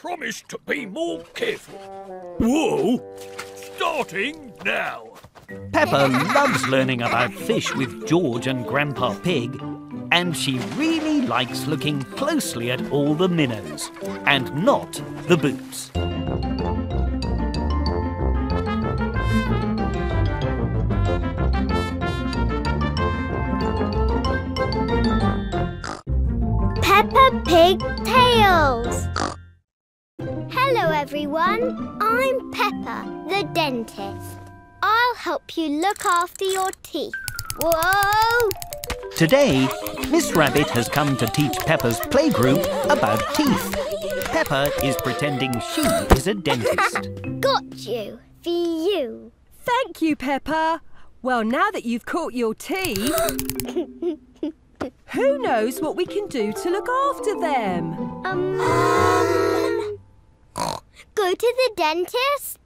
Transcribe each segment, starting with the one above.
promise to be more careful. Whoa! Starting now. Peppa loves learning about fish with George and Grandpa Pig, and she really likes looking closely at all the minnows, and not the boots. Peppa Pig Tales. Hello, everyone. I'm Peppa, the dentist. I'll help you look after your teeth. Whoa! Today, Miss Rabbit has come to teach Peppa's playgroup about teeth. Peppa is pretending she is a dentist. Got you. For you. Thank you, Peppa. Well, now that you've caught your teeth, who knows what we can do to look after them? Um. Go to the dentist?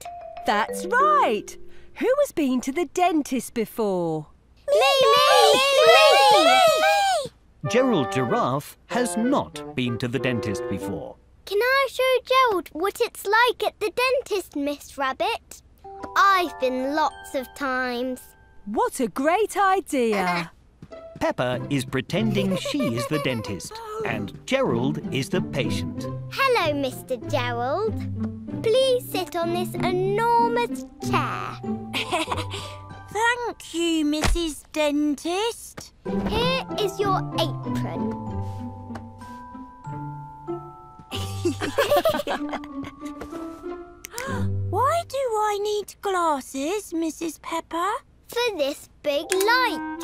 That's right. Who has been to the dentist before? Me, me, me, me, me. Gerald Giraffe has not been to the dentist before. Can I show Gerald what it's like at the dentist, Miss Rabbit? I've been lots of times. What a great idea! Peppa is pretending she is the dentist, and Gerald is the patient. Hello, Mr. Gerald. Please sit on this enormous chair. Thank you, Mrs. Dentist. Here is your apron. Why do I need glasses, Mrs. Peppa? For this big light.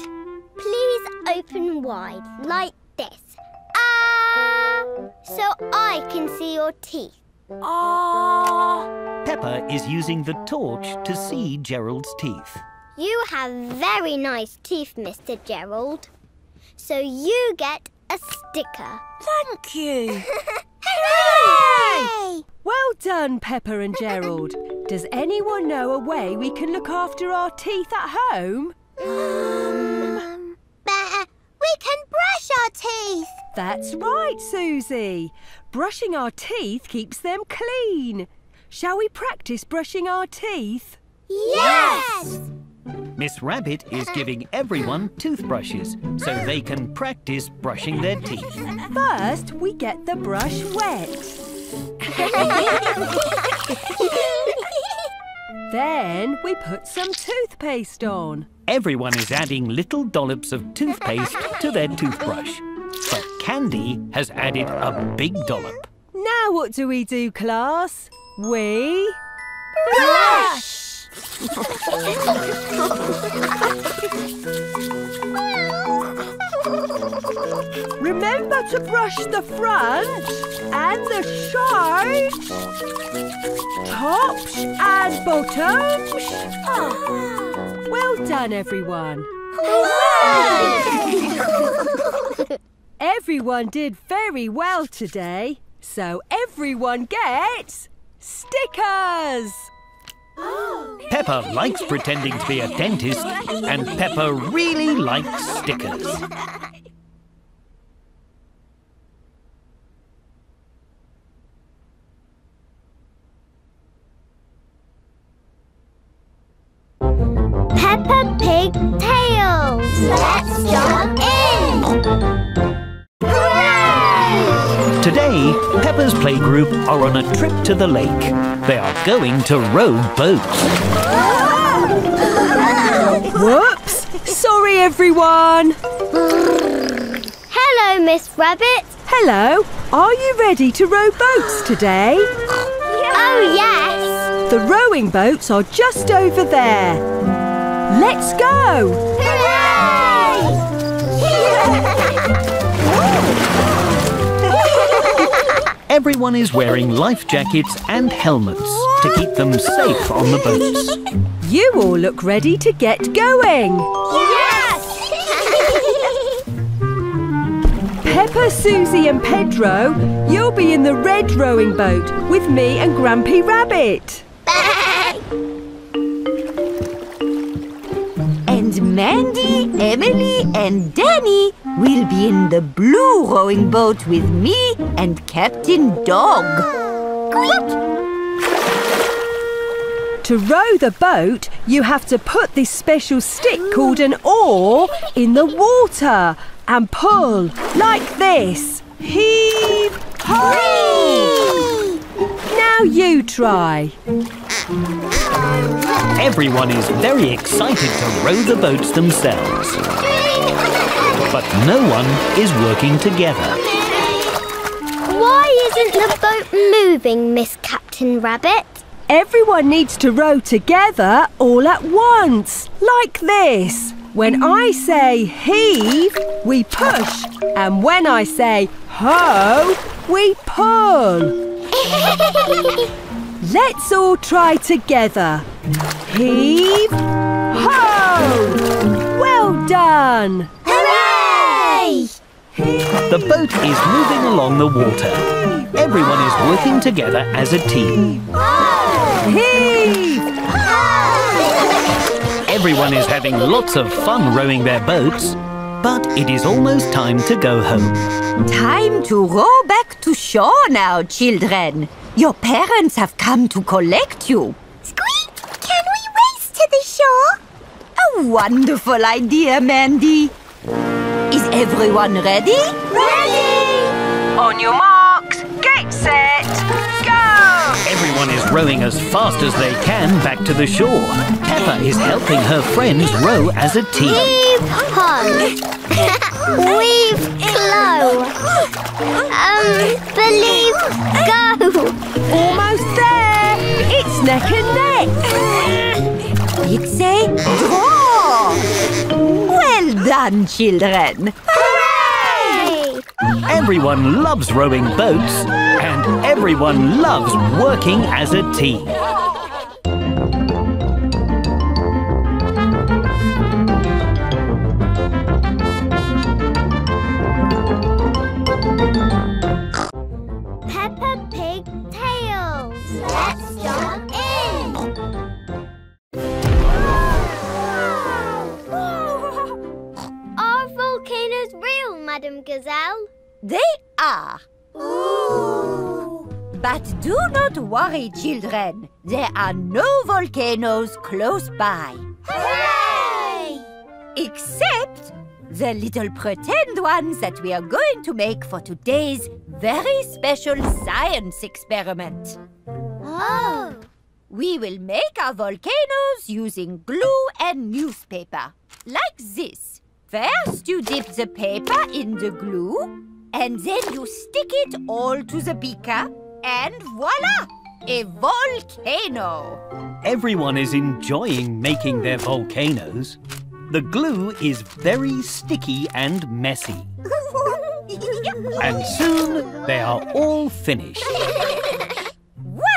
Please open wide, like this. Ah! So I can see your teeth. Ah. Peppa is using the torch to see Gerald's teeth. You have very nice teeth, Mr. Gerald. So you get a sticker. Thank you. Hooray! Well done, Peppa and Gerald. Does anyone know a way we can look after our teeth at home? Um, but we can brush our teeth. That's right, Susie. Brushing our teeth keeps them clean. Shall we practice brushing our teeth? Yes! Miss Rabbit is giving everyone toothbrushes so they can practice brushing their teeth. First, we get the brush wet. then we put some toothpaste on. Everyone is adding little dollops of toothpaste to their toothbrush. But Candy has added a big dollop. Now what do we do, class? We... Brush! Remember to brush the front and the sides, tops and bottoms. Oh. Well done, everyone. everyone did very well today, so everyone gets stickers. Peppa likes pretending to be a dentist, and Peppa really likes stickers. Peppa Pig Tales. Let's jump in. Hooray! Today, Peppa's playgroup are on a trip to the lake. They are going to row boats. Whoops! Sorry, everyone. Hello, Miss Rabbit. Hello. Are you ready to row boats today? Oh, yes. The rowing boats are just over there. Let's go! Everyone is wearing life jackets and helmets to keep them safe on the boats. You all look ready to get going. Yes! Peppa, Susie and Pedro, you'll be in the red rowing boat with me and Grampy Rabbit. Mandy, Emily, and Danny will be in the blue rowing boat with me and Captain Dog. To row the boat, you have to put this special stick called an oar in the water and pull like this. Heave ho! Now you try. Everyone is very excited to row the boats themselves. But no one is working together. Why isn't the boat moving, Miss Captain Rabbit? Everyone needs to row together all at once, like this. When I say heave, we push, and when I say ho, we pull. Let's all try together. Heave, ho! Well done! Hooray! The boat is moving along the water. Everyone is working together as a team. Heave! Everyone is having lots of fun rowing their boats. But it is almost time to go home. Time to row back to shore now, children. Your parents have come to collect you. Squeak! Can we race to the shore? A wonderful idea, Mandy. Is everyone ready? Ready! On your marks, get set, go! Everyone is rowing as fast as they can back to the shore. Peppa is helping her friends row as a team. Heave ho! Weave clo! Um, believe go! Almost there! It's neck and neck! It's a draw. Well done, children. Hooray! Everyone loves rowing boats, and everyone loves working as a team. Madame Gazelle? They are. But do not worry, children. There are no volcanoes close by. Hooray! Except the little pretend ones that we are going to make for today's very special science experiment. Oh. We will make our volcanoes using glue and newspaper, like this. First, you dip the paper in the glue, and then you stick it all to the beaker, and voila! A volcano! Everyone is enjoying making their volcanoes. The glue is very sticky and messy. And soon they are all finished.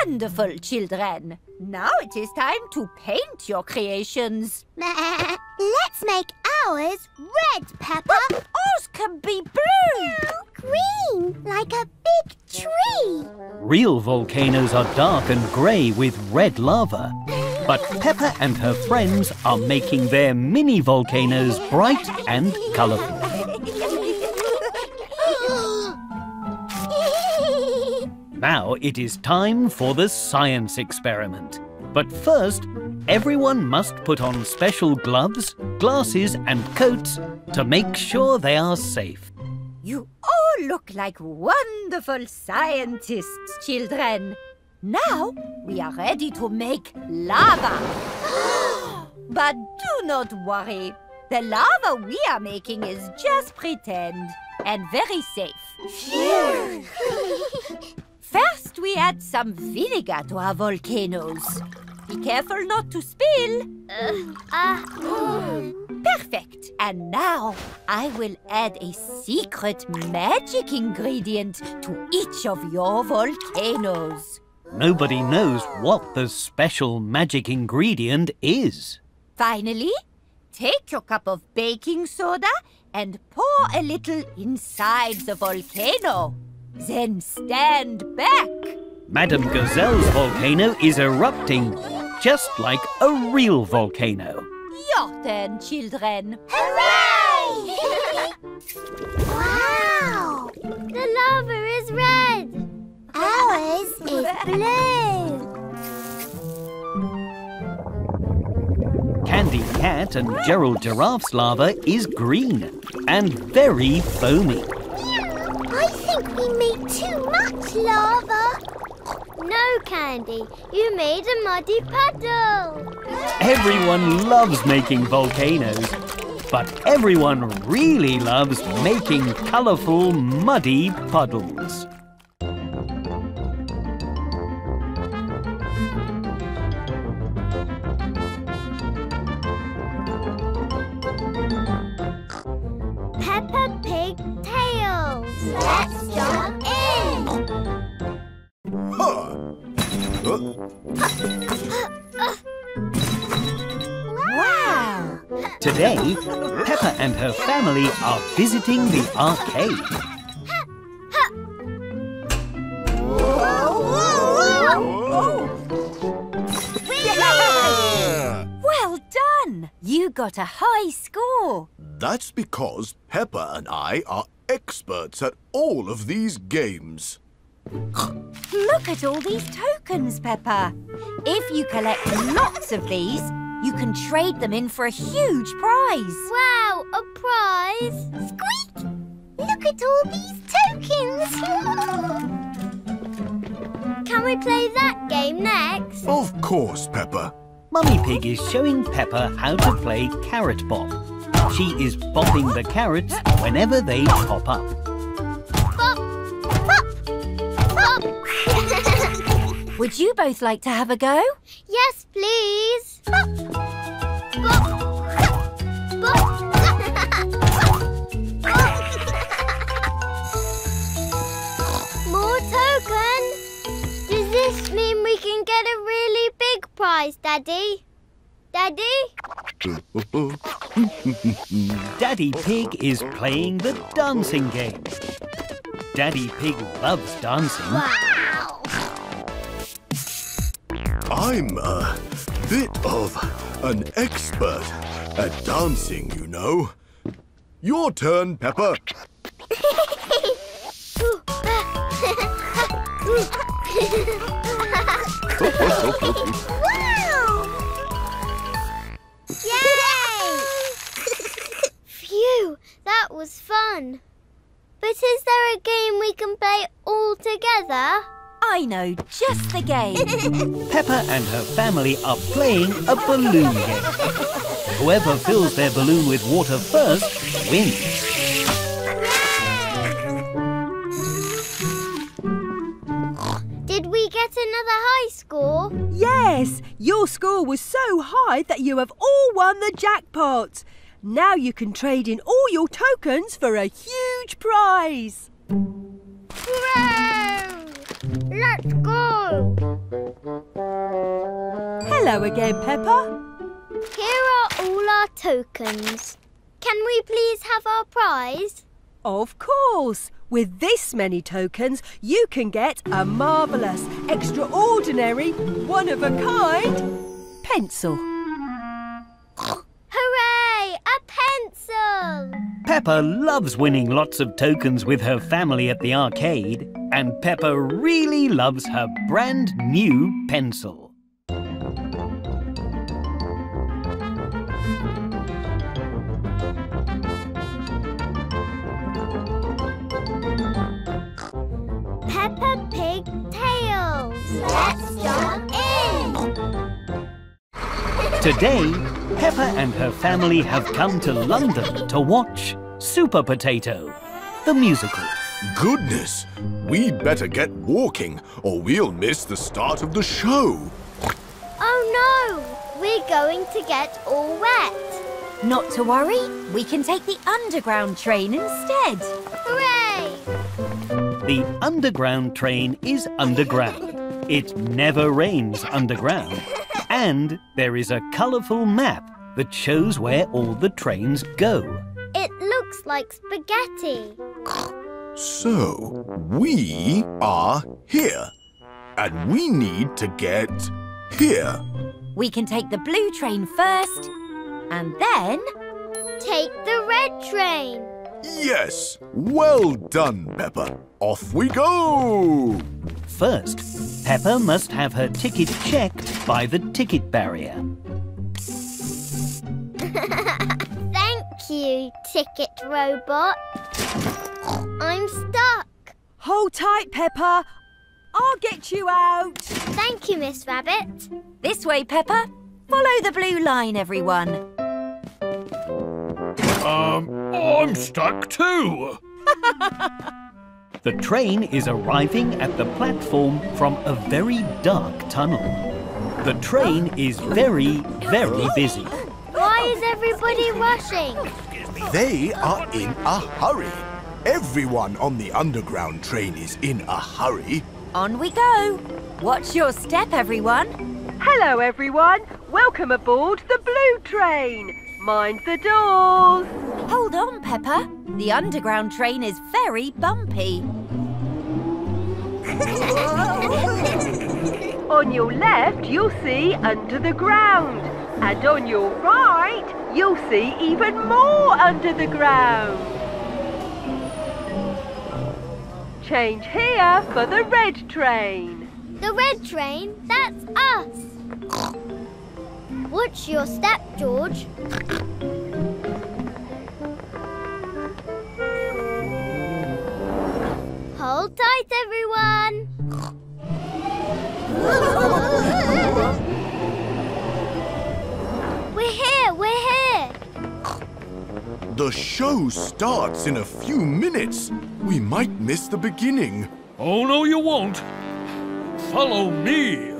Wonderful, children! Now it is time to paint your creations. Let's make ours red, Peppa. Ours can be blue! Green, like a big tree. Real volcanoes are dark and grey with red lava. But Peppa and her friends are making their mini volcanoes bright and colourful. Now it is time for the science experiment. But first, everyone must put on special gloves, glasses, and coats to make sure they are safe. You all look like wonderful scientists, children. Now we are ready to make lava. but do not worry. The lava we are making is just pretend and very safe. First, we add some vinegar to our volcanoes. Be careful not to spill. Ah, mm. Perfect. And now I will add a secret magic ingredient to each of your volcanoes. Nobody knows what the special magic ingredient is. Finally, take your cup of baking soda and pour a little inside the volcano. Then stand back. Madame Gazelle's volcano is erupting just like a real volcano. Your turn, children. Hooray! wow! The lava is red. Ours is Blue. Candy Cat and Gerald Giraffe's lava is green and very foamy. I think we made too much lava. No, Candy. You made a muddy puddle. Everyone loves making volcanoes, but everyone really loves making colourful, muddy puddles. Wow! Today, Peppa and her family are visiting the arcade. Well done! You got a high score. That's because Peppa and I are experts at all of these games. Look at all these tokens, Peppa. If you collect lots of these, you can trade them in for a huge prize. Wow, a prize. Squeak! Look at all these tokens. Can we play that game next? Of course, Peppa. Mummy Pig is showing Peppa how to play Carrot Bop. She is bopping the carrots whenever they pop up. Bop! Bop! Bop! Would you both like to have a go? yes, please. More tokens. Does this mean we can get a really big prize, Daddy? Daddy? Daddy Pig is playing the dancing game. Daddy Pig loves dancing. Wow! I'm a bit of an expert at dancing, you know. Your turn, Peppa. wow! Yay! Phew, that was fun. But is there a game we can play all together? I know just the game. Peppa and her family are playing a balloon game. Whoever fills their balloon with water first wins. Did we get another high score? Yes, your score was so high that you have all won the jackpot. Now you can trade in all your tokens for a huge prize. Hooray! Let's go! Hello again, Peppa. Here are all our tokens. Can we please have our prize? Of course. With this many tokens, you can get a marvellous, extraordinary, one-of-a-kind pencil. Hooray! A pencil! Peppa loves winning lots of tokens with her family at the arcade, and Peppa really loves her brand new pencil. Peppa Pig Tales. Let's jump in. Today, Peppa and her family have come to London to watch Super Potato, the musical. Goodness, we'd better get walking or we'll miss the start of the show. Oh no! We're going to get all wet. Not to worry, we can take the underground train instead. Hooray! The underground train is underground. It never rains underground. And there is a colourful map that shows where all the trains go. It looks like spaghetti. So, we are here. And we need to get here. We can take the blue train first, and then Take the red train. Yes, well done, Peppa. Off we go. First, Peppa must have her ticket checked by the ticket barrier. Thank you, ticket robot. I'm stuck. Hold tight, Peppa. I'll get you out. Thank you, Miss Rabbit. This way, Peppa. Follow the blue line, everyone. Um, I'm stuck too. The train is arriving at the platform from a very dark tunnel. The train is very, very busy. Why is everybody rushing? They are in a hurry. Everyone on the underground train is in a hurry. On we go. Watch your step, everyone. Hello, everyone. Welcome aboard the blue train. Mind the doors. Hold on, Peppa. The underground train is very bumpy. On your left, you'll see under the ground. And on your right, you'll see even more under the ground. Change here for the red train. The red train, that's us. Watch your step, George. Hold tight, everyone. we're here, we're here. The show starts in a few minutes. We might miss the beginning. Oh, no, you won't. Follow me.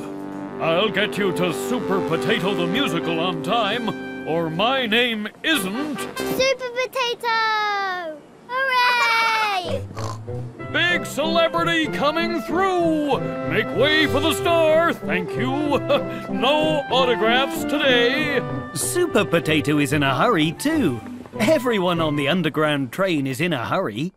I'll get you to Super Potato the Musical on time, or my name isn't. Super Potato! Hooray! Big celebrity coming through! Make way for the star, thank you. no autographs today. Super Potato is in a hurry too. Everyone on the underground train is in a hurry.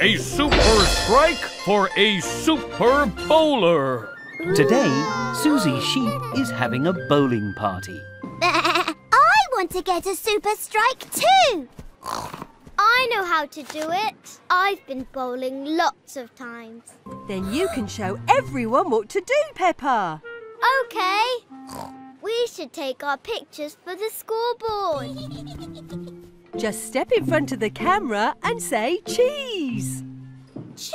A super strike for a super bowler. Today, Susie Sheep is having a bowling party. I want to get a super strike too. I know how to do it. I've been bowling lots of times. Then you can show everyone what to do, Peppa. Okay. We should take our pictures for the scoreboard. Just step in front of the camera and say cheese. Cheese!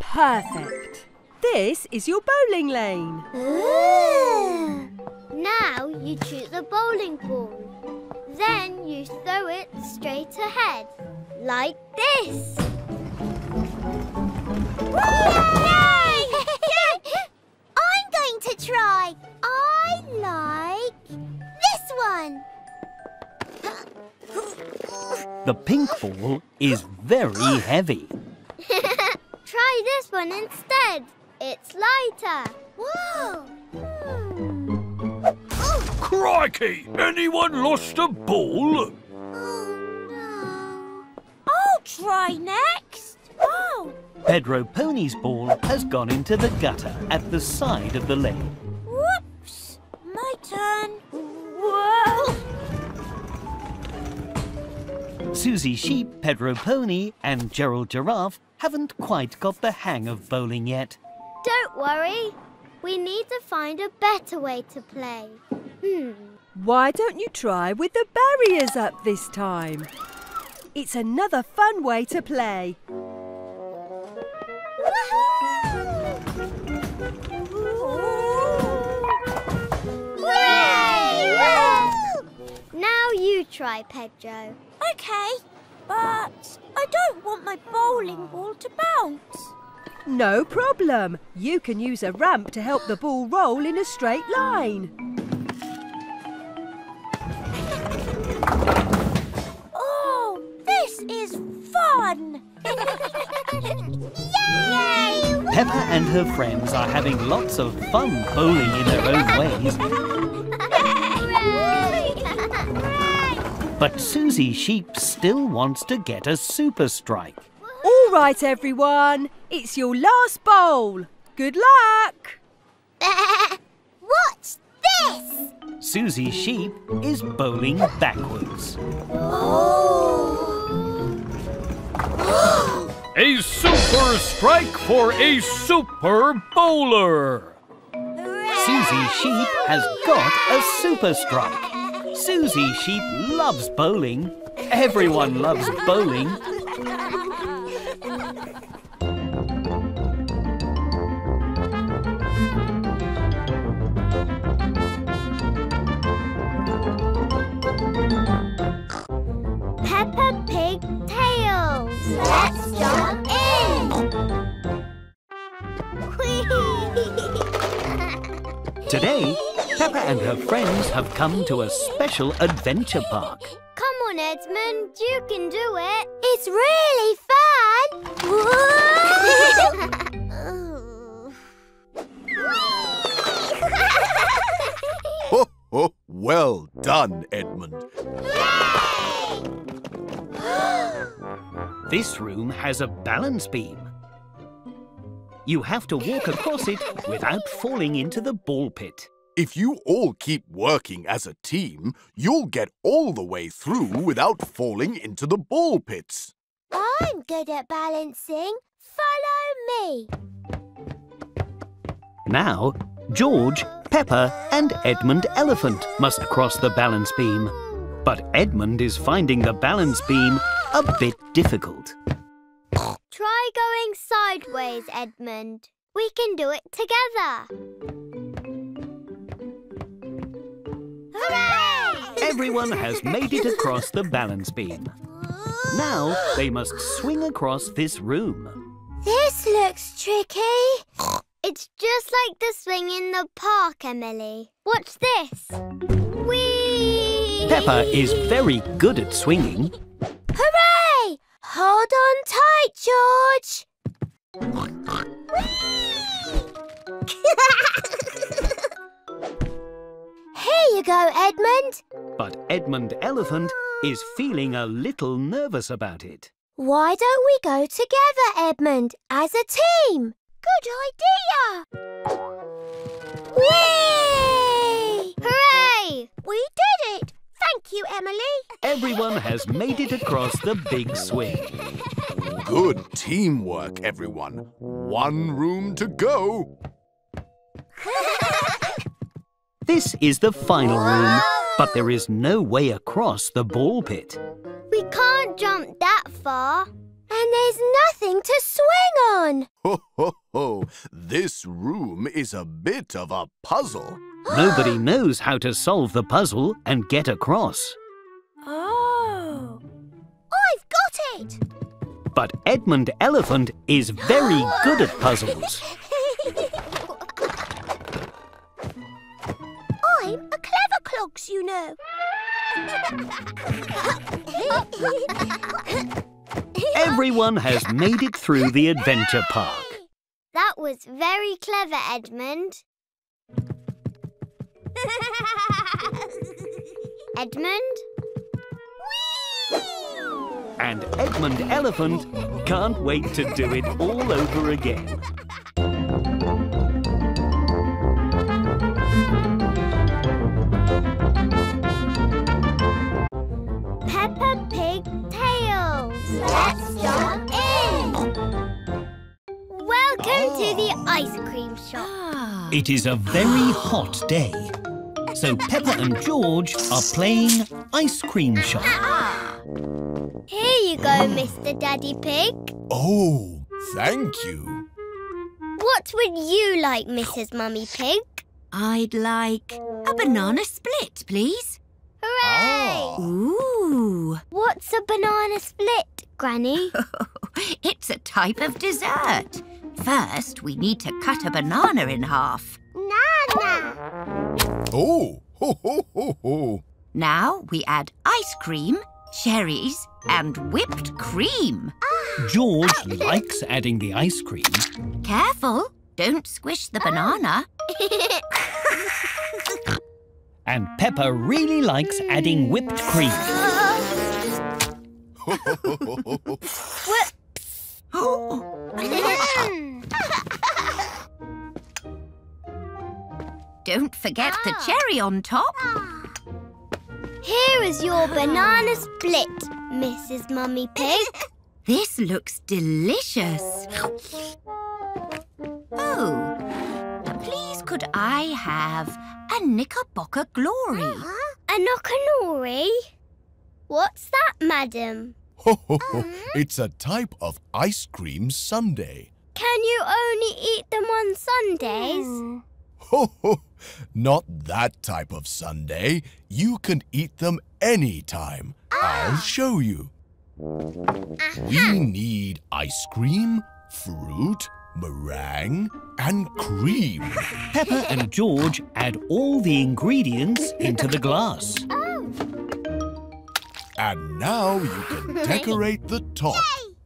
Perfect. This is your bowling lane. Ooh. Now you choose the bowling ball. Then you throw it straight ahead, like this. Yay! I'm going to try. I like this one. The pink ball is very heavy. Try this one instead. It's lighter. Whoa! Crikey! Anyone lost a ball? Oh, no. I'll try next. Oh, Pedro Pony's ball has gone into the gutter at the side of the lane. whoops. My turn. Whoa. Susie Sheep, Pedro Pony, and Gerald Giraffe haven't quite got the hang of bowling yet. Don't worry. We need to find a better way to play. Hmm. Why don't you try with the barriers up this time? It's another fun way to play. Hooray! Now you try, Pedro. Okay, but I don't want my bowling ball to bounce. No problem. You can use a ramp to help the ball roll in a straight line. Oh, this is fun! Yay! Peppa and her friends are having lots of fun bowling in their own ways, Hooray! But Susie Sheep still wants to get a super strike. All right, everyone. It's your last bowl. Good luck. What's this? Susie Sheep is bowling backwards. A super strike for a super bowler. Susie Sheep has got a super strike. Susie Sheep loves bowling. Everyone loves bowling. Peppa Pig Tales. Let's jump in. Today, Peppa and her friends have come to a special adventure park. Come on, Edmund. You can do it. It's really fun. Ho, ho, well done, Edmund. This room has a balance beam. You have to walk across it without falling into the ball pit. If you all keep working as a team, you'll get all the way through without falling into the ball pits. I'm good at balancing. Follow me. Now, George, Peppa, and Edmund Elephant must cross the balance beam. But Edmund is finding the balance beam a bit difficult. Try going sideways, Edmund. We can do it together. Hooray! Everyone has made it across the balance beam. Now they must swing across this room. This looks tricky. It's just like the swing in the park, Emily. Watch this. Whee! Peppa is very good at swinging. Hooray! Hold on tight, George. Here you go, Edmund. But Edmund Elephant is feeling a little nervous about it. Why don't we go together, Edmund, as a team? Good idea! Whee! Hooray! We did it! Thank you, Emily. Everyone has made it across the big swing. Good teamwork, everyone. One room to go. This is the final room, but there is no way across the ball pit. We can't jump that far. And there's nothing to swing on. Ho, ho, ho. This room is a bit of a puzzle. Nobody knows how to solve the puzzle and get across. Oh. I've got it. But Edmund Elephant is very good at puzzles. I'm a clever clogs, you know. Everyone has made it through the adventure park. That was very clever, Edmund. Edmund? And Edmund Elephant can't wait to do it all over again. To the oh. ice cream shop. Ah. It is a very hot day. So Peppa and George are playing ice cream shop. Here you go, Mr. Daddy Pig. Oh, thank you. What would you like, Mrs. Mummy Pig? I'd like a banana split, please. Hooray! Ah. Ooh, What's a banana split, Granny? it's a type of dessert. First, we need to cut a banana in half. Nana! Oh, ho, ho, ho, ho. Now we add ice cream, cherries, and whipped cream. Ah. George likes adding the ice cream. Careful, don't squish the banana. And Peppa really likes adding whipped cream. Don't forget the cherry on top. Here is your banana split, Mrs. Mummy Pig. this looks delicious. Oh, please could I have a Knickerbocker Glory? Uh -huh. A What's that, madam? Ho ho ho! Uh-huh. It's a type of ice cream sundae. Can you only eat them on Sundays? Ho ho! Not that type of sundae. You can eat them anytime. I'll ah. show you. Uh-huh. We need ice cream, fruit, meringue, and cream. Peppa and George add all the ingredients into the glass. Oh. And now you can decorate the top.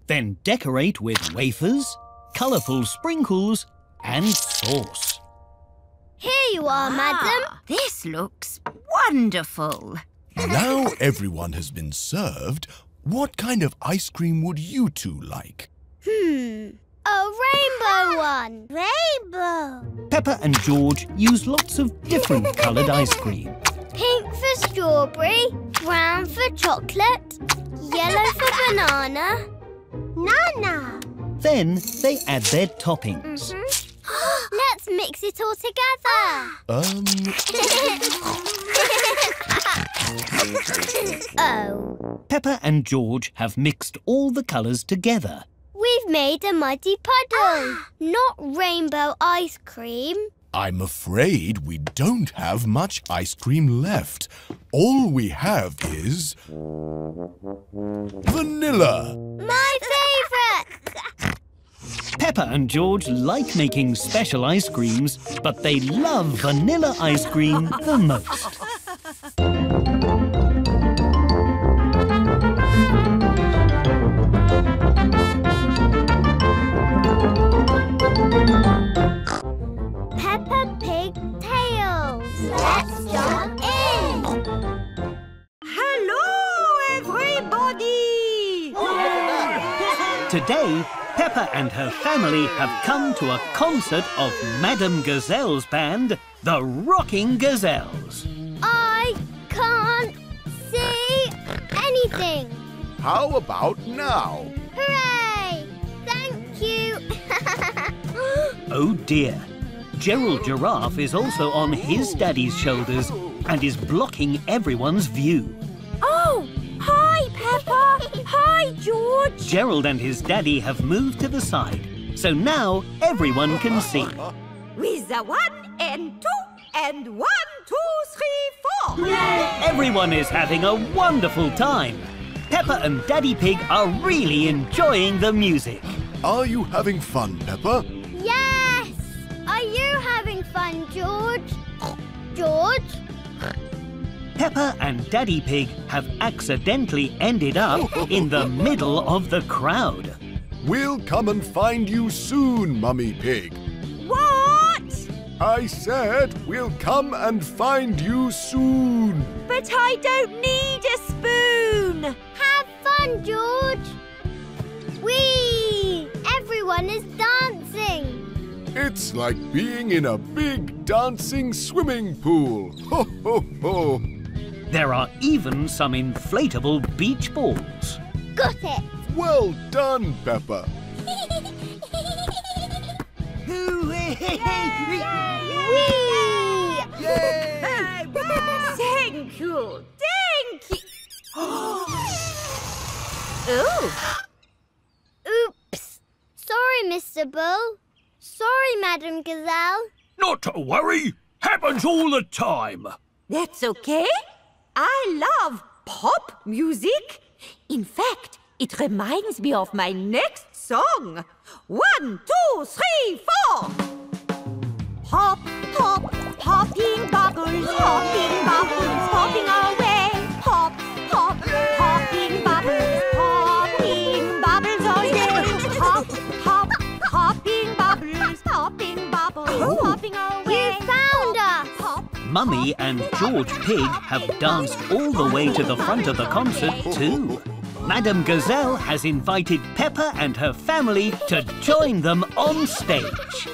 Then decorate with wafers, colourful sprinkles, and sauce. Here you are, madam. Ah, this looks wonderful. Now everyone has been served, what kind of ice cream would you two like? Hmm. A rainbow one. Rainbow. Peppa and George use lots of different coloured ice cream. Pink for strawberry, brown for chocolate, yellow for banana. Nana. Then they add their toppings. Let's mix it all together. Um, oh, Peppa and George have mixed all the colours together. We've made a muddy puddle. Not rainbow ice cream. I'm afraid we don't have much ice cream left. All we have is. vanilla. My favourite. Peppa and George like making special ice creams, but they love vanilla ice cream the most. Today, Peppa and her family have come to a concert of Madame Gazelle's band, the Rocking Gazelles. I can't see anything. How about now? Hooray! Thank you. Oh dear. Gerald Giraffe is also on his daddy's shoulders and is blocking everyone's view. Oh, hi, Peppa. hi, George. Gerald and his daddy have moved to the side, so now everyone can see. With the one and two and one, two, three, four. Everyone is having a wonderful time. Peppa and Daddy Pig are really enjoying the music. Are you having fun, Peppa? yes. Are you having fun, George? George? Peppa and Daddy Pig have accidentally ended up in the middle of the crowd. We'll come and find you soon, Mummy Pig. What? I said we'll come and find you soon. But I don't need a spoon. Have fun, George. Whee! Everyone is dancing. It's like being in a big dancing swimming pool. Ho, ho, ho. There are even some inflatable beach balls. Got it. Well done, Peppa. Whee! Thank you. Thank you. oh, Oops. Sorry, Mr. Bull. Sorry, Madame Gazelle. Not to worry. Happens all the time. that's okay. I love pop music. In fact, it reminds me of my next song. One, two, three, four. Hop, hop, popping bubbles, popping bubbles, popping away. Mummy and George Pig have danced all the way to the front of the concert too. Madame Gazelle has invited Peppa and her family to join them on stage.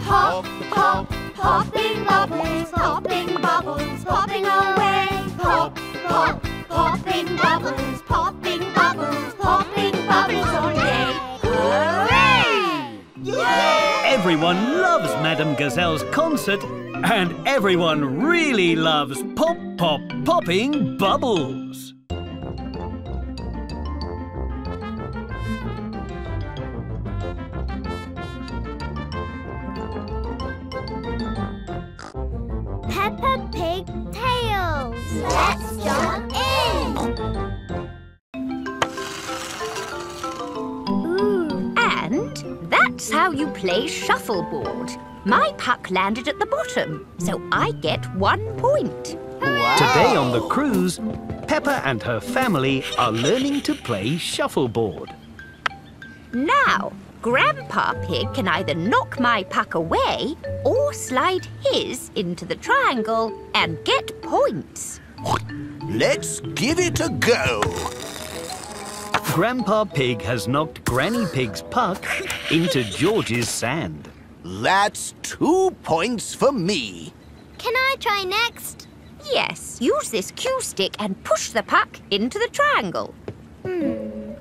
Pop pop popping bubbles, popping bubbles, popping away. Pop pop popping bubbles, popping bubbles, popping bubbles Everyone loves Madame Gazelle's concert, and everyone really loves Pop Pop Popping Bubbles. Peppa Pig Tales. Let's jump in. That's how you play shuffleboard. My puck landed at the bottom, so I get one point. Today on the cruise, Peppa and her family are learning to play shuffleboard. Now, Grandpa Pig can either knock my puck away or slide his into the triangle and get points. Let's give it a go. Grandpa Pig has knocked Granny Pig's puck into George's sand. That's two points for me. Can I try next? Yes, use this cue stick and push the puck into the triangle. Hmm.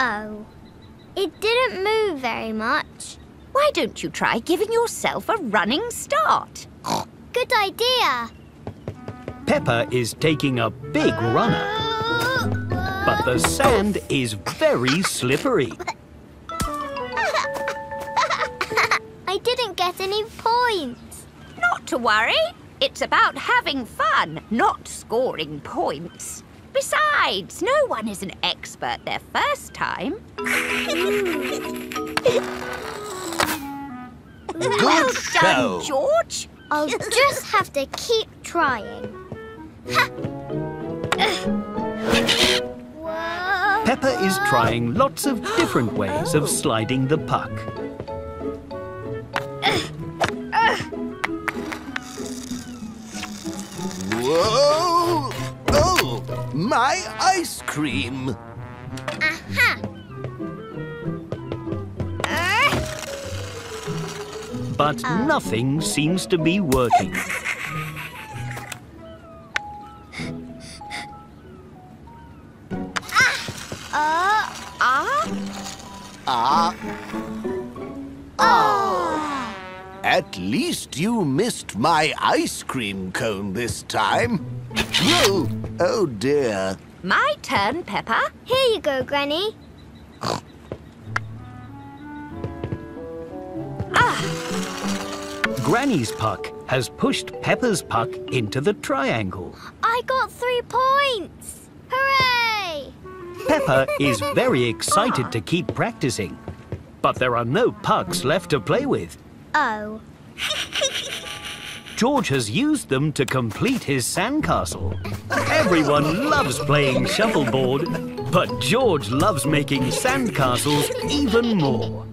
Oh. It didn't move very much. Why don't you try giving yourself a running start? Good idea. Peppa is taking a big runner, but the sand is very slippery. I didn't get any points. Not to worry. It's about having fun, not scoring points. Besides, no one is an expert their first time. Good well show. done, George. I'll just have to keep trying. Whoa. Peppa is trying lots of different ways of sliding the puck. Whoa! Oh, my ice cream. Aha! But uh. nothing seems to be working. Uh, Ah, Ah. Ah. At least you missed my ice cream cone this time. Whoa! Oh dear. my turn, Peppa. here you go, Granny. ah! Granny's puck has pushed Peppa's puck into the triangle. I got three points. Hooray! Peppa is very excited to keep practicing, but there are no pucks left to play with. Oh. George has used them to complete his sandcastle. Everyone loves playing shuffleboard, but George loves making sandcastles even more.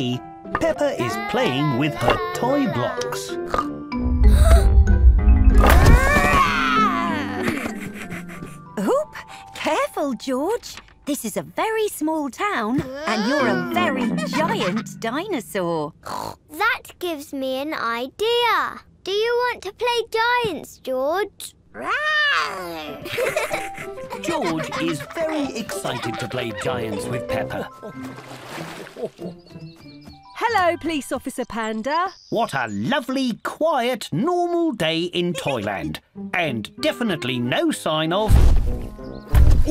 Today, Peppa is playing with her toy blocks. Oop! Careful, George. This is a very small town, and you're a very giant dinosaur. That gives me an idea. Do you want to play giants, George? George is very excited to play giants with Peppa. Hello, Police Officer Panda. What a lovely, quiet, normal day in Toyland. And definitely no sign of...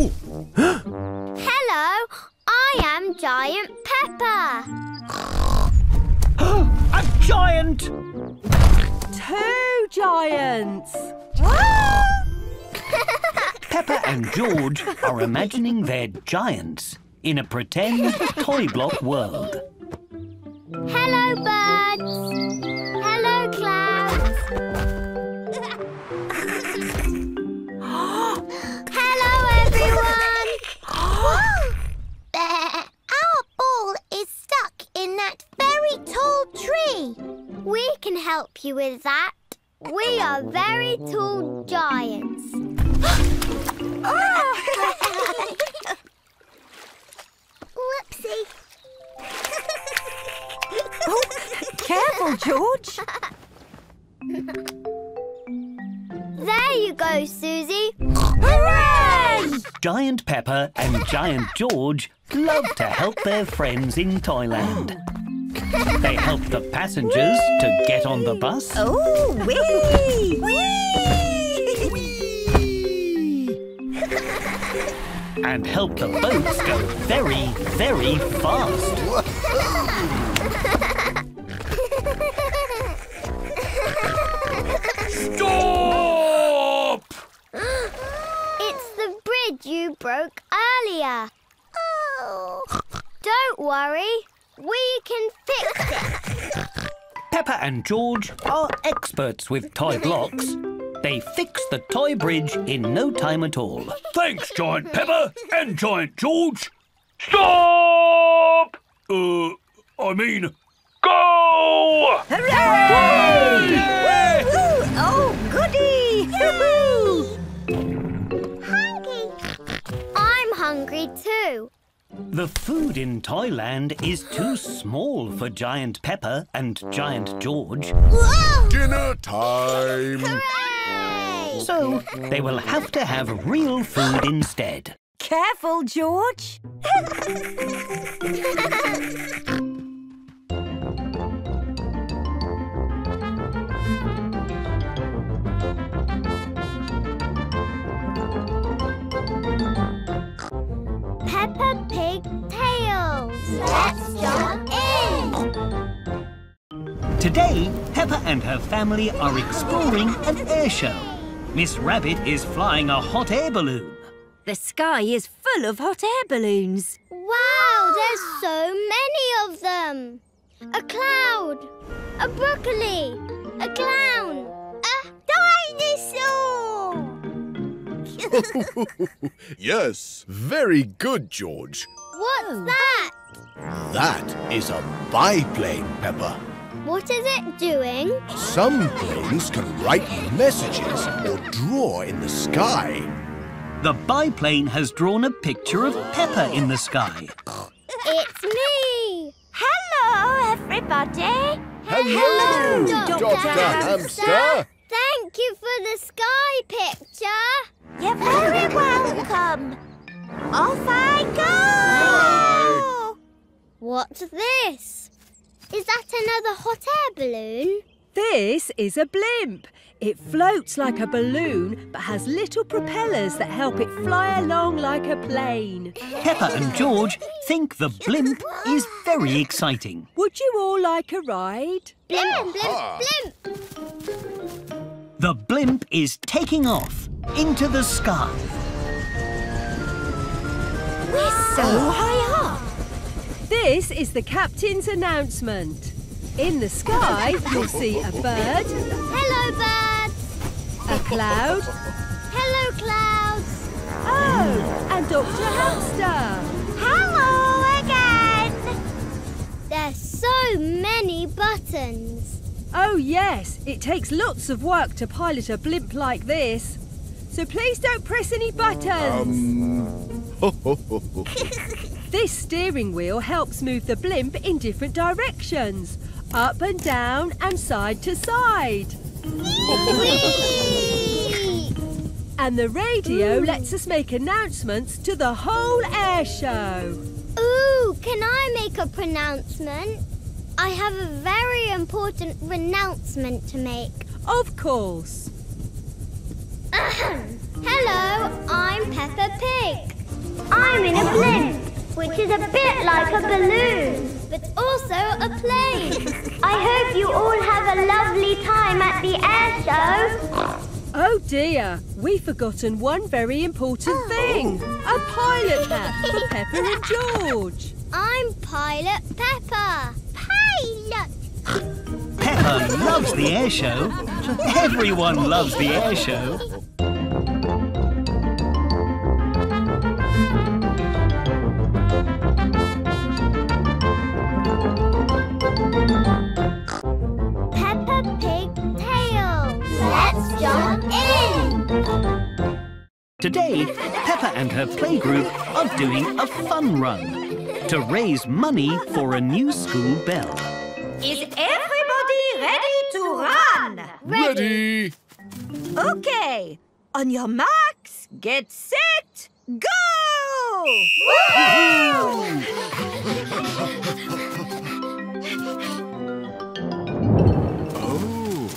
Hello, I am Giant Peppa. A giant! Two giants. Peppa and George are imagining they're giants in a pretend toy block world. Hello, birds. Hello, clouds. Hello, everyone. Our ball is stuck in that very tall tree. We can help you with that. We are very tall giants. Whoopsie oh, careful, George. There you go, Susie. Hooray! Giant Peppa and Giant George love to help their friends in Toyland. They help the passengers to get on the bus Oh, wee! and help the boats go very, very fast. Stop! It's the bridge you broke earlier. Oh. Don't worry. We can fix it. Peppa and George are experts with toy blocks. They fix the toy bridge in no time at all. Thanks, Giant Peppa and Giant George. Stop! Uh, I mean, go! Hooray! Woo-hoo! Oh, goody! Hoo-hoo! I'm hungry too. The food in Toyland is too small for Giant Peppa and Giant George, Whoa! Dinner time. Hooray! so they will have to have real food instead. Careful, George. Peppa Pig Tales. Let's jump in. Today, Peppa and her family are exploring an air show. Miss Rabbit is flying a hot air balloon. The sky is full of hot air balloons. Wow, there's so many of them. A cloud, a broccoli, a clown, a dinosaur. Yes, very good, George. What's hmm. that? That is a biplane, Peppa. What is it doing? Some planes can write messages or draw in the sky. The biplane has drawn a picture of Peppa in the sky. It's me. Hello, everybody. Hello, Dr. Dr. Hamster. Hamster. Thank you for the sky picture. You're very welcome. Off I go! What's this? Is that another hot air balloon? This is a blimp. It floats like a balloon but has little propellers that help it fly along like a plane. Peppa and George think the blimp is very exciting. Would you all like a ride? Blimp, blimp, blimp. The blimp is taking off into the sky. We're so high up. This is the captain's announcement. In the sky, you'll see a bird, Hello, birds. a cloud, Hello, clouds. oh, and Dr. Hamster. Hello again. There's so many buttons. Oh, yes, it takes lots of work to pilot a blimp like this. So please don't press any buttons. Um, Ho. This steering wheel helps move the blimp in different directions up and down and side to side. And the radio lets us make announcements to the whole air show. Ooh, can I make a pronouncement? I have a very important renouncement to make. Of course. Hello, I'm Peppa Pig. I'm in a blimp, which is a bit like a balloon, but also a plane. I hope you all have a lovely time at the air show. Oh dear, we've forgotten one very important oh. thing. A pilot hat for Peppa and George. I'm Pilot Peppa pilot! Peppa loves the air show. Everyone loves the air show. Peppa Pig Tales. Let's jump in! Today, Peppa and her playgroup are doing a fun run to raise money for a new school bell. Is everybody ready to run? Ready? Okay. On your marks, get set, go!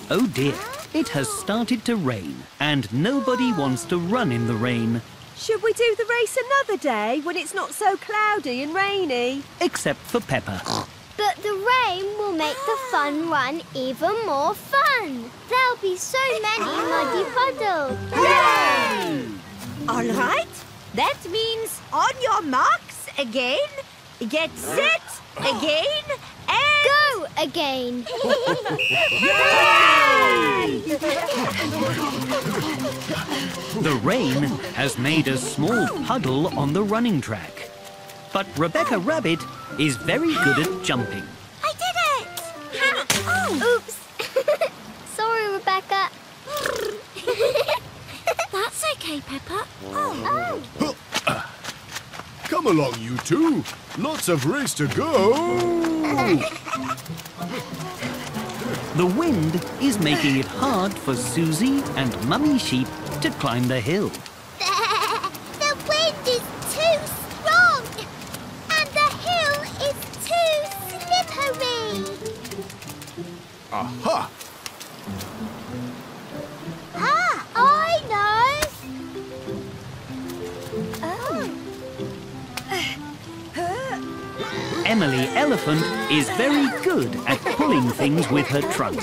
Oh dear, it has started to rain and nobody wants to run in the rain Should we do the race another day when it's not so cloudy and rainy? except for Peppa. But the rain will make the fun run even more fun. There'll be so many muddy puddles. All right. That means on your marks again, get set again, and Go again. The rain has made a small puddle on the running track. But Rebecca Rabbit is very good at jumping. I did it! oh. Oops. Sorry, Rebecca. That's okay, Peppa. Oh. oh. Ah. Come along, you two. Lots of race to go. The wind is making it hard for Susie and Mummy Sheep to climb the hill. the wind is too strong. And the hill is too slippery. Aha! Emily Elephant is very good at pulling things with her trunk.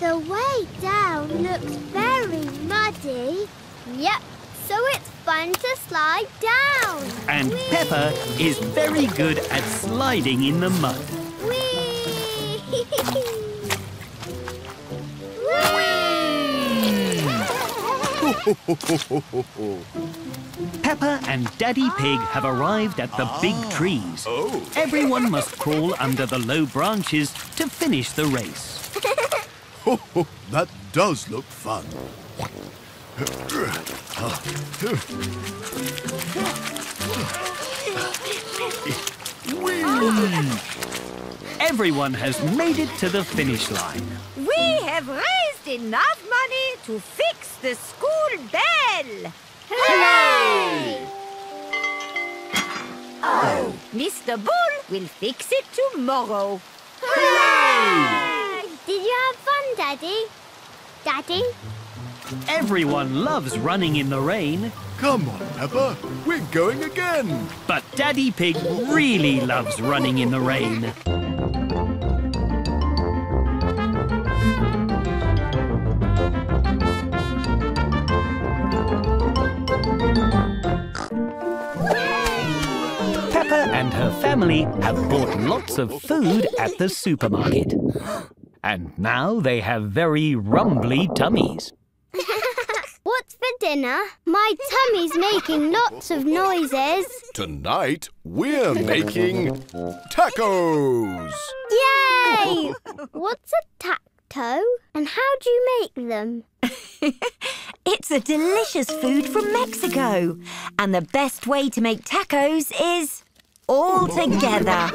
The way down looks very muddy. Yep, so it's fun to slide down. And Whee! Peppa is very good at sliding in the mud. Whee! Peppa and Daddy Pig have arrived at the big ah. trees. Oh. Everyone must crawl under the low branches to finish the race. that does look fun. Hmm. Everyone has made it to the finish line. we have raised enough money to fix the school bell. Hooray! Oh, Mr. Bull will fix it tomorrow. Hooray! Did you have fun, Daddy? Daddy? Everyone loves running in the rain, Come on, Peppa. We're going again. but Daddy Pig really loves running in the rain. Peppa and her family have bought lots of food at the supermarket. And now they have very rumbly tummies. What's for dinner? My tummy's making lots of noises. Tonight, we're making tacos. Yay! What's a tacto? And how do you make them? It's a delicious food from Mexico. And the best way to make tacos is all together.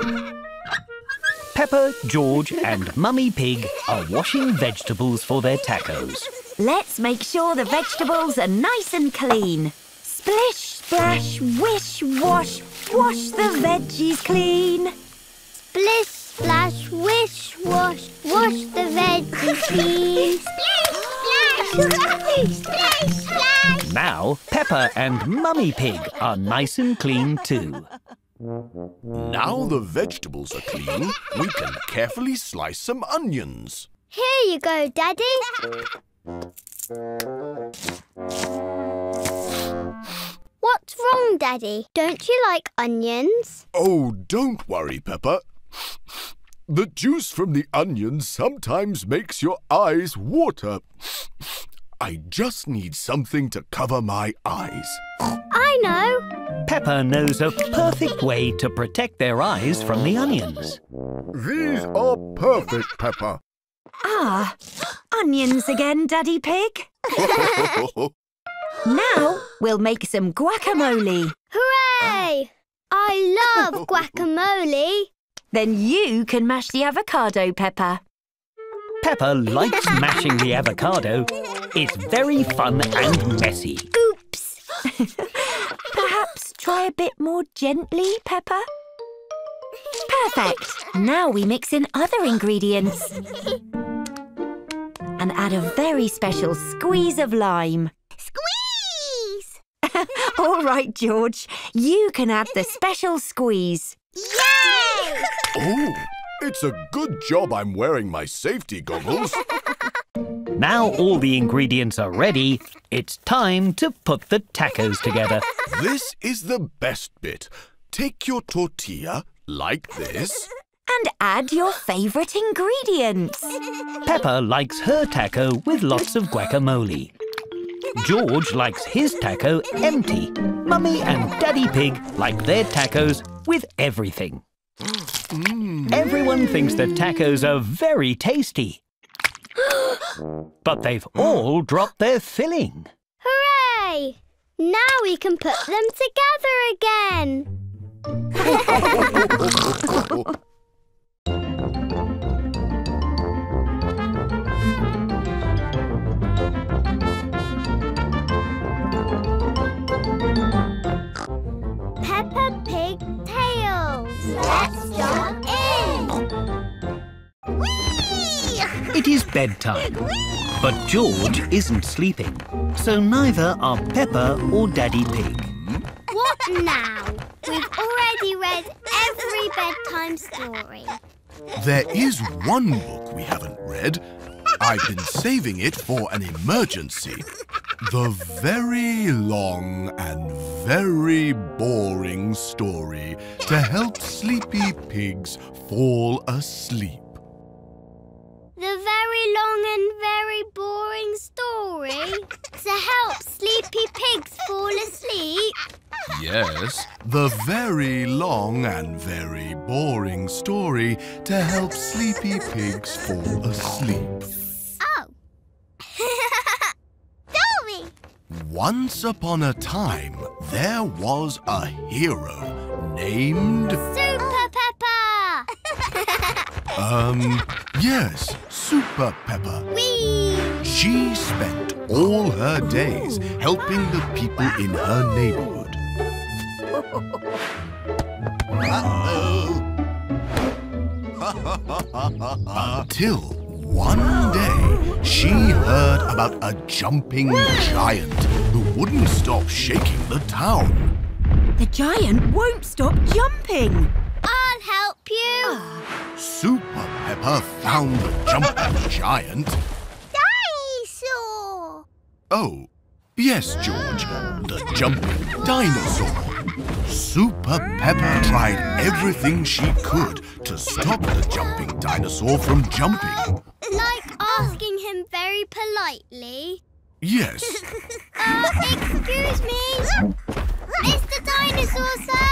Peppa, George, and Mummy Pig are washing vegetables for their tacos. Let's make sure the vegetables are nice and clean. Splish, splash, wish, wash. Wash the veggies clean. Splish, splash, wish, wash. Wash the veggies clean. Splish, splash! Splish, splash! Now, Peppa and Mummy Pig are nice and clean too. Now the vegetables are clean, we can carefully slice some onions. Here you go, Daddy. What's wrong, Daddy? Don't you like onions? Oh, don't worry, Peppa. The juice from the onions sometimes makes your eyes water. I just need something to cover my eyes. I know. Peppa knows a perfect way to protect their eyes from the onions. These are perfect, Peppa. Ah, onions again, Daddy Pig. Now we'll make some guacamole. Hooray! I love guacamole. Then you can mash the avocado, Peppa. Peppa likes mashing the avocado. It's very fun and messy. Oops. Perhaps try a bit more gently, Peppa. Perfect. Now we mix in other ingredients. And add a very special squeeze of lime. Squeeze! All right, George. You can add the special squeeze. Yay! Oh, it's a good job I'm wearing my safety goggles. Now all the ingredients are ready, it's time to put the tacos together. this is the best bit. Take your tortilla like this. And add your favourite ingredients. Peppa likes her taco with lots of guacamole. George likes his taco empty. Mummy and Daddy Pig like their tacos with everything. Mm. Everyone thinks that tacos are very tasty. but they've all dropped their filling. Hooray! Now we can put them together again. Peppa Pig Tales. Let's jump in. It is bedtime. But George isn't sleeping, so neither are Peppa or Daddy Pig. What now? We've already read every bedtime story. There is one book we haven't read. I've been saving it for an emergency. The very long and very boring story to help sleepy pigs fall asleep. The very long and very boring story to help sleepy pigs fall asleep. Yes, the very long and very boring story to help sleepy pigs fall asleep. Oh. Story. Once upon a time, there was a hero named. Super Peppa. Um, yes, Super Peppa. Whee! She spent all her days helping the people in her neighborhood. Until one day she heard about a jumping giant who wouldn't stop shaking the town. The giant won't stop jumping. I'll help you. Super Peppa found the jumping giant. Dinosaur. Oh, yes, George, the jumping dinosaur. Super Peppa tried everything she could to stop the jumping dinosaur from jumping. Like asking him very politely. Yes, Uh, excuse me. Mr. Dinosaur, sir.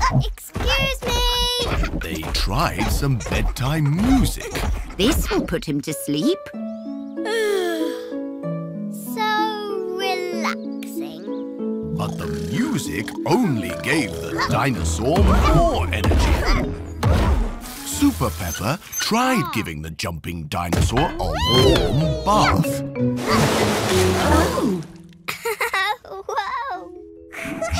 Uh, excuse me. they tried some bedtime music. This will put him to sleep. so relaxing. But the music only gave the dinosaur more energy. Super Peppa tried giving the jumping dinosaur a warm bath. Oh. Whoa.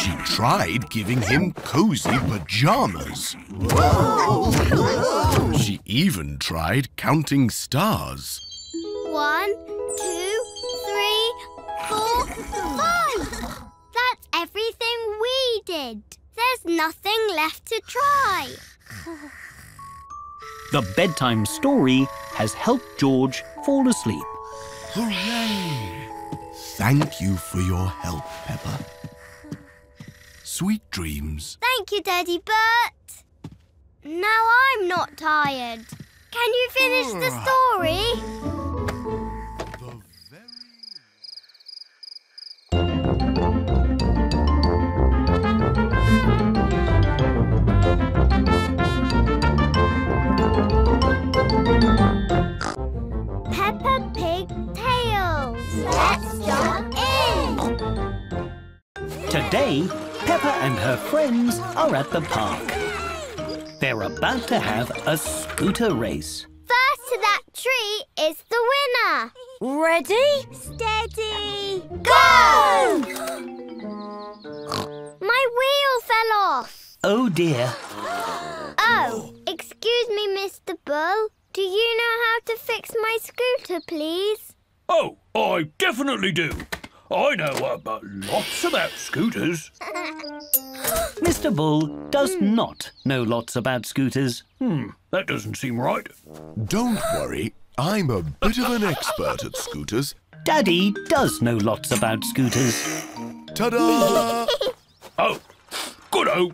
She tried giving him cozy pajamas. She even tried counting stars. One, two, three, four, five. That's everything we did. There's nothing left to try. The bedtime story has helped George fall asleep. Hooray! Thank you for your help, Peppa. Sweet dreams. Thank you, Daddy Bert. Now I'm not tired. Can you finish the ah. story? Today, Peppa and her friends are at the park. They're about to have a scooter race. First to that tree is the winner. Ready? Steady. Go! My wheel fell off. Oh dear, Oh, excuse me, Mr. Bull. Do you know how to fix my scooter, please? Oh, I definitely do. I know uh, lots about scooters. Mr. Bull does not know lots about scooters. Hmm, that doesn't seem right. Don't worry, I'm a bit of an expert at scooters. Daddy does know lots about scooters. Ta-da! Oh, good-o.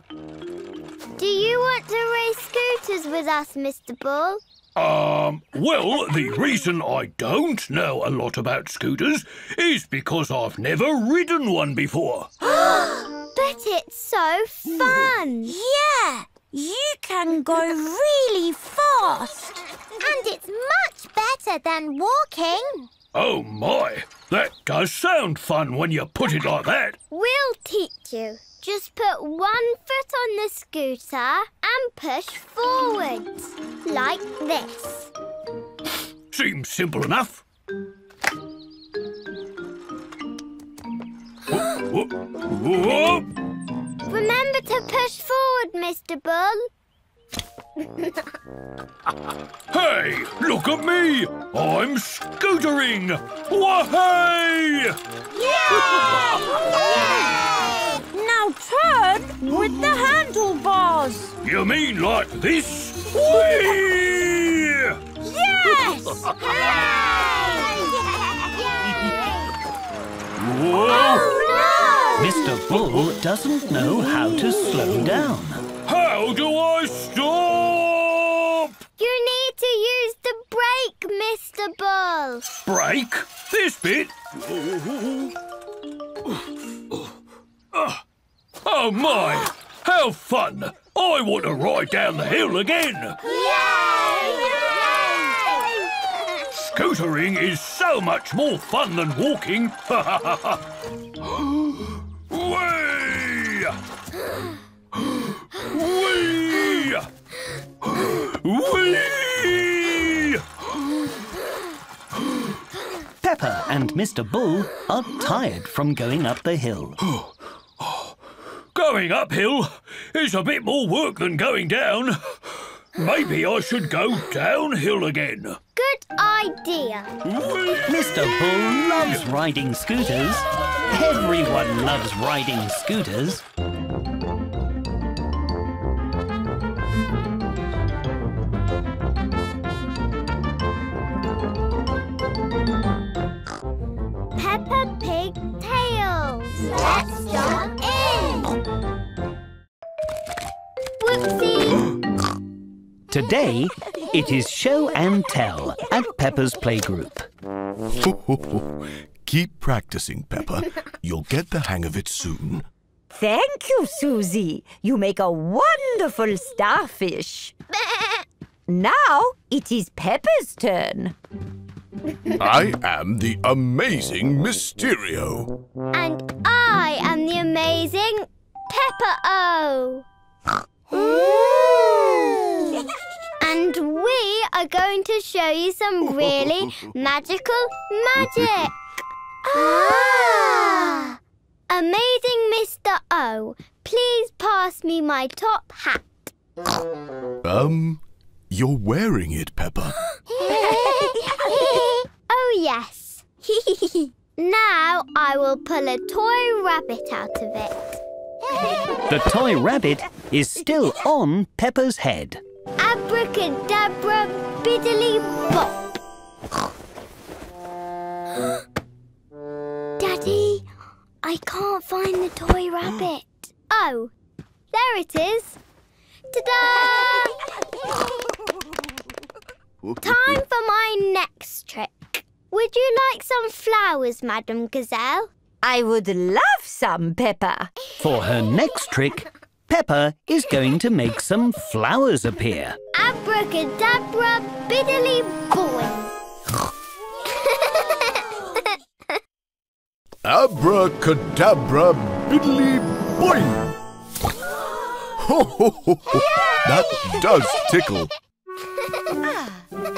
Do you want to race scooters with us, Mr. Bull? Um, well, the reason I don't know a lot about scooters is because I've never ridden one before. But it's so fun. Yeah, you can go really fast. And it's much better than walking. Oh my, that does sound fun when you put it like that. We'll teach you. Just put one foot on the scooter and push forwards. Like this. Seems simple enough. Remember to push forward, Mr. Bull. Hey, look at me! I'm scootering! Wahey! Now turn with the handlebars. You mean like this? Whee! Yes! Whoa! Mr. Bull doesn't know how to slow down. How do I stop? You need to use the brake, Mr. Bull. Brake? This bit? Oh my! How fun! I want to ride down the hill again! Yay! Scootering is so much more fun than walking! Whee! Whee! Whee! Peppa and Mr. Bull are tired from going up the hill. Oh, Going uphill is a bit more work than going down. Maybe I should go downhill again. Good idea. Mr. Bull loves riding scooters. Everyone loves riding scooters. Peppa Pig Tales. Let's Today, it is show and tell at Peppa's playgroup. Keep practicing, Peppa. You'll get the hang of it soon. Thank you, Susie. You make a wonderful starfish. Now it is Peppa's turn. I am the amazing Mysterio. And I am the amazing Peppa O. and we are going to show you some really magical magic. Ah! Amazing Mr. O, please pass me my top hat. Um, you're wearing it, Peppa. oh, yes. now I will pull a toy rabbit out of it. The toy rabbit is still on Peppa's head. Abracadabra, biddly bop. Daddy, I can't find the toy rabbit. Oh, there it is. Ta-da! Time for my next trick. Would you like some flowers, Madame Gazelle? I would love some, Peppa. For her next trick, Peppa is going to make some flowers appear. Abracadabra, biddly boing. Abracadabra, biddly boing! Ho, ho, ho, ho. That does tickle.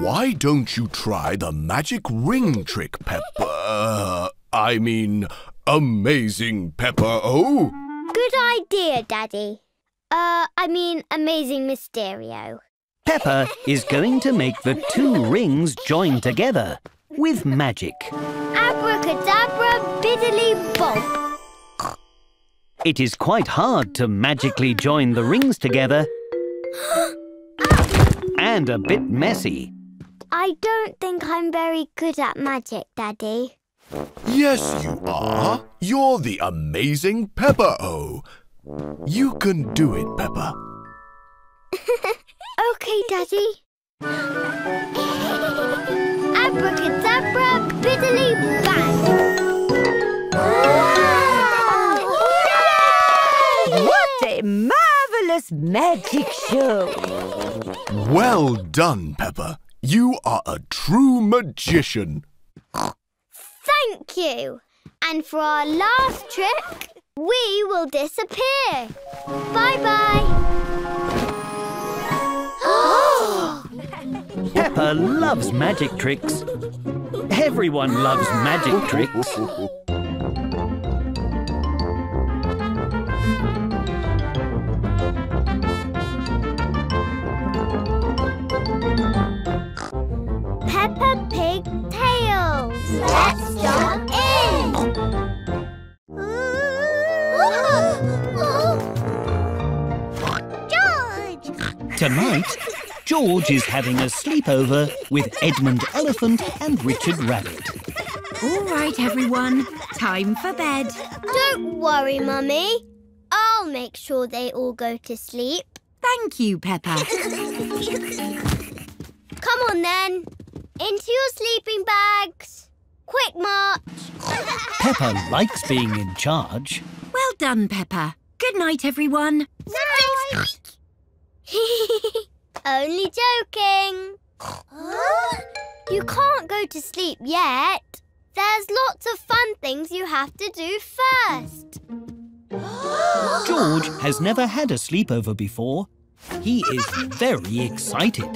Why don't you try the magic ring trick, Peppa? Uh, I mean, amazing Peppa Oh! Good idea, Daddy. Uh, I mean, amazing Mysterio. Peppa is going to make the two rings join together with magic. Abracadabra, biddly bob. It is quite hard to magically join the rings together and a bit messy. I don't think I'm very good at magic, Daddy. Yes, you are. You're the amazing Peppa O. You can do it, Peppa. Okay, Daddy. Abracadabra, biddly bang. What a marvelous magic show! Well done, Peppa. You are a true magician. Thank you. And for our last trick, we will disappear. Bye-bye. Peppa loves magic tricks. Everyone loves magic tricks. Tonight, George is having a sleepover with Edmund Elephant and Richard Rabbit. All right, everyone. Time for bed. Don't worry, Mummy. I'll make sure they all go to sleep. Thank you, Peppa. Come on then. Into your sleeping bags. Quick march. Peppa likes being in charge. well done, Peppa. Good night, everyone. Only joking. You can't go to sleep yet. There's lots of fun things you have to do first. George has never had a sleepover before. He is very excited.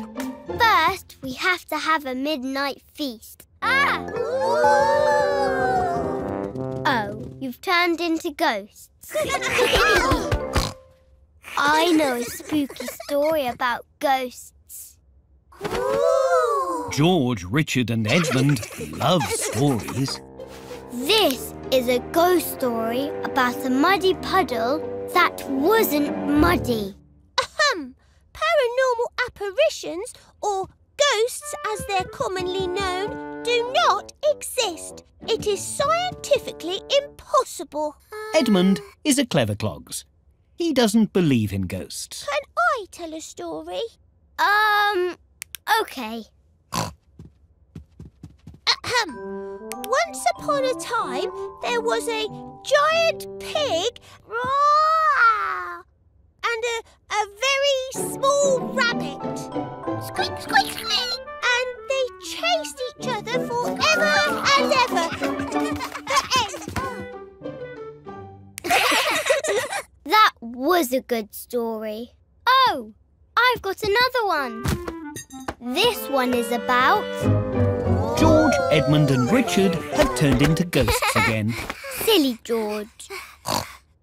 First, we have to have a midnight feast. Ah! Oh, you've turned into ghosts. I know a spooky story about ghosts. George, Richard, and Edmund love stories. This is a ghost story about a muddy puddle that wasn't muddy. Ahem! Paranormal apparitions, or ghosts as they're commonly known, do not exist. It is scientifically impossible. Edmund is a clever clogs. He doesn't believe in ghosts. Can I tell a story? Um, okay. Ahem. Once upon a time, there was a giant pig and a, a very small rabbit. Squeak, squeak, squeak. And they chased each other forever and ever. The end. That was a good story. Oh, I've got another one. This one is about George, Edmund, and Richard have turned into ghosts again. Silly George.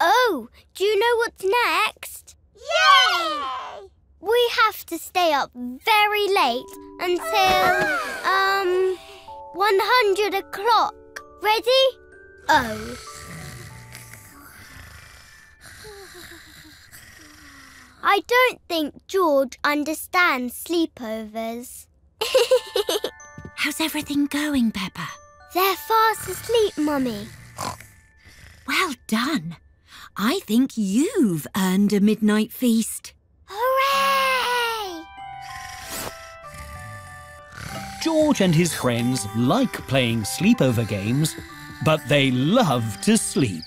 Oh, do you know what's next? Yay! We have to stay up very late until, um, 100 o'clock. Ready? Oh. I don't think George understands sleepovers. How's everything going, Peppa? They're fast asleep, Mummy. Well done. I think you've earned a midnight feast. Hooray! George and his friends like playing sleepover games, but they love to sleep.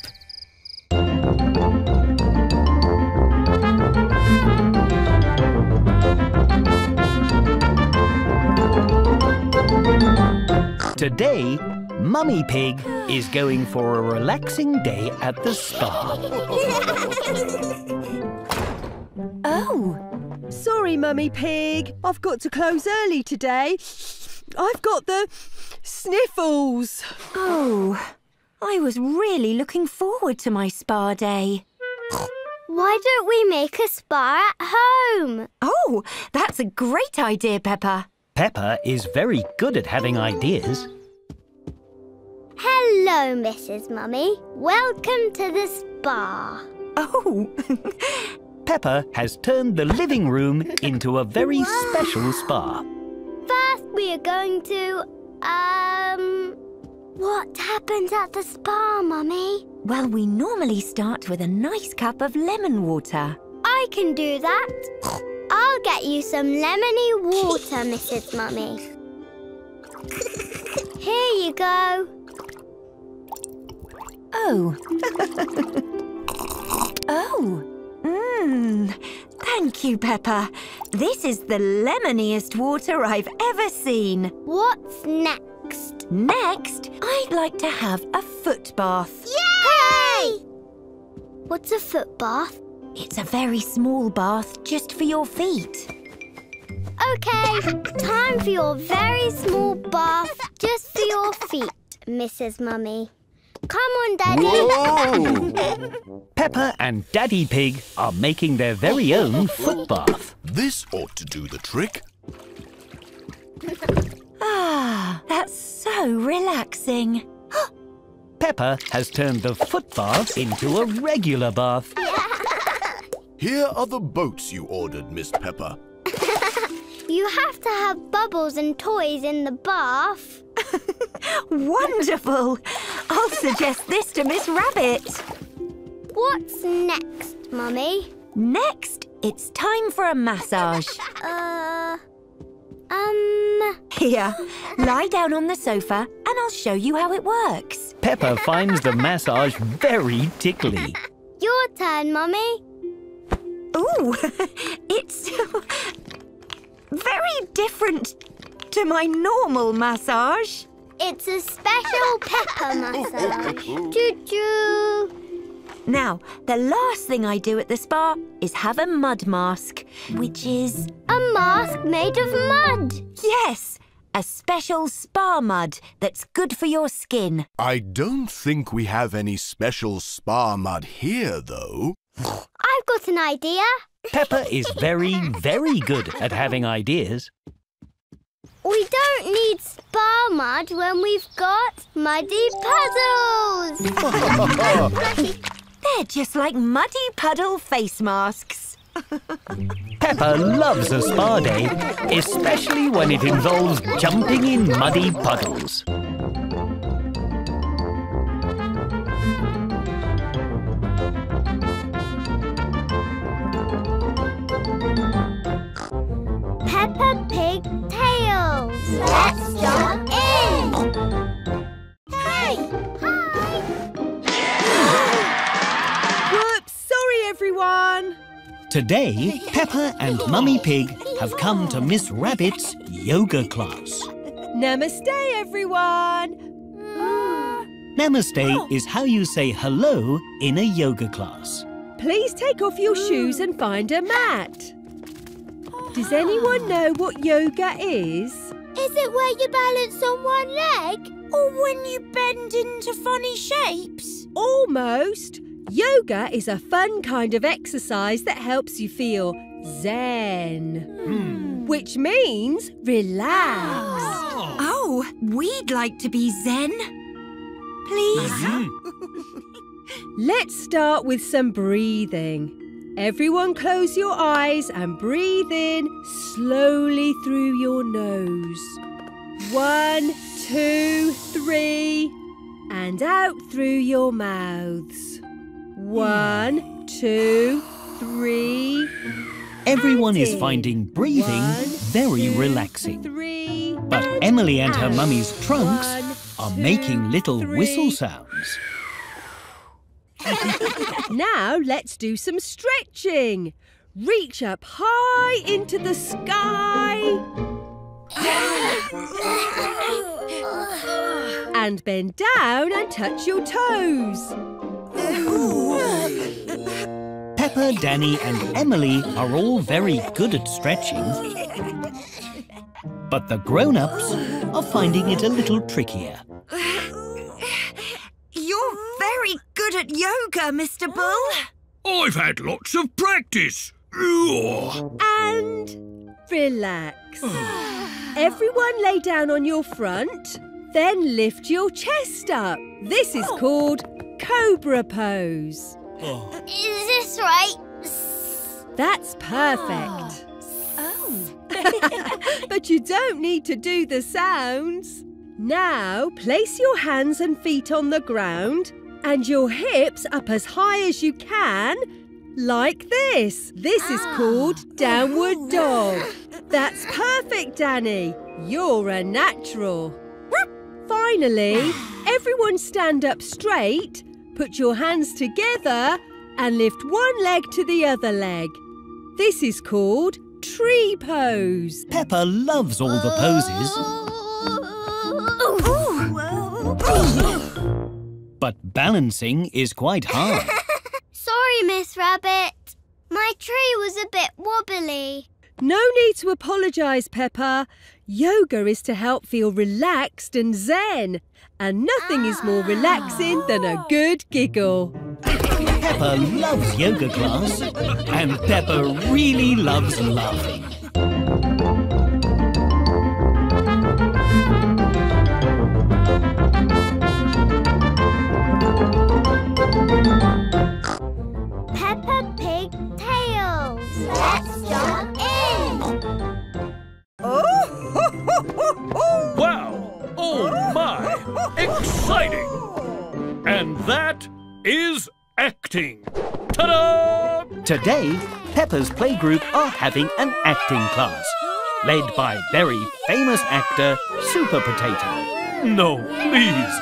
Today, Mummy Pig is going for a relaxing day at the spa. Oh, sorry, Mummy Pig. I've got to close early today. I've got the sniffles. Oh, I was really looking forward to my spa day. Why don't we make a spa at home? Oh, that's a great idea, Peppa. Peppa is very good at having ideas. Hello, Mrs. Mummy. Welcome to the spa. Oh, Peppa has turned the living room into a very special spa. First, we are going to. Um. What happens at the spa, Mummy? well, we normally start with a nice cup of lemon water. I can do that. I'll get you some lemony water, Mrs. Mummy. Here you go. Oh. oh. Mmm. Thank you, Peppa. This is the lemoniest water I've ever seen. What's next? Next, I'd like to have a foot bath. Yay! What's a foot bath? It's a very small bath just for your feet. Okay, time for your very small bath just for your feet, Mrs. Mummy. Come on, Daddy. Whoa! Peppa and Daddy Pig are making their very own foot bath. This ought to do the trick. Ah, that's so relaxing. Peppa has turned the foot bath into a regular bath. Here are the boats you ordered, Miss Peppa. You have to have bubbles and toys in the bath. Wonderful! I'll suggest this to Miss Rabbit. What's next, Mummy? Next, it's time for a massage. Uh. Um. Here, lie down on the sofa and I'll show you how it works. Peppa finds the massage very tickly. Your turn, Mummy. Ooh, it's very different to my normal massage. It's a special Peppa massage. Choo choo. Now, the last thing I do at the spa is have a mud mask, which is, A mask made of mud. yes, a special spa mud that's good for your skin. I don't think we have any special spa mud here, though. I've got an idea. Peppa is very, very good at having ideas. We don't need spa mud when we've got muddy puddles. They're just like muddy puddle face masks. Peppa loves a spa day, especially when it involves jumping in muddy puddles. Peppa Pig Tales. Let's jump in. Hey. Hi. Whoops, sorry everyone. Today, Peppa and Mummy Pig have come to Miss Rabbit's yoga class. Namaste everyone. Mm. Namaste is how you say hello in a yoga class. Please take off your shoes and find a mat. Does anyone know what yoga is? Is it where you balance on one leg? Or when you bend into funny shapes? Almost. Yoga is a fun kind of exercise that helps you feel zen, hmm. which means relaxed. Ah. Oh, we'd like to be zen. Please? Let's start with some breathing. Everyone close your eyes and breathe in slowly through your nose. One, two, three, and out through your mouths. One, two, three, Everyone is finding breathing One, very two, relaxing. three. But and Emily and her mummy's trunks One, are two, making little three. whistle sounds. Now let's do some stretching. Reach up high into the sky. And bend down and touch your toes. Peppa, Danny and Emily are all very good at stretching. But the grown-ups are finding it a little trickier. You're very good at yoga, Mr. Bull. Oh, I've had lots of practice. And relax. Oh. Everyone lay down on your front, then lift your chest up. This is oh. called Cobra Pose. Is this right? That's perfect. Ah. Oh. but you don't need to do the sounds. Now, place your hands and feet on the ground and your hips up as high as you can, like this. This is ah. called oh, Downward Dog. That's perfect, Danny. You're a natural. Finally, everyone stand up straight, put your hands together, and lift one leg to the other leg. This is called Tree Pose. Peppa loves all the poses, oh. But balancing is quite hard. Sorry, Miss Rabbit. My tree was a bit wobbly. No need to apologise, Peppa. Yoga is to help feel relaxed and zen. And nothing is more relaxing than a ah. good giggle. Peppa loves yoga class, and Peppa really loves laughing. Wow! Oh my! Exciting! And that is acting. Ta-da! Today, Peppa's playgroup are having an acting class, led by very famous actor Super Potato. No, please.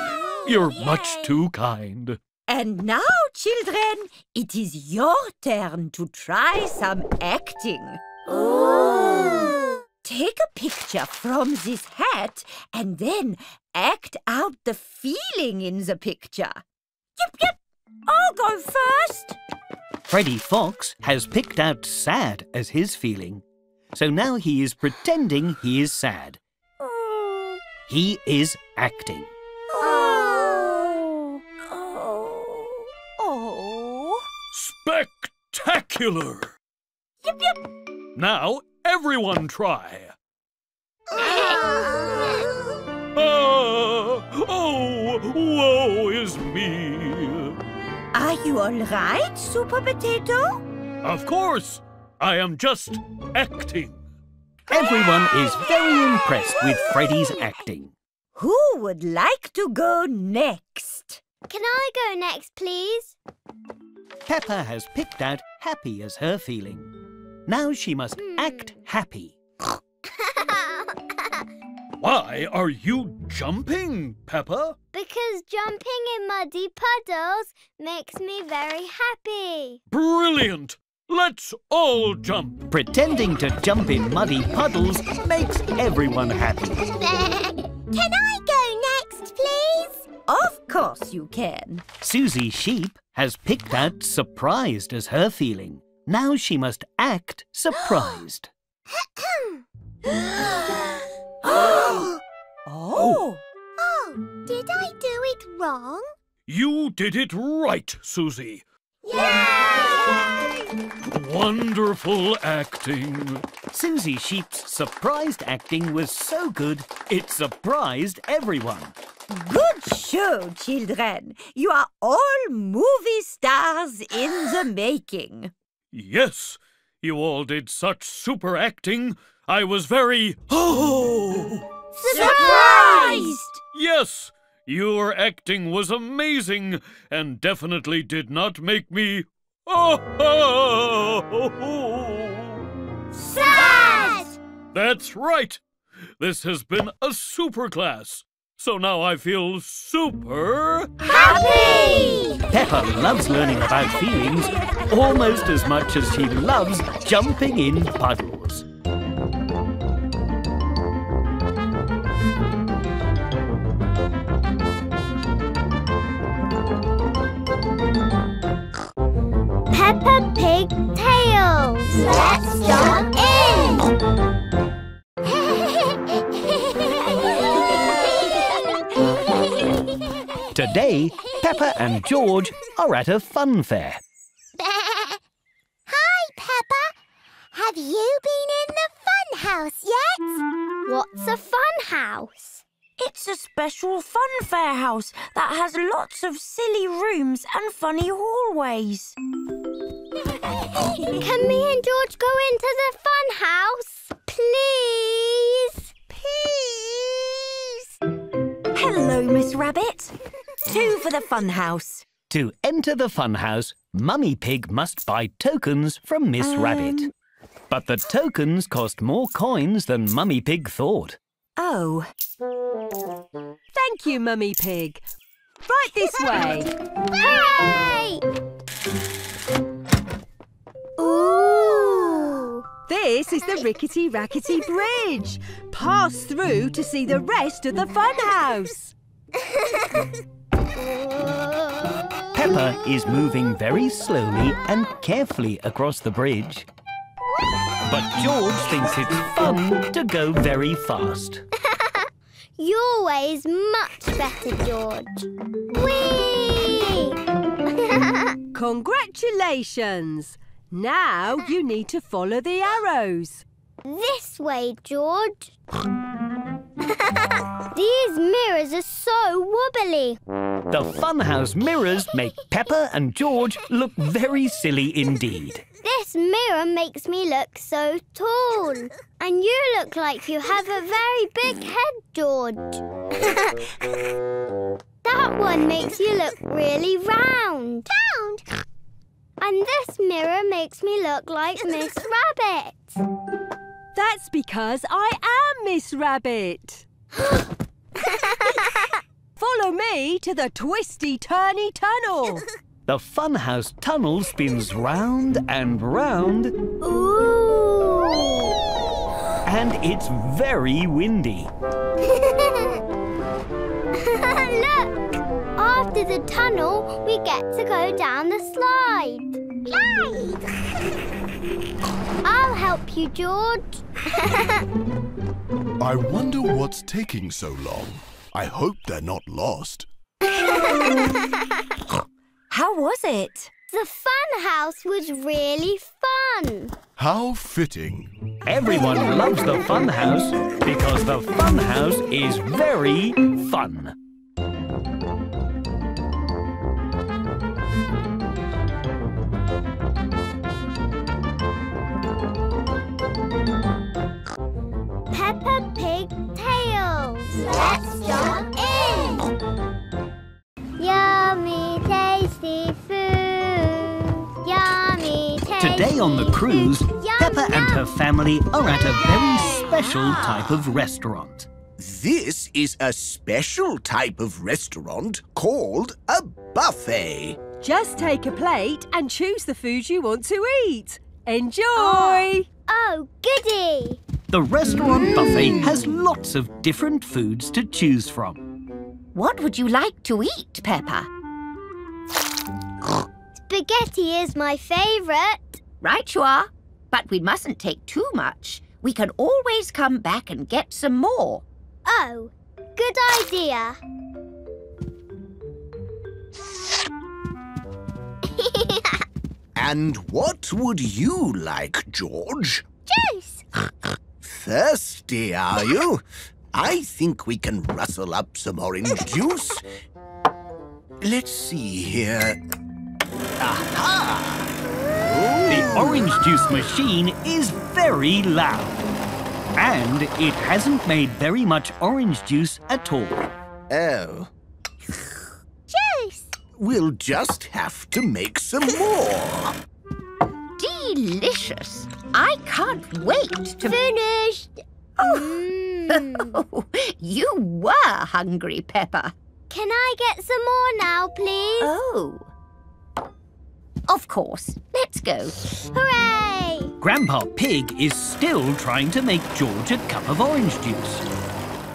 You're much too kind. And now, children, it is your turn to try some acting. Take a picture from this hat and then act out the feeling in the picture. Yep, yep. I'll go first. Freddy Fox has picked out sad as his feeling, so now he is pretending he is sad. Oh. He is acting. Oh. Oh. Oh. Spectacular! Yep, yep. Now, everyone try. Ah, oh, woe is me. Are you all right, Super Potato? Of course, I am just acting. Everyone is very impressed with Freddy's acting. Who would like to go next? Can I go next, please? Peppa has picked out happy as her feeling. Now she must act happy. Why are you jumping, Peppa? because jumping in muddy puddles makes me very happy. Brilliant! Let's all jump. Pretending to jump in muddy puddles makes everyone happy. Can I go next, please? Of course you can. Susie Sheep has picked out surprised as her feeling. Now she must act surprised. Oh. Oh, did I do it wrong? You did it right, Susie. Yay! Wonderful acting. Susie Sheep's surprised acting was so good, it surprised everyone. Good show, children. You are all movie stars in the making. Yes, you all did such super acting. I was very. Oh! Surprised! Yes, your acting was amazing and definitely did not make me. Oh! Sad! That's right. This has been a super class. So now I feel super... Happy! Peppa loves learning about feelings almost as much as she loves jumping in puddles. Peppa Pig Tales! Let's jump morning, Peppa and George are at a fun fair. Hi, Peppa. Have you been in the fun house yet? What's a fun house? It's a special fun fair house that has lots of silly rooms and funny hallways. Can me and George go into the fun house? Please? Please. Hello, Miss Rabbit. Two for the fun house. To enter the funhouse, Mummy Pig must buy tokens from Miss Um. Rabbit. But the tokens cost more coins than Mummy Pig thought. Oh, Thank you, Mummy Pig. Right this way. Hey! Ooh! This is the Rickety Rackety Bridge. Pass through to see the rest of the funhouse. Peppa is moving very slowly and carefully across the bridge. But George thinks it's fun to go very fast. Your way is much better, George. Whee! Congratulations. Now you need to follow the arrows. this way, George. These mirrors are so wobbly. The funhouse mirrors make Peppa and George look very silly indeed. This mirror makes me look so tall. And you look like you have a very big head, George. that one makes you look really round. Round? And this mirror makes me look like Miss Rabbit. That's because I am Miss Rabbit. Follow me to the twisty turny tunnel. The funhouse tunnel spins round and round, Ooh! and it's very windy. Look! After the tunnel, we get to go down the slide. I'll help you, George. I wonder what's taking so long. I hope they're not lost. how was it? The fun house was really fun. How fitting. Everyone loves the fun house because the fun house is very fun. Let's jump in. Yummy, tasty food. Yummy, tasty Today on the cruise, food. Yum, Peppa and her family are at a very special type of restaurant. This is a special type of restaurant called a buffet. Just take a plate and choose the food you want to eat. Enjoy! Oh, goody. The restaurant buffet has lots of different foods to choose from. What would you like to eat, Peppa? Spaghetti is my favourite. Right you are. But we mustn't take too much. We can always come back and get some more. Oh, good idea. And what would you like, George? Juice. Thirsty, are you? I think we can rustle up some orange juice. Let's see here. Aha! The orange juice machine is very loud. And it hasn't made very much orange juice at all. Oh, Juice. we'll just have to make some more. Delicious. I can't wait to... Finished. Mm. Oh, you were hungry, Peppa. Can I get some more now, please? Oh. Of course. Let's go. Hooray! Grandpa Pig is still trying to make George a cup of orange juice.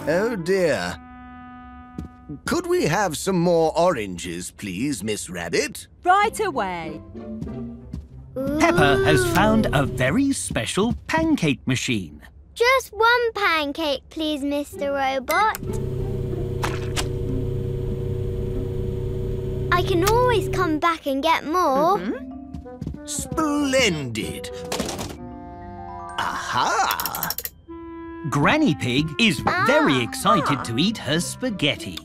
Oh dear. Could we have some more oranges, please, Miss Rabbit? Right away. Peppa has found a very special pancake machine. Just one pancake, please, Mr. Robot. I can always come back and get more. Splendid. Aha! Granny Pig is very excited to eat her spaghetti.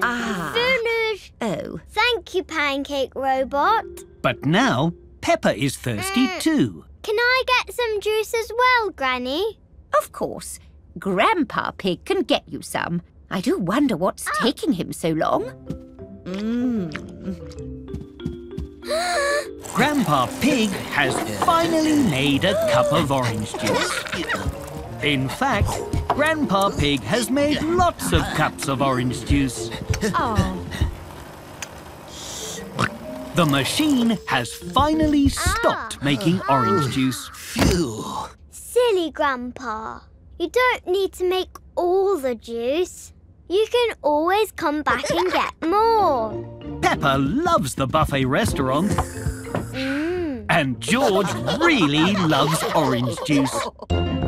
Ah. Finish. Oh. Thank you, Pancake Robot. But now Peppa is thirsty mm. too. Can I get some juice as well, Granny? Of course. Grandpa Pig can get you some. I do wonder what's ah. taking him so long. Mmm. Grandpa Pig has finally made a cup of orange juice. In fact, Grandpa Pig has made lots of cups of orange juice. Oh, The machine has finally stopped making orange juice. Phew. Silly Grandpa. You don't need to make all the juice. You can always come back and get more. Peppa loves the buffet restaurant. Mm. And George really loves orange juice.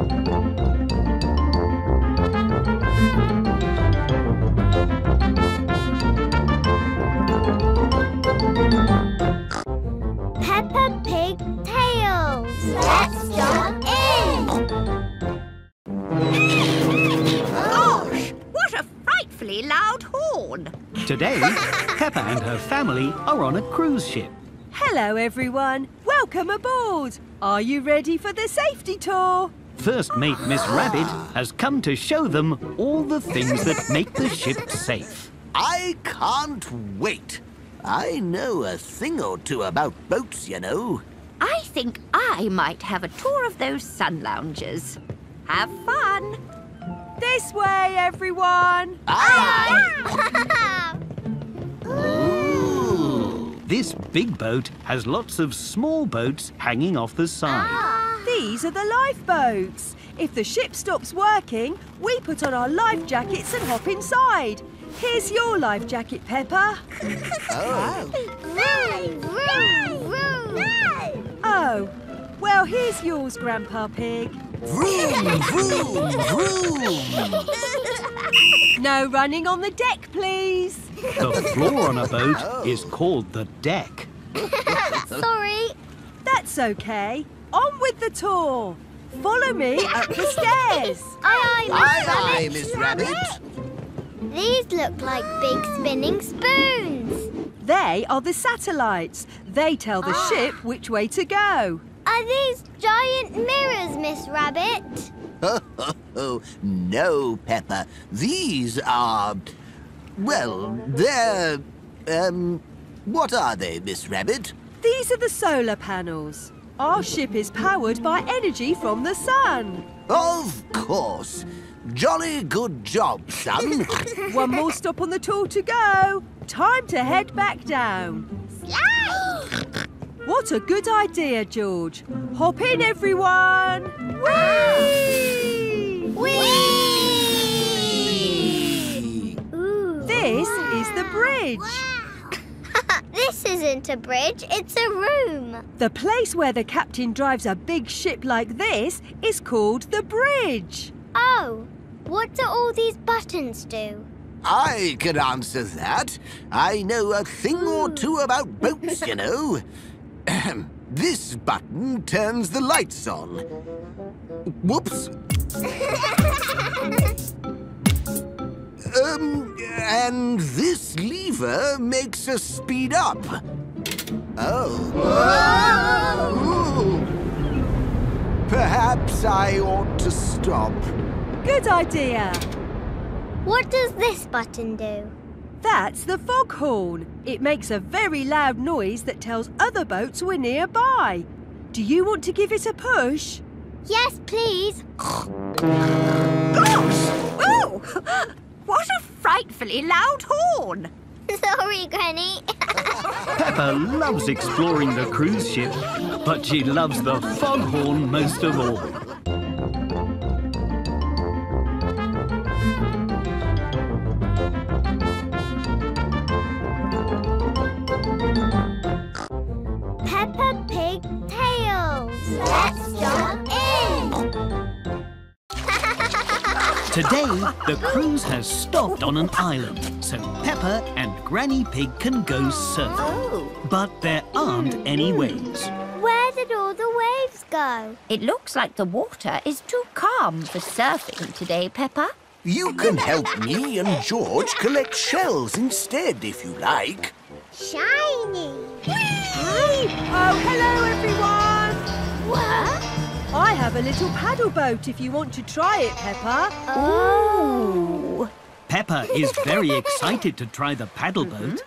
frightfully loud horn! Today, Peppa and her family are on a cruise ship. Hello, everyone. Welcome aboard. Are you ready for the safety tour? First mate Miss Rabbit has come to show them all the things that make the ship safe. I can't wait. I know a thing or two about boats, you know. I think I might have a tour of those sun loungers. Have fun! This way, everyone. This big boat has lots of small boats hanging off the side. Ah. These are the lifeboats. If the ship stops working, we put on our life jackets and hop inside. Here's your life jacket, Peppa. Oh, well, here's yours, Grandpa Pig. Vroom, vroom, vroom. No running on the deck, please. The floor on a boat is called the deck. Sorry. That's okay. On with the tour. Follow me up the stairs. Aye, aye, Miss Aye, aye, Miss Rabbit. These look like big spinning spoons. They are the satellites. They tell the ah. ship which way to go. Are these giant mirrors, Miss Rabbit? Oh, no, Peppa. These are. Well, they're. Um. What are they, Miss Rabbit? These are the solar panels. Our ship is powered by energy from the sun. Of course. Jolly good job, son. One more stop on the tour to go. Time to head back down. What a good idea, George. Hop in, everyone. Whee! Ooh. This is the bridge. this isn't a bridge, it's a room. The place where the captain drives a big ship like this is called the bridge. Oh, what do all these buttons do? I can answer that. I know a thing or hmm. two about boats, you know. Ahem. this button turns the lights on. Whoops. Um, and this lever makes us speed up. Oh. Ooh. Perhaps I ought to stop. Good idea. What does this button do? That's the foghorn. It makes a very loud noise that tells other boats we're nearby. Do you want to give it a push? Yes, please. Gosh! Oh! What a frightfully loud horn! Sorry, Granny. Peppa loves exploring the cruise ship, but she loves the foghorn most of all. Today, the cruise has stopped on an island, so Peppa and Granny Pig can go surfing. Oh, But there aren't any waves. Where did all the waves go? it looks like the water is too calm for surfing today, Peppa. You can help me and George collect shells instead if you like. Shiny. Oh, hello, everyone. What? I have a little paddle boat if you want to try it, Peppa. Ooh. Peppa is very excited to try the paddle boat.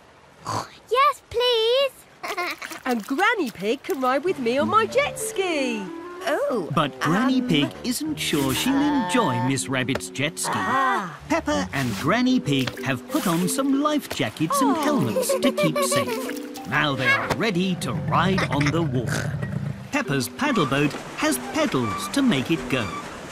Yes, please. And Granny Pig can ride with me on my jet ski. Oh. But Granny Pig isn't sure she'll enjoy Miss Rabbit's jet ski. Ah. Peppa and Granny Pig have put on some life jackets and helmets to keep safe. Now they are ready to ride on the water. Peppa's paddle boat has pedals to make it go.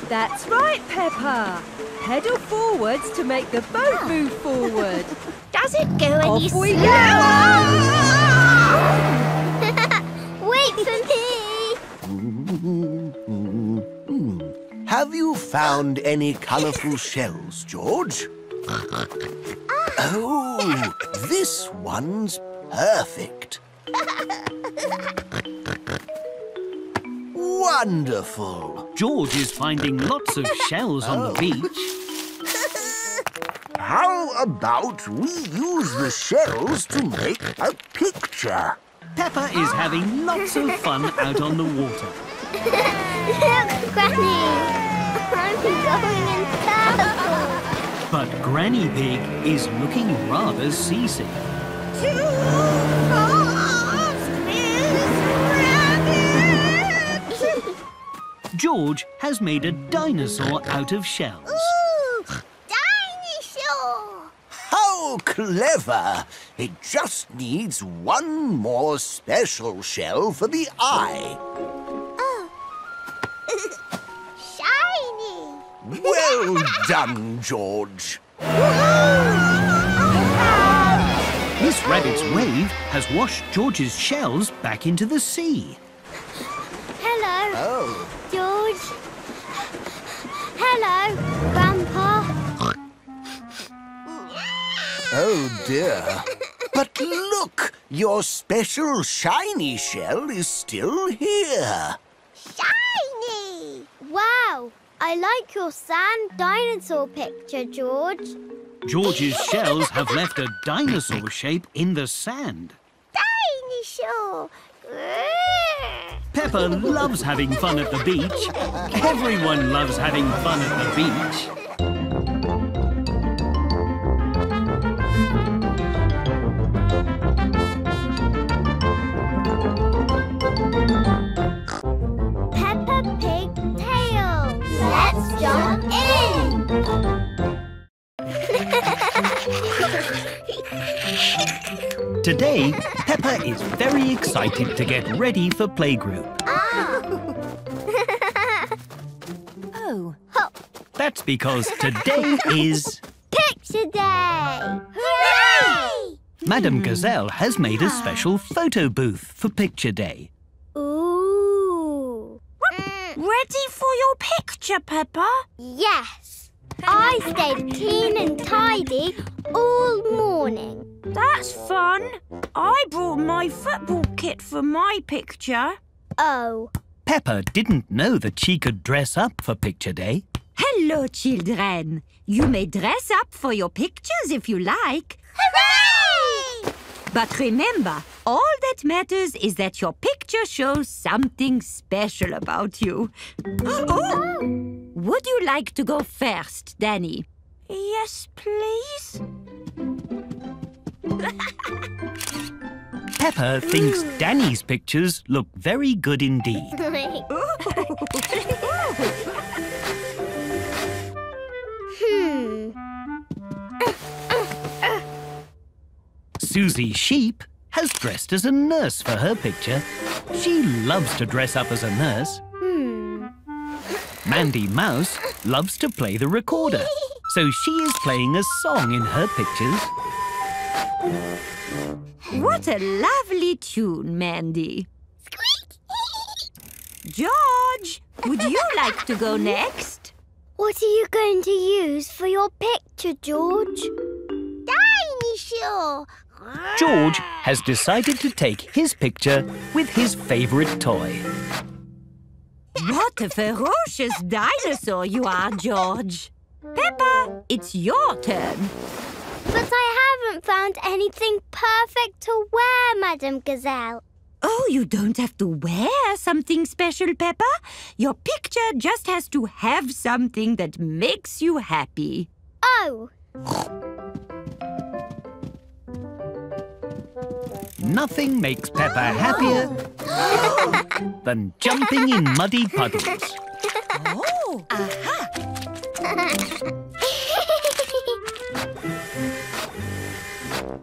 That's right, Peppa. Pedal forwards to make the boat ah. move forward. Does it go any Off we go! Wait for me. Have you found any colourful shells, George? Ah. Oh, this one's perfect. Wonderful. George is finding lots of shells on the oh. beach. How about we use the shells to make a picture? Peppa is having lots of fun out on the water. Look, Granny. I'm going in circles. But Granny Pig is looking rather seasick. George has made a dinosaur out of shells. Ooh, dinosaur. How clever! It just needs one more special shell for the eye. Oh. Shiny. Well done, George. Miss Rabbit's wave has washed George's shells back into the sea. Hello, Oh. George. Hello, Grandpa. Oh dear. But look, your special shiny shell is still here. Shiny. Wow, I like your sand dinosaur picture, George. George's shells have left a dinosaur shape in the sand. Dinosaur. Peppa loves having fun at the beach. Everyone loves having fun at the beach. Peppa Pig Tale. Let's jump in. Today, Peppa is very excited to get ready for playgroup. Oh. oh. That's because today is... Picture day. Hooray! Madame hmm. Gazelle has made a special photo booth for Picture Day. Ooh. Ready for your picture, Peppa? Yes. I stayed clean and tidy all morning. That's fun. I brought my football kit for my picture. Oh. Peppa didn't know that she could dress up for Picture Day. Hello, children. You may dress up for your pictures if you like. Hooray! But remember, all that matters is that your picture shows something special about you. Oh! oh. Would you like to go first, Danny? Yes, please. Peppa thinks Danny's pictures look very good indeed. hmm. Susie Sheep has dressed as a nurse for her picture. She loves to dress up as a nurse. Mandy Mouse loves to play the recorder, so she is playing a song in her pictures. What a lovely tune, Mandy. George, would you like to go next? What are you going to use for your picture, George? sure. George has decided to take his picture with his favourite toy. What a ferocious dinosaur you are, George. Peppa, it's your turn. But I haven't found anything perfect to wear, Madame Gazelle. Oh, you don't have to wear something special, Peppa. Your picture just has to have something that makes you happy. Oh, Nothing makes Peppa happier than jumping in muddy puddles. Oh, aha.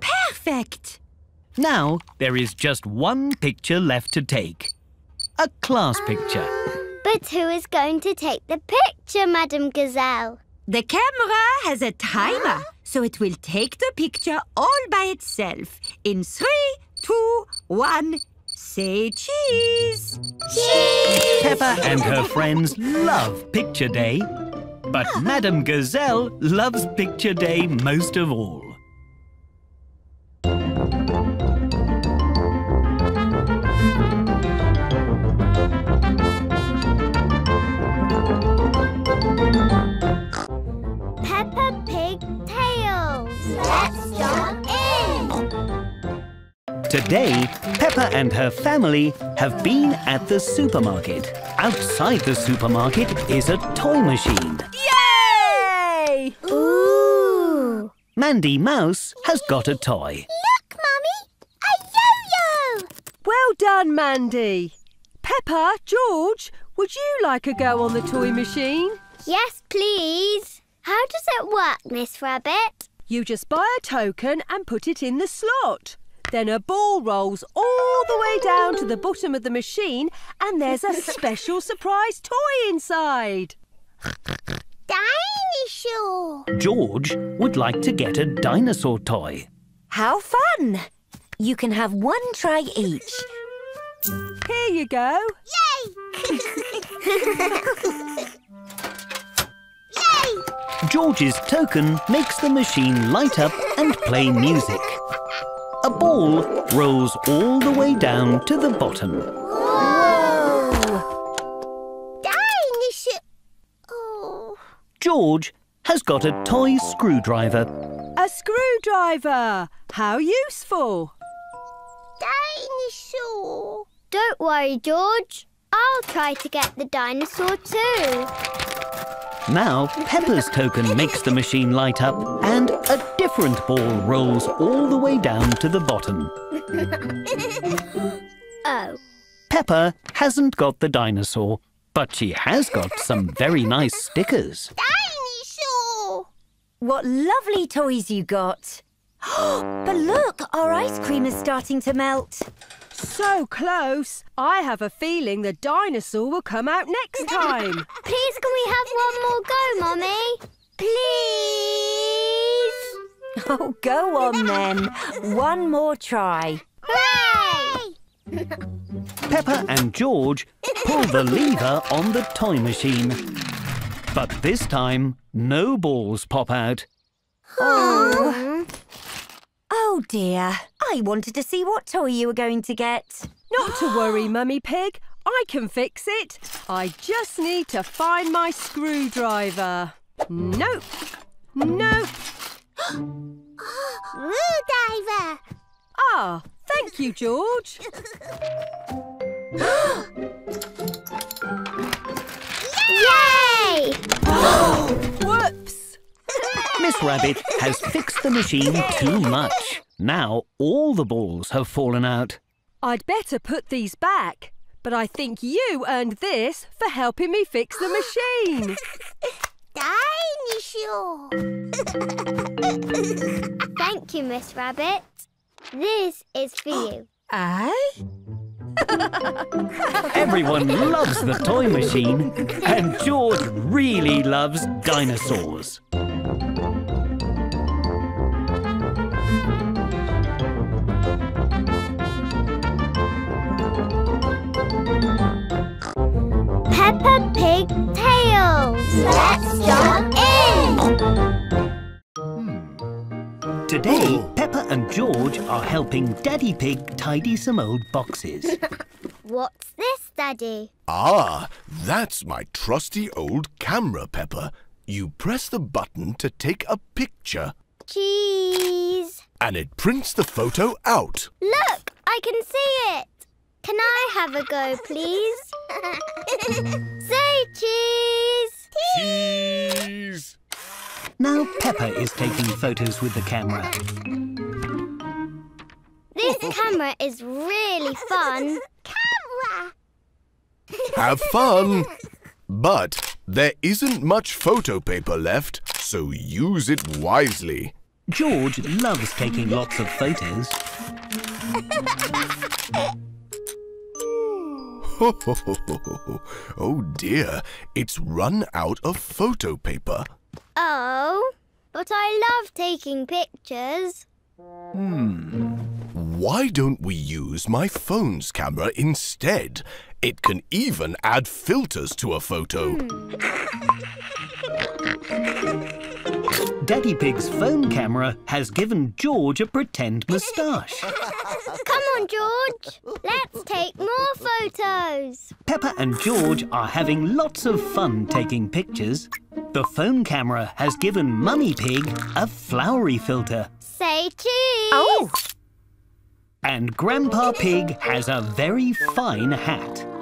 Perfect. Now there is just one picture left to take. A class picture. but who is going to take the picture, Madame Gazelle? The camera has a timer, so it will take the picture all by itself. In three, two, one, say cheese. Cheese! Peppa and her friends love Picture Day. But ah. Madame Gazelle loves Picture Day most of all. Today, Peppa and her family have been at the supermarket. Outside the supermarket is a toy machine. Yay! Ooh. Mandy Mouse has got a toy. Look, Mummy! A yo-yo! Well done, Mandy. Peppa, George, would you like a go on the toy machine? Yes, please. How does it work, Miss Rabbit? You just buy a token and put it in the slot. Then a ball rolls all the way down to the bottom of the machine and there's a special surprise toy inside. Dinosaur! George would like to get a dinosaur toy. How fun! You can have one try each. Here you go. Yay! Yay! George's token makes the machine light up and play music. A ball rolls all the way down to the bottom. Dinosaur! Oh. George has got a toy screwdriver. A screwdriver. How useful. Dinosaur! Don't worry, George. I'll try to get the dinosaur too. Now Peppa's token makes the machine light up and a different ball rolls all the way down to the bottom. Oh. Peppa hasn't got the dinosaur, but she has got some very nice stickers. Dinosaur! What lovely toys you got. but look, our ice cream is starting to melt. So close. I have a feeling the dinosaur will come out next time. Please, can we have one more go, Mummy? Please? Oh, go on then. One more try. Hooray! Peppa and George pull the lever on the toy machine. But this time, no balls pop out. Oh. Oh dear. I wanted to see what toy you were going to get. Not to worry, Mummy Pig. I can fix it. I just need to find my screwdriver. Nope. Nope. Screwdriver! Ah, thank you, George. Yay! Whoops. Miss Rabbit has fixed the machine too much. Now all the balls have fallen out. I'd better put these back, but I think you earned this for helping me fix the machine. Dinosaur! Thank you, Miss Rabbit. This is for you. Eh? Everyone loves the toy machine, and George really loves dinosaurs. Peppa Pig Tales. Let's jump in. Today, Peppa and George are helping Daddy Pig tidy some old boxes. What's this, Daddy? Ah, that's my trusty old camera, Peppa. You press the button to take a picture Cheese. and it prints the photo out. Look, I can see it. Can I have a go, please? Say cheese. Cheese! Now Peppa is taking photos with the camera. This camera is really fun. Camera. Have fun! But there isn't much photo paper left, so use it wisely. George loves taking lots of photos. oh dear, it's run out of photo paper. Oh, but I love taking pictures. Hmm. Why don't we use my phone's camera instead? It can even add filters to a photo. Daddy Pig's phone camera has given George a pretend moustache. Come on, George. Let's take more photos. Peppa and George are having lots of fun taking pictures. The phone camera has given Mummy Pig a flowery filter. Say cheese. Oh, And Grandpa Pig has a very fine hat.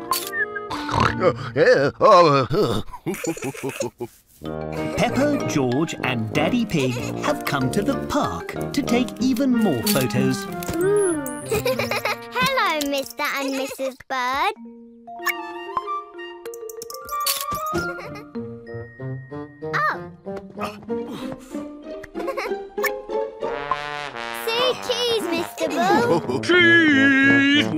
Oh, uh, Peppa, George and Daddy Pig have come to the park to take even more photos. Hello, Mr. and Mrs. Bird. oh. Say cheese, Mr. Bull. Cheese!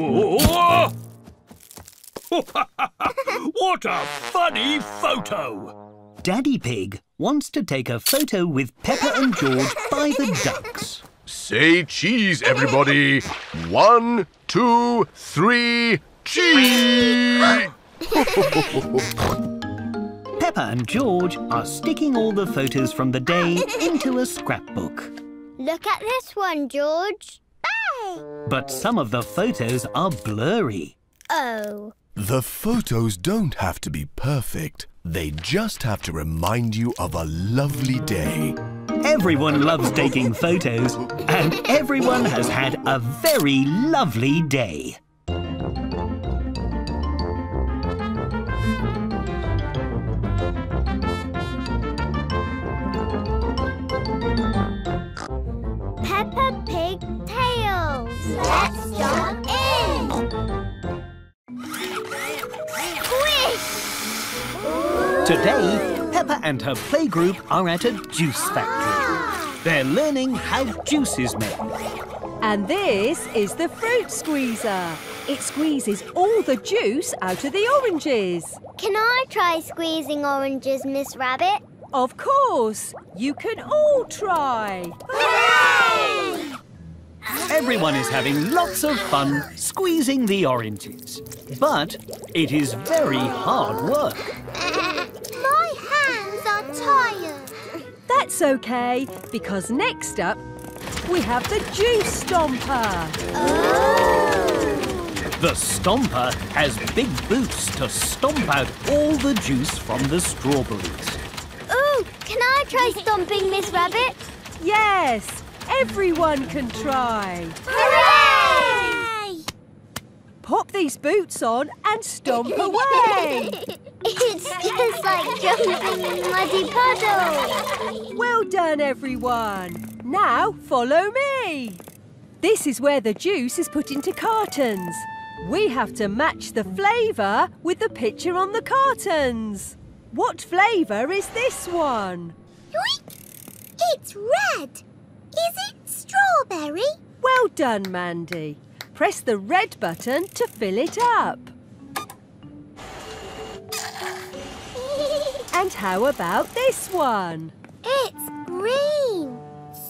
What a funny photo! Daddy Pig wants to take a photo with Peppa and George by the ducks. Say cheese, everybody. One, two, three, cheese! Peppa and George are sticking all the photos from the day into a scrapbook. Look at this one, George. But some of the photos are blurry. Oh. The photos don't have to be perfect. They just have to remind you of a lovely day. Everyone loves taking photos, and everyone has had a very lovely day. Today, Peppa and her playgroup are at a juice factory. They're learning how juice is made. And this is the fruit squeezer. It squeezes all the juice out of the oranges. Can I try squeezing oranges, Miss Rabbit? Of course, you can all try. Hooray! Everyone is having lots of fun squeezing the oranges. But it is very hard work. My hands are tired. That's okay, because next up we have the juice stomper. Oh. The Stomper has big boots to stomp out all the juice from the strawberries. Ooh, can I try stomping, Miss Rabbit? Yes, everyone can try. Hooray! Pop these boots on and stomp away. It's just like jumping in muddy puddles. Well done, everyone. Now follow me. This is where the juice is put into cartons. We have to match the flavour with the picture on the cartons. What flavour is this one? Yoink! It's red. Is it strawberry? Well done, Mandy. Press the red button to fill it up. And how about this one? It's green.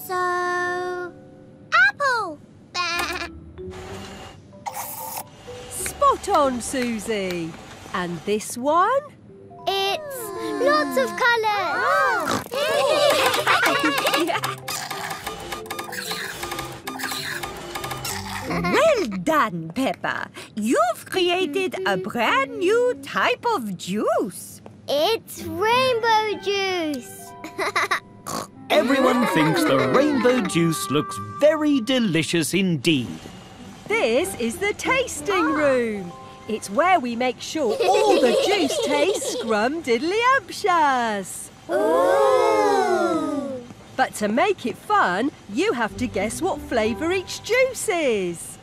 So, apple. Spot on, Susie. And this one? It's lots of colours. Well done, Peppa. You've created a brand new type of juice. It's rainbow juice. Everyone thinks the rainbow juice looks very delicious indeed. This is the tasting ah. room. It's where we make sure all the juice tastes scrumdiddlyumptious. Ooh. But to make it fun, you have to guess what flavour each juice is.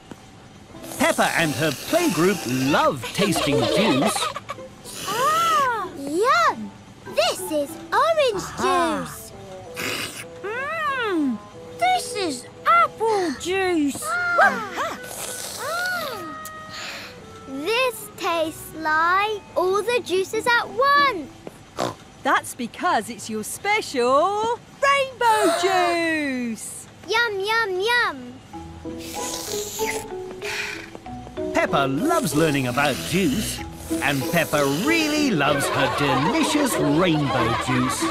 Peppa and her playgroup love tasting juice. Ah, yum! This is orange juice. Mmm, this is apple juice. Ah. This tastes like all the juices at once. That's because it's your special rainbow juice. Yum, yum, yum. Peppa loves learning about juice, and Peppa really loves her delicious rainbow juice.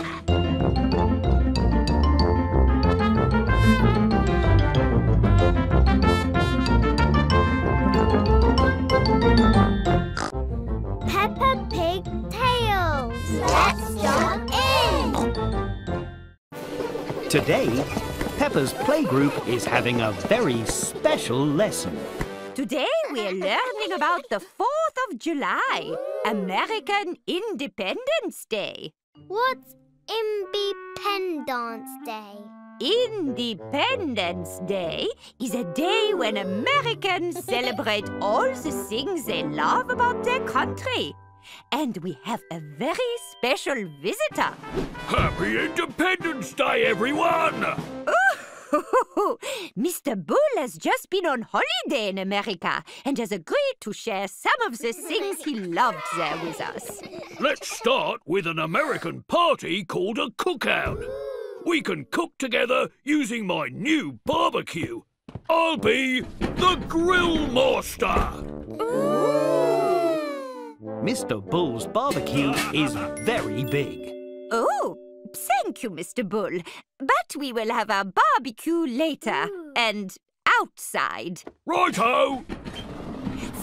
Peppa Pig Tales. Let's Today, Peppa's playgroup is having a very special lesson. Today we're learning about the 4th of July, American Independence Day. What's Independence Day? Independence Day is a day when Americans celebrate all the things they love about their country. And we have a very special visitor. Happy Independence Day, everyone! Mr. Bull has just been on holiday in America and has agreed to share some of the things he loved there with us. Let's start with an American party called a cookout. We can cook together using my new barbecue. I'll be the grill master. Mr. Bull's barbecue is very big. Oh, thank you, Mr. Bull. But we will have our barbecue later hmm. and outside. Righto!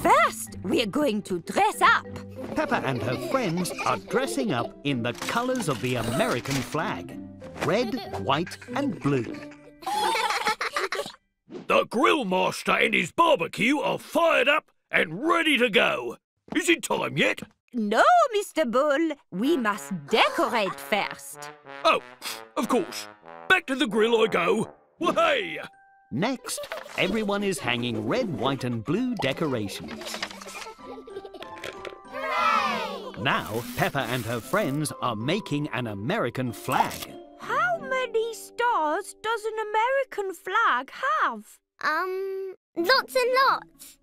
First, we're going to dress up. Peppa and her friends are dressing up in the colours of the American flag red, white, and blue. The grill master and his barbecue are fired up and ready to go. Is it time yet? No, Mr. Bull, we must decorate first. Oh, of course. Back to the grill I go. Way! Next, everyone is hanging red, white, and blue decorations. Now, Peppa and her friends are making an American flag. How many stars does an American flag have? Um, lots and lots.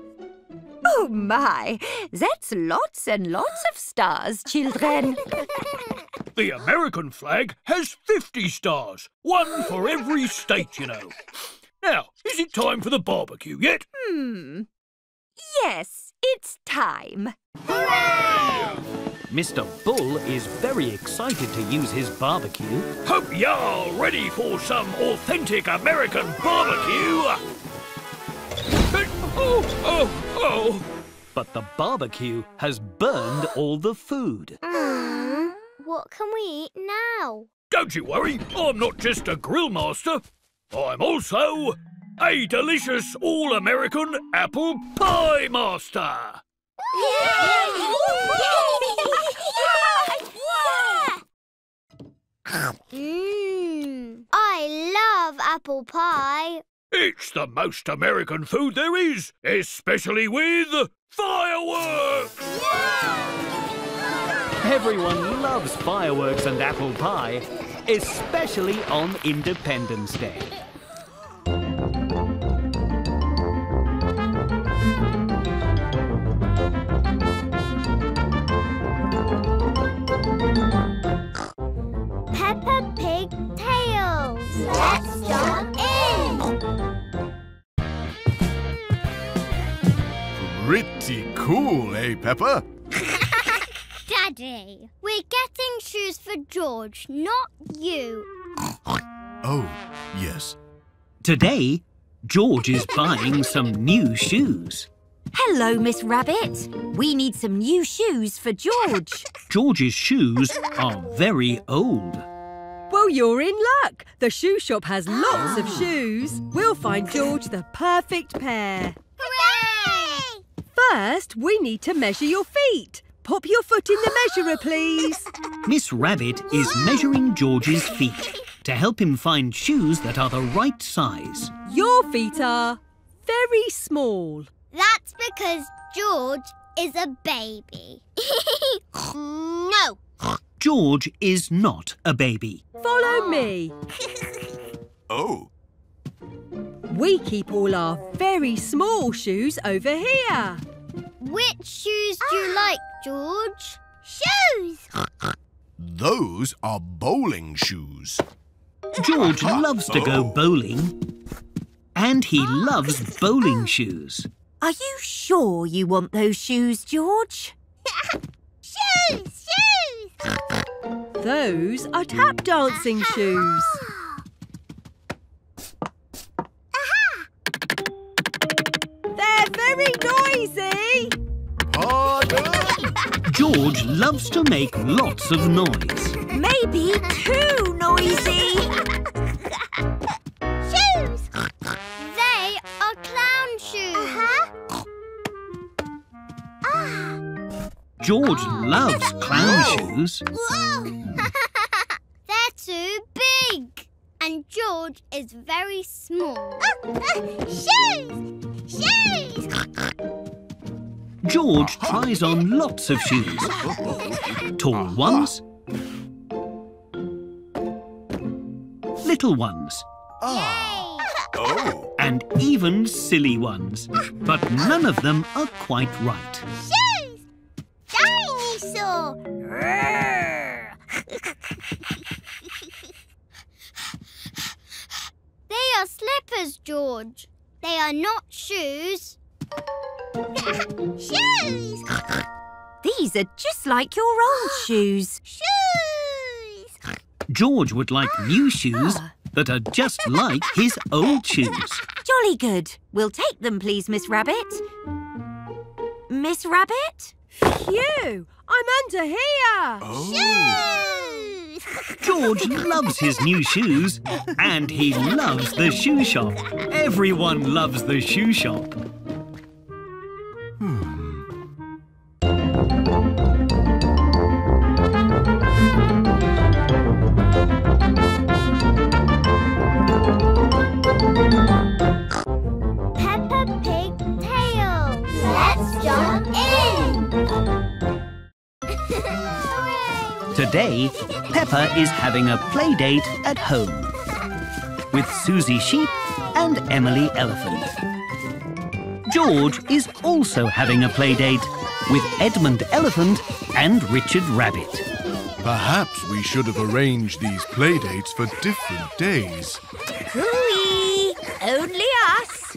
Oh my, that's lots and lots of stars, children. The American flag has 50 stars. One for every state, you know. Now, is it time for the barbecue yet? Hmm. Yes, it's time. Mr. Bull is very excited to use his barbecue. Hope y'all ready for some authentic American barbecue. Oh, oh, oh. But the barbecue has burned all the food. Mm, what can we eat now? Don't you worry, I'm not just a grill master. I'm also a delicious all-American apple pie master. Mmm, I love apple pie. It's the most American food there is, especially with fireworks. Everyone loves fireworks and apple pie, especially on Independence Day. Pretty cool, eh, Peppa? Daddy, we're getting shoes for George, not you. Oh, yes. Today, George is buying some new shoes. Hello, Miss Rabbit. We need some new shoes for George. George's shoes are very old. Well, you're in luck. The shoe shop has lots of shoes. We'll find George the perfect pair. Hooray! First, we need to measure your feet. Pop your foot in the measurer, please. Miss Rabbit is measuring George's feet to help him find shoes that are the right size. Your feet are very small. That's because George is a baby. no. George is not a baby. Follow me. Oh, We keep all our very small shoes over here. Which shoes do you ah! like, George? Shoes. those are bowling shoes. George uh-huh. loves to go oh. bowling. And he ah. loves bowling shoes. Are you sure you want those shoes, George? Shoes. Shoes. Those are tap dancing shoes. They're very noisy. Pardon? George loves to make lots of noise. Maybe too noisy. Shoes. They are clown shoes. Uh-huh. George loves clown shoes. Whoa. They're too big. And George is very small. Shoes. Shoes. George tries on lots of shoes. Tall ones. Little ones. Ah. Oh. And even silly ones. But none of them are quite right. Shoes. Dinosaur. They are slippers, George. They are not shoes. Shoes. These are just like your old ah, shoes. Shoes. George would like ah, new shoes ah. that are just like his old shoes. Jolly good. We'll take them, please, Miss Rabbit. Miss Rabbit? Phew, I'm under here. Oh. Shoes. George loves his new shoes and he loves the shoe shop. Everyone loves the shoe shop. Today, Peppa is having a play date at home with Susie Sheep and Emily Elephant. George is also having a play date with Edmund Elephant and Richard Rabbit. Perhaps we should have arranged these playdates for different days. Hooey! Only us.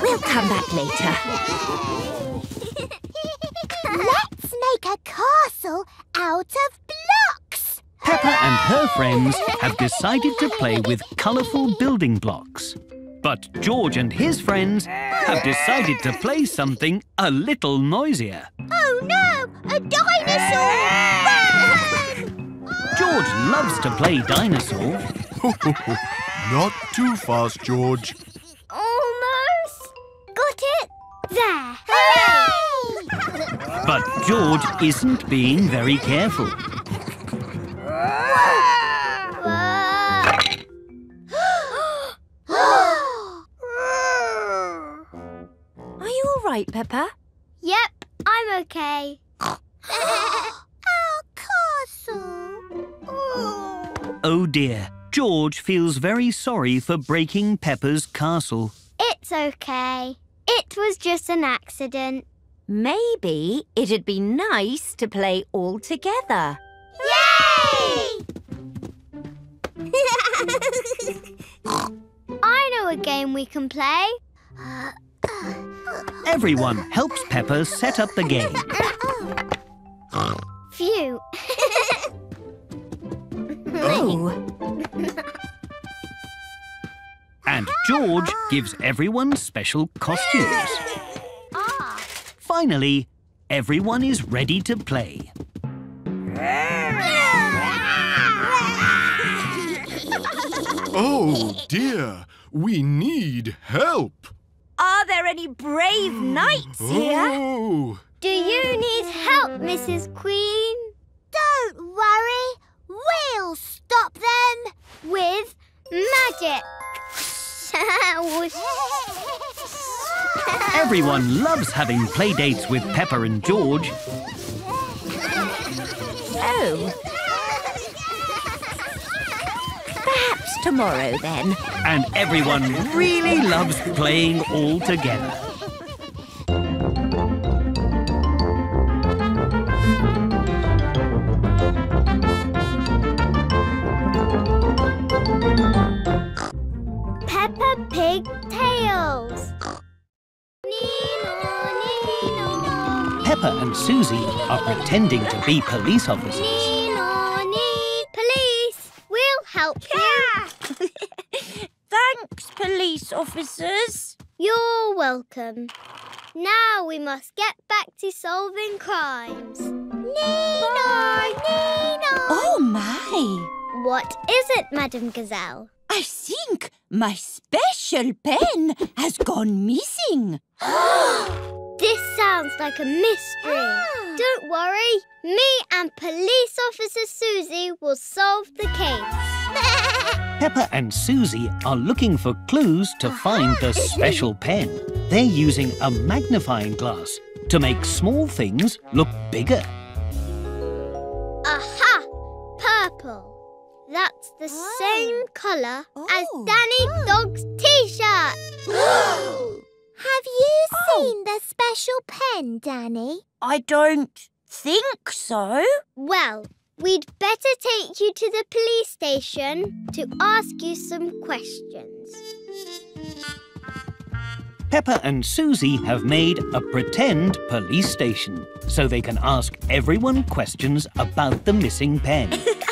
We'll come back later. Let's make a castle out of blocks. Peppa and her friends have decided to play with colourful building blocks. But George and his friends have decided to play something a little noisier. Oh no! A dinosaur! Run! George loves to play dinosaur, Not too fast, George. Almost. Got it. There. Hooray! But George isn't being very careful. Are you all right, Peppa? yep, I'm okay. Our castle. Oh. Oh dear, George feels very sorry for breaking Peppa's castle. It's okay. It was just an accident. Maybe it'd be nice to play all together. Yay! I know a game we can play. Everyone helps Peppa set up the game. Phew. Oh, And George gives everyone special costumes. Finally, everyone is ready to play. Oh dear, we need help. Are there any brave knights here? Oh, Do you need help, Mrs. Queen? Don't worry. We'll stop them with magic. Whoosh. Everyone loves having play dates with Peppa and George. Oh. Perhaps tomorrow then. And everyone really loves playing all together. Peppa Pig Tales. Nino, Nino, Peppa and Susie are pretending to be police officers. Nino, nee, police. We'll help you. Thanks, police officers. You're welcome. Now we must get back to solving crimes. Nino, Nino. Oh, my. What is it, Madame Gazelle? I think my special pen has gone missing. This sounds like a mystery. Ah. Don't worry, me and Police Officer Susie will solve the case. Peppa and Susie are looking for clues to find the ah. special pen. They're using a magnifying glass to make small things look bigger. Aha! Purple. That's the oh. same colour as Oh. Danny Dog's t-shirt. Have you oh. seen the special pen, Danny? I don't think so. Well, we'd better take you to the police station to ask you some questions. Peppa and Susie have made a pretend police station so they can ask everyone questions about the missing pen.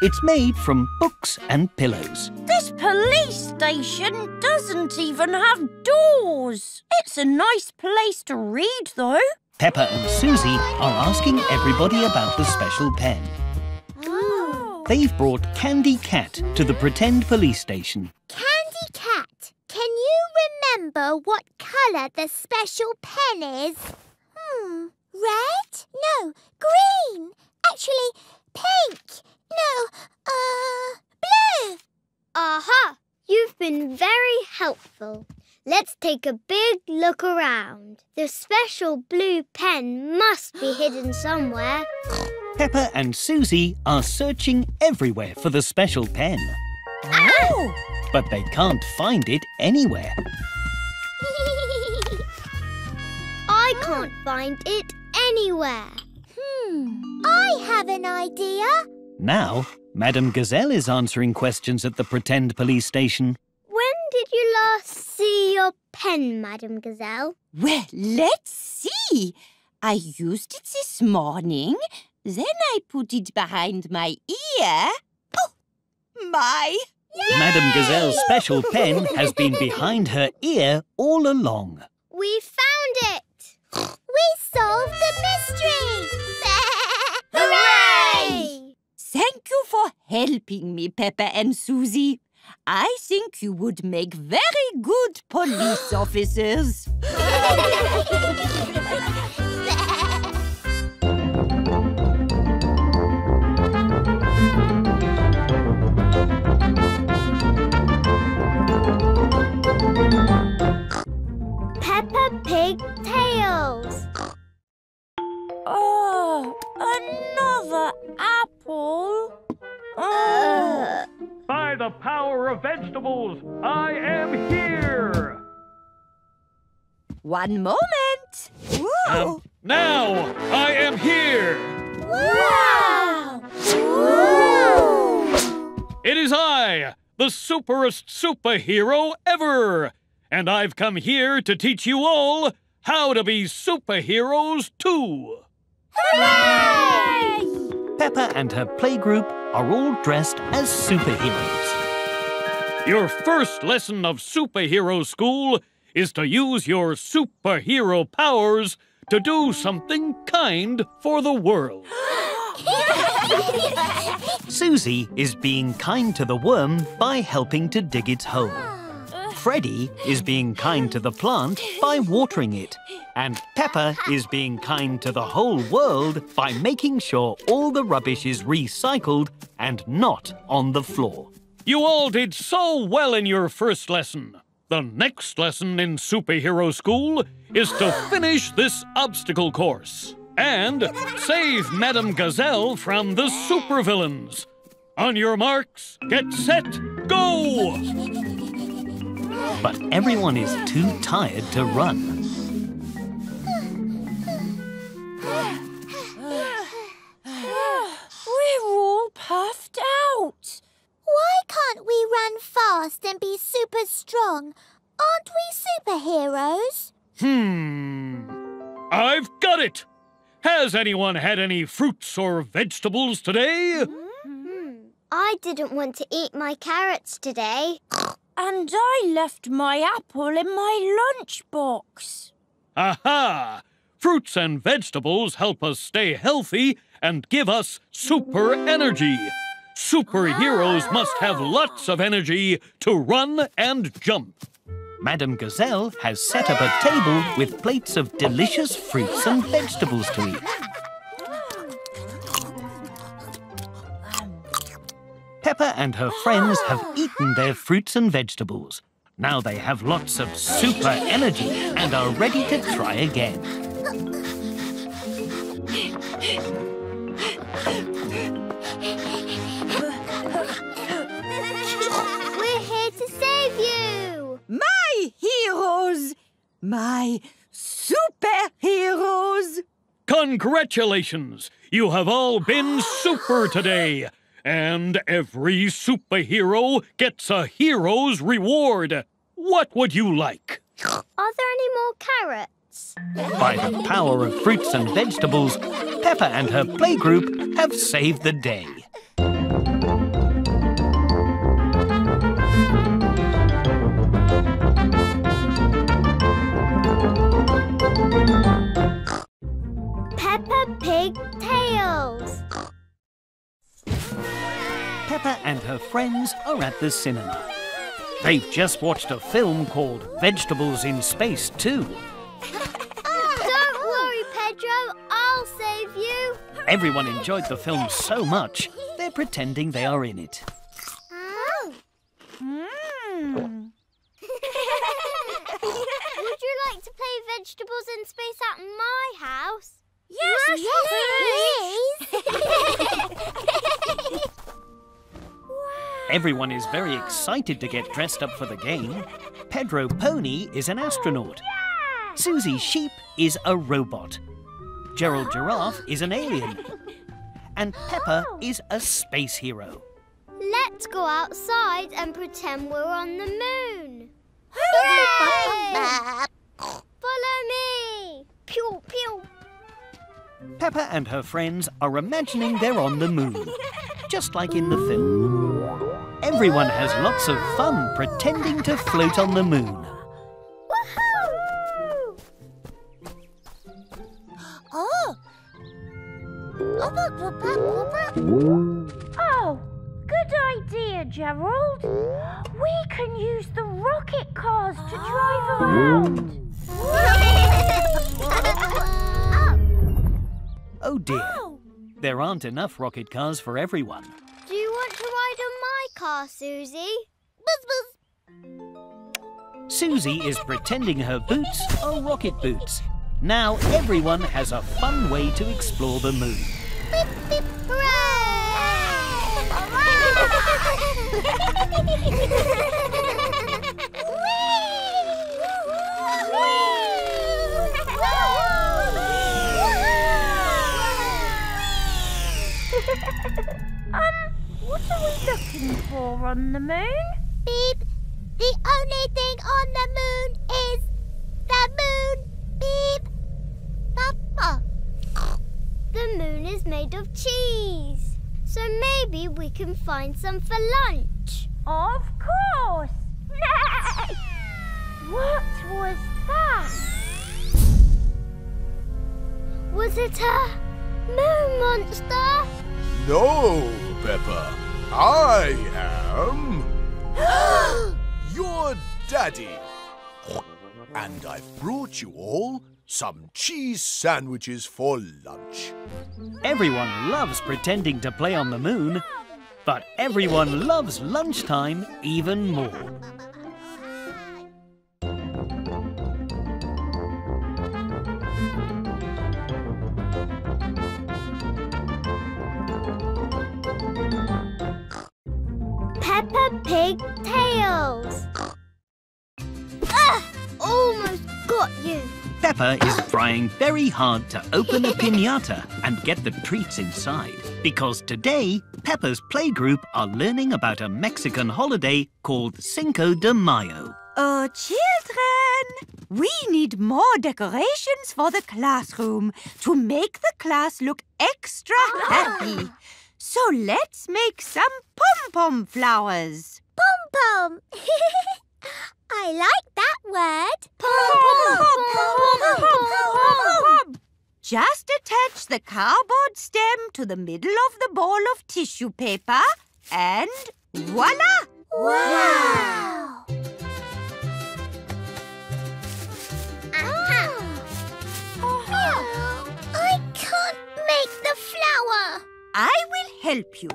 it's made from books and pillows. This police station doesn't even have doors. It's a nice place to read, though. Peppa and Susie are asking everybody about the special pen. Oh. They've brought Candy Cat to the pretend police station. Candy Cat, can you remember what colour the special pen is? Hmm, red? No, green. Actually, pink. No, uh, blue. Aha! You've been very helpful. Let's take a big look around. The special blue pen must be hidden somewhere. Peppa and Susie are searching everywhere for the special pen, Oh! but they can't find it anywhere. I can't find it anywhere. Hmm, I have an idea. Now, Madame Gazelle is answering questions at the pretend police station. When did you last see your pen, Madame Gazelle? Well, let's see. I used it this morning. Then I put it behind my ear. Oh, my! Madame Gazelle's special pen has been behind her ear all along. We found it! We solved the mystery! Hooray! Thank you for helping me, Peppa and Susie. I think you would make very good police officers. Peppa Pig Tales. Oh, another apple. Oh. By the power of vegetables, I am here! One moment. Um, now, I am here! Wow! It is I, the superest superhero ever! And I've come here to teach you all how to be superheroes too! Peppa and her playgroup are all dressed as superheroes. Your first lesson of superhero school is to use your superhero powers to do something kind for the world. Susie is being kind to the worm by helping to dig its hole. Freddy is being kind to the plant by watering it. And Peppa is being kind to the whole world by making sure all the rubbish is recycled and not on the floor. You all did so well in your first lesson. The next lesson in superhero school is to finish this obstacle course and save Madame Gazelle from the supervillains. On your marks, get set, go! But everyone is too tired to run. We're all puffed out. Why can't we run fast and be super strong? Aren't we superheroes? Hmm. I've got it! Has anyone had any fruits or vegetables today? I didn't want to eat my carrots today. And I left my apple in my lunchbox. Aha! Fruits and vegetables help us stay healthy and give us super energy. Superheroes must have lots of energy to run and jump. Madame Gazelle has set up a table with plates of delicious fruits and vegetables to eat. Peppa and her friends have eaten their fruits and vegetables. Now they have lots of super energy and are ready to try again. We're here to save you! My heroes! My superheroes! Congratulations! You have all been super today. And every superhero gets a hero's reward. What would you like? Are there any more carrots? By the power of fruits and vegetables, Peppa and her playgroup have saved the day. Peppa Pig Tales. Peppa and her friends are at the cinema. They've just watched a film called Vegetables in Space 2. Don't worry, Pedro. I'll save you. Everyone enjoyed the film so much, they're pretending they are in it. Oh. Mm. Would you like to play vegetables in space at my house? Yes, please. Everyone is very excited to get dressed up for the game. Pedro Pony is an astronaut. Susie Sheep is a robot. Gerald Giraffe is an alien. And Peppa is a space hero. Let's go outside and pretend we're on the moon. Hooray! Follow me. Pew pew. Peppa and her friends are imagining they're on the moon, just like in the film. Everyone has lots of fun pretending to float on the moon. Woohoo! Oh. Oh, good idea, Gerald. We can use the rocket cars to drive around. Oh dear, there aren't enough rocket cars for everyone. On my car, Susie? Susie is pretending her boots are rocket boots. Now everyone has a fun way to explore the moon. Um, looking for on the moon? Beep. The only thing on the moon is the moon. Beep. Papa. The moon is made of cheese. So maybe we can find some for lunch. Of course. what was that? Was it a moon monster? No, Peppa. I am your daddy. And I've brought you all some cheese sandwiches for lunch. Everyone loves pretending to play on the moon, but everyone loves lunchtime even more. Peppa Pig Tales. Ah! Almost got you. Peppa is trying very hard to open a pinata and get the treats inside. Because today, Peppa's playgroup are learning about a Mexican holiday called Cinco de Mayo. Oh, children! We need more decorations for the classroom to make the class look extra happy. So let's make some pom-pom flowers. Pom pom. I like that word. Pom-pom. Just attach the cardboard stem to the middle of the ball of tissue paper and voila! Wow. Aha. I can't make the flower. I will help you.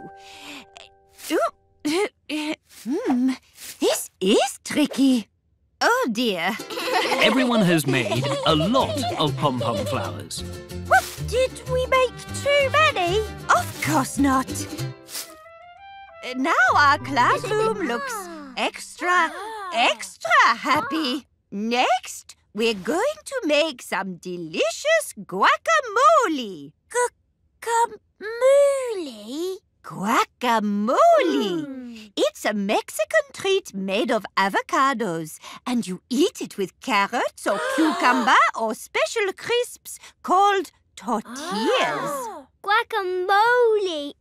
Ooh. hmm, this is tricky. Oh dear. Everyone has made a lot of pom-pom flowers. Did we make too many? Of course not. Uh, now our classroom looks extra, extra happy. Next, we're going to make some delicious guacamole. Guacamole. Guacamole! Hmm. It's a Mexican treat made of avocados, and you eat it with carrots or cucumber or special crisps called tortillas. Ah, guacamole.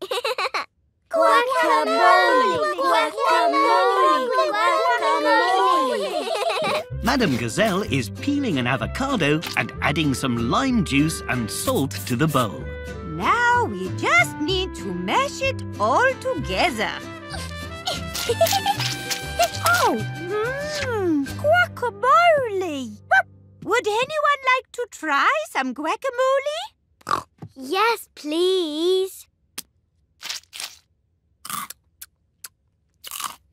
Guacamole. Guacamole. Guacamole. Madame Gazelle is peeling an avocado and adding some lime juice and salt to the bowl. Now we just need to mash it all together. oh, mmm, guacamole. Would anyone like to try some guacamole? Yes, please.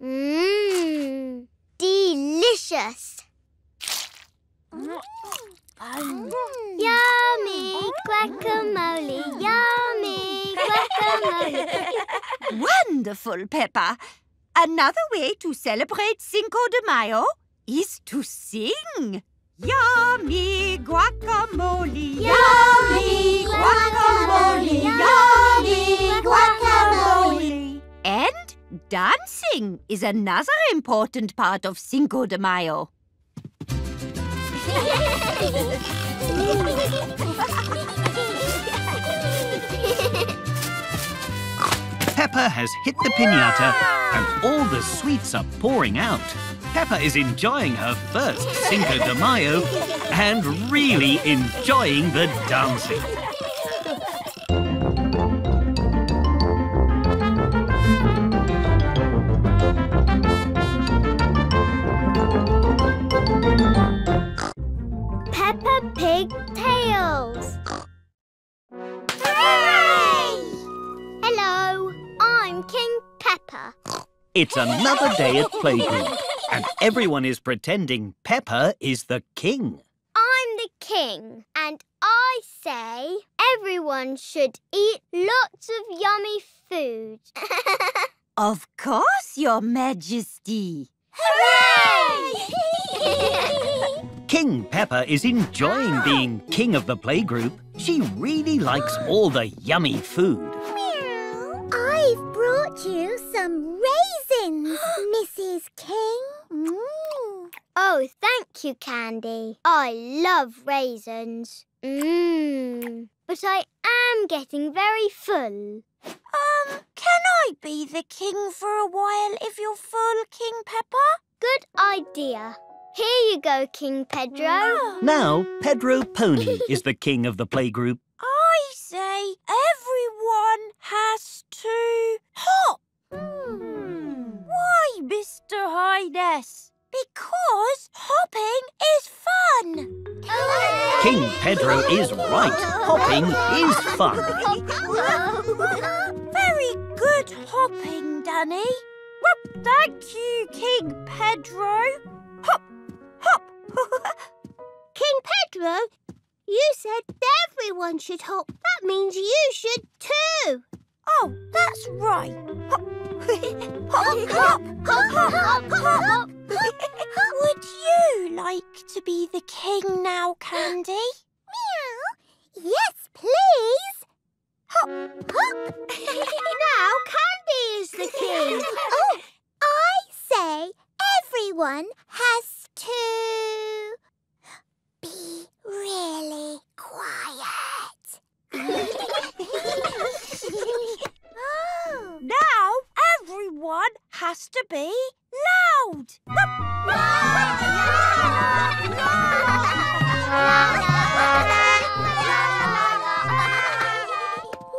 Mmm. Delicious. Mm. Yummy guacamole. Yummy guacamole. Wonderful, Peppa. Another way to celebrate Cinco de Mayo is to sing. Yummy guacamole. Yummy guacamole. Yummy guacamole. And dancing is another important part of Cinco de Mayo. Peppa has hit the pinata and all the sweets are pouring out. Peppa is enjoying her first Cinco de Mayo and really enjoying the dancing. Peppa Pig Tales. Hello, I'm King Peppa. It's another day at playgroup and everyone is pretending Peppa is the king. I'm the king, and I say everyone should eat lots of yummy food. Of course, Your Majesty. Hooray! King Peppa is enjoying being king of the playgroup. She really likes all the yummy food. Meow. I've brought you some raisins, Mrs. King. Mm. oh, thank you, Candy. I love raisins. Mmm. But I am getting very full. Um, can I be the king for a while if you're full, King Peppa? Good idea. Here you go, King Pedro. Now, Pedro Pony is the king of the playgroup. I say everyone has to hop. Hmm. Why, Mr. Highness? Because hopping is fun. King Pedro is right. Hopping is fun. Very good hopping, Danny. Well, thank you, King Pedro. Hop, hop. King Pedro, you said everyone should hop. That means you should too. oh, that's right. Hop, hop, hop, hop, hop, hop, hop. Would you like to be the king now, Candy? Meow. Yes, please. Hop, hop. now Candy is the king. oh, I say everyone has to be really quiet. oh. Now everyone has to be loud.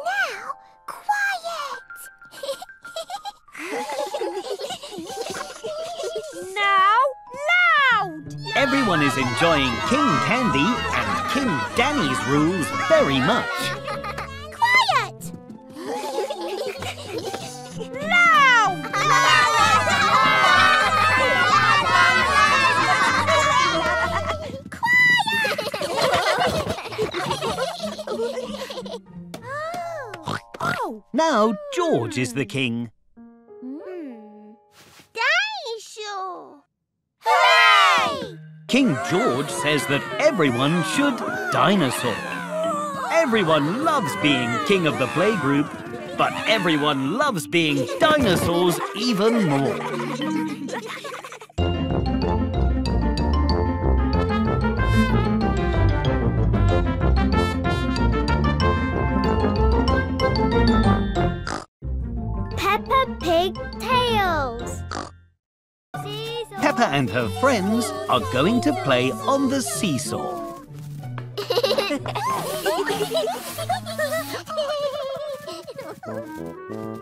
Now, quiet. Now loud. Everyone is enjoying King Candy and King Danny's rules very much. quiet. Loud. Oh, Now George is the king. King George says that everyone should dinosaur. Everyone loves being king of the playgroup, but everyone loves being dinosaurs even more. Peppa Pig Tales. Seesaw. Peppa and her friends are going to play on the seesaw.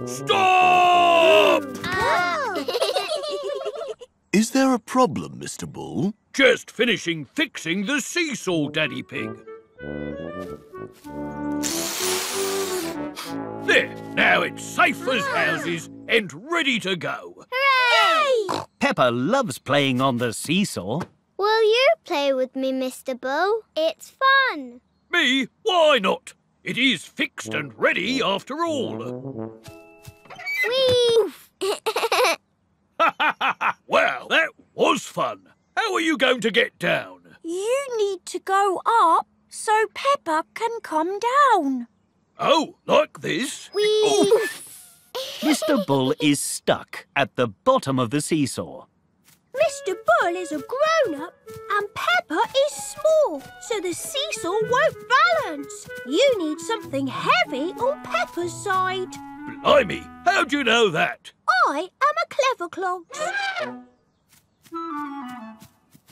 Stop! Is there a problem, Mr. Bull? Just finishing fixing the seesaw, Daddy Pig. There, now it's safe as houses and ready to go. Hooray! Peppa loves playing on the seesaw. Will you play with me, Mr. Bull? It's fun. Me? Why not? It is fixed and ready after all. Whee! well, that was fun. How are you going to get down? you need to go up so Peppa can come down. Oh, like this? Whee! Mr. Bull is stuck at the bottom of the seesaw. Mr. Bull is a grown-up and Peppa is small, so the seesaw won't balance. You need something heavy on Peppa's side. Blimey, how'd you know that? I am a clever clogs.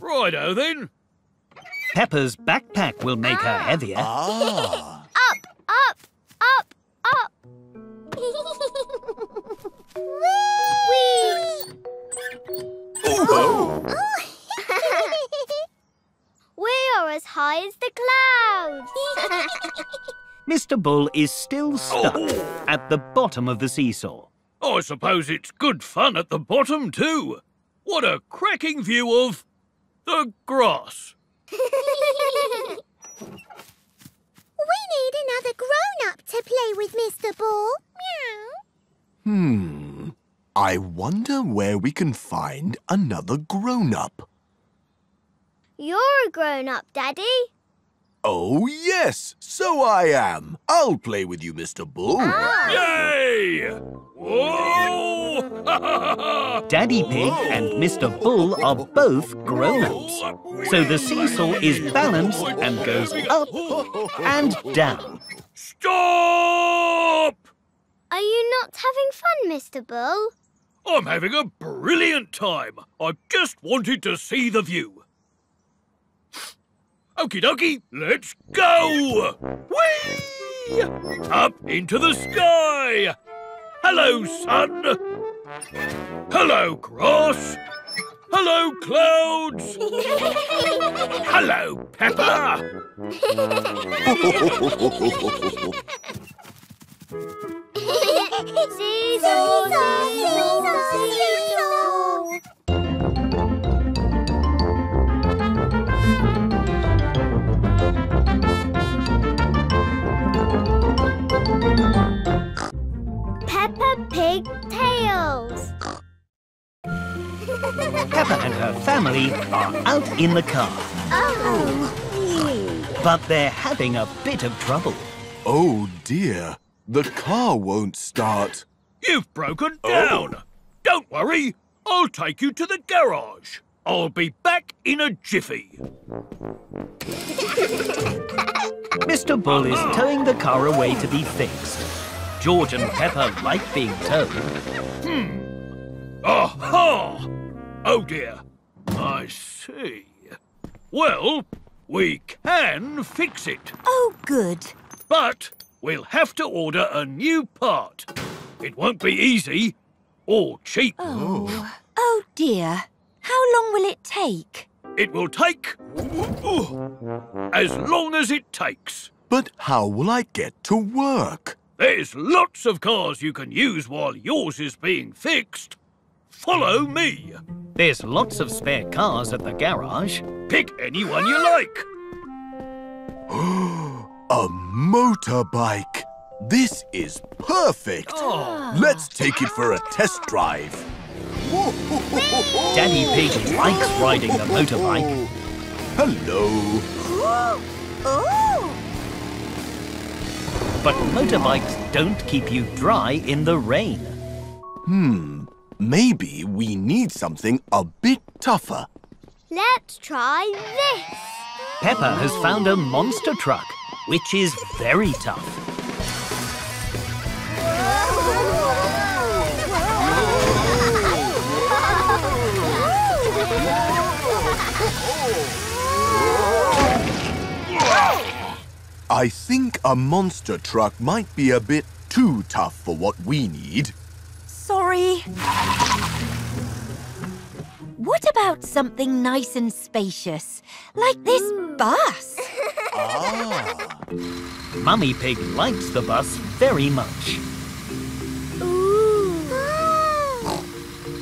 Righto then. Peppa's backpack will make her heavier. Ah. Up, up, up, up. Whee! Oh. We are as high as the clouds. Mr. Bull is still stuck at the bottom of the seesaw. I suppose it's good fun at the bottom too. What a cracking view of the grass. We need another grown-up to play with Mr. Bull. Meow. Hmm. I wonder where we can find another grown-up. You're a grown-up, Daddy. Oh, yes, so I am. I'll play with you, Mr. Bull. Ah. Yay! Whoa! Daddy Pig and Mr. Bull are both grown-ups. So the seesaw is balanced and goes up and down. Stop! Are you not having fun, Mr. Bull? I'm having a brilliant time. I just wanted to see the view. Okie dokie, let's go! Whee! Up into the sky! Hello, sun! Hello, grass! Hello, clouds! Hello, Peppa! Seesaw, seesaw, seesaw. Peppa Pig Tales. Peppa and her family are out in the car, Oh. but they're having a bit of trouble. Oh dear, the car won't start. You've broken down. Don't worry, I'll take you to the garage. I'll be back in a jiffy. Mr. Bull is towing the car away to be fixed. George and Peppa like being towed. Hmm. Aha! Oh dear, I see. Well, we can fix it, Oh, good. but we'll have to order a new part. It won't be easy or cheap. Oh. oh. Oh, dear. How long will it take? It will take as long as it takes. But how will I get to work? There's lots of cars you can use while yours is being fixed. Follow me. There's lots of spare cars at the garage. Pick any one you like. A motorbike. This is perfect. Let's take it for a test drive. Daddy Pig likes riding the motorbike. Hello. Oh! But motorbikes don't keep you dry in the rain. Hmm. Maybe we need something a bit tougher. Let's try this. Peppa has found a monster truck, which is very tough. I think a monster truck might be a bit too tough for what we need. Sorry. What about something nice and spacious? Like this bus? Ah. Mummy Pig likes the bus very much. Ooh.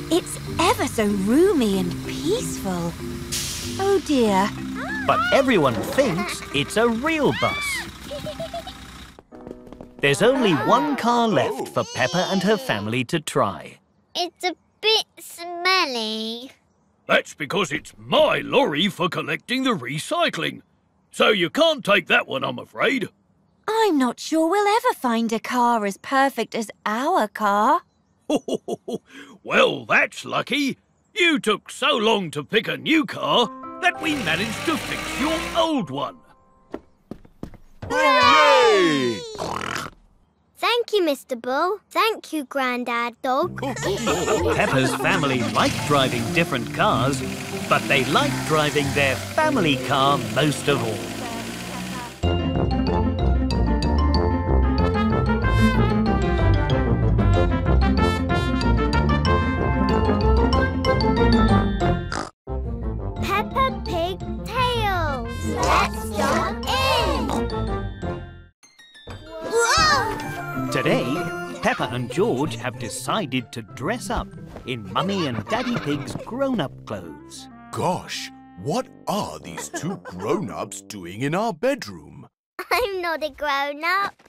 It's ever so roomy and peaceful. Oh dear. But everyone thinks it's a real bus. There's only one car left for Peppa and her family to try. It's a bit smelly. That's because it's my lorry for collecting the recycling. So you can't take that one, I'm afraid. I'm not sure we'll ever find a car as perfect as our car. well, that's lucky. You took so long to pick a new car that we managed to fix your old one. Hooray! Thank you, Mr. Bull. Thank you, Grandad Dog. Peppa's family like driving different cars, but they like driving their family car most of all. Today, Peppa and George have decided to dress up in Mummy and Daddy Pig's grown-up clothes. Gosh, what are these two grown-ups doing in our bedroom? I'm not a grown-up.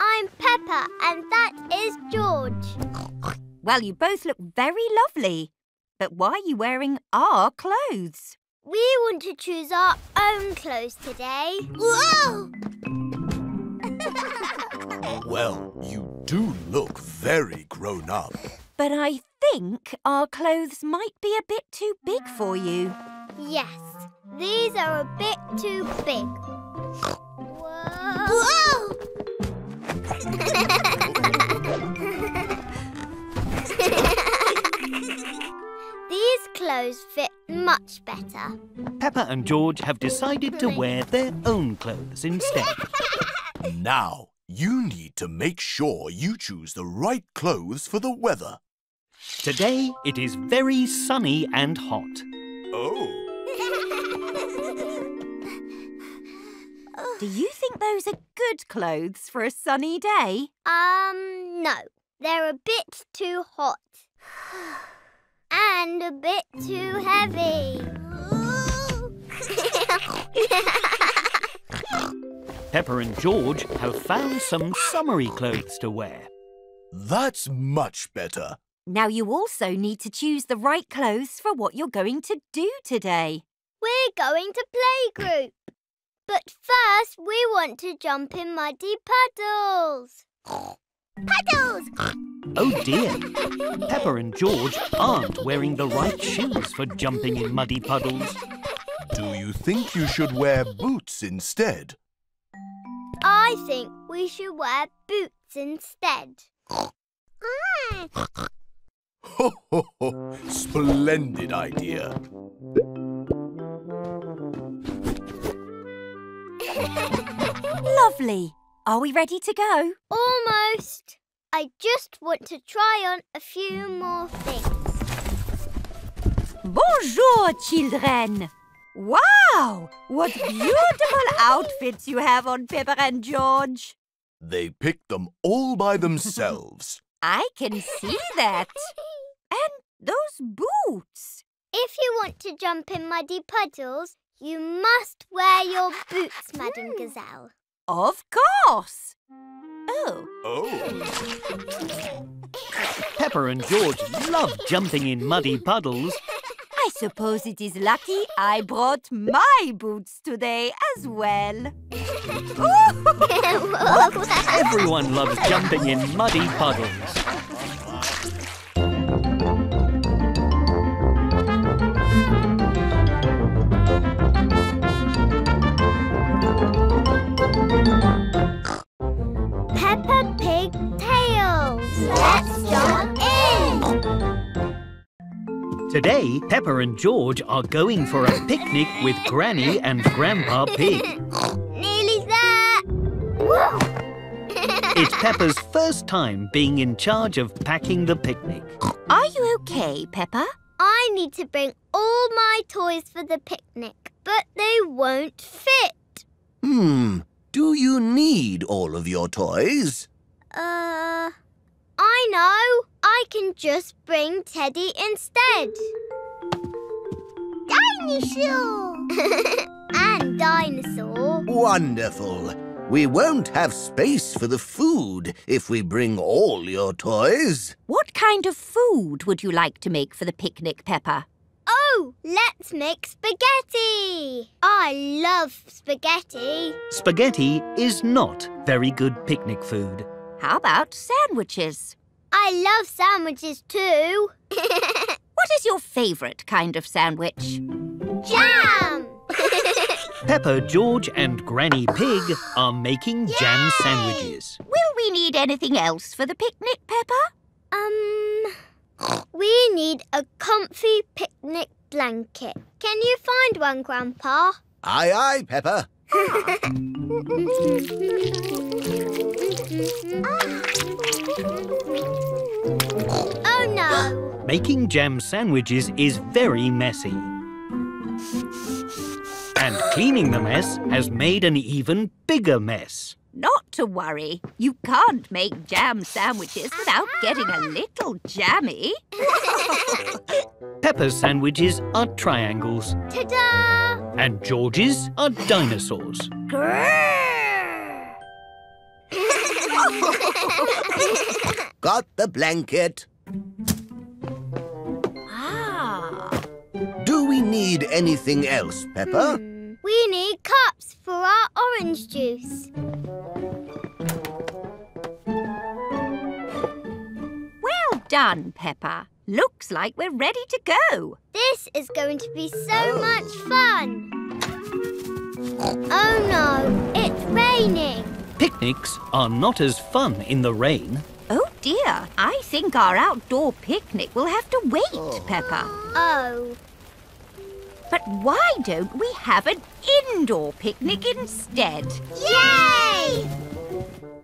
I'm Peppa, and that is George. Well, you both look very lovely. But why are you wearing our clothes? We want to choose our own clothes today. Whoa! Well, you do look very grown up. But I think our clothes might be a bit too big for you. Yes, these are a bit too big. Whoa! Whoa! These clothes fit much better. Peppa and George have decided to wear their own clothes instead. now, you need to make sure you choose the right clothes for the weather. Today it is very sunny and hot. Oh. Do you think those are good clothes for a sunny day? Um, no. They're a bit too hot. And a bit too heavy. Peppa and George have found some summery clothes to wear. That's much better. Now you also need to choose the right clothes for what you're going to do today. We're going to playgroup. But first, we want to jump in muddy puddles. Puddles! Oh dear! Peppa and George aren't wearing the right shoes for jumping in muddy puddles. Do you think you should wear boots instead? I think we should wear boots instead. Ho ho ho! Splendid idea. Lovely. Are we ready to go? Almost. I just want to try on a few more things. Bonjour, children. Wow! What beautiful outfits you have on, Peppa and George. They picked them all by themselves. I can see that. And those boots. If you want to jump in muddy puddles, you must wear your boots, Madame hmm. Gazelle. Of course. Oh, Oh. Peppa and George love jumping in muddy puddles. I suppose it is lucky I brought my boots today as well. Everyone loves jumping in muddy puddles. Today, Peppa and George are going for a picnic with Granny and Grandpa Pig. Nearly there. It's Peppa's first time being in charge of packing the picnic. Are you okay, Peppa? I need to bring all my toys for the picnic, but they won't fit. Hmm. Do you need all of your toys? Uh, I know. I can just bring Teddy instead. Dinosaur! and dinosaur. Wonderful. We won't have space for the food if we bring all your toys. What kind of food would you like to make for the picnic, Peppa? Oh, let's make spaghetti. I love spaghetti. Spaghetti is not very good picnic food. How about sandwiches? I love sandwiches too. What is your favourite kind of sandwich? Jam! Peppa, George and Granny Pig are making jam sandwiches. Will we need anything else for the picnic, Peppa? um, we need a comfy picnic blanket. Can you find one, Grandpa? Aye, aye, Peppa. Oh no! Making jam sandwiches is very messy. And cleaning the mess has made an even bigger mess. Not to worry. You can't make jam sandwiches without getting a little jammy. Peppa's sandwiches are triangles, Ta-da! And George's are dinosaurs. Got the blanket. Ah. Do we need anything else, Peppa? Hmm, We need cups for our orange juice. Well done, Peppa. Looks like we're ready to go. This is going to be so much fun. Oh no, it's raining. Picnics are not as fun in the rain. Oh dear. I think our outdoor picnic will have to wait, oh. Peppa. Oh, But why don't we have an indoor picnic instead? yay!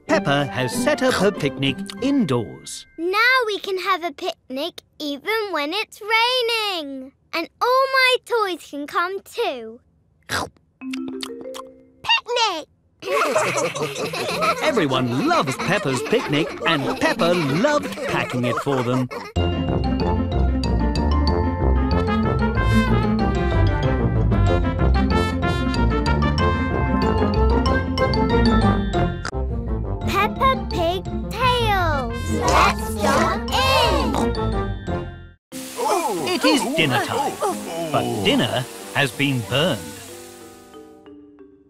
Peppa has set up her picnic indoors. Now we can have a picnic even when it's raining. And all my toys can come too. Picnic! Everyone loves Peppa's picnic and Peppa loved packing it for them. Peppa Pig Tales. Let's jump in. It is dinner time, but dinner has been burned.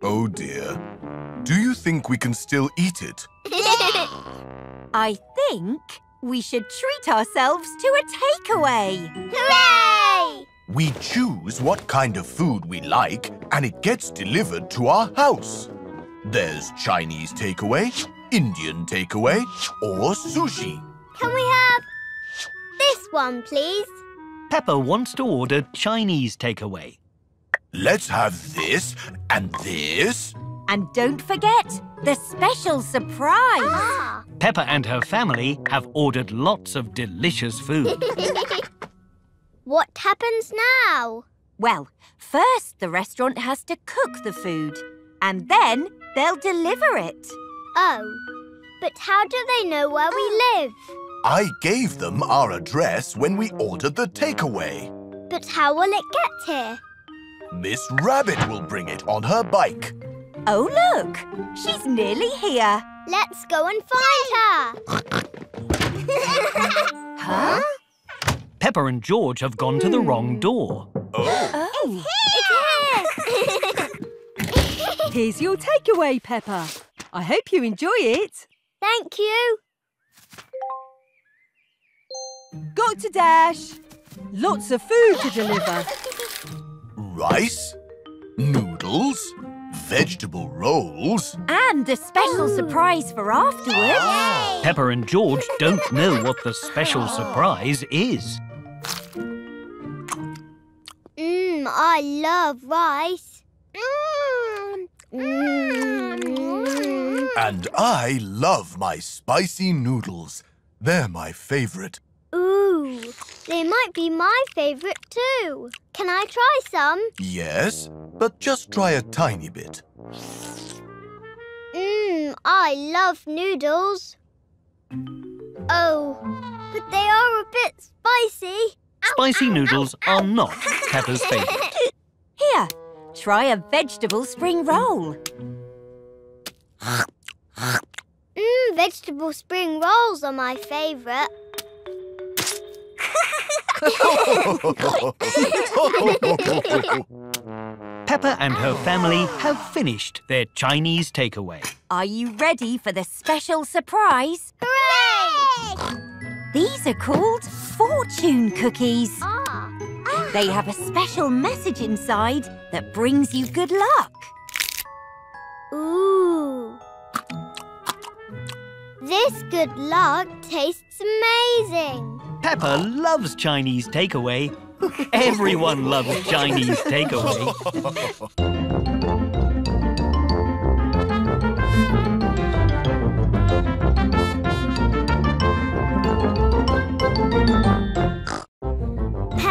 Oh dear. Do you think we can still eat it? I think we should treat ourselves to a takeaway. Hooray! We choose what kind of food we like and it gets delivered to our house. There's Chinese takeaway, Indian takeaway, or sushi. Can we have this one, please? Peppa wants to order Chinese takeaway. Let's have this and this. And don't forget the special surprise. Ah, Peppa and her family have ordered lots of delicious food. what happens now? Well, first the restaurant has to cook the food, and then they'll deliver it. Oh, but how do they know where we live? I gave them our address when we ordered the takeaway. But how will it get here? Miss Rabbit will bring it on her bike. Oh, look! She's nearly here. Let's go and find her. Huh? Peppa and George have gone to the wrong door. Oh. oh. It's here. Here's your takeaway, Peppa. I hope you enjoy it. Thank you. Got to dash. Lots of food to deliver. Rice, noodles, vegetable rolls. And a special oh. surprise for afterwards. Ah. Peppa and George don't know what the special ah. surprise is. Mmm, I love rice. Mmm. Mmm. And I love my spicy noodles. They're my favorite. Ooh, they might be my favourite too. Can I try some? Yes, but just try a tiny bit. Mmm, I love noodles. Oh, but they are a bit spicy. Spicy noodles are not Peppa's favourite. Here, try a vegetable spring roll. Mmm, vegetable spring rolls are my favourite. Peppa and her family have finished their Chinese takeaway. Are you ready for the special surprise? Hooray! These are called fortune cookies. Ah, They have a special message inside that brings you good luck. ooh. This good luck tastes amazing. Peppa loves Chinese takeaway. Everyone loves Chinese takeaway.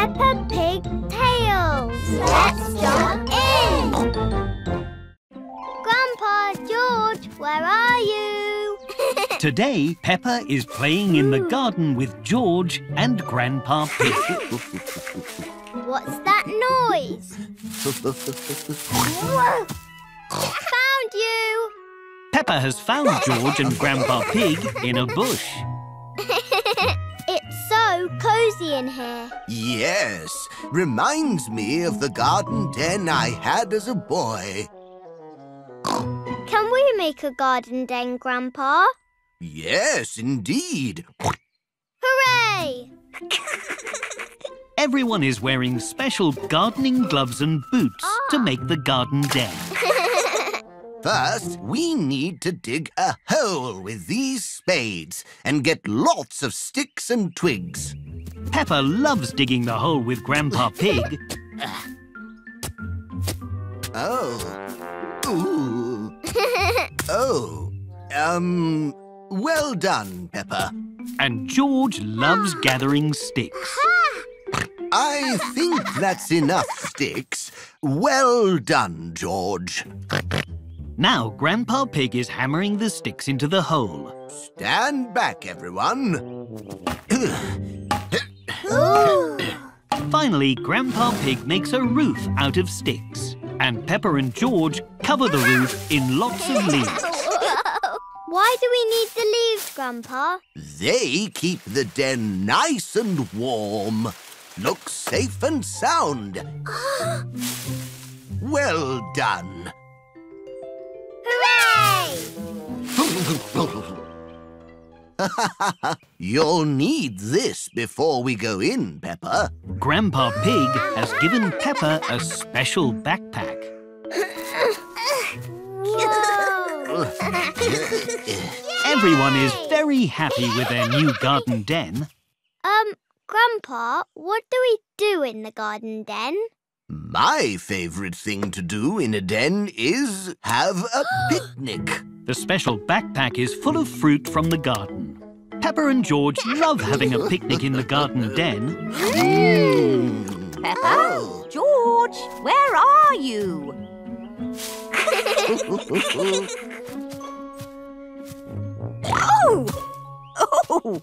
Peppa Pig Tales. Let's jump in. Grandpa George, where are you? Today, Peppa is playing in the garden with George and Grandpa Pig. What's that noise? Found you. Peppa has found George and Grandpa Pig in a bush. It's so cozy in here. Yes, reminds me of the garden den I had as a boy. Can we make a garden den, Grandpa? Yes, indeed. Hooray! Everyone is wearing special gardening gloves and boots to ah. make the garden den. First, we need to dig a hole with these spades and get lots of sticks and twigs. Peppa loves digging the hole with Grandpa Pig, Oh. Ooh. oh. Um. Well done, Peppa. and George loves gathering sticks. I think that's enough sticks. Well done, George. Now Grandpa Pig is hammering the sticks into the hole. Stand back, everyone. Finally, Grandpa Pig makes a roof out of sticks. And Peppa and George cover the roof in lots of leaves. Why do we need the leaves, Grandpa? They keep the den nice and warm. Look safe and sound. well done. Hooray! You'll need this before we go in, Peppa. Grandpa Pig has given Peppa a special backpack. Everyone is very happy with their new garden den. um, Grandpa, what do we do in the garden den? My favorite thing to do in a den is have a picnic. The special backpack is full of fruit from the garden. Peppa and George love having a picnic in the garden den. Peppa? George, where are you? oh! Oh!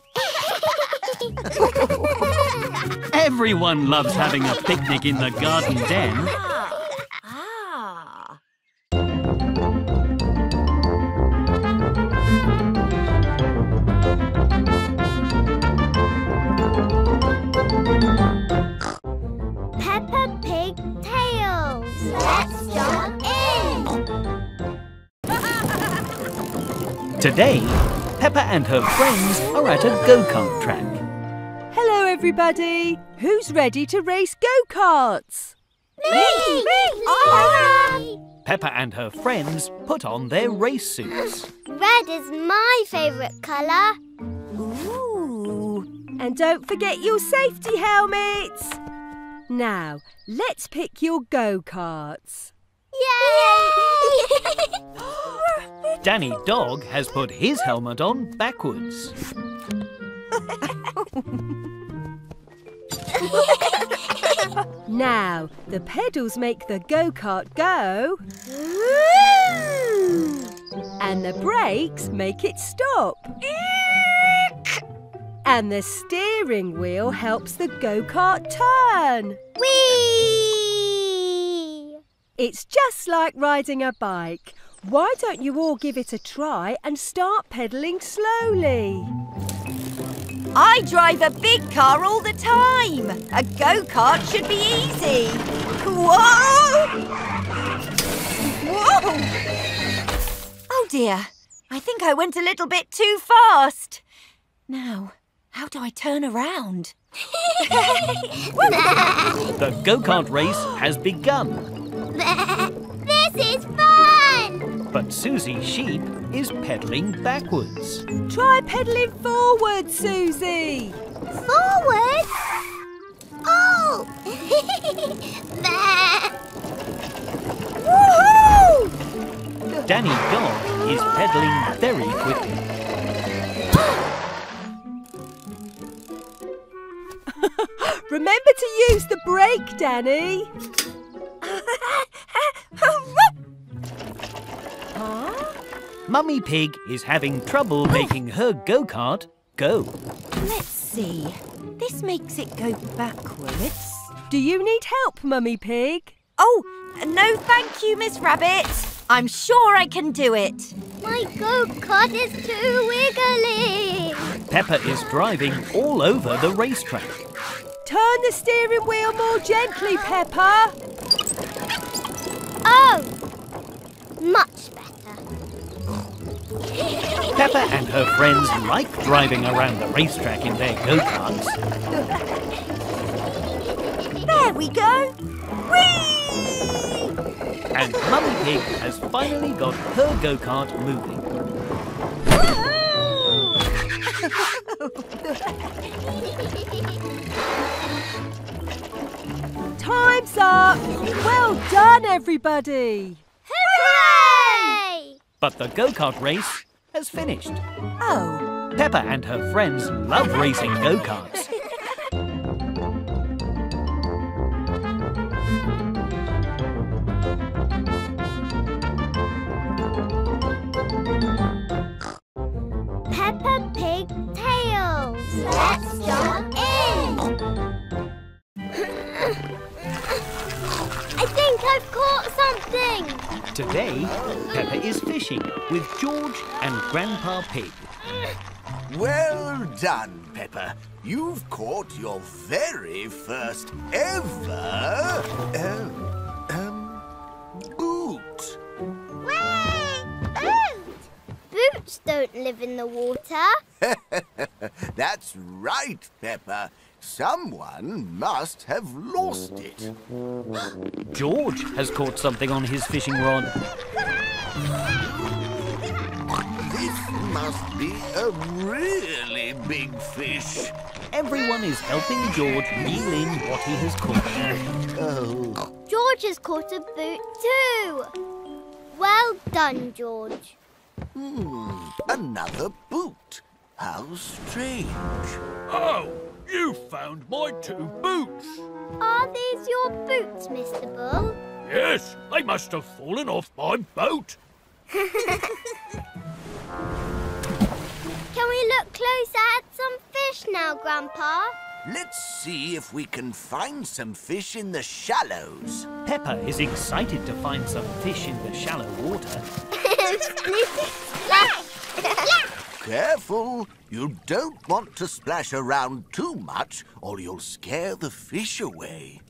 Everyone loves having a picnic in the garden den. Ah. Peppa Pig Tales. Let's jump in. Today, Peppa and her friends are at a go-kart track. Hello, everybody. Who's ready to race go-karts? Me! Me! Ah! Peppa and her friends put on their race suits. Red is my favourite colour. Ooh. And don't forget your safety helmets. Now, let's pick your go-karts. Yay! Danny Dog has put his helmet on backwards. Now, the pedals make the go-kart go and the brakes make it stop. And the steering wheel helps the go-kart turn. Whee! It's just like riding a bike. Why don't you all give it a try and start pedalling slowly? I drive a big car all the time. A go-kart should be easy. Whoa! Whoa! Oh dear, I think I went a little bit too fast. Now, how do I turn around? The go-kart race has begun, This is fun! but Susie Sheep is pedaling backwards. Try pedalling forward, Susie. Forward! Oh! there! Woohoo! Danny Dog is pedaling very quickly. Remember to use the brake, Danny. Mummy Pig is having trouble oh. making her go-kart go. Let's see. This makes it go backwards. Do you need help, Mummy Pig? Oh, no thank you, Miss Rabbit. I'm sure I can do it. My go-kart is too wiggly! Peppa is driving all over the racetrack. Turn the steering wheel more gently, Peppa. Oh! Much better. Peppa and her friends like driving around the racetrack in their go-karts. There we go. Whee! And Mummy Pig has finally got her go-kart moving. Time's up! Well done, everybody! Hooray! But the go-kart race has finished. Oh, Peppa and her friends love racing go-karts. Peppa Pig Tales. Let's Today, Peppa is fishing with George and Grandpa Pig. Well done, Peppa. You've caught your very first ever um, um, boot. Boot. Boots don't live in the water. That's right, Peppa. Someone must have lost it. George has caught something on his fishing rod. This must be a really big fish. Everyone is helping George reel in what he has caught. Oh, George has caught a boot too. Well done, George. hmm, another boot. How strange. Oh, you found my two boots. Are these your boots, Mr. Bull? Yes, they must have fallen off my boat. Can we look closer at some fish now, Grandpa? Let's see if we can find some fish in the shallows. Peppa is excited to find some fish in the shallow water. Careful, you don't want to splash around too much or you'll scare the fish away.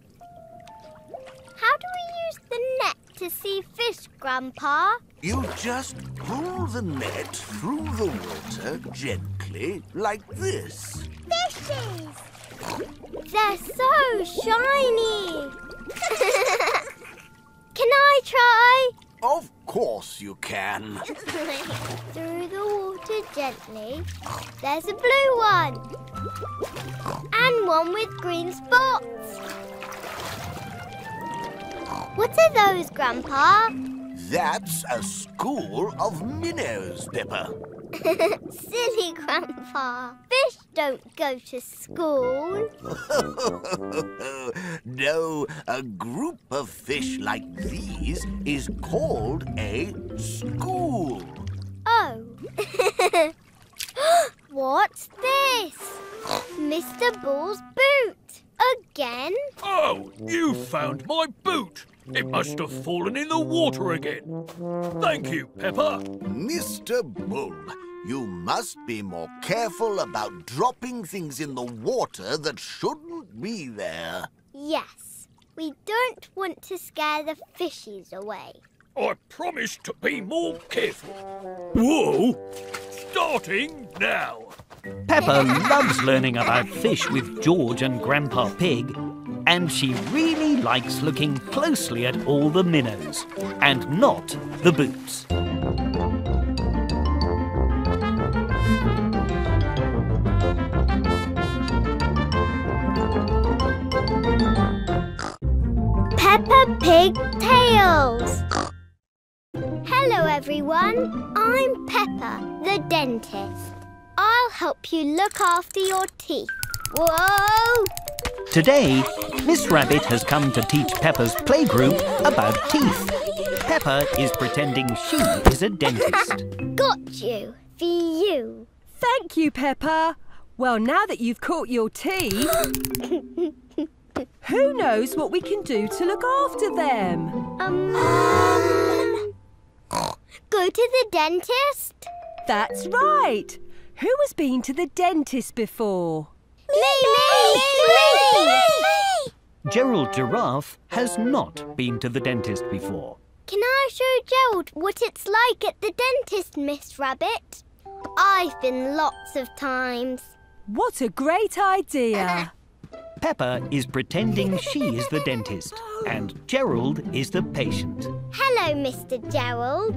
How do we use the net to see fish, Grandpa? You just pull the net through the water gently, like this. Fishes! They're so shiny! Can I try? Of course you can. Through the water gently. There's a blue one. And one with green spots. What are those, Grandpa? That's a school of minnows, Peppa. Silly Grandpa. Fish don't go to school. no, a group of fish like these is called a school. Oh. What's this? Mr. Bull's boot. Again? Oh, you found my boot. It must have fallen in the water again. Thank you, Peppa. Mr. Bull, you must be more careful about dropping things in the water that shouldn't be there. Yes. We don't want to scare the fishies away. I promise to be more careful. Whoa! Starting now. Peppa loves learning about fish with George and Grandpa Pig, and she really likes looking closely at all the minnows, and not the boots. Peppa Pig Tales. Hello, everyone. I'm Peppa, the dentist. I'll help you look after your teeth. Whoa! Today, Miss Rabbit has come to teach Peppa's playgroup about teeth. Peppa is pretending she is a dentist. Got you. For you. Thank you, Peppa. Well, now that you've caught your teeth, who knows what we can do to look after them? Um. Go to the dentist? That's right. Who has been to the dentist before? Me! Me! Me! Me! Gerald Giraffe has not been to the dentist before. Can I show Gerald what it's like at the dentist, Miss Rabbit? I've been lots of times. What a great idea. Peppa is pretending she is the dentist and Gerald is the patient. Hello, Mr. Gerald.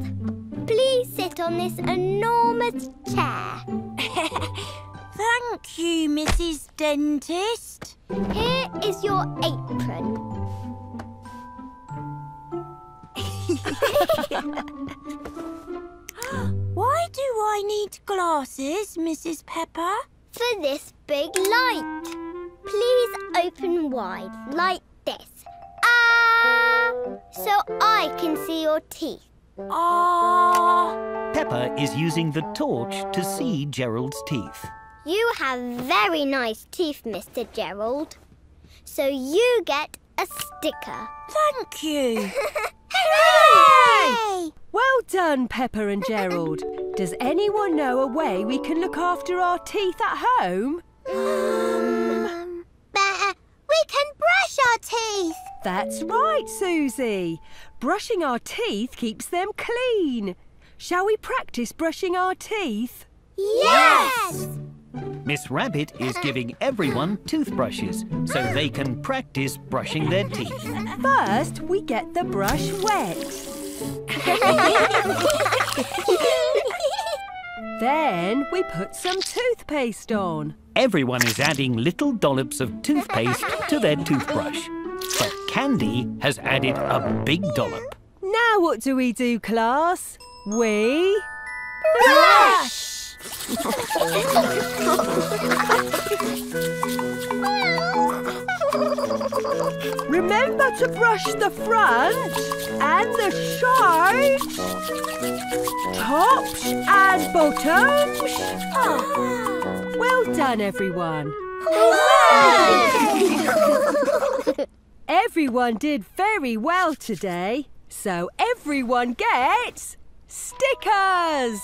Please sit on this enormous chair. Thank you, Mrs. Dentist. Here is your apron. Why do I need glasses, Mrs. Peppa? For this big light. Please open wide, like this. Ah! So I can see your teeth. Ah. Peppa is using the torch to see Gerald's teeth. You have very nice teeth, Mr. Gerald. So you get a sticker. Thank you. Hooray! Well done, Peppa and Gerald. Does anyone know a way we can look after our teeth at home? Um, better. We can brush our teeth. That's right, Susie. Brushing our teeth keeps them clean. Shall we practice brushing our teeth? Yes! Miss Rabbit is giving everyone toothbrushes so they can practice brushing their teeth. First, we get the brush wet. Then we put some toothpaste on. Everyone is adding little dollops of toothpaste to their toothbrush. But Candy has added a big dollop. Now what do we do, class? We... Brush! Remember to brush the front and the sides, tops and bottoms. Oh, well done, everyone. everyone did very well today, so everyone gets stickers.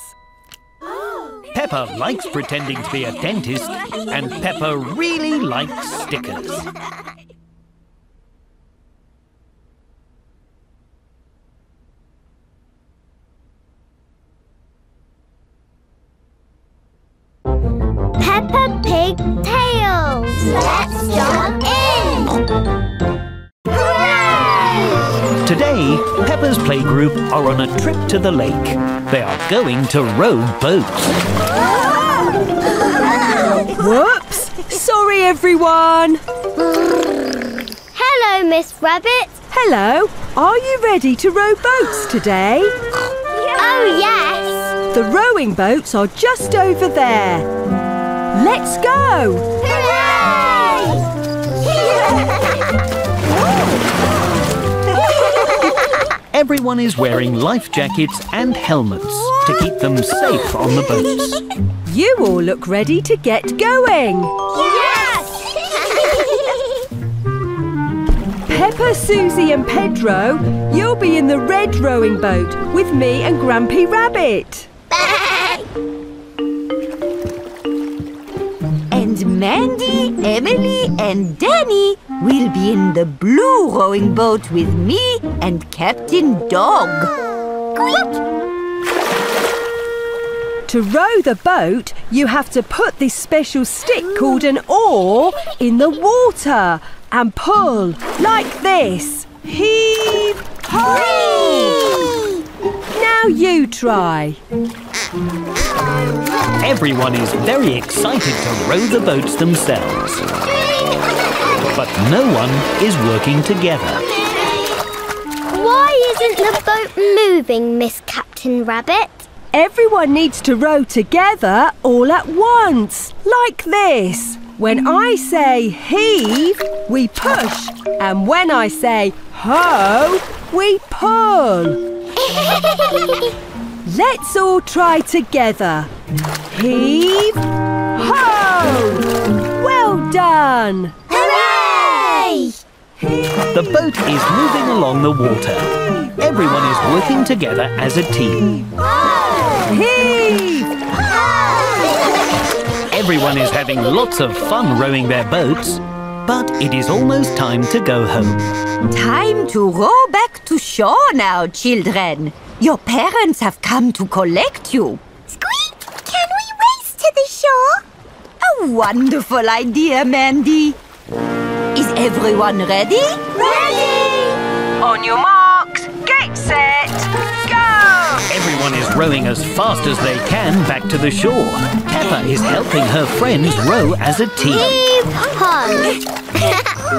Peppa likes pretending to be a dentist, and Peppa really likes stickers. Peppa Pig Tales. Let's jump in. Hooray! Today, Peppa's playgroup are on a trip to the lake. They are going to row boats. Whoops! Sorry, everyone. Hello, Miss Rabbit. Hello. Are you ready to row boats today? Oh, yes. The rowing boats are just over there. Let's go! Everyone is wearing life jackets and helmets to keep them safe on the boats. You all look ready to get going. Yes! Peppa, Susie and Pedro, you'll be in the red rowing boat with me and Grampy Rabbit. Bye. And Mandy, Emily, and Danny will be in the blue rowing boat with me and Captain Dog. Quick! To row the boat, you have to put this special stick called an oar in the water and pull like this. Heave! Ho! Now you try. Everyone is very excited to row the boats themselves. But no one is working together. Why isn't the boat moving, Miss Captain Rabbit? Everyone needs to row together all at once, like this. When I say heave, we push, and when I say ho, we pull. Let's all try together. Heave, ho! Well done! Hooray! The boat is moving along the water. Everyone is working together as a team. Heave! ho! Everyone is having lots of fun rowing their boats. But it is almost time to go home. Time to row back to shore now, children. Your parents have come to collect you. Squeak! Can we race to the shore? A wonderful idea, Mandy. Is everyone ready? Ready! On your marks, get set, go! Everyone is rowing as fast as they can back to the shore. Peppa is helping her friends row as a team. Heave hon.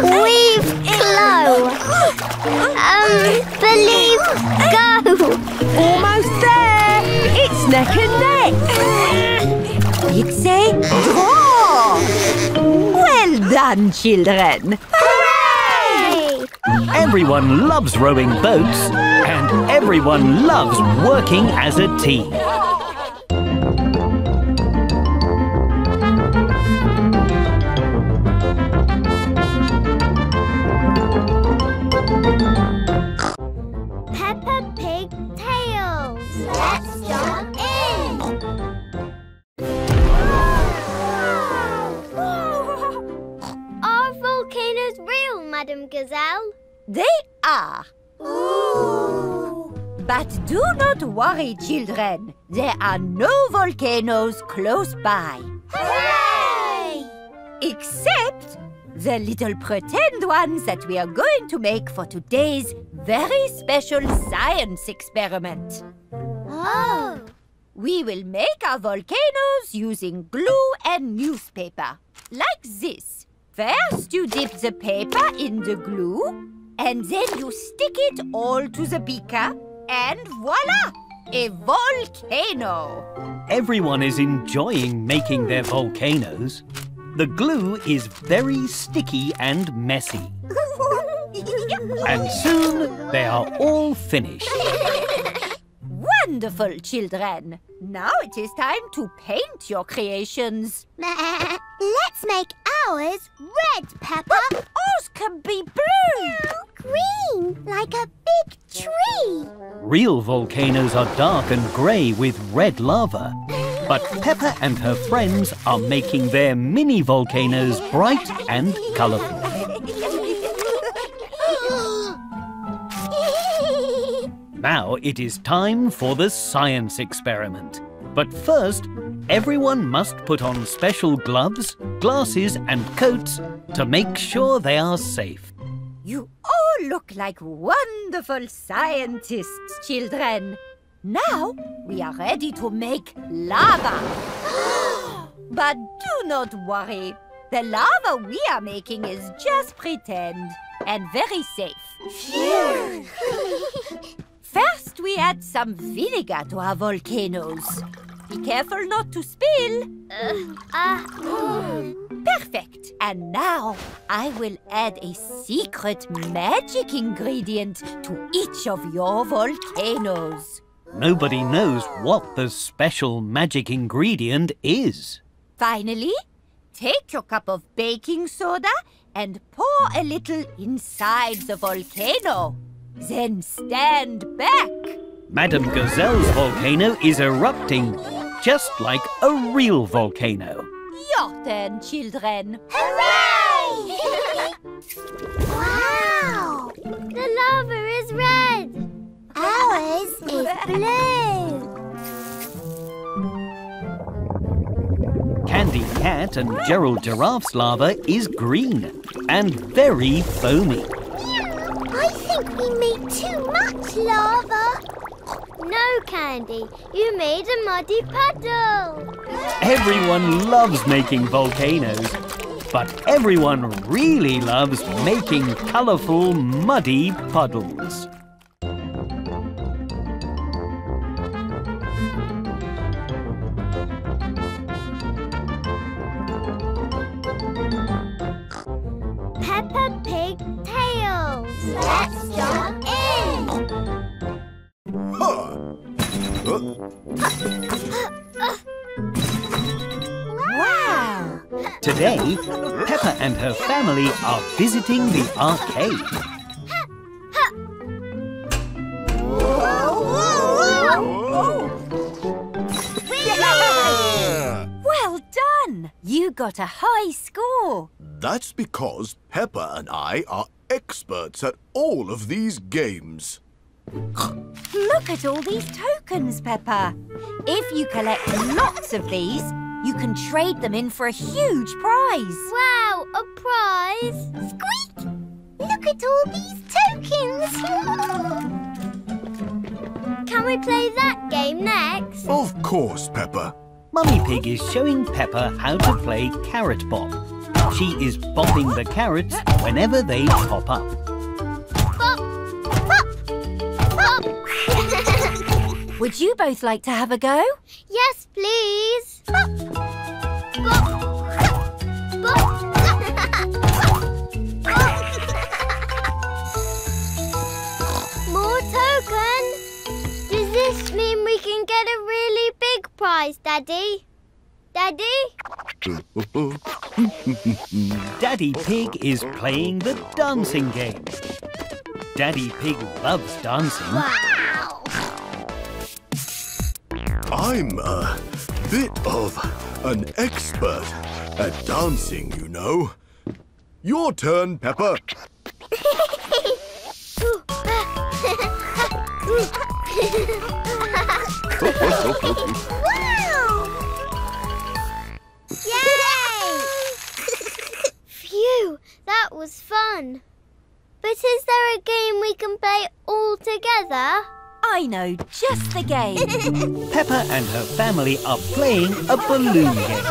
Weave clo. Um, believe go. Almost there. It's neck and neck. It's a draw! Well done, children. Hooray! Everyone loves rowing boats, and everyone loves working as a team. Madame Gazelle? They are. But do not worry, children. There are no volcanoes close by. Hooray! Except the little pretend ones that we are going to make for today's very special science experiment. Oh, We will make our volcanoes using glue and newspaper, like this. First, you dip the paper in the glue, and then you stick it all to the beaker, and voila! A volcano! Everyone is enjoying making their hmm. volcanoes. The glue is very sticky and messy. And soon they are all finished. Wonderful, children! Now it is time to paint your creations. let's make ours red, Peppa. Ours can be blue! Green, like a big tree. Real volcanoes are dark and grey with red lava. But Peppa and her friends are making their mini volcanoes bright and colourful. Now it is time for the science experiment. But first, everyone must put on special gloves, glasses and coats to make sure they are safe. You all look like wonderful scientists, children. Now we are ready to make lava. but do not worry. The lava we are making is just pretend and very safe. First, we add some vinegar to our volcanoes. Be careful not to spill. Ah, mm. Perfect. And now I will add a secret magic ingredient to each of your volcanoes. Nobody knows what the special magic ingredient is. Finally, take your cup of baking soda and pour a little inside the volcano. Then stand back. Madame Gazelle's volcano is erupting just like a real volcano. Your turn, children. Hooray! wow! The lava is red. Ours is blue. Candy Cat and Gerald Giraffe's lava is green and very foamy. I think we made too much lava. No, Candy. You made a muddy puddle. Everyone loves making volcanoes, but everyone really loves making colourful, muddy puddles. Wow! Today, Peppa and her family are visiting the arcade. Well done! You got a high score. That's because Peppa and I are experts at all of these games. Look at all these tokens, Peppa. If you collect lots of these, You can trade them in for a huge prize. Wow, a prize! Squeak! Look at all these tokens! Can we play that game next? Of course, Peppa. Mummy Pig is showing Peppa how to play Carrot Bop. She is bopping the carrots whenever they pop up. Would you both like to have a go? yes, please! More tokens! Does this mean we can get a really big prize, Daddy? Daddy? Daddy Pig is playing the dancing game. Daddy Pig loves dancing. Wow! I'm a bit of an expert at dancing, you know. Your turn, Peppa. Phew, that was fun. But is there a game we can play all together? I know just the game. Peppa and her family are playing a balloon game.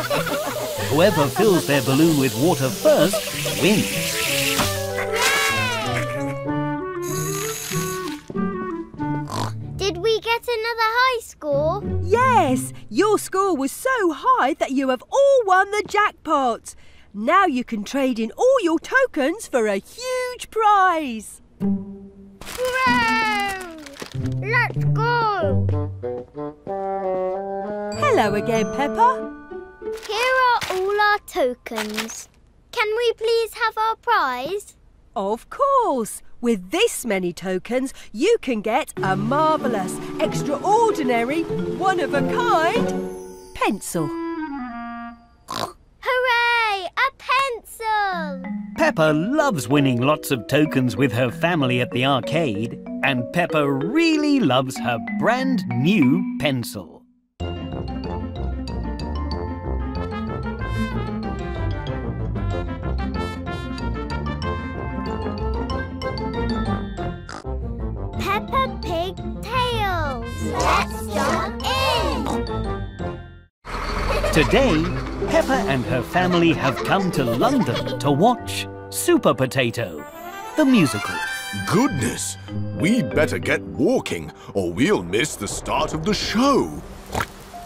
Whoever fills their balloon with water first wins. Did we get another high score? Yes, your score was so high that you have all won the jackpot. Now you can trade in all your tokens for a huge prize. Hooray! Let's go! Hello again, Peppa. Here are all our tokens. Can we please have our prize? Of course. With this many tokens, you can get a marvellous, extraordinary, one-of-a-kind pencil. Hooray! A pencil! Peppa loves winning lots of tokens with her family at the arcade, and Peppa really loves her brand new pencil. Peppa Pig Tales. Let's jump in! Today, Peppa and her family have come to London to watch Super Potato, the musical. Goodness, we'd better get walking or we'll miss the start of the show.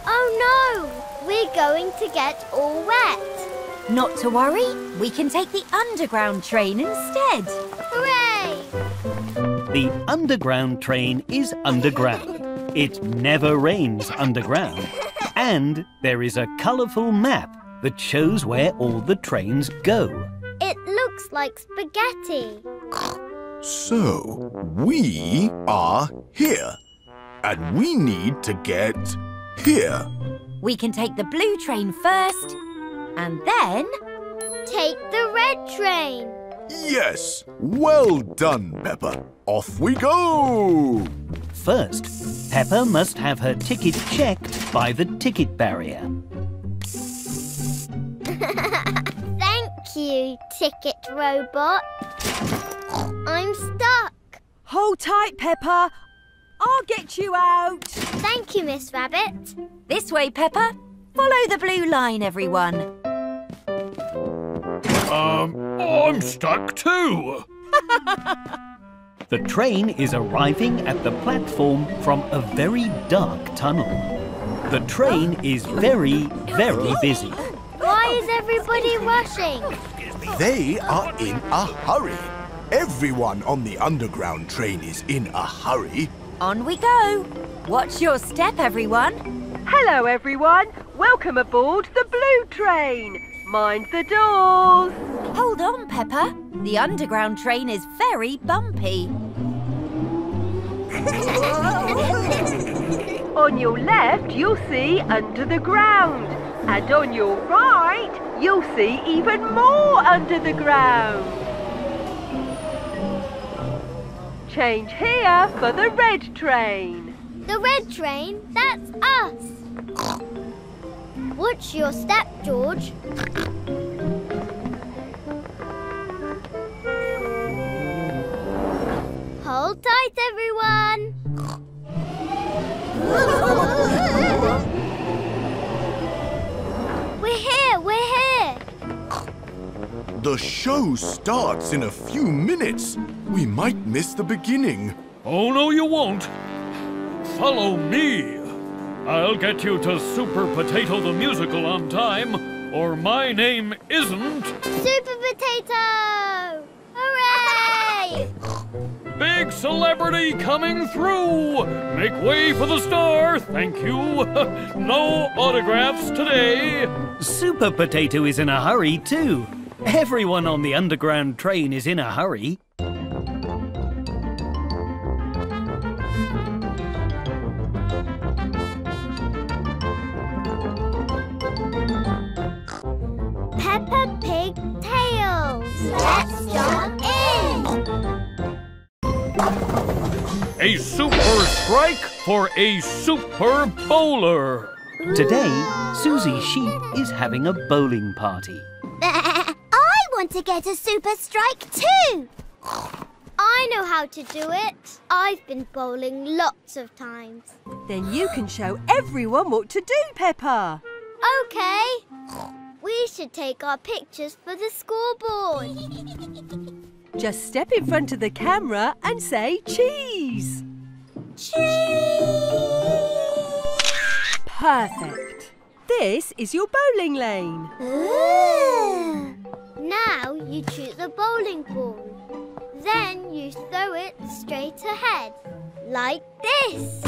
Oh no! We're going to get all wet. Not to worry, we can take the underground train instead. Hooray! The underground train is underground. It never rains underground. And there is a colourful map that shows where all the trains go. It looks like spaghetti. So, we are here. And we need to get here. We can take the blue train first, and then Take the red train. Yes, well done, Peppa. Off we go! First, Peppa must have her ticket checked by the ticket barrier. Thank you, ticket robot. I'm stuck. Hold tight, Peppa. I'll get you out. Thank you, Miss Rabbit. this way, Peppa. Follow the blue line, everyone. Um, I'm stuck too. The train is arriving at the platform from a very dark tunnel. The train is very, very busy. Why is everybody rushing? They are in a hurry. Everyone on the underground train is in a hurry. On we go. Watch your step, everyone. Hello, everyone. Welcome aboard the blue train. Mind the doors. Hold on, Peppa. The underground train is very bumpy. On your left, you'll see under the ground. And on your right, you'll see even more under the ground. Change here for the red train. The red train? That's us. Watch your step, George. Hold tight, everyone. we're here, we're here. The show starts in a few minutes. We might miss the beginning. Oh, no, you won't. Follow me. I'll get you to Super Potato the Musical on time, or my name isn't. Super Potato! Hooray! Big celebrity coming through! Make way for the star, thank you. no autographs today. Super Potato is in a hurry too. Everyone on the underground train is in a hurry. Let's jump in. A super strike for a super bowler. Today, Susie Sheep is having a bowling party. I want to get a super strike too. I know how to do it. I've been bowling lots of times. Then you can show everyone what to do, Peppa. Okay. We should take our pictures for the scoreboard. Just step in front of the camera and say cheese. Cheese! Perfect. This is your bowling lane. Ooh. Now you shoot the bowling ball. Then you throw it straight ahead, like this.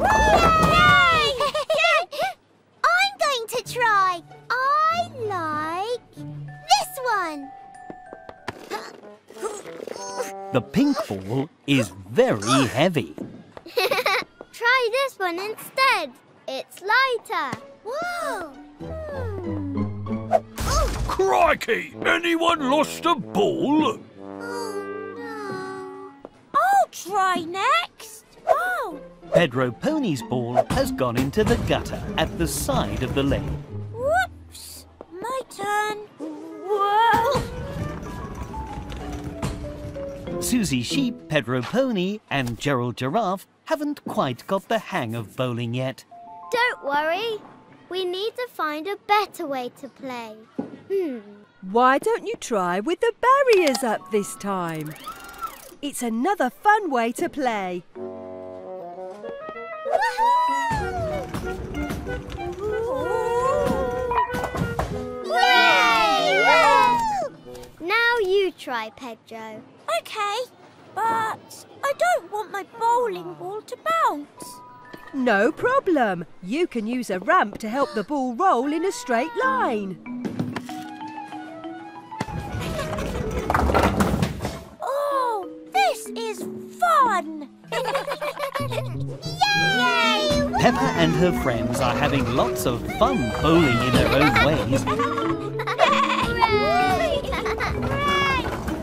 Yay! I'm going to try. I like this one. The pink ball is very heavy. Try this one instead. It's lighter. Whoa! Crikey! Anyone lost a ball? Oh, no. I'll try next. Oh, Pedro Pony's ball has gone into the gutter at the side of the lane. whoops. My turn. Whoa! Susie Sheep, Pedro Pony, and Gerald Giraffe haven't quite got the hang of bowling yet. Don't worry. We need to find a better way to play. Hmm. Why don't you try with the barriers up this time? It's another fun way to play. Now you try, Pedro. Okay, but I don't want my bowling ball to bounce. No problem. You can use a ramp to help the ball roll in a straight line. Oh, this is fun! Yay! Peppa and her friends are having lots of fun bowling in their own ways,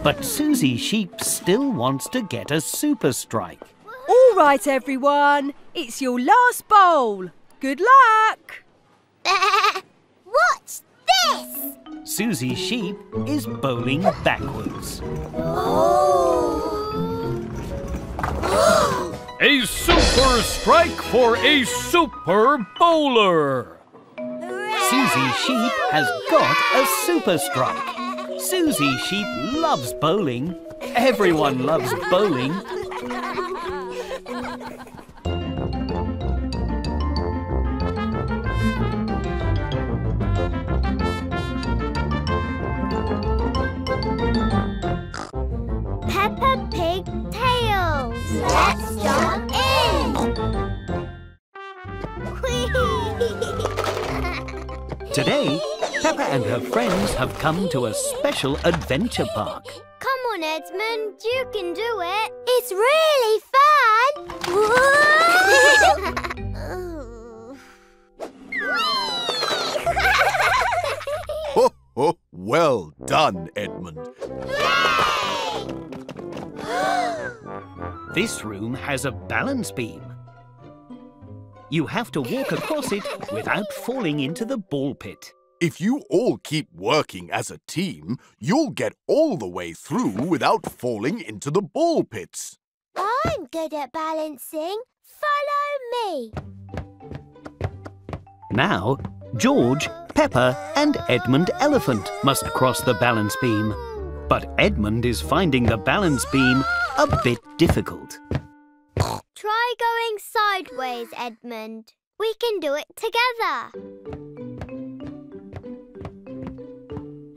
but Susie Sheep still wants to get a super strike. All right, everyone. It's your last bowl. Good luck. What's this? Susie Sheep is bowling backwards. Oh. A super strike for a super bowler. Susie Sheep has got a super strike. Susie Sheep loves bowling. Everyone loves bowling. Today, Peppa and her friends have come to a special adventure park. Come on, Edmund. You can do it. It's really fun. Ho, ho, well done, Edmund. This room has a balance beam. You have to walk across it without falling into the ball pit. If you all keep working as a team, you'll get all the way through without falling into the ball pits. I'm good at balancing. Follow me. Now, George, Peppa and Edmund Elephant must cross the balance beam. But Edmund is finding the balance beam a bit difficult. Try going sideways, Edmund. We can do it together.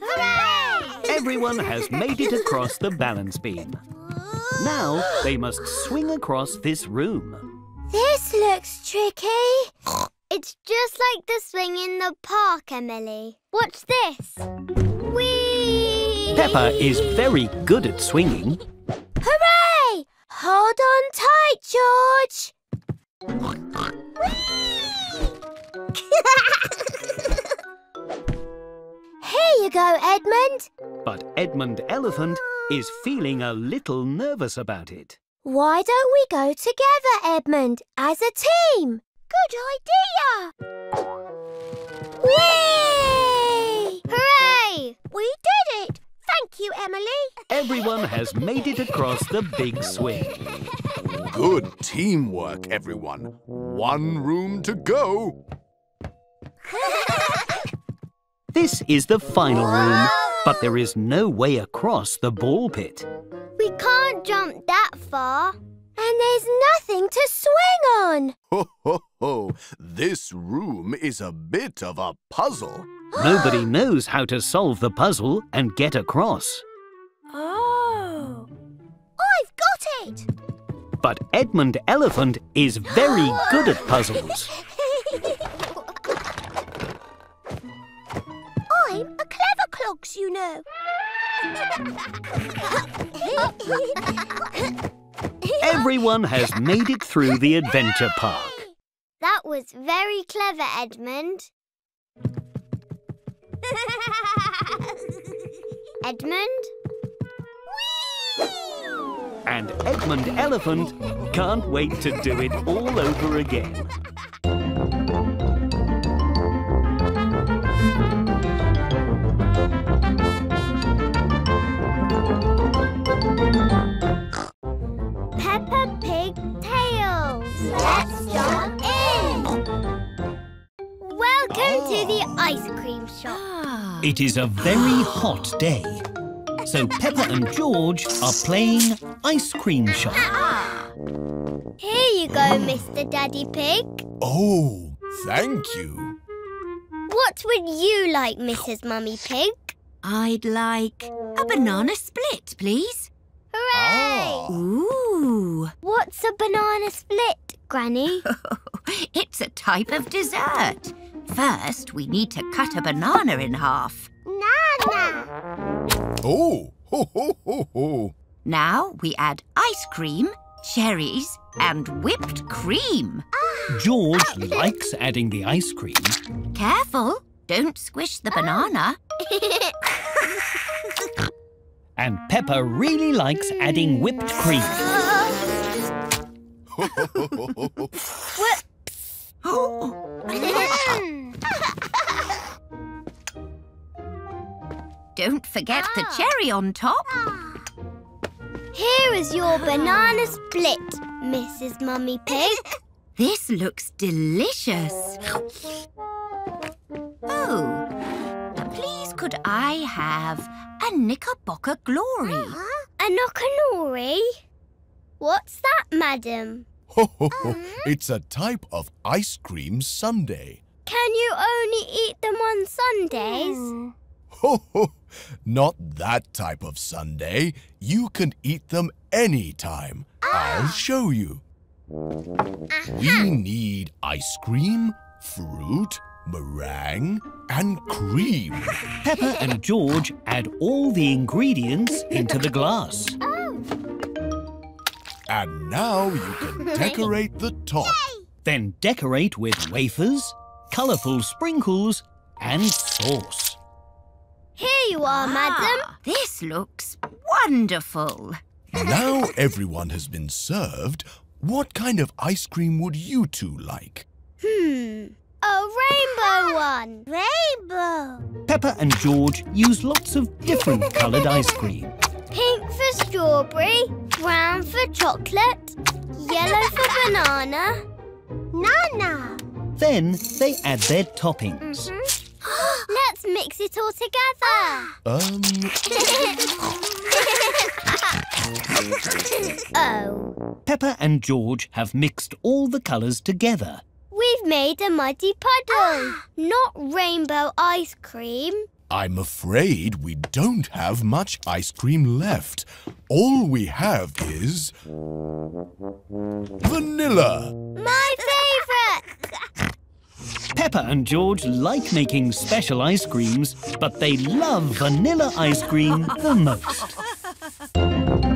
Hooray! Everyone has made it across the balance beam. Now they must swing across this room. This looks tricky. It's just like the swing in the park, Emily. Watch this. Whee! Peppa is very good at swinging. Hooray! Hold on tight, George. Here you go, Edmund. But Edmund Elephant is feeling a little nervous about it. Why don't we go together, Edmund, as a team? Good idea! Whee! Hooray! We did it! Thank you, Emily. Everyone has made it across the big swing. Good teamwork, everyone. One room to go. This is the final room, but there is no way across the ball pit. We can't jump that far. And there's nothing to swing on. Ho, ho, ho. This room is a bit of a puzzle. Nobody knows how to solve the puzzle and get across. Oh. I've got it. But Edmund Elephant is very good at puzzles. I'm a clever clogs, you know. Everyone has made it through the adventure park. That was very clever, Edmund. Edmund? And Edmund Elephant can't wait to do it all over again. Ice cream shop. Ah. It is a very hot day. So Peppa and George are playing ice cream shop. Here you go, Mr. Daddy Pig. Oh, thank you. What would you like, Mrs. Mummy Pig? I'd like a banana split, please. Hooray! Ah. Ooh, What's a banana split, Granny? it's a type of dessert. First, we need to cut a banana in half. Nana! Oh, ho, ho, ho, ho. Now we add ice cream, cherries, and whipped cream. Ah, George likes adding the ice cream. Careful, don't squish the banana. And Peppa really likes adding whipped cream. Don't forget the ah. cherry on top. Here is your banana split, Mrs. Mummy Pig. This looks delicious. Oh, please could I have a Knickerbocker Glory? A knockanori? What's that, madam? Ho, ho, ho. It's a type of ice cream sundae. Can you only eat them on Sundays? Ho, ho. Not that type of sundae. You can eat them anytime. I'll ah. show you. We need ice cream, fruit, meringue, and cream. Peppa and George add all the ingredients into the glass. Oh. And now you can decorate the top. Then decorate with wafers, colourful sprinkles, and sauce. Here you are, madam. Ah, this looks wonderful. Now everyone has been served, what kind of ice cream would you two like? Hmm. A rainbow one. Rainbow. Peppa and George use lots of different coloured ice cream. Pink for strawberry, brown for chocolate, yellow for banana. Nana. Then they add their toppings. Mm-hmm. Let's mix it all together. Um, oh, Peppa and George have mixed all the colours together. We've made a muddy puddle. Not rainbow ice cream. I'm afraid we don't have much ice cream left. All we have is. vanilla. My favourite. Peppa and George like making special ice creams, but they love vanilla ice cream the most.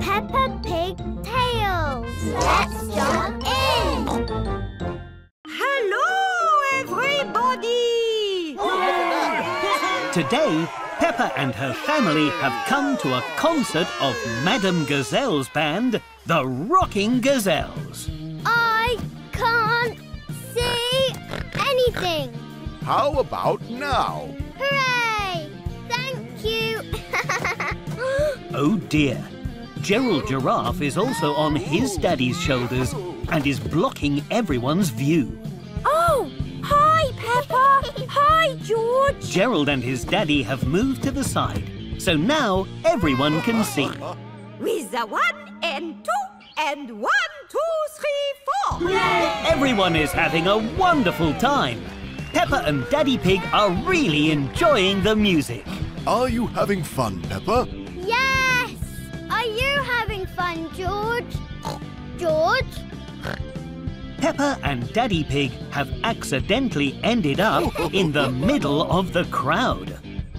Peppa Pig Tales. Let's jump in. Hello, everybody! Today, Peppa and her family have come to a concert of Madame Gazelle's band, the Rocking Gazelles. I can't see anything. How about now? Hooray! Thank you. Oh dear. Gerald Giraffe is also on his daddy's shoulders and is blocking everyone's view. Oh, hi, Peppa. hi, George. Gerald and his daddy have moved to the side, so now everyone can see. With the one and two and one, two, three, four. Everyone is having a wonderful time. Peppa and Daddy Pig are really enjoying the music. Are you having fun, Peppa? Yes. Are you having fun, George? George? Peppa and Daddy Pig have accidentally ended up in the middle of the crowd.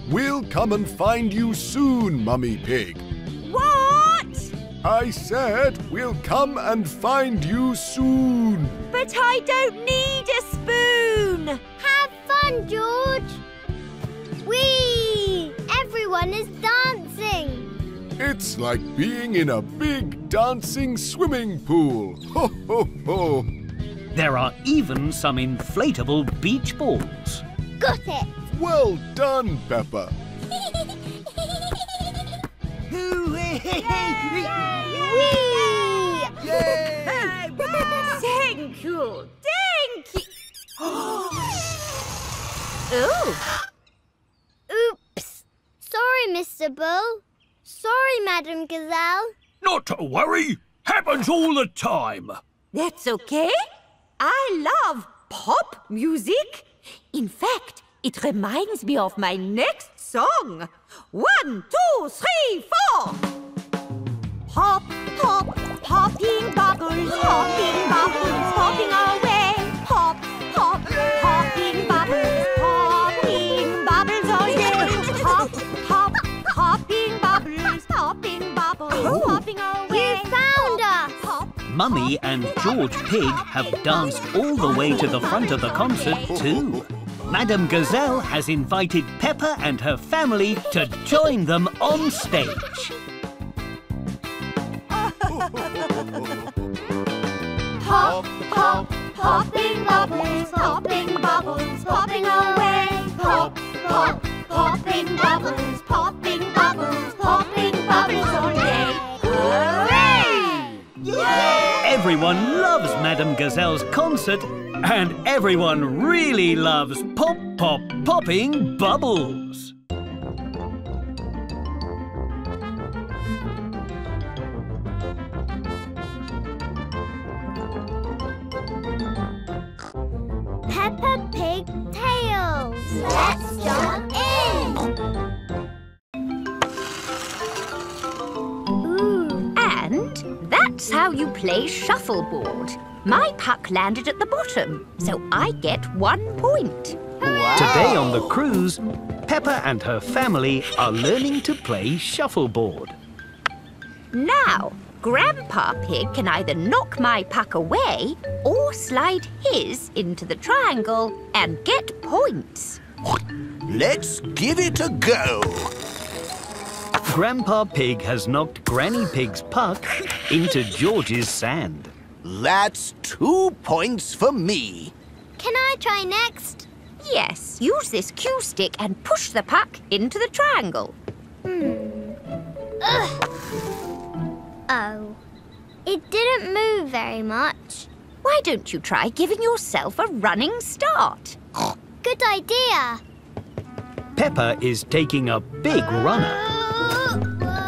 We'll come and find you soon, Mummy Pig. What? I said we'll come and find you soon. But I don't need a spoon. Have fun, George. Whee! Everyone is dancing. It's like being in a big dancing swimming pool. Ho, ho, ho. There are even some inflatable beach balls. Got it. Well done, Peppa. Whee! Thank you. Thank you. oh, Oops. Sorry, Mr. Bull. Sorry, Madame Gazelle. Not to worry. Happens all the time. that's okay. I love pop music. In fact, it reminds me of my next song. One, two, three, four. Pop, pop, popping bubbles, popping bubbles, Mummy and George Pig have danced all the way to the front of the concert too. Madame Gazelle has invited Peppa and her family to join them on stage. Pop, pop, popping bubbles, popping bubbles, popping away. Pop, pop, popping bubbles, popping bubbles, popping bubbles all day. Hooray! Everyone loves Madame Gazelle's concert, and everyone really loves Pop Pop Popping Bubbles. Peppa Pig Tales. Let's jump in. That's how you play shuffleboard. My puck landed at the bottom, so I get one point. Today on the cruise, Peppa and her family are learning to play shuffleboard. Now, Grandpa Pig can either knock my puck away or slide his into the triangle and get points. Let's give it a go. Grandpa Pig has knocked Granny Pig's puck into George's sand. That's two points for me. Can I try next? Yes, use this cue stick and push the puck into the triangle. Hmm. Oh. It didn't move very much. Why don't you try giving yourself a running start? Good idea. Peppa is taking a big runner,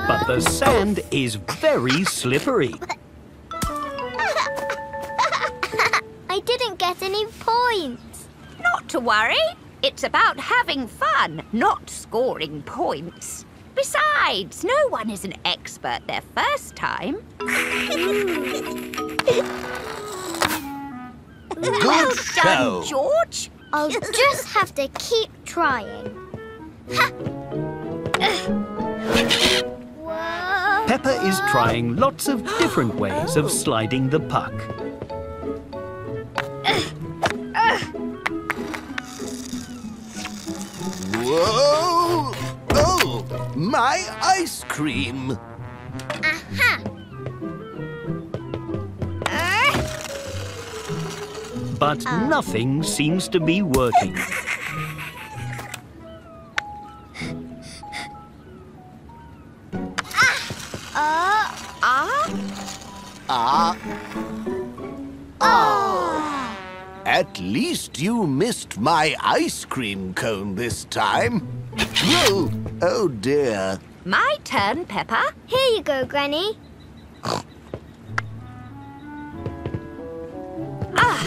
but the sand is very slippery. I didn't get any points. Not to worry. It's about having fun, not scoring points. Besides, no one is an expert their first time. Good well show. done, George. I'll just have to keep trying. Whoa. Peppa is trying lots of different ways of sliding the puck. Whoa! Oh, my ice cream. Aha! But nothing seems to be working. Ah, Ah. oh. At least you missed my ice cream cone this time. Whoa! Oh dear. my turn, Peppa. Here you go, Granny. ah!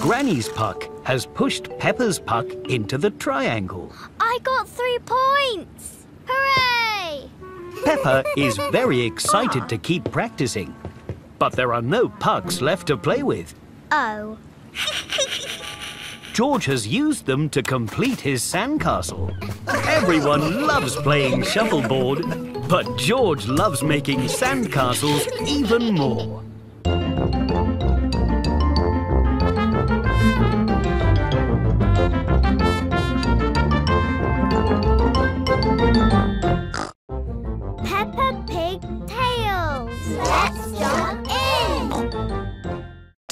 Granny's puck has pushed Peppa's puck into the triangle. I got three points. Hooray! Peppa is very excited to keep practicing, but there are no pucks left to play with. Oh. George has used them to complete his sandcastle. Everyone loves playing shuffleboard, but George loves making sandcastles even more.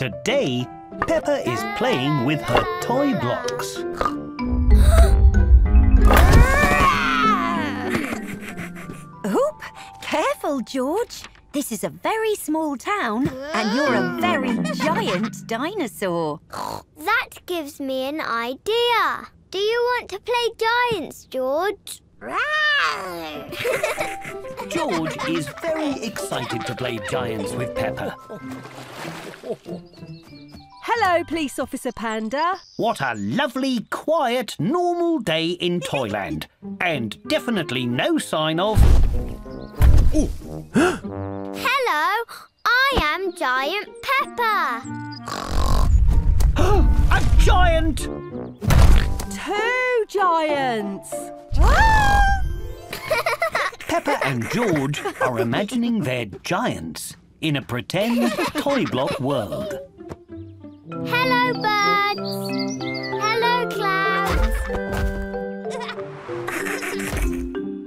Today, Peppa is playing with her toy blocks. Oop! Careful, George. This is a very small town, and you're a very giant dinosaur. That gives me an idea. Do you want to play giants, George? George is very excited to play giants with Peppa. Hello, Police Officer Panda. What a lovely, quiet, normal day in Toyland. And definitely no sign of... Hello, I am Giant Peppa. A giant! Two giants. Peppa and George are imagining they're giants in a pretend toy block world. Hello, birds. Hello, clouds.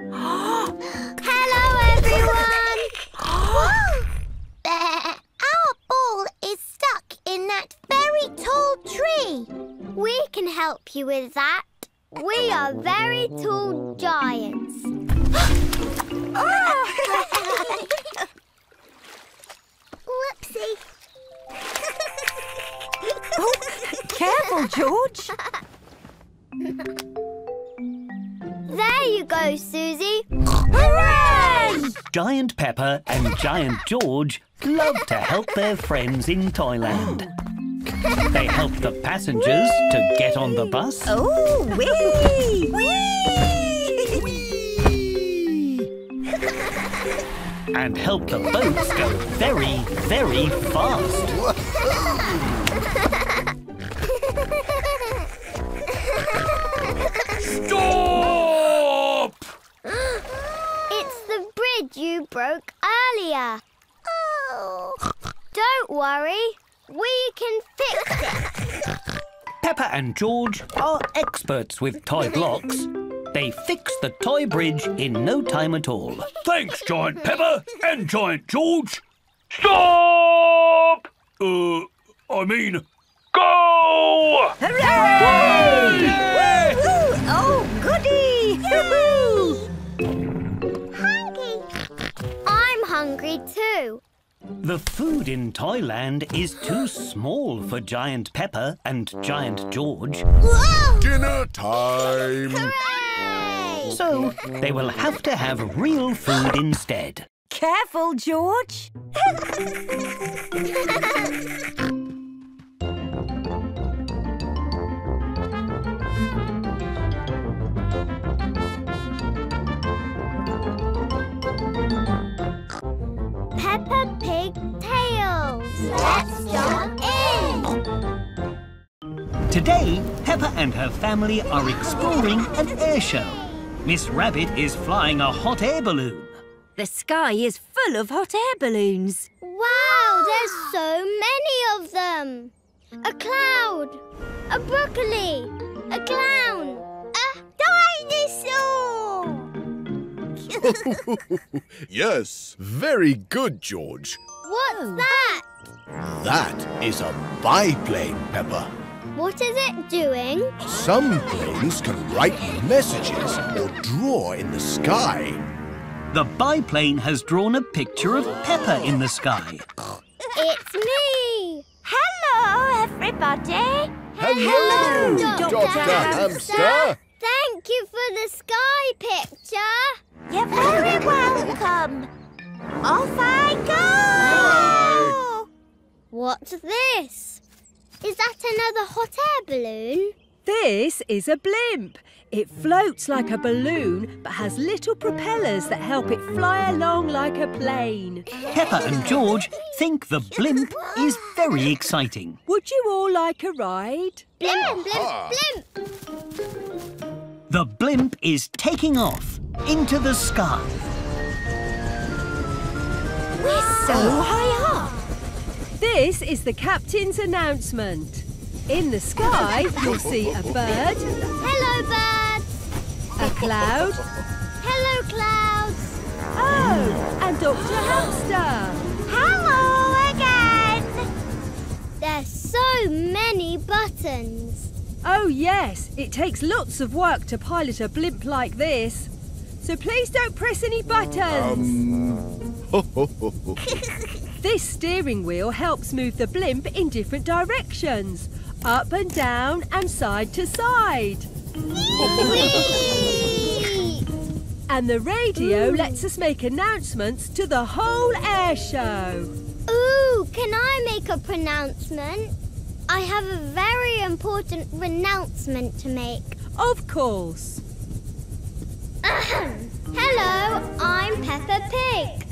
Hello, everyone. Our ball is stuck in that very tall tree. We can help you with that. We are very tall giants. Whoopsie. Careful, George. There you go, Susie. Hooray! Giant Peppa and Giant George love to help their friends in Toyland. They help the passengers to get on the bus Oh, wee! and help the boats go very, very fast. Stop! It's the bridge you broke earlier. Oh. Don't worry. We can fix it. Peppa and George are experts with toy blocks. They fix the toy bridge in no time at all. Thanks, Giant Peppa and Giant George. Stop! Uh, I mean, go! Hooray! Woo-hoo! Oh, goody! Hungry. I'm hungry too. The food in Toyland is too small for Giant Peppa and Giant George, Whoa! Dinner time. Hooray! so they will have to have real food instead. Careful, George. Peppa Pig Tales. Let's jump in. Today, Peppa and her family are exploring an air show. Miss Rabbit is flying a hot air balloon. The sky is full of hot air balloons. Wow, there's so many of them. A cloud, a broccoli, a clown, a dinosaur. Yes, very good, George. What's hmm. that? That is a biplane, Peppa. What is it doing? Some planes can write messages or draw in the sky. The biplane has drawn a picture of Peppa in the sky. It's me. Hello, everybody. Hello, Dr. Dr. Hamster. Hamster. Thank you for the sky picture. You're very welcome. Off I go! What's this? Is that another hot air balloon? This is a blimp. It floats like a balloon but has little propellers that help it fly along like a plane. Peppa and George think the blimp is very exciting. Would you all like a ride? Blimp, blimp, blimp. The blimp is taking off into the sky. We're so high up. This is the captain's announcement. In the sky, you'll see a bird, Hello, birds. a cloud, Hello, clouds. oh, and Dr. Hamster. Hello again. There's so many buttons. Oh, yes, it takes lots of work to pilot a blimp like this. So please don't press any buttons. Ho, ho, ho, ho. This steering wheel helps move the blimp in different directions, up and down and side to side. And the radio lets us make announcements to the whole air show. Ooh, can I make a pronouncement? I have a very important renouncement to make. Of course. Hello, I'm Peppa Pig.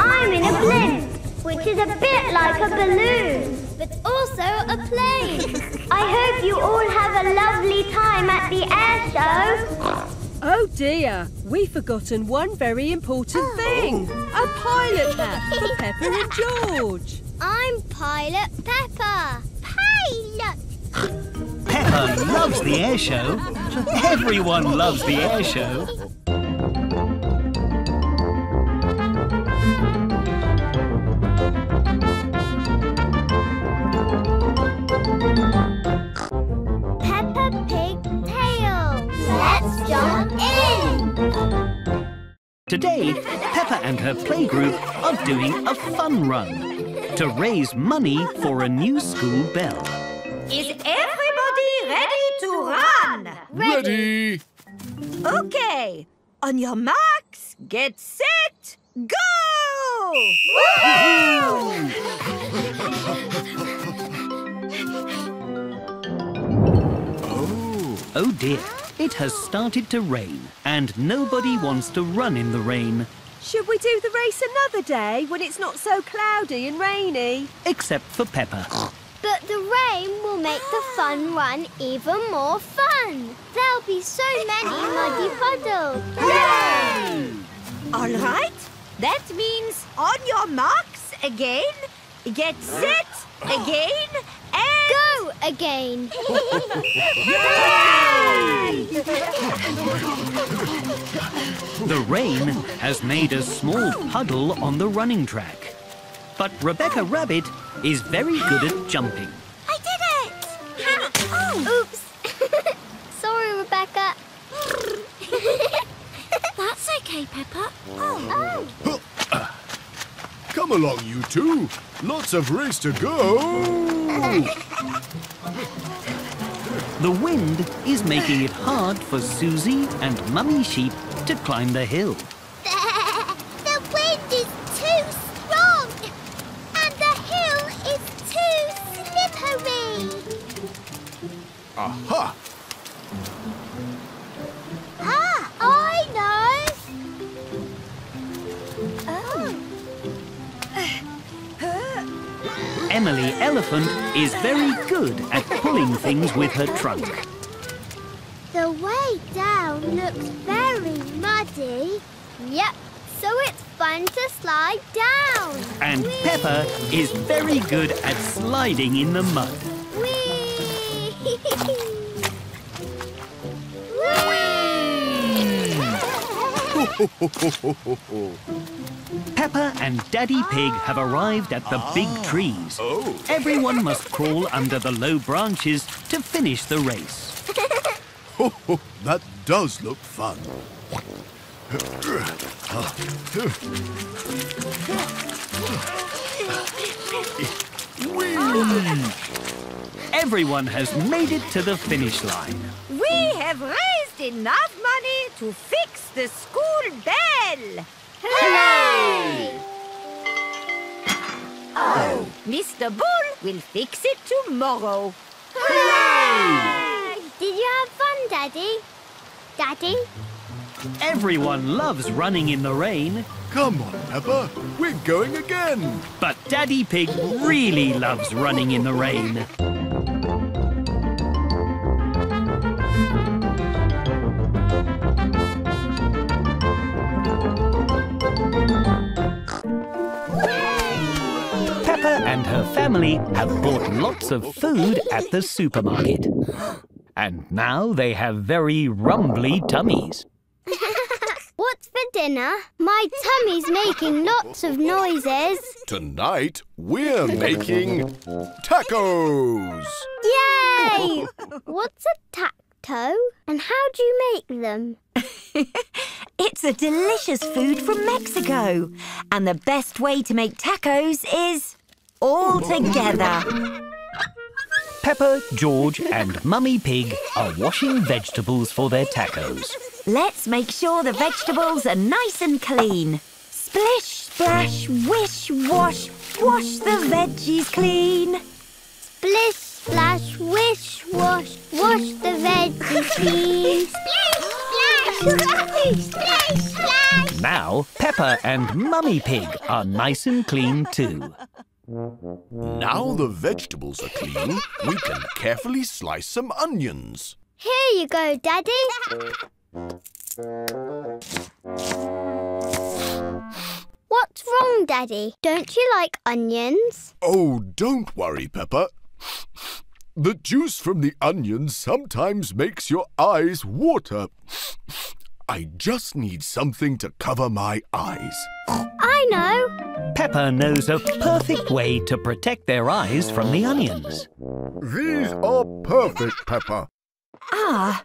I'm in a blimp, which is a bit like a balloon, but also a plane. I hope you all have a lovely time at the air show. Oh dear, we've forgotten one very important ah. thing. A pilot hat for Peppa and George. I'm Pilot Peppa. Pilot! Peppa loves the air show. Everyone loves the air show. Peppa Pig Tales. Let's jump in. Today, Peppa and her playgroup are doing a fun run to raise money for a new school bell. Is everybody ready to run? Ready? Okay. On your marks, get set, go! Oh dear, it has started to rain and nobody wants to run in the rain Should we do the race another day when it's not so cloudy and rainy? except for Peppa. But the rain will make the fun run even more fun. There'll be so many muddy puddles. Yay! All right. That means on your marks again, get set again, and Go! go again. The rain has made a small puddle on the running track. But Rebecca Rabbit is very good at jumping. I did it! oh. Oops. Sorry, Rebecca. That's okay, Peppa. Oh. oh. Come along, you two. Lots of race to go. The wind is making it hard for Susie and Mummy Sheep to climb the hill. the wind is too strong, and the hill is too slippery. Aha! Emily Elephant is very good at pulling things with her trunk. The way down looks very muddy. Yep, so it's fun to slide down. And Peppa is very good at sliding in the mud. Whee! Peppa and Daddy Pig have arrived at the big ah. trees. Oh. Everyone must crawl under the low branches to finish the race. that does look fun. Everyone has made it to the finish line. We have raised enough money to fix the school bell. Hooray! Oh, oh Mr. Bull will fix it tomorrow. Did you have fun, Daddy? Daddy? Everyone loves running in the rain, Come on, Peppa. We're going again. but Daddy Pig really loves running in the rain. Family have bought lots of food at the supermarket. And now they have very rumbly tummies. What's for dinner? My tummy's making lots of noises. Tonight, we're making tacos. Yay! What's a tacto? And how do you make them? It's a delicious food from Mexico. And the best way to make tacos is all together. Peppa, George, and Mummy Pig are washing vegetables for their tacos. Let's make sure the vegetables are nice and clean. Splish, splash, wish, wash, wash the veggies clean. Splish, splash, wish, wash, wash the veggies clean. Splish splash, splash! Splash, splash! Now, Peppa and Mummy Pig are nice and clean too. Now the vegetables are clean, we can carefully slice some onions. Here you go, Daddy. What's wrong, Daddy? Don't you like onions? Oh, don't worry, Peppa. The juice from the onions sometimes makes your eyes water. I just need something to cover my eyes. I know. Peppa knows a perfect way to protect their eyes from the onions. These are perfect, Peppa. Ah,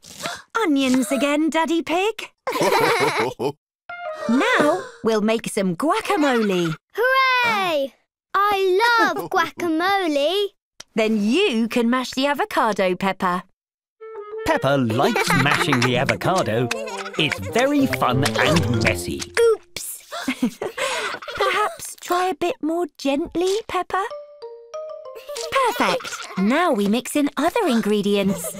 onions again, Daddy Pig. Now we'll make some guacamole. Hooray! I love guacamole. Then you can mash the avocado, Pepper. Peppa likes mashing the avocado. It's very fun and messy. Oops. Perhaps try a bit more gently, Peppa. Perfect. Now we mix in other ingredients.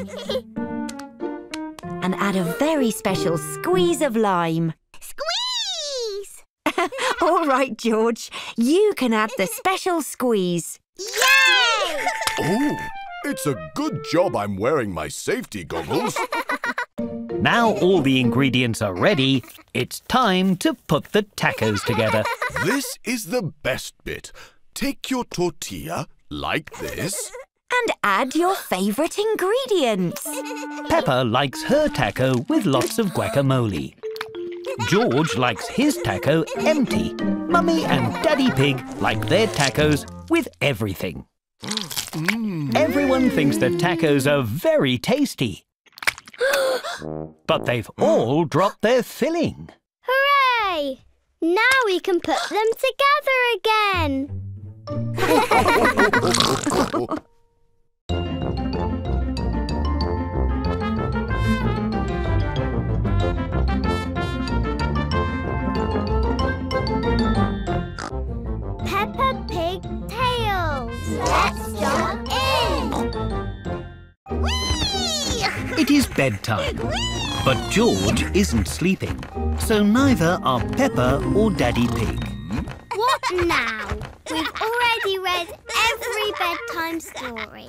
And add a very special squeeze of lime. Squeeze! All right, George. You can add the special squeeze. Yay! Oh, it's a good job I'm wearing my safety goggles. Now all the ingredients are ready, it's time to put the tacos together. this is the best bit. Take your tortilla like this. and add your favourite ingredients. Peppa likes her taco with lots of guacamole. George likes his taco empty. Mummy and Daddy Pig like their tacos with everything. Mm. Everyone thinks that tacos are very tasty. but they've all dropped their filling. Hooray! Now we can put them together again. Let's jump in. It is bedtime. But George isn't sleeping, so neither are Peppa or Daddy Pig. What now? We've already read every bedtime story.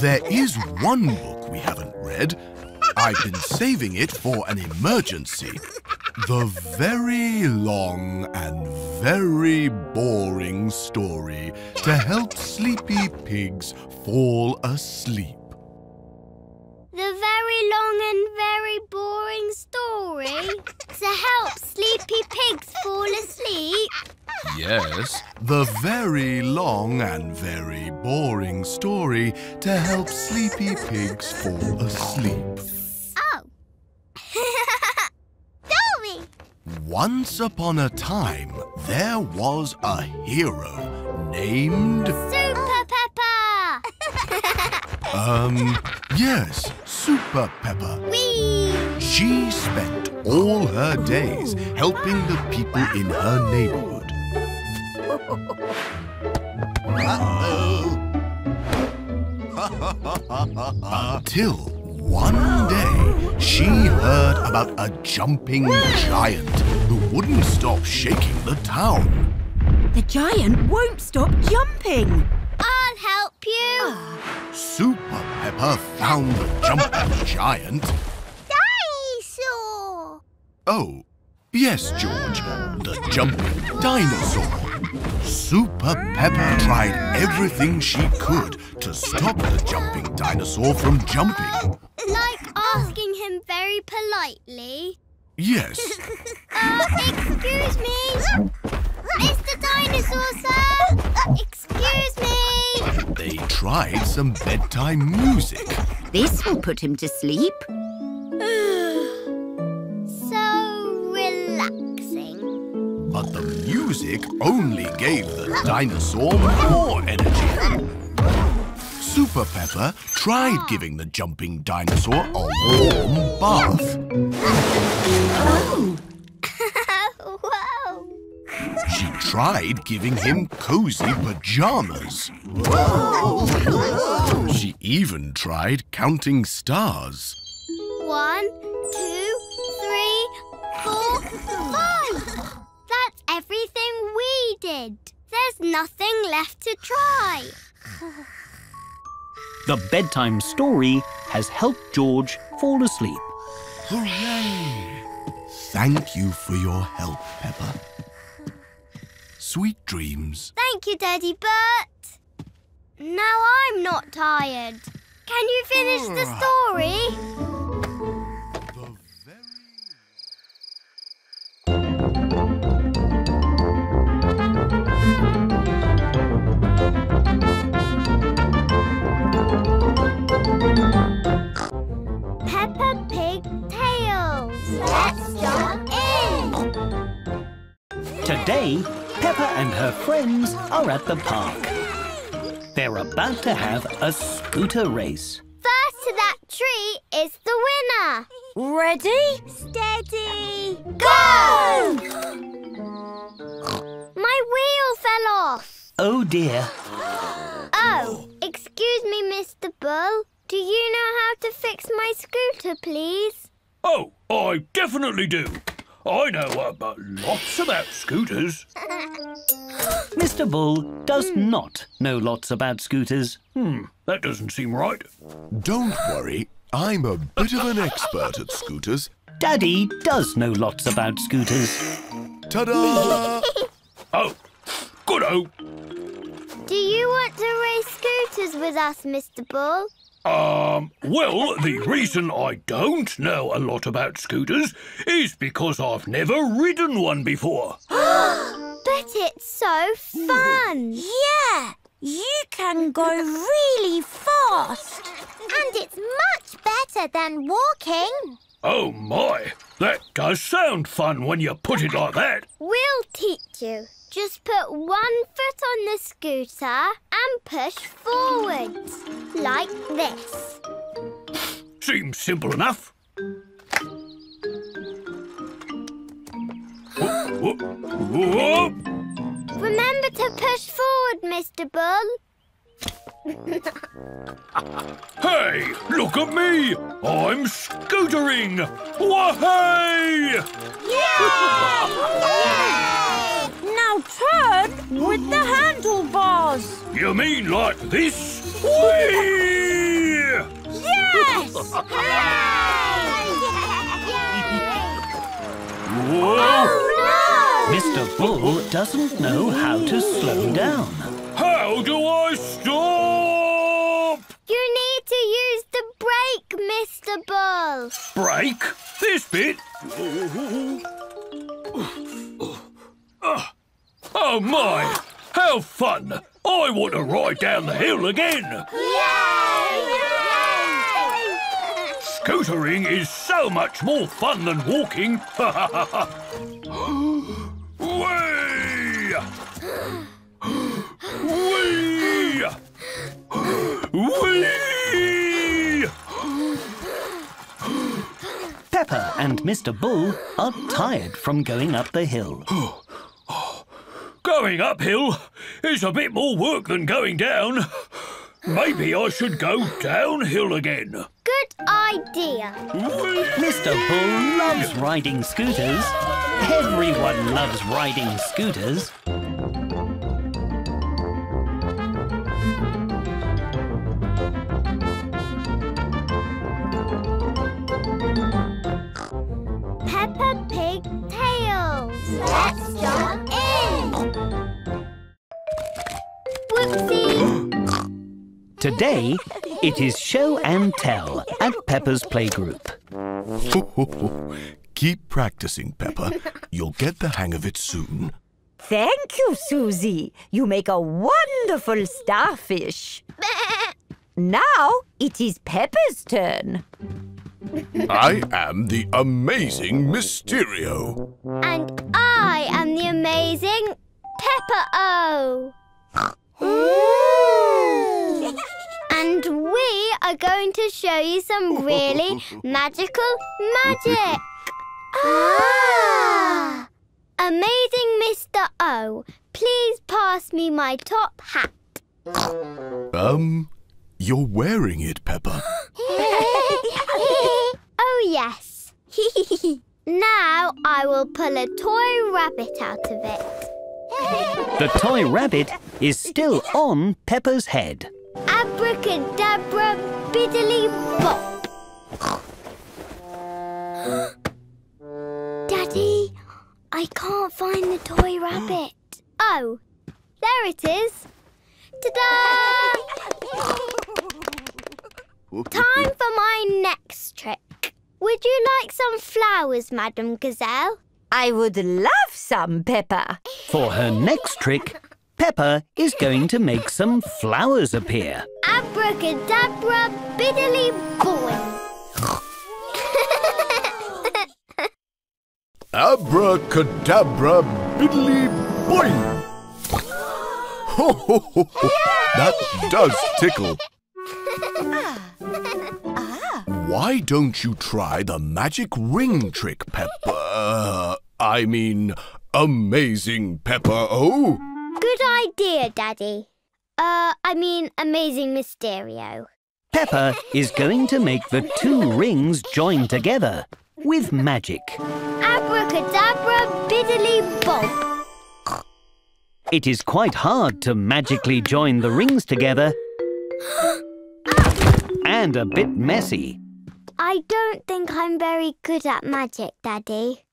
There is one book we haven't read. I've been saving it for an emergency. The very long and very boring story to help sleepy pigs fall asleep. The very long and very boring story to help sleepy pigs fall asleep. Yes, the very long and very boring story to help sleepy pigs fall asleep. Once upon a time, there was a hero named... Super Peppa! Um, yes, Super Peppa. Whee! She spent all her days helping the people in her neighborhood. Until one day, she heard about a jumping giant who wouldn't stop shaking the town. The giant won't stop jumping. I'll help you. Super Peppa found the jumping giant. Dinosaur. Oh, yes, George, the jumping dinosaur. Super Peppa tried everything she could to stop the jumping dinosaur from jumping. Like asking him very politely. Yes, Uh, excuse me. Mr. Dinosaur, sir. Excuse me. they tried some bedtime music. This will put him to sleep. so relaxing. But the music only gave the dinosaur more energy. Super Peppa tried giving the jumping dinosaur a warm bath. Whoa. She tried giving him cozy pajamas. She even tried counting stars. One, two, three, four, five. That's everything we did. There's nothing left to try. The bedtime story has helped George fall asleep. Hooray! Thank you for your help, Peppa. Sweet dreams. Thank you, Daddy Bert. Now I'm not tired. Can you finish the ah. story? Peppa Pig Tales. Let's jump in. Today, Peppa and her friends are at the park. They're about to have a scooter race. First to that tree is the winner. Ready? Steady. Go! My wheel fell off. Oh dear. Oh, excuse me, Mr. Bull. Do you know how to fix my scooter, please? Oh, I definitely do. I know about lots about scooters. Mr. Bull does not know lots about scooters. Hmm, that doesn't seem right. Don't worry, I'm a bit of an expert at scooters. Daddy does know lots about scooters. Ta-da! Oh, good oh. Do you want to race scooters with us, Mr. Bull? Um, well, the reason I don't know a lot about scooters is because I've never ridden one before. But it's so fun! Yeah, you can go really fast. And it's much better than walking. Oh my, that does sound fun when you put it like that. We'll teach you. Just put one foot on the scooter and push forwards. Like this. Seems simple enough. Remember to push forward, Mr. Bull. Hey, look at me! I'm scootering! Wahey! Now turn with the handlebars. You mean like this? Whee! Yes! Whoa! Oh, Mr. Bull doesn't know how to slow down. How do I stop? You need to use the brake, Mr. Bull. Brake? This bit? Oh my! How fun! I want to ride down the hill again! Yay! Yay! Scootering is so much more fun than walking! Whee! Whee! Whee! Peppa and Mr. Bull are tired from going up the hill. Oh, Going uphill is a bit more work than going down. Maybe I should go downhill again. Good idea. Mr. Bull loves riding scooters. Everyone loves riding scooters. Today, it is show and tell at Peppa's playgroup. Keep practicing, Peppa. You'll get the hang of it soon. Thank you, Susie. You make a wonderful starfish. now it is Peppa's turn. I am the amazing Mysterio. And I am the amazing Peppa O. and we are going to show you some really magical magic. Ah! Amazing Mr. O, please pass me my top hat. Um, you're wearing it, Peppa. oh, yes. now I will pull a toy rabbit out of it. The toy rabbit is still on Peppa's head. Abracadabra, biddly bop. Daddy, I can't find the toy rabbit. Oh, there it is. Ta-da! Time for my next trick. Would you like some flowers, Madame Gazelle? I would love some, Peppa. For her next trick, Peppa is going to make some flowers appear. Abracadabra, biddly boy. Abracadabra, biddly boing! Ho, ho, ho, ho. That does tickle. Why don't you try the magic ring trick, Peppa? Uh, I mean, amazing Peppa Oh. Good idea, Daddy. Uh, I mean, amazing Mysterio. Peppa is going to make the two rings join together with magic. Abracadabra, biddly bob. It is quite hard to magically join the rings together and a bit messy. I don't think I'm very good at magic, Daddy.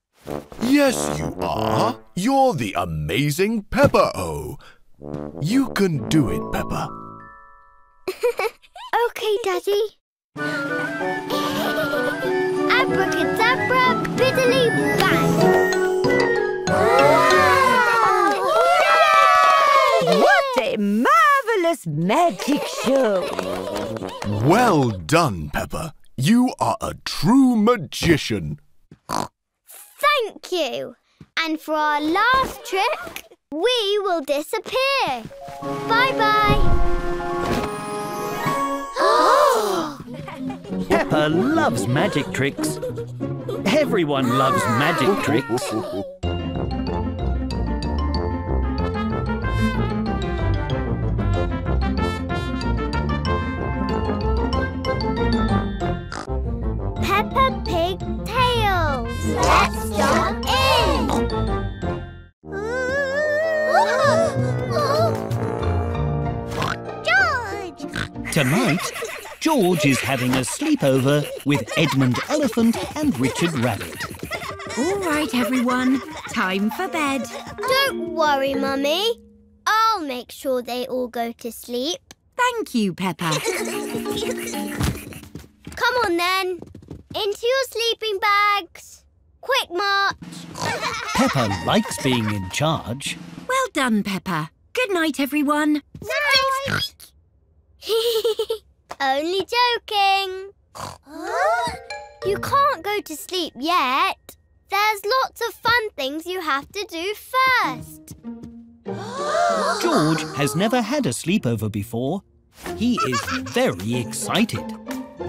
Yes, you are. You're the amazing Peppa O. You can do it, Peppa. okay, Daddy. Abracadabra, biddly bang. What a marvelous magic show! Well done, Peppa. You are a true magician. Thank you. And for our last trick, we will disappear. Bye-bye. Peppa loves magic tricks. Everyone loves magic tricks. Peppa. Let's jump in. George! Tonight, George is having a sleepover with Edmund Elephant and Richard Rabbit. All right, everyone. Time for bed. Don't worry, Mummy. I'll make sure they all go to sleep. Thank you, Peppa. Come on then. Into your sleeping bags. Quick march. Peppa likes being in charge. well done, Peppa. Good night, everyone. Night! Only joking. You can't go to sleep yet. There's lots of fun things you have to do first. George has never had a sleepover before. He is very excited.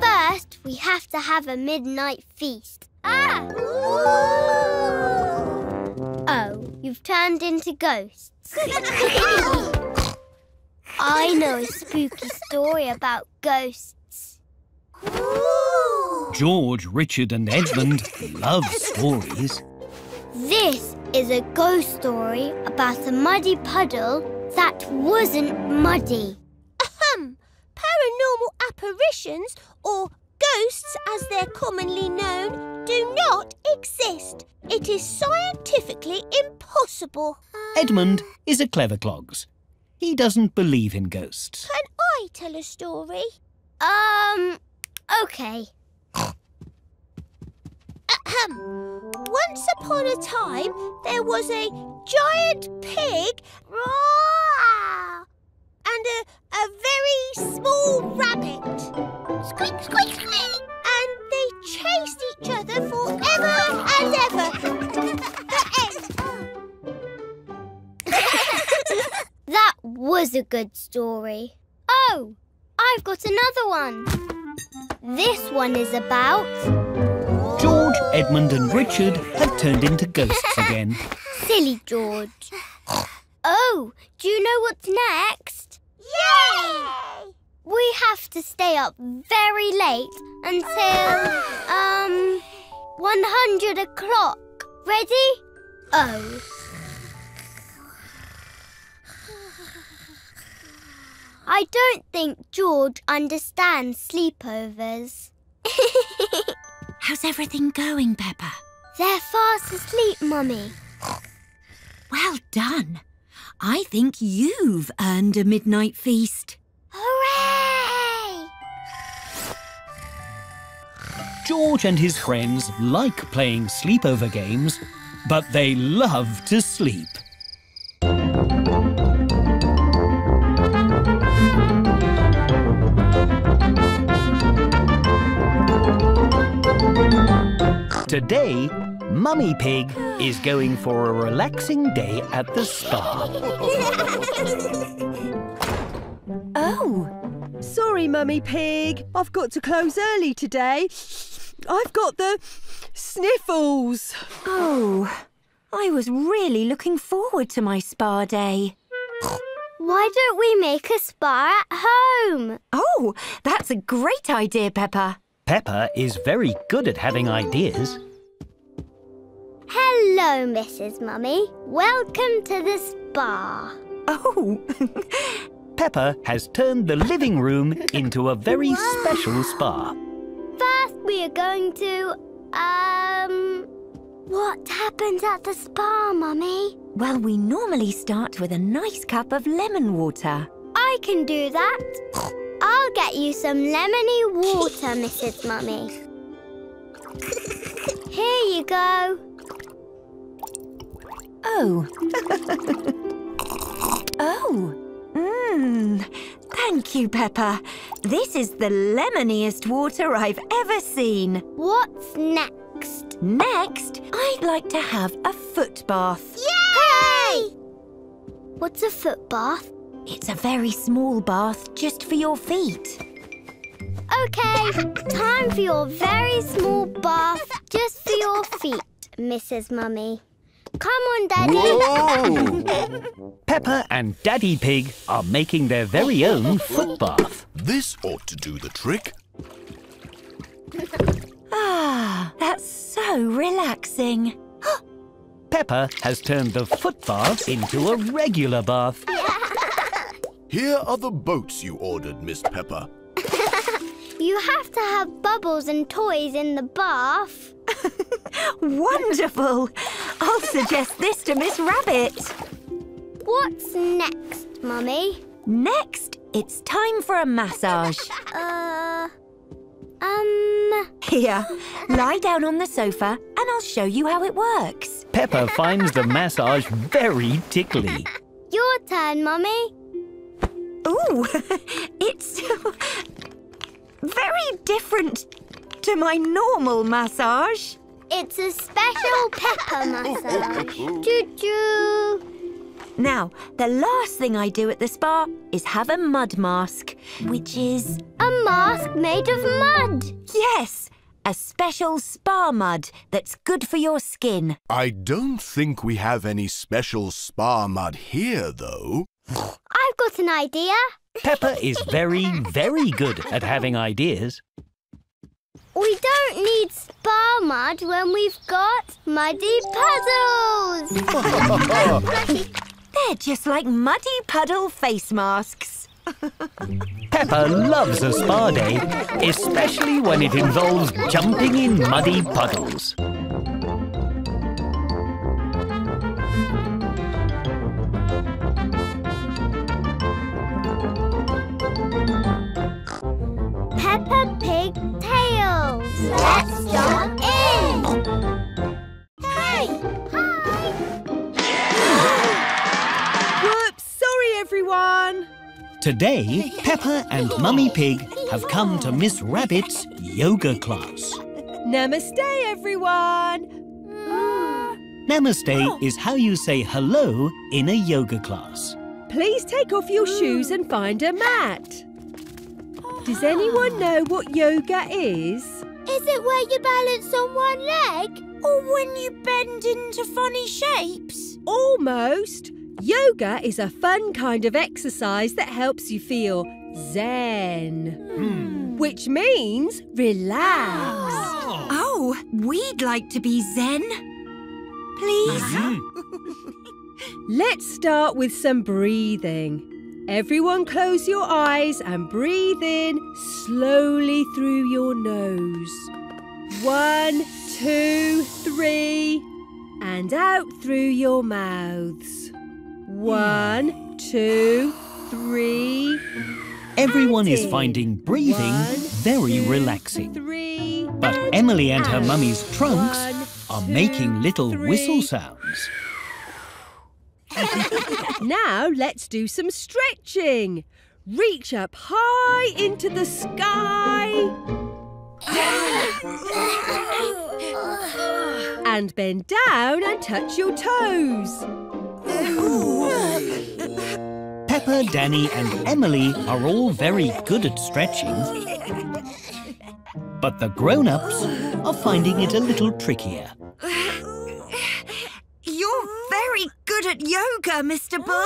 First, we have to have a midnight feast. Ah! Oh, you've turned into ghosts. I know a spooky story about ghosts. George, Richard, and Edmund love stories. This is a ghost story about a muddy puddle that wasn't muddy. Ahem! Paranormal apparitions, or ghosts as they're commonly known, do not exist. It is scientifically impossible. Edmund is a clever clogs. He doesn't believe in ghosts. Can I tell a story? Um, okay. Ahem. Once upon a time, there was a giant pig roar, and a, a very small rabbit. Squeak, squeak, squeak. And they chased each other forever and ever. the end. That was a good story. Oh, I've got another one. This one is about George, Edmund, and Richard have turned into ghosts again. Silly George. Oh, do you know what's next? Yay! We have to stay up very late until, um, 100 o'clock. Ready? Oh. I don't think George understands sleepovers. How's everything going, Peppa? They're fast asleep, Mummy. Well done. I think you've earned a midnight feast. Hooray! George and his friends like playing sleepover games, but they love to sleep. Today, Mummy Pig is going for a relaxing day at the spa. Oh, sorry, Mummy Pig. I've got to close early today. I've got the sniffles. Oh, I was really looking forward to my spa day. Why don't we make a spa at home? Oh, that's a great idea, Peppa. Peppa is very good at having ideas. Hello, Mrs. Mummy. Welcome to the spa. Oh, Peppa has turned the living room into a very special spa. First, we are going to, um, What happens at the spa, Mummy? Well, we normally start with a nice cup of lemon water. I can do that. I'll get you some lemony water, Mrs. Mummy. Here you go. Oh. oh. Mmm. Thank you, Peppa. This is the lemoniest water I've ever seen. What's next? Next, I'd like to have a foot bath. Yay! What's a foot bath? It's a very small bath just for your feet. Okay, time for your very small bath just for your feet, Mrs. Mummy. Come on, Daddy. Whoa! Peppa and Daddy Pig are making their very own foot bath. This ought to do the trick. Ah, that's so relaxing. Peppa has turned the foot bath into a regular bath. Here are the boats you ordered, Miss Peppa. You have to have bubbles and toys in the bath. Wonderful! I'll suggest this to Miss Rabbit. What's next, Mummy? Next, it's time for a massage. Uh, um, Here, lie down on the sofa and I'll show you how it works. Peppa finds the massage very tickly. your turn, Mummy. Ooh, it's very different to my normal massage. It's a special Peppa massage. Choo-choo. Now, the last thing I do at the spa is have a mud mask, which is, A mask made of mud. yes, a special spa mud that's good for your skin. I don't think we have any special spa mud here, though. I've got an idea. Peppa is very, very good at having ideas. We don't need spa mud when we've got muddy puddles. They're just like muddy puddle face masks. Peppa loves a spa day, especially when it involves jumping in muddy puddles. Peppa Pig Let's jump in. Hey! Hi! Whoops, sorry everyone. Today, Peppa and Mummy Pig have come to Miss Rabbit's yoga class. Namaste everyone. Namaste is how you say hello in a yoga class. Please take off your shoes and find a mat. Does anyone ah. know what yoga is? Is it where you balance on one leg? Or when you bend into funny shapes? Almost. Yoga is a fun kind of exercise that helps you feel zen, hmm. which means relaxed. Ah. Oh, we'd like to be Zen. Please? Let's start with some breathing. Everyone close your eyes and breathe in slowly through your nose. One, two, three, and out through your mouths. One, two, three, Everyone is finding breathing One, very two, relaxing. three. But Emily and her mummy's trunks One, are two, making little three. whistle sounds. Now let's do some stretching. Reach up high into the sky. and bend down and touch your toes. Peppa, Danny, and Emily are all very good at stretching. But the grown ups are finding it a little trickier. You're very good at yoga, Mr. Bull.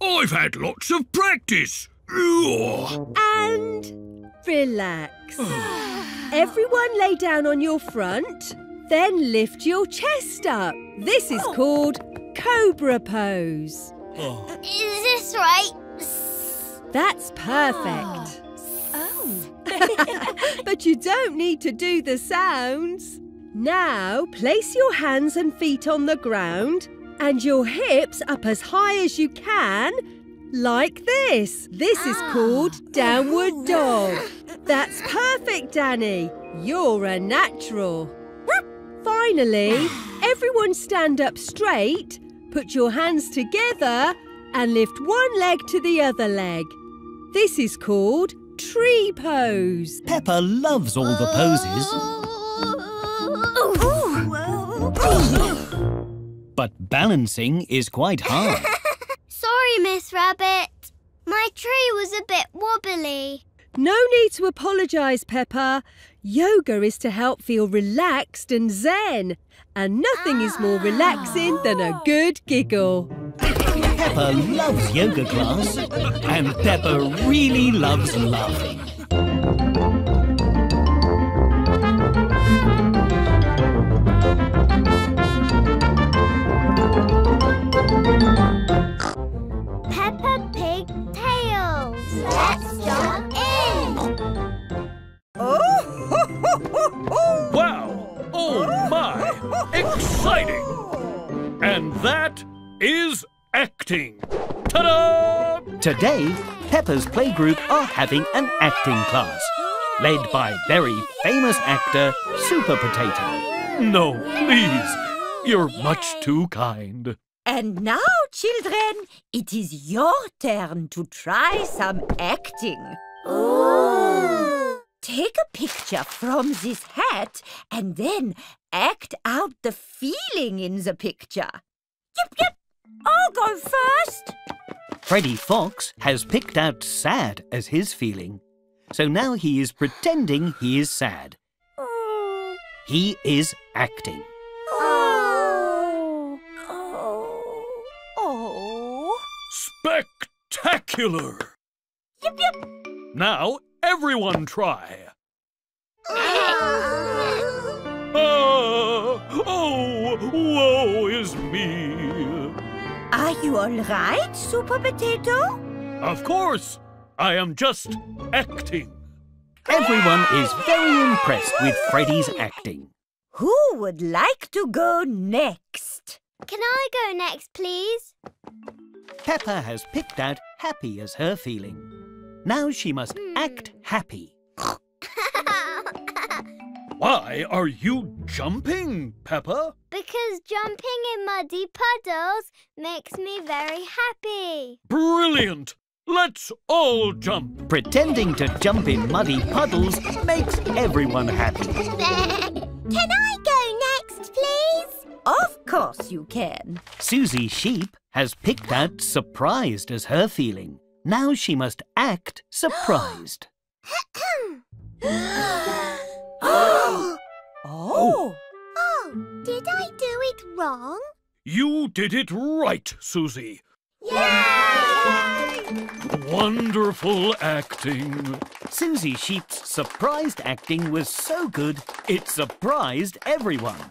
I've had lots of practice. Ugh. And relax. Everyone lay down on your front, then lift your chest up. This is oh. called Cobra Pose. Oh. Is this right? That's ah. perfect. Oh. but you don't need to do the sounds. Now place your hands and feet on the ground and your hips up as high as you can, like this. This is ah. called downward dog. That's perfect, Danny. You're a natural. Finally, everyone stand up straight, put your hands together and lift one leg to the other leg. This is called tree pose. Peppa loves all the poses, oh. But balancing is quite hard. Sorry, Miss Rabbit. My tree was a bit wobbly. No need to apologise, Peppa. Yoga is to help feel relaxed and zen. And nothing is more ah. relaxing than a good giggle. Peppa loves yoga class, and Peppa really loves laughing. Peppa Pig Tales. Let's jump in. Wow! Oh my! Exciting! And that is acting. Ta-da! Today, Peppa's playgroup are having an acting class, led by very famous actor Super Potato. No, please. You're much too kind. And now, children, it is your turn to try some acting. Oh. Take a picture from this hat and then act out the feeling in the picture. Yep, yep. I'll go first. Freddy Fox has picked out sad as his feeling. So now he is pretending he is sad. Oh. He is acting. Spectacular! Yep, yep. Now, everyone try. Ah, oh, woe is me. Are you all right, Super Potato? Of course, I am just acting. Everyone is very impressed with Freddy's acting. Who would like to go next? Can I go next, please? Peppa has picked out happy as her feeling. Now she must hmm. act happy. Why are you jumping, Peppa? because jumping in muddy puddles makes me very happy. Brilliant! Let's all jump. Pretending to jump in muddy puddles makes everyone happy. Can I go next, please? Of course you can. Susie Sheep has picked out surprised as her feeling. Now she must act surprised. Oh. Oh, Oh, did I do it wrong? You did it right, Susie. Yay! Wonderful acting. Susie Sheep's surprised acting was so good, it surprised everyone.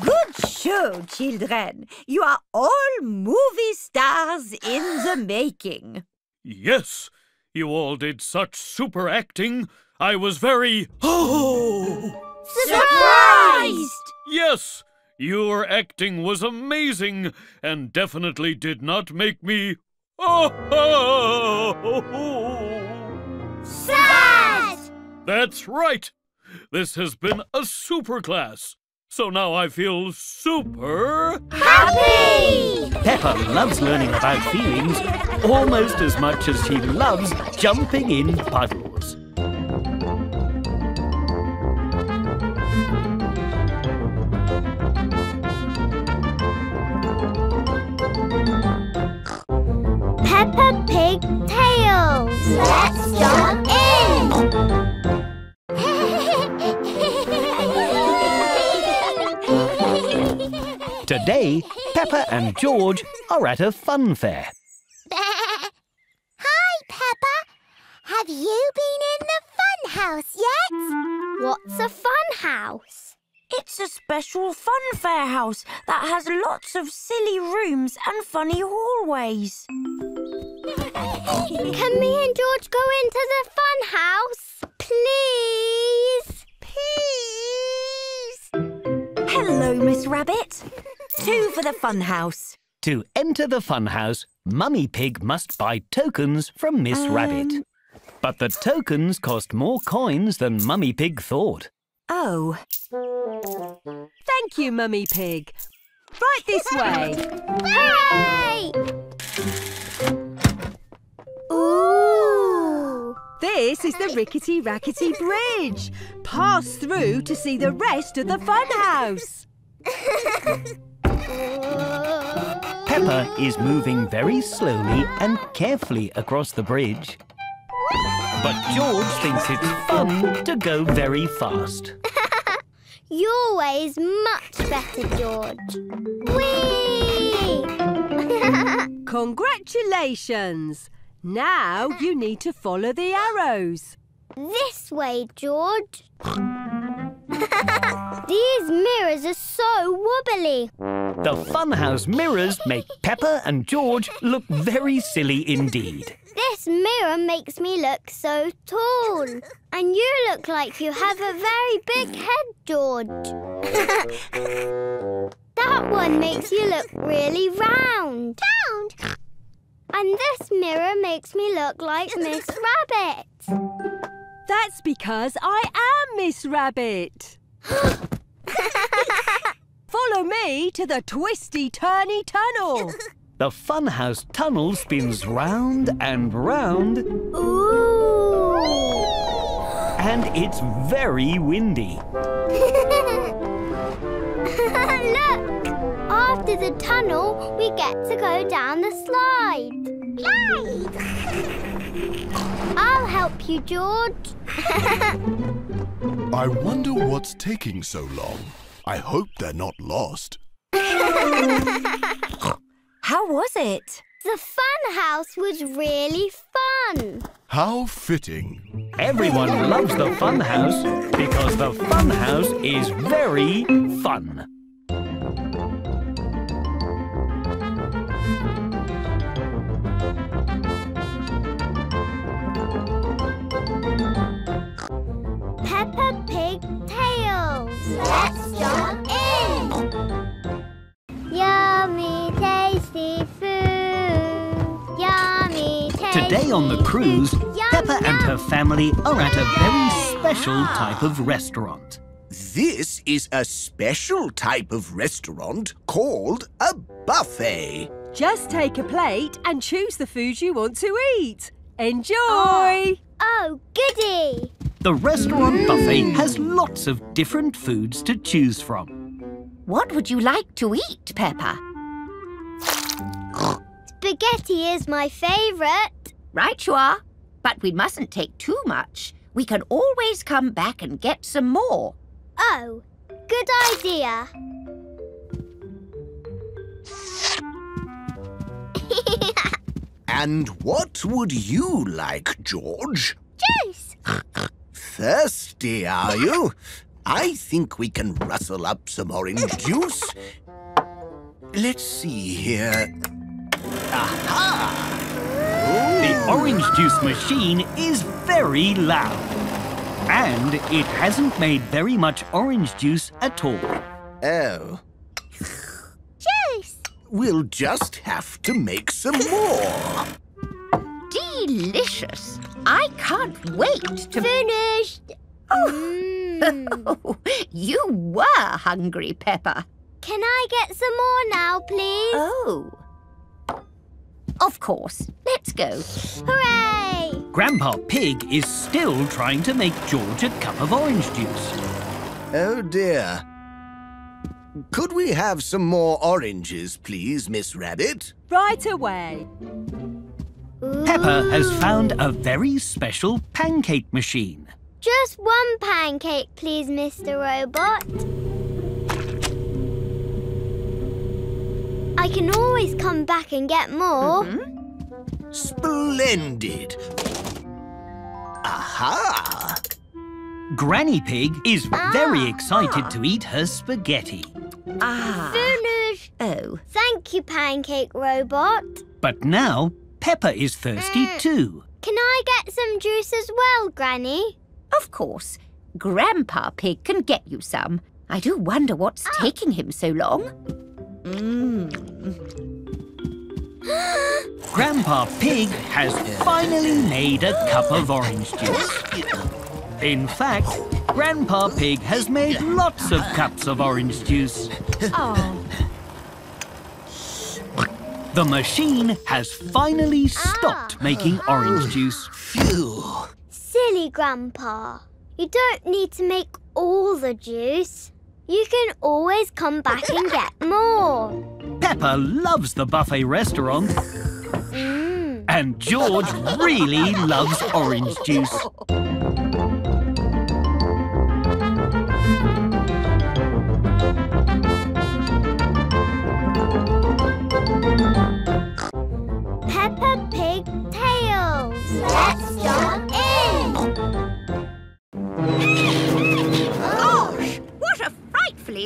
Good show, children. You are all movie stars in the making. Yes, you all did such super acting. I was very. Oh! Surprised! Yes, your acting was amazing and definitely did not make me. Oh! Sad! That's right. This has been a super class. So now I feel super. Happy! Peppa loves learning about feelings almost as much as she loves jumping in puddles. Peppa Pig Tales. Let's jump in. Today, Peppa and George are at a fun fair. Hi, Peppa. Have you been in the fun house yet? What's a fun house? It's a special fun fair house that has lots of silly rooms and funny hallways. Can me and George go into the fun house? Please? Please? Hello, Miss Rabbit. Two for the fun house. To enter the fun house, Mummy Pig must buy tokens from Miss um. Rabbit. But the tokens cost more coins than Mummy Pig thought. Oh, Thank you, Mummy Pig. Right this way. Hooray! Ooh! This is the Rickety Rackety Bridge. Pass through to see the rest of the funhouse. Peppa is moving very slowly and carefully across the bridge. But George thinks it's fun to go very fast. Your way is much better, George. Whee! Congratulations. Now you need to follow the arrows. this way, George. These mirrors are so wobbly. The funhouse mirrors make Peppa and George look very silly indeed. This mirror makes me look so tall. And you look like you have a very big head, George. that one makes you look really round. Round? And this mirror makes me look like Miss Rabbit. That's because I am Miss Rabbit. Follow me to the twisty turny tunnel. The funhouse tunnel spins round and round, Ooh! and it's very windy. Look! After the tunnel, we get to go down the slide. Slide! I'll help you, George. I wonder what's taking so long. I hope they're not lost. How was it? The fun house was really fun. How fitting. Everyone loves the fun house because the fun house is very fun. Peppa Pig Tales. Let's Today on the cruise, food. Peppa and her family are at a very special type of restaurant. This is a special type of restaurant called a buffet. Just take a plate and choose the food you want to eat. Enjoy! Oh, oh goody. The restaurant buffet has lots of different foods to choose from. What would you like to eat, Peppa? Spaghetti is my favourite. Right you are. But we mustn't take too much. We can always come back and get some more. Oh, good idea. And what would you like, George? Juice. Thirsty, are you? I think we can rustle up some orange juice. Let's see here. Aha! The orange juice machine is very loud. And it hasn't made very much orange juice at all. Oh, Juice. we'll just have to make some more. Delicious. I can't wait to... Finished. Mm. you were hungry, Peppa. Can I get some more now, please? Oh. Of course. Let's go. Hooray! Grandpa Pig is still trying to make George a cup of orange juice. Oh dear. Could we have some more oranges, please, Miss Rabbit? Right away. Peppa has found a very special pancake machine. Just one pancake, please, Mr. Robot. I can always come back and get more. Mm-hmm. Splendid. Aha! Granny Pig is ah. very excited to eat her spaghetti. Ah. Finished. Oh. Thank you, Pancake Robot. But now Peppa is thirsty mm. too. Can I get some juice as well, Granny? Of course. Grandpa Pig can get you some. I do wonder what's ah. taking him so long. Mmm. Grandpa Pig has finally made a cup of orange juice. In fact, Grandpa Pig has made lots of cups of orange juice. Oh, The machine has finally stopped ah. making orange juice. Phew. Silly Grandpa. You don't need to make all the juice. You can always come back and get more. Peppa loves the buffet restaurant. Mmm. And George really loves orange juice.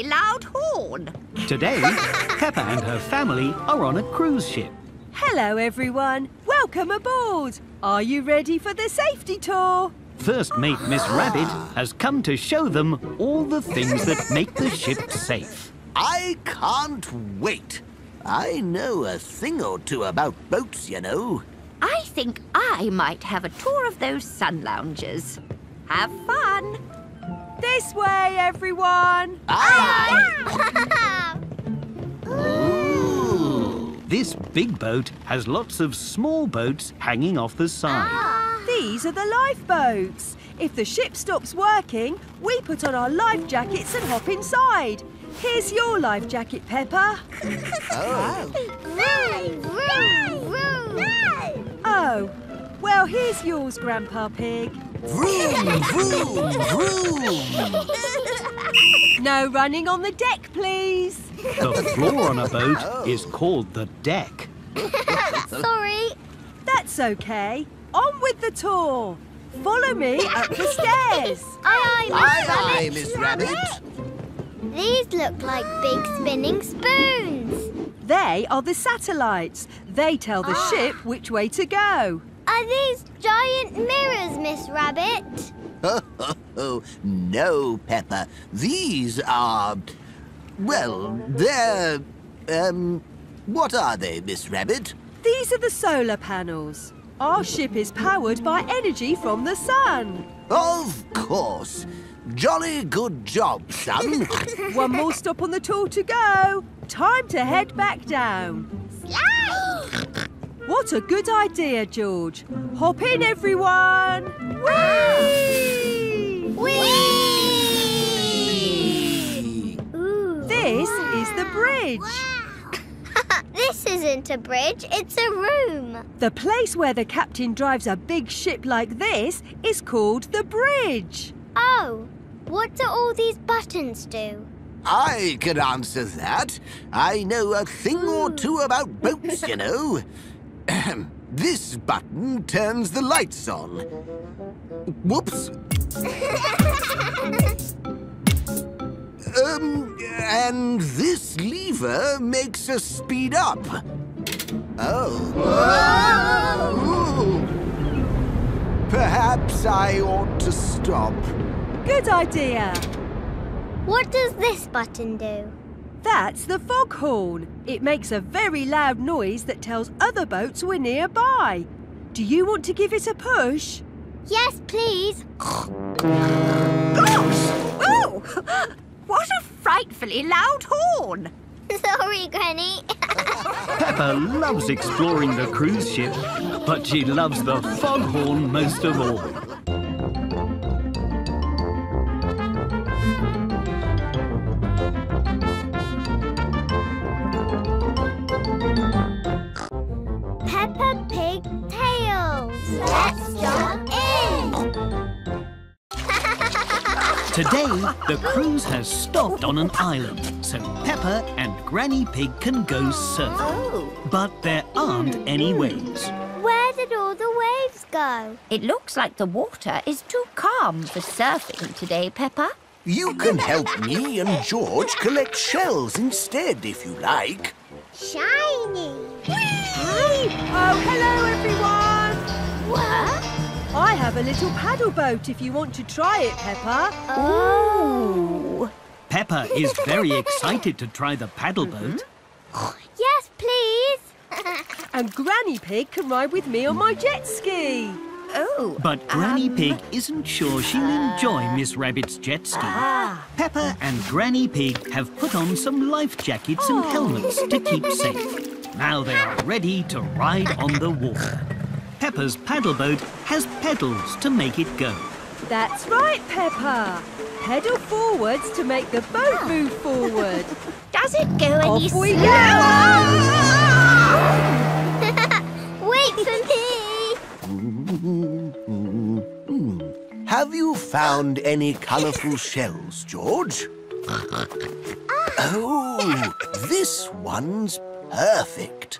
Frightfully loud horn! Today, Peppa and her family are on a cruise ship. hello everyone. Welcome aboard. Are you ready for the safety tour? First mate Miss Rabbit has come to show them all the things that make the ship safe. I can't wait. I know a thing or two about boats, you know. I think I might have a tour of those sun loungers. Have fun! This way, everyone. Aye! This big boat has lots of small boats hanging off the side. Ah. These are the lifeboats. If the ship stops working, we put on our life jackets and hop inside. Here's your life jacket, Peppa. Oh. oh, well, here's yours, Grandpa Pig. Vroom, vroom, vroom. No running on the deck, please. The floor on a boat is called the deck. Sorry. That's okay. On with the tour. Follow me up the stairs. Aye, aye, Aye, Miss aye, Rabbit. Miss Rabbit. These look like big spinning spoons. They are the satellites. They tell the ah. ship which way to go. Are these giant mirrors, Miss Rabbit? Oh, no, Peppa. These are. Well, they're. Um. What are they, Miss Rabbit? These are the solar panels. Our ship is powered by energy from the sun. Of course. Jolly good job, son. One more stop on the tour to go. Time to head back down. What a good idea, George. Hop in, everyone. Whee! Ooh. This is the bridge. This isn't a bridge, it's a room. The place where the captain drives a big ship like this is called the bridge. Oh, what do all these buttons do? I can answer that. I know a thing or hmm. two about boats, you know. Ahem. This button turns the lights on. Whoops. Um, and this lever makes us speed up. Oh. Perhaps I ought to stop. Good idea. What does this button do? That's the foghorn. It makes a very loud noise that tells other boats we're nearby. Do you want to give it a push? Yes, please. Gosh! Oh! What a frightfully loud horn! Sorry, Granny. Peppa loves exploring the cruise ship, but she loves the foghorn most of all. Today, the cruise has stopped on an island, so Peppa and Granny Pig can go surfing. Oh. But there aren't any waves. Where did all the waves go? It looks like the water is too calm for surfing today, Peppa. You can help me and George collect shells instead, if you like. Shiny. Oh, hello, everyone. What? I have a little paddle boat if you want to try it, Peppa. Oh. Peppa Peppa is very excited to try the paddle boat. Yes, please. And Granny Pig can ride with me on my jet ski. Oh, But Granny um, Pig isn't sure she'll uh, enjoy Miss Rabbit's jet ski. Ah. Peppa and Granny Pig have put on some life jackets and oh. helmets to keep safe. Now they are ready to ride on the water. Peppa's paddle boat has pedals to make it go. That's right, Peppa. Pedal forwards to make the boat ah. move forward. Does it go any Off we slower? Wait for me. Have you found any colourful shells, George? Ah. Oh, this one's perfect.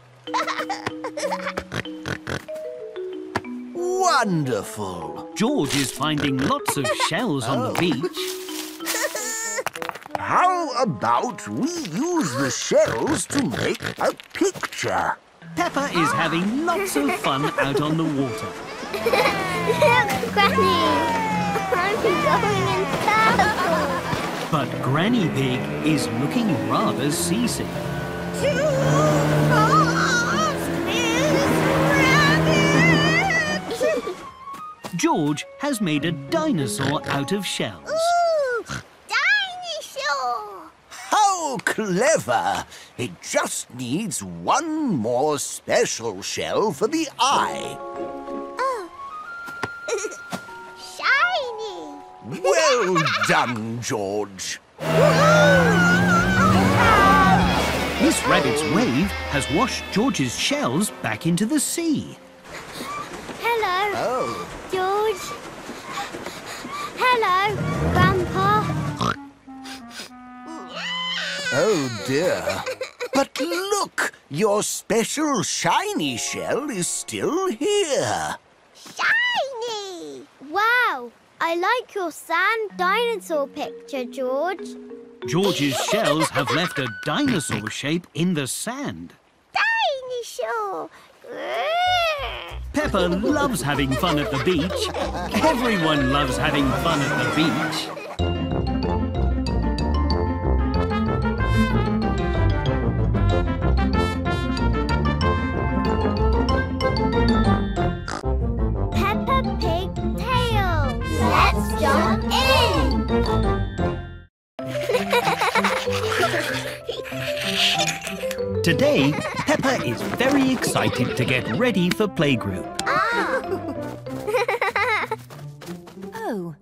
Wonderful. George is finding lots of shells on the oh. beach. How about we use the shells to make a picture? Peppa is having lots of fun out on the water. Look, Granny. I'm going in circles. But Granny Pig is looking rather seasick. Oh. George has made a dinosaur out of shells. Ooh, dinosaur! How clever! It just needs one more special shell for the eye. Oh. Shiny! Well done, George. Miss Rabbit's wave has washed George's shells back into the sea. Hello, Oh. George. Hello, Grandpa. Oh dear. But look, your special shiny shell is still here. Shiny! Wow, I like your sand dinosaur picture, George. George's shells have left a dinosaur shape in the sand. Dinosaur! Peppa loves having fun at the beach. Everyone loves having fun at the beach. Peppa Pig. Let's jump in. Today, Peppa is very excited to get ready for playgroup. Ah. oh.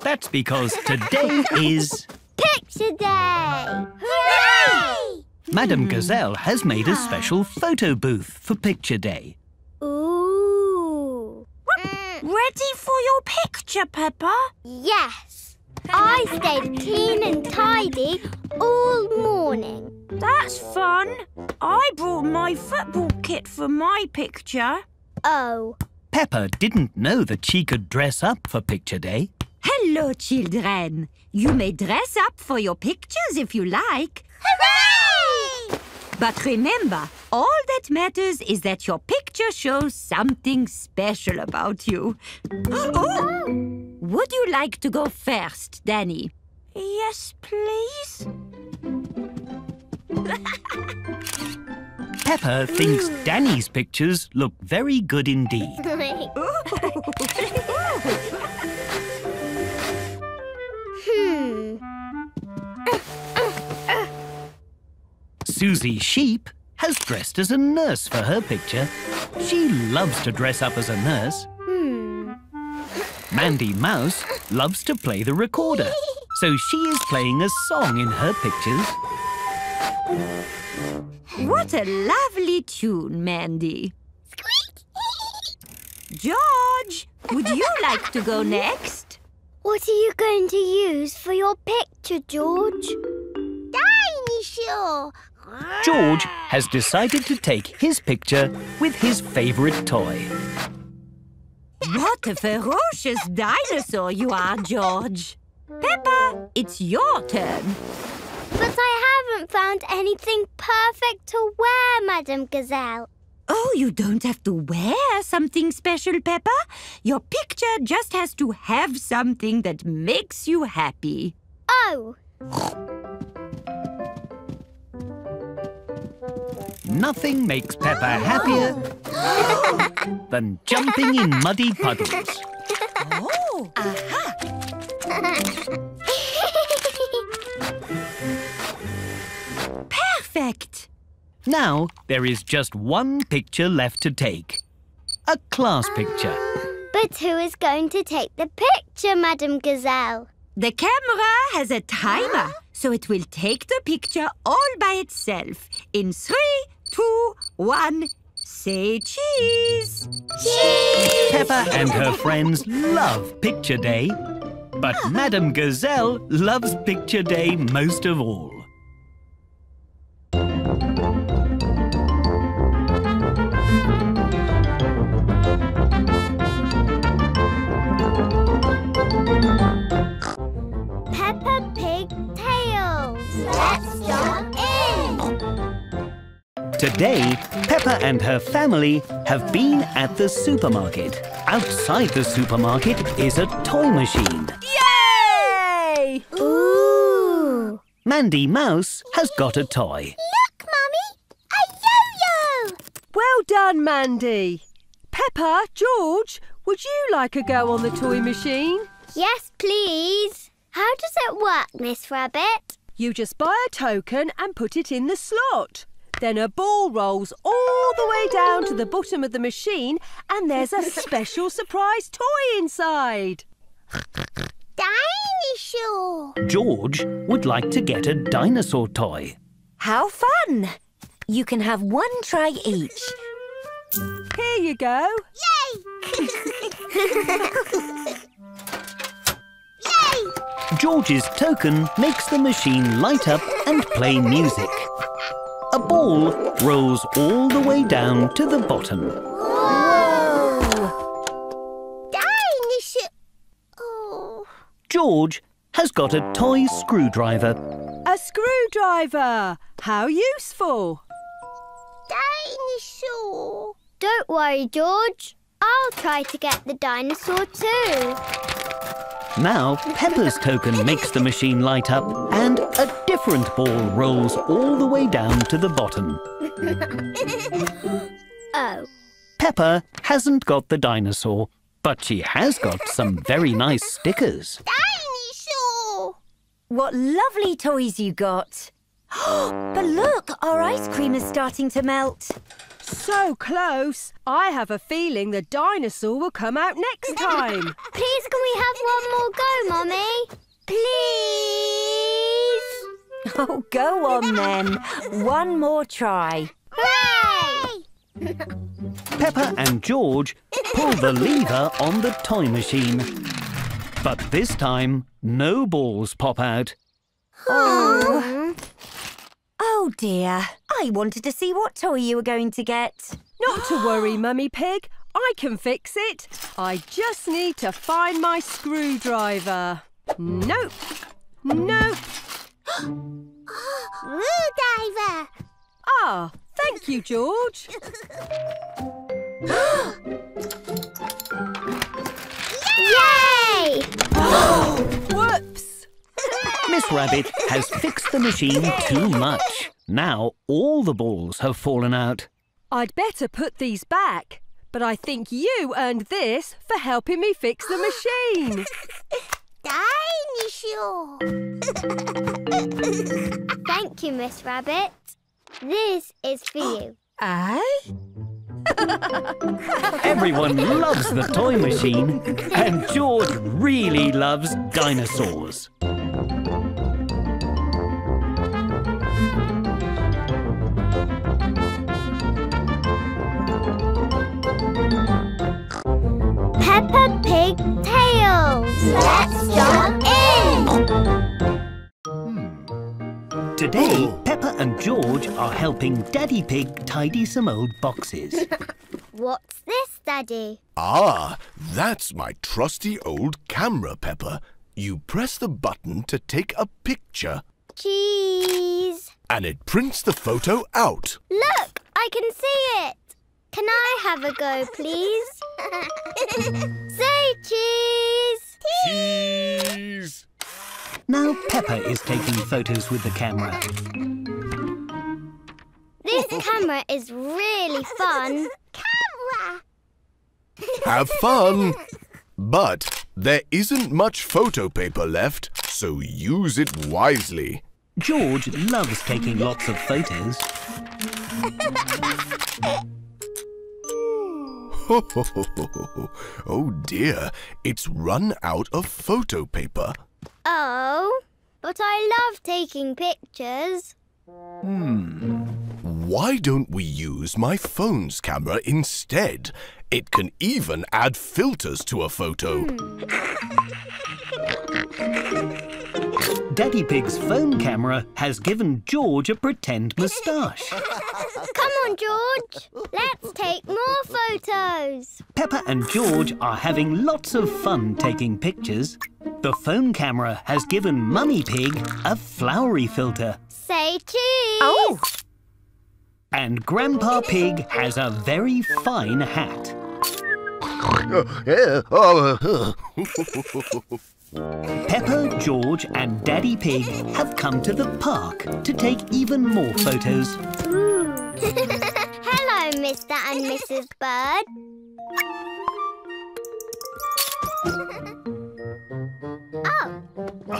That's because today is... Picture day. Hooray! Madame hmm. Gazelle has made a special photo booth for Picture Day. Ooh. Ready for your picture, Peppa? Yes. I stayed clean and tidy all morning. That's fun. I brought my football kit for my picture. Oh. Peppa didn't know that she could dress up for Picture Day. Hello, children. You may dress up for your pictures if you like. Hooray! But remember, all that matters is that your picture shows something special about you. Oh! Would you like to go first, Danny? Yes, please. Peppa thinks Danny's pictures look very good indeed. hmm. Susie Sheep has dressed as a nurse for her picture. She loves to dress up as a nurse. Hmm. Mandy Mouse loves to play the recorder, so she is playing a song in her pictures. What a lovely tune, Mandy. George, would you like to go next? What are you going to use for your picture, George? Dinosaur! George has decided to take his picture with his favourite toy. What a ferocious dinosaur you are, George. Peppa, it's your turn. But I haven't found anything perfect to wear, Madame Gazelle. Oh, you don't have to wear something special, Peppa. Your picture just has to have something that makes you happy. Oh, Nothing makes Peppa happier than jumping in muddy puddles. Oh, aha! Perfect! Now there is just one picture left to take. A class picture. But who is going to take the picture, Madame Gazelle? The camera has a timer, so it will take the picture all by itself. In three, two, one, say cheese! Cheese! Peppa and her friends love Picture Day, but ah. Madame Gazelle loves Picture Day most of all. Today, Peppa and her family have been at the supermarket. Outside the supermarket is a toy machine. Yay! Ooh. Mandy Mouse has got a toy. Look, Mummy. A yo-yo. Well done, Mandy. Peppa, George, would you like a go on the toy machine? Yes, please. How does it work, Miss Rabbit? You just buy a token and put it in the slot. Then a ball rolls all the way down to the bottom of the machine and there's a special surprise toy inside. Dinosaur. George would like to get a dinosaur toy. How fun! You can have one try each. Here you go. Yay! Yay! George's token makes the machine light up and play music. A ball rolls all the way down to the bottom. Whoa! Dinosaur. Oh. George has got a toy screwdriver. A screwdriver. How useful. Dinosaur. Don't worry, George. I'll try to get the dinosaur too. Now Peppa's token makes the machine light up and a different ball rolls all the way down to the bottom. oh. Peppa hasn't got the dinosaur, but she has got some very nice stickers. Dinosaur! What lovely toys you got. but look, our ice cream is starting to melt. So close. I have a feeling the dinosaur will come out next time. Please, can we have one more go, Mummy? Please? Oh, go on then. One more try. Hooray! Peppa and George pull the lever on the toy machine. But this time, no balls pop out. Oh. Oh dear. I wanted to see what toy you were going to get. Not to worry, Mummy Pig. I can fix it. I just need to find my screwdriver. Nope. Nope. Screwdriver! Ah, thank you, George. Yay! Whoops! Miss Rabbit has fixed the machine too much. Now all the balls have fallen out. I'd better put these back, but I think you earned this for helping me fix the machine. Dinosaur! Thank you, Miss Rabbit. This is for you. Eh? Everyone loves the toy machine, and George really loves dinosaurs. Peppa Pig Tales. Let's jump in. Today, Peppa and George are helping Daddy Pig tidy some old boxes. What's this, Daddy? Ah, that's my trusty old camera, Peppa. You press the button to take a picture Cheese. and it prints the photo out. Look, I can see it. Can I have a go, please? Say cheese. Cheese! Now Peppa is taking photos with the camera. This camera is really fun. Camera! Have fun! But there isn't much photo paper left, so use it wisely. George loves taking lots of photos. oh dear, it's run out of photo paper. Oh, but I love taking pictures. Hmm. Why don't we use my phone's camera instead? It can even add filters to a photo. Daddy Pig's phone camera has given George a pretend moustache. Come on, George. Let's take more photos. Peppa and George are having lots of fun taking pictures. The phone camera has given Mummy Pig a flowery filter. Say cheese. Oh! And Grandpa Pig has a very fine hat. Oh. Peppa, George and Daddy Pig have come to the park to take even more photos. Hello, Mr. and Mrs. Bird. oh.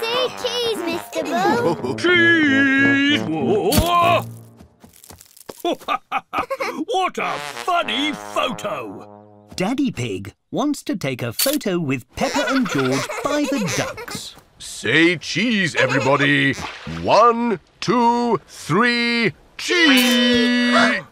Say cheese, Mr. Bull. Cheese! What a funny photo! Daddy Pig wants to take a photo with Peppa and George by the ducks. Say cheese, everybody. One, two, three, cheese!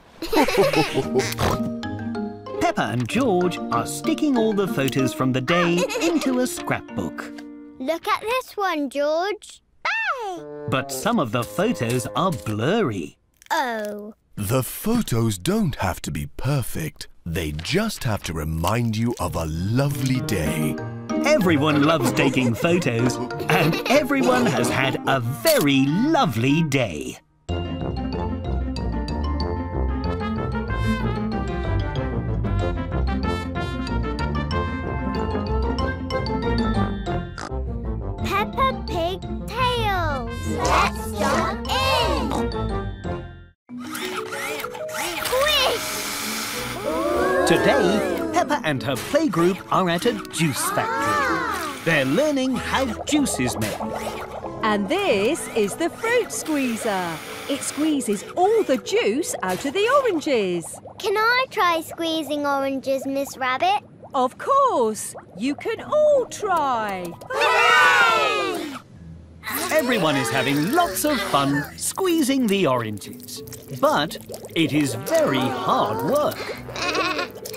Peppa and George are sticking all the photos from the day into a scrapbook. Look at this one, George. Bye. But some of the photos are blurry. Oh. The photos don't have to be perfect. They just have to remind you of a lovely day. Everyone loves taking photos, and everyone has had a very lovely day. Peppa Pig Tales. Let's jump in. Squish! Today, Peppa and her playgroup are at a juice factory. They're learning how juice is made. And this is the fruit squeezer. It squeezes all the juice out of the oranges. Can I try squeezing oranges, Miss Rabbit? Of course. You can all try. Hooray! Everyone is having lots of fun squeezing the oranges. But it is very hard work.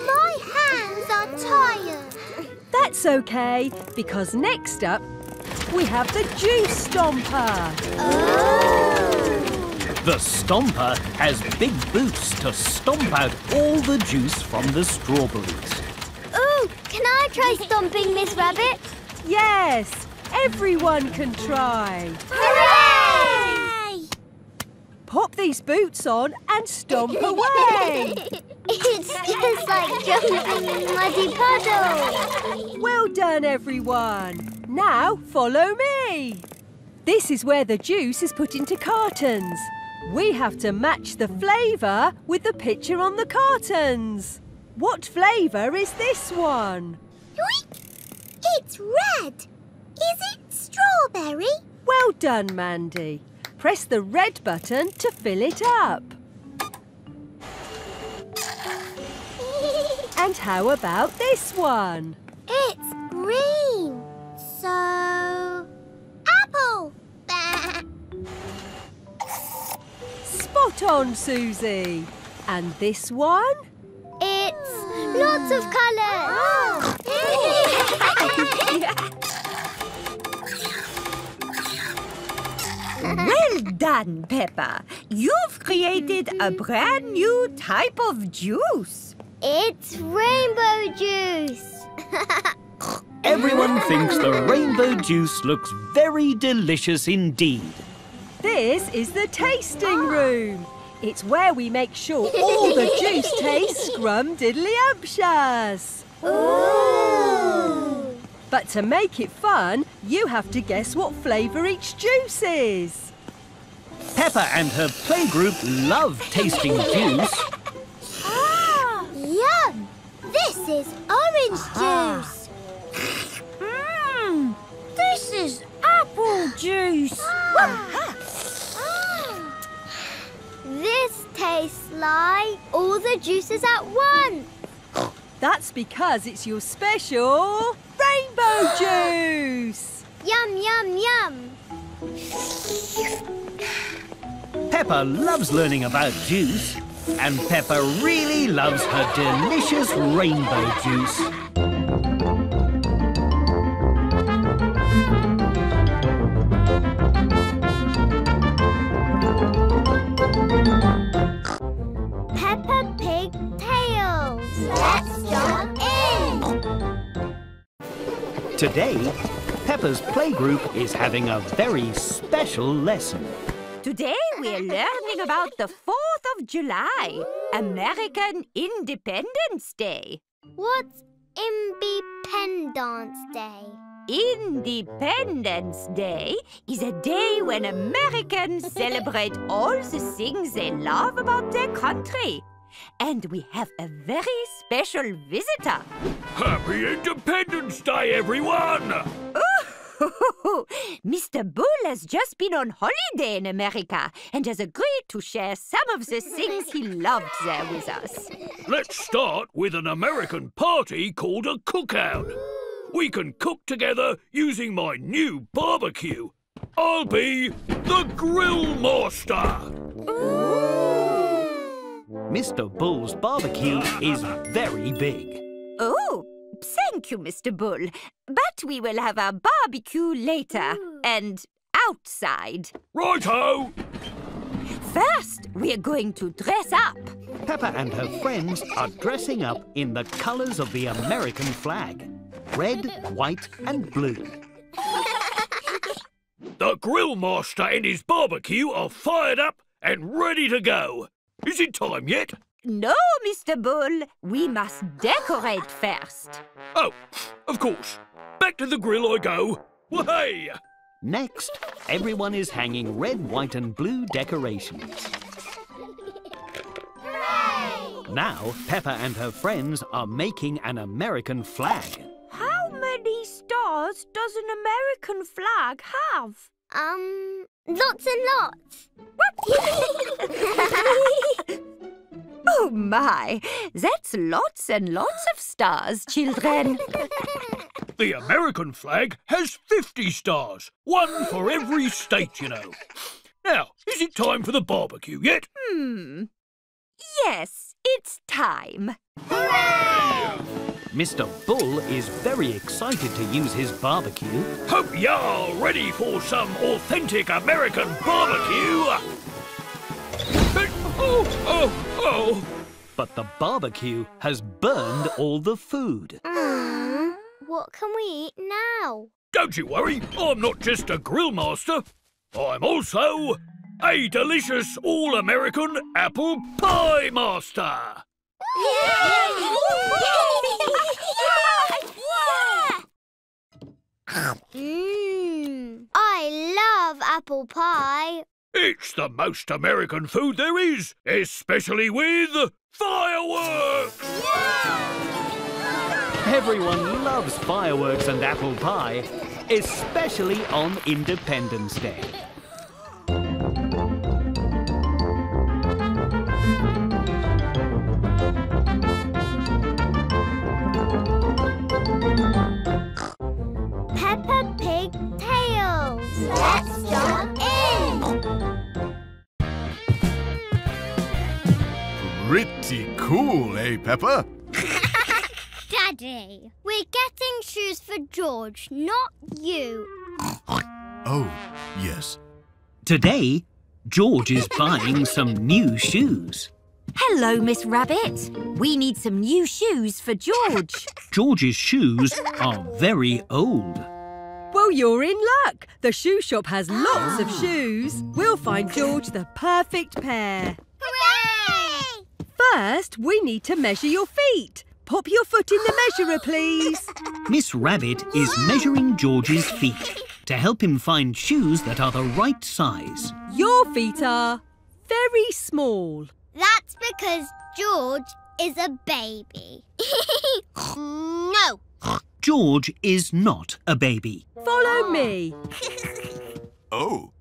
My hands are tired. That's okay, because next up we have the juice stomper. Oh. The stomper has big boots to stomp out all the juice from the strawberries. Ooh, can I try stomping, Miss Rabbit? Yes, everyone can try. Hooray! Pop these boots on and stomp away. It's just like jumping in muddy puddles. Well done, everyone. Now follow me. This is where the juice is put into cartons. We have to match the flavour with the picture on the cartons. What flavour is this one? It's red. Is it strawberry? Well done, Mandy. Press the red button to fill it up. And how about this one? It's green. So, apple. Spot on, Susie. And this one? It's lots of ah. Well done, Peppa. You've created a brand new type of juice. It's rainbow juice. Everyone thinks the rainbow juice looks very delicious indeed. This is the tasting room. It's where we make sure all the juice tastes scrum diddly umptious. Ooh! But to make it fun, you have to guess what flavour each juice is. Peppa and her playgroup love tasting juice. Ah, yum! This is orange juice. Mmm, this is apple juice. Ah. This tastes like all the juices at once. That's because it's your special rainbow juice. Yum, yum, yum. Peppa loves learning about juice, and Peppa really loves her delicious rainbow juice. Peppa Pig Tales. Let's jump in. Today, Peppa's playgroup is having a very special lesson. Today we're learning about the 4th of July, American Independence Day. What's Independence Day? Independence Day is a day when Americans celebrate all the things they love about their country. And we have a very special visitor. Happy Independence Day, everyone! Mr. Bull has just been on holiday in America and has agreed to share some of the things he loved there with us. Let's start with an American party called a cookout. We can cook together using my new barbecue. I'll be the Grill Master. Mr. Bull's barbecue is very big. Oh, thank you, Mr. Bull. But we will have our barbecue later and outside. Righto! First, we're going to dress up. Peppa and her friends are dressing up in the colours of the American flag red, white, and blue. The Grill Master and his barbecue are fired up and ready to go. Is it time yet? No, Mr. Bull, we must decorate first. Oh, of course. Back to the grill I go. Way! Next, everyone is hanging red, white, and blue decorations. Now, Peppa and her friends are making an American flag. How many stars does an American flag have? Um, lots and lots. Oh my, that's lots and lots of stars, children. The American flag has 50 stars, one for every state, you know. Now, is it time for the barbecue yet? Hmm. Yes, it's time. Mr. Bull is very excited to use his barbecue. Hope y'all ready for some authentic American barbecue. Oh, oh, oh. But the barbecue has burned all the food. Mm, what can we eat now? Don't you worry, I'm not just a grill master. I'm also a delicious all-American apple pie master. Mmm, I love apple pie. It's the most American food there is, especially with fireworks. Everyone loves fireworks and apple pie, especially on Independence Day. Pretty cool, eh, Peppa? Daddy, we're getting shoes for George, not you. Oh, yes. Today, George is buying some new shoes. Hello, Miss Rabbit. We need some new shoes for George. George's shoes are very old. Well, you're in luck. The shoe shop has lots of shoes. We'll find George the perfect pair. Hooray! First, we need to measure your feet. Pop your foot in the measurer, please. Miss Rabbit is measuring George's feet to help him find shoes that are the right size. Your feet are very small. That's because George is a baby. no. George is not a baby. Follow me. Oh,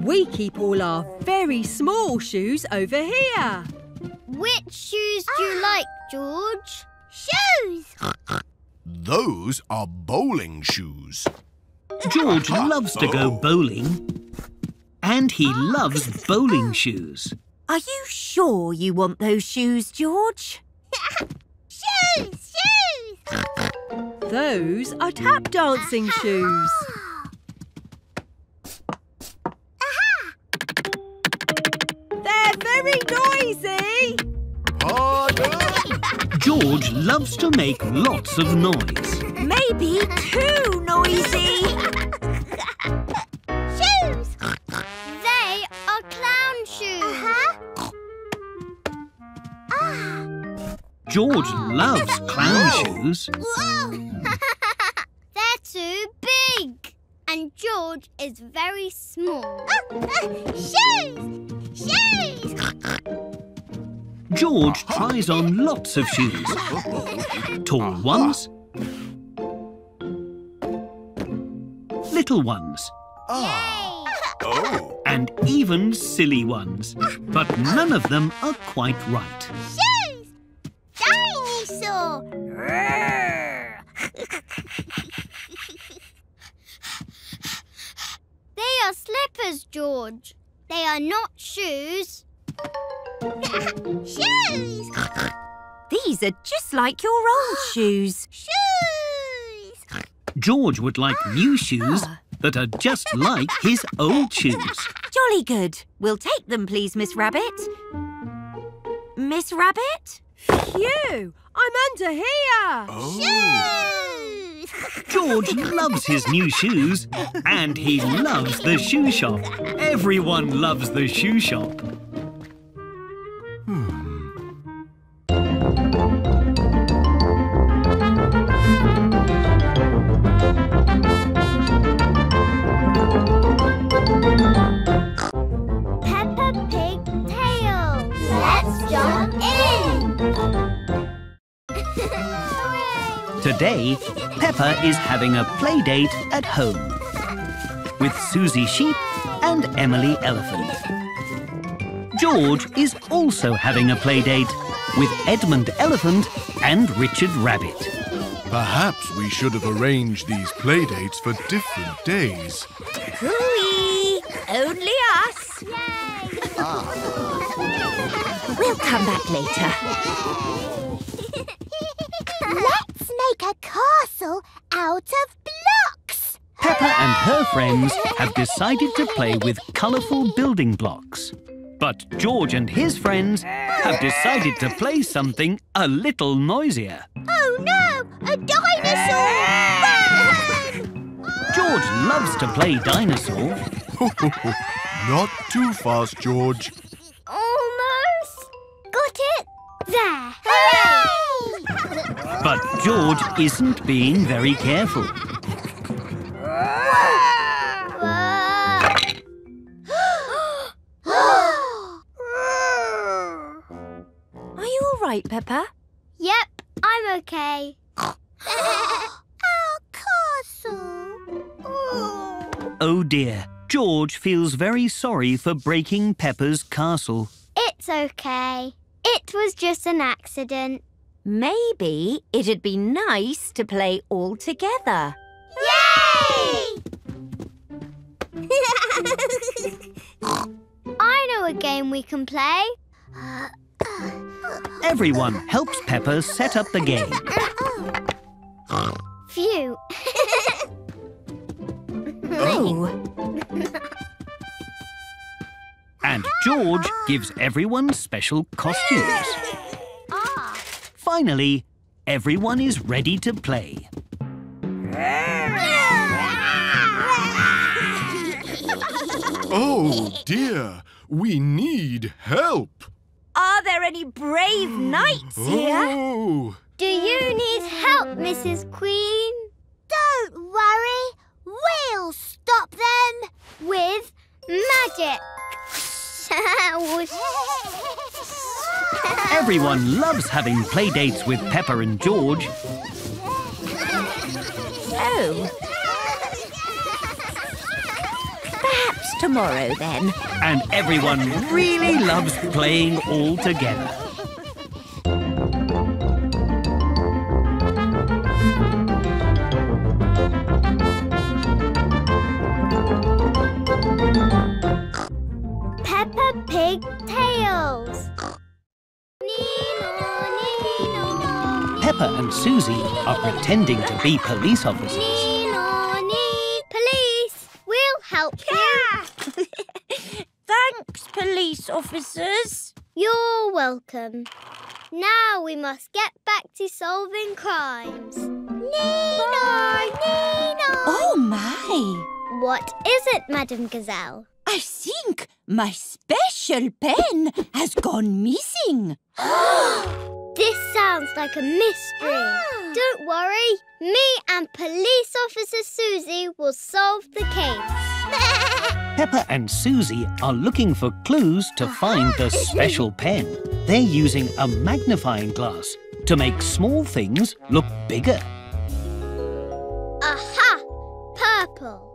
We keep all our very small shoes over here. Which shoes do you ah. like, George? Shoes! those are bowling shoes. George loves to go bowling. And he ah, loves bowling shoes. Are you sure you want those shoes, George? Shoes! Shoes! Those are tap dancing shoes. Very noisy. Pardon? George loves to make lots of noise. Maybe too noisy. Shoes! They are clown shoes. Uh-huh. George loves clown shoes. Whoa! They're too big. And George is very small. shoes! Shoes! George tries on lots of shoes. Tall ones. Little ones. Ah. Oh, And even silly ones. But none of them are quite right. Shoes! Dinosaur! are slippers, George. They are not shoes. shoes! These are just like your old shoes. Shoes! George would like new shoes that are just like his old shoes. Jolly good. We'll take them, please, Miss Rabbit. Miss Rabbit? Phew, I'm under here. oh. Shoes! George loves his new shoes and he loves the shoe shop. Everyone loves the shoe shop. Today, Peppa is having a play date at home with Susie Sheep and Emily Elephant. George is also having a play date with Edmund Elephant and Richard Rabbit. Perhaps we should have arranged these playdates for different days. Hooey! Only us. We'll come back later. Let's make a castle out of blocks. Peppa and her friends have decided to play with colourful building blocks. But George and his friends have decided to play something a little noisier. Oh no! A dinosaur! Run! George loves to play dinosaur, Not too fast, George. Almost. Got it? There. Hooray! but George isn't being very careful. Are you all right, Peppa? yep, I'm okay. Our castle. Oh. Oh dear, George feels very sorry for breaking Peppa's castle. It's okay. It was just an accident. Maybe it'd be nice to play all together. Yay! I know a game we can play. Everyone helps Peppa set up the game. Phew. Oh, And George gives everyone special costumes. ah. Finally, everyone is ready to play. Oh dear, we need help. Are there any brave knights here? Ooh. Do you need help, Mrs. Queen? Don't worry. We'll stop them. With magic. Whoosh. Everyone loves having play dates with Peppa and George. Oh. Perhaps tomorrow then. And everyone really loves playing all together. Peppa Pig Tales. Nino, Nino. Peppa and Susie are pretending to be police officers. Nino, nee. Police, we'll help you. Thanks, police officers. You're welcome. Now we must get back to solving crimes. Nino, Nino. Oh my! What is it, Madame Gazelle? I think my special pen has gone missing. This sounds like a mystery. Ah. Don't worry, me and Police Officer Susie will solve the case. Peppa and Susie are looking for clues to ah. find the special pen. They're using a magnifying glass to make small things look bigger. Aha! Purple.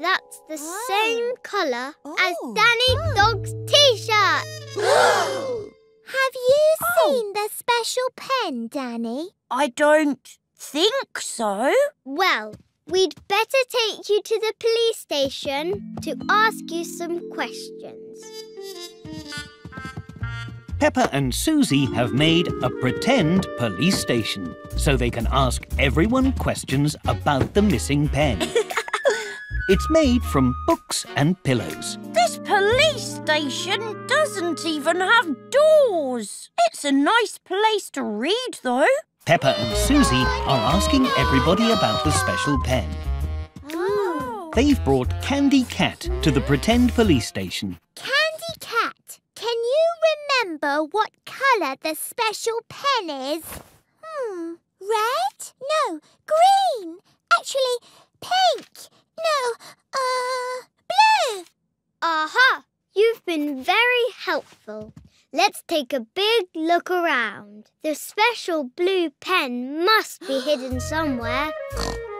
That's the oh. same colour as Oh. Danny oh. Dog's t-shirt. Have you oh. seen the special pen, Danny? I don't think so. Well, we'd better take you to the police station to ask you some questions. Peppa and Susie have made a pretend police station so they can ask everyone questions about the missing pen. it's made from books and pillows. This police station doesn't even have doors. It's a nice place to read, though. Peppa and Susie are asking everybody about the special pen. Oh. They've brought Candy Cat to the pretend police station. Candy Cat, can you remember what colour the special pen is? Hmm, red? No, green. Actually, pink. No, uh, blue. Aha! You've been very helpful. Let's take a big look around. The special blue pen must be hidden somewhere.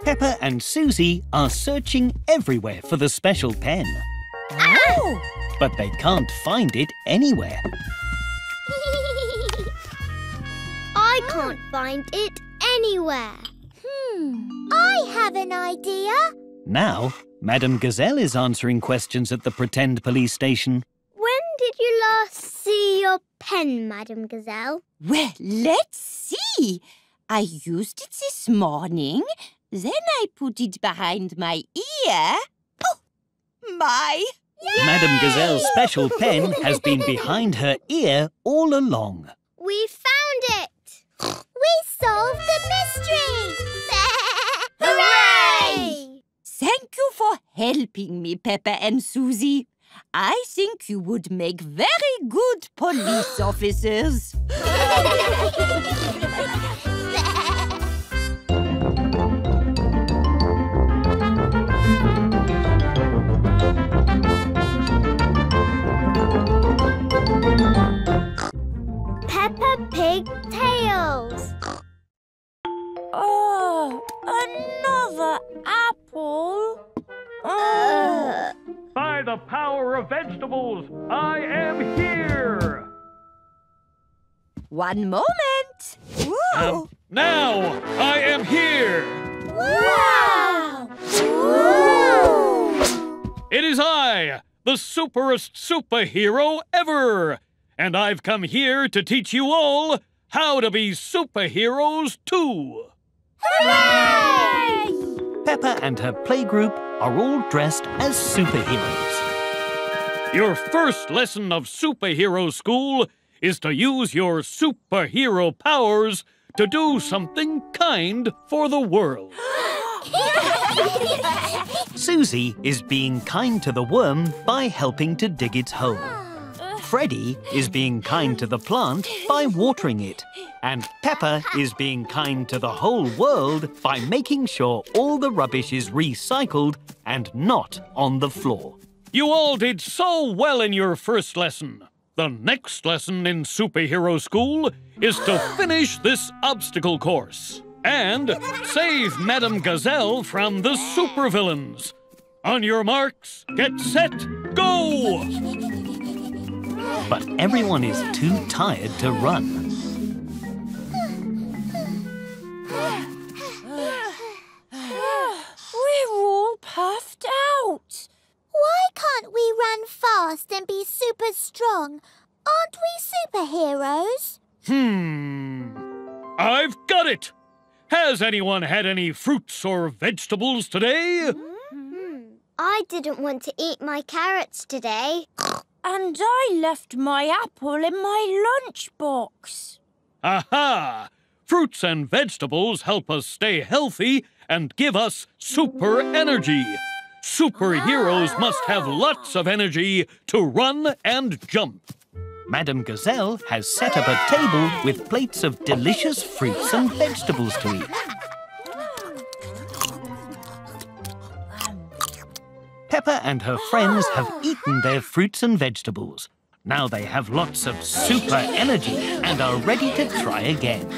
Peppa and Susie are searching everywhere for the special pen, Oh! but they can't find it anywhere. I can't find it anywhere. Hmm, I have an idea. Now, Madame Gazelle is answering questions at the pretend police station. When did you last see your pen, Madame Gazelle? Well, let's see. I used it this morning. Then I put it behind my ear. Oh, my! Madame Gazelle's special pen has been behind her ear all along. We found it! We solved the mystery. Hooray! Thank you for helping me, Peppa and Susie. I think you would make very good police officers. Peppa Pig Tales. Oh, another apple. Oh. By the power of vegetables, I am here! One moment. Um, now, I am here! wow! It is I, the superest superhero ever! And I've come here to teach you all how to be superheroes too! Peppa and her playgroup are all dressed as superheroes. Your first lesson of superhero school is to use your superhero powers to do something kind for the world. Susie is being kind to the worm by helping to dig its hole. Freddy is being kind to the plant by watering it. And Peppa is being kind to the whole world by making sure all the rubbish is recycled and not on the floor. You all did so well in your first lesson. The next lesson in superhero school is to finish this obstacle course and save Madame Gazelle from the supervillains. On your marks, get set, go! But everyone is too tired to run. We're all puffed out. Why can't we run fast and be super strong? Aren't we superheroes? Hmm. I've got it! Has anyone had any fruits or vegetables today? I didn't want to eat my carrots today. And I left my apple in my lunchbox. Aha! Fruits and vegetables help us stay healthy and give us super energy. Superheroes must have lots of energy to run and jump. Madame Gazelle has set up a table with plates of delicious fruits and vegetables to eat. Peppa and her friends have ah. eaten their fruits and vegetables. Now they have lots of super energy and are ready to try again.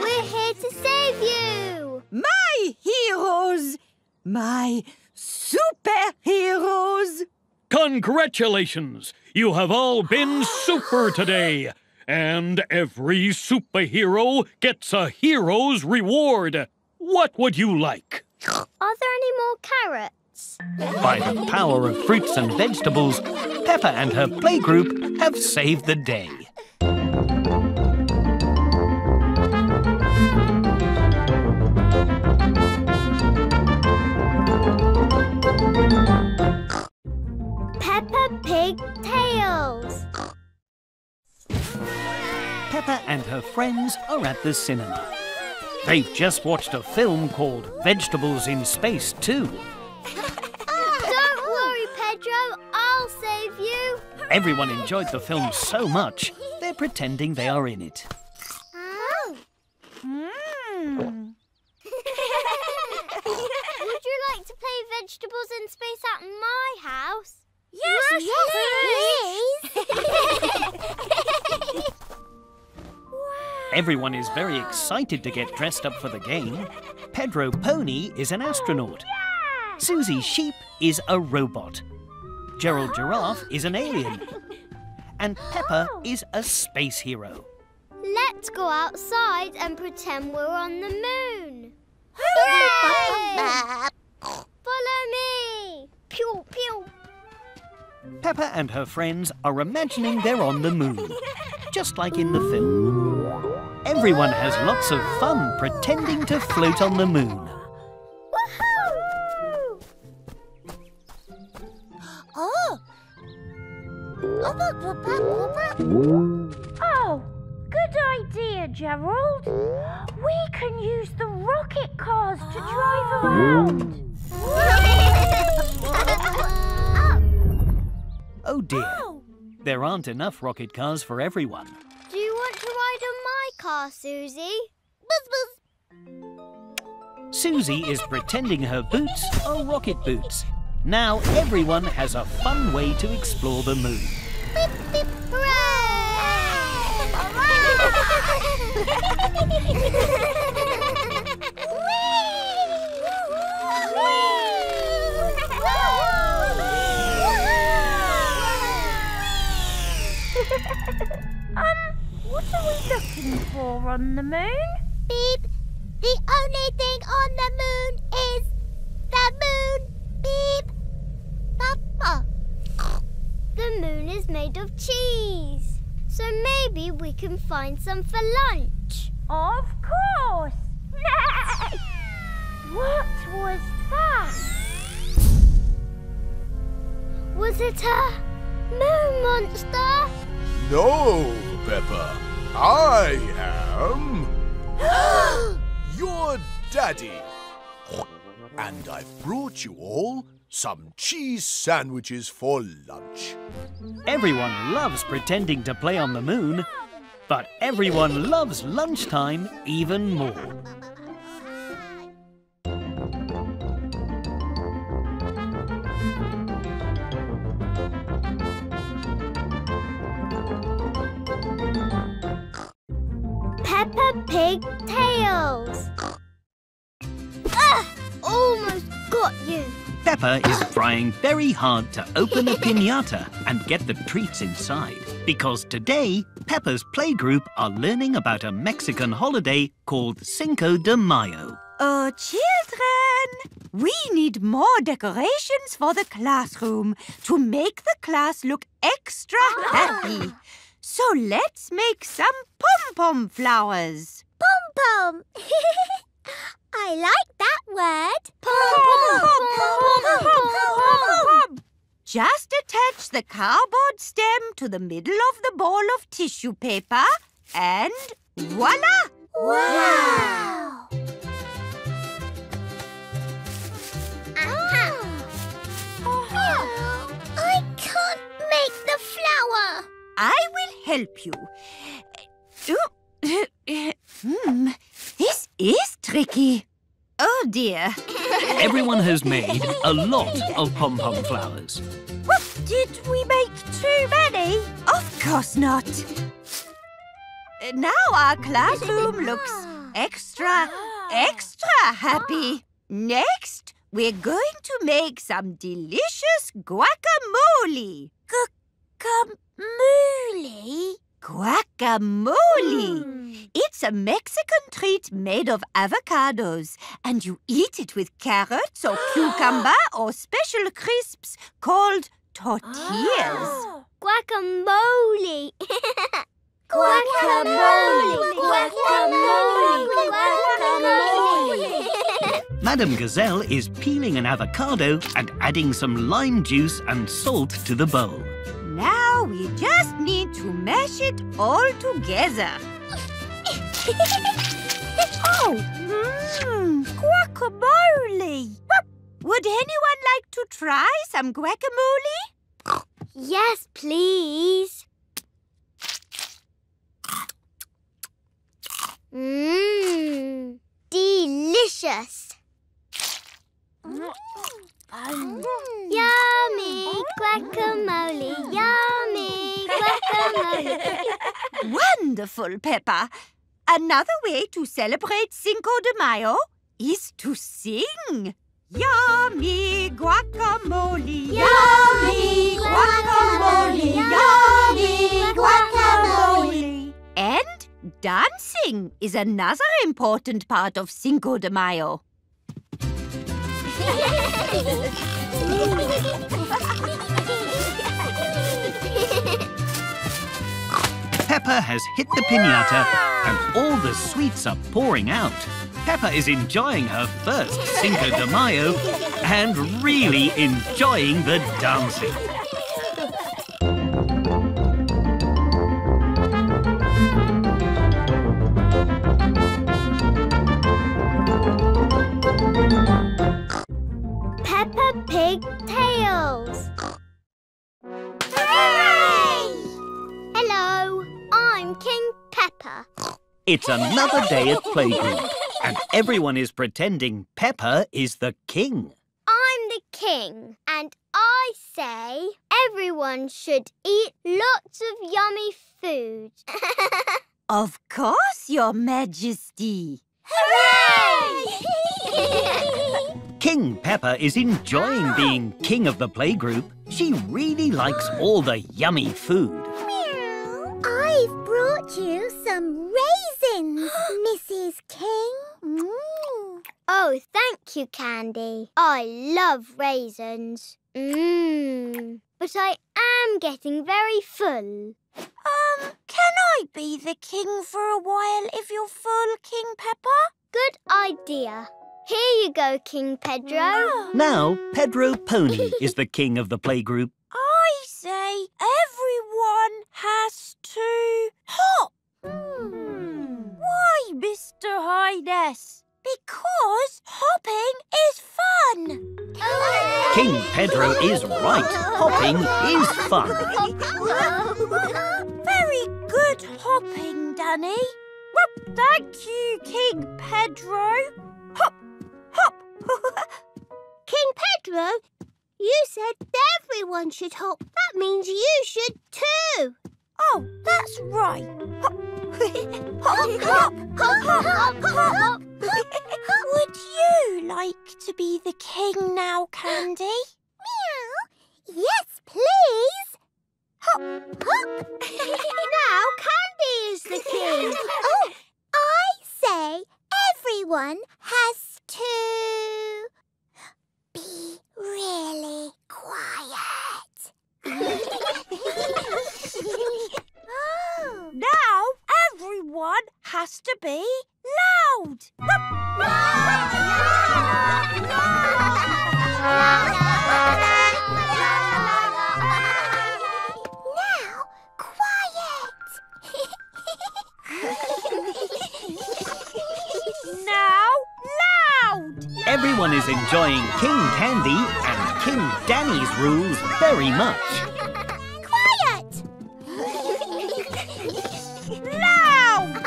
We're here to save you! My heroes! My superheroes! Congratulations! You have all been super today. And every superhero gets a hero's reward. What would you like? Are there any more carrots? By the power of fruits and vegetables, Peppa and her playgroup have saved the day. Peppa Pig Tales. Peppa and her friends are at the cinema. They've just watched a film called Vegetables in Space 2. Don't worry, Pedro. I'll save you. Everyone enjoyed the film so much, they're pretending they are in it. Oh. Mmm. Would you like to play vegetables in space at my house? Yes, please. Everyone is very excited to get dressed up for the game. Pedro Pony is an astronaut. Susie Sheep is a robot. Gerald Giraffe is an alien. And Peppa oh. is a space hero. Let's go outside and pretend we're on the moon. Hooray! Follow me. Pew pew. Peppa and her friends are imagining they're on the moon, just like in the film. Everyone has lots of fun pretending to float on the moon. Woohoo! Oh. Oh, good idea, Gerald. We can use the rocket cars to drive around. Oh dear, there aren't enough rocket cars for everyone. Do you want to ride on my car, Susie? Buzz buzz. Susie is pretending her boots are rocket boots. Now everyone has a fun way to explore the moon. um, what are we looking for on the moon? Beep. The only thing on the moon is the moon. Beep. Papa. The moon is made of cheese. So maybe we can find some for lunch. Of course. what was that? Was it a moon monster? No, Peppa. I am your Daddy. And I've brought you all some cheese sandwiches for lunch. Everyone loves pretending to play on the moon, but everyone loves lunchtime even more. Peppa Pig Tales. Ah! Almost got you. Peppa is trying very hard to open a pinata and get the treats inside. Because today, Peppa's playgroup are learning about a Mexican holiday called Cinco de Mayo. Oh, children! We need more decorations for the classroom to make the class look extra happy. So let's make some pom-pom flowers. Pom pom. I like that word. Pom-pom. Just attach the cardboard stem to the middle of the ball of tissue paper and voila! Wow. I can't make the flower. I will help you. Oh, hmm, this is tricky. Oh dear. Everyone has made a lot of pom-pom flowers. Did we make too many? Of course not. Now our classroom looks extra, extra happy. Next, we're going to make some delicious guacamole. Guacamole. Guacamole! Hmm. It's a Mexican treat made of avocados, and you eat it with carrots or cucumber or special crisps called tortillas. Ah. Guacamole. Guacamole. Guacamole. Guacamole. Madame Gazelle is peeling an avocado and adding some lime juice and salt to the bowl. Now we just need to mash it all together. oh, mmm, guacamole! Would anyone like to try some guacamole? yes, please. Mmm. Delicious. Mm. Yummy guacamole. Yummy guacamole. Wonderful, Peppa. Another way to celebrate Cinco de Mayo is to sing. Yummy guacamole. Yummy guacamole. Yummy guacamole. And dancing is another important part of Cinco de Mayo. Peppa has hit the pinata and all the sweets are pouring out. Peppa is enjoying her first Cinco de Mayo and really enjoying the dancing. Peppa Pig Tales. Hello, I'm King Peppa. It's another day at playgroup and everyone is pretending Peppa is the king. I'm the king, and I say everyone should eat lots of yummy food. Of course, Your Majesty. Hooray! King Peppa is enjoying being king of the playgroup. She really likes all the yummy food. I've brought you some raisins, Mrs. King. Mm. oh, thank you, Candy. I love raisins. Mmm. But I am getting very full. Um, can I be the king for a while if you're full, King Peppa? Good idea. Here you go, King Pedro. Oh. Now, Pedro Pony is the king of the playgroup. I say everyone has to hop. Hmm. Why, Mr. Highness? Because hopping is fun. King Pedro is right. Hopping is fun. Very good hopping, Danny. Thank you, King Pedro. Hop King Pedro, you said everyone should hop. That means you should too. oh, that's right. Hop, hop, hop, hop, hop, hop, hop. Would you like to be the king now, Candy? Meow. Yes, please. Hop, Hop. now Candy is the king. oh, I say everyone has to be really quiet. oh. Now everyone has to be loud. Now, Now loud. Everyone is enjoying King Candy and King Danny's rules very much. quiet. Loud.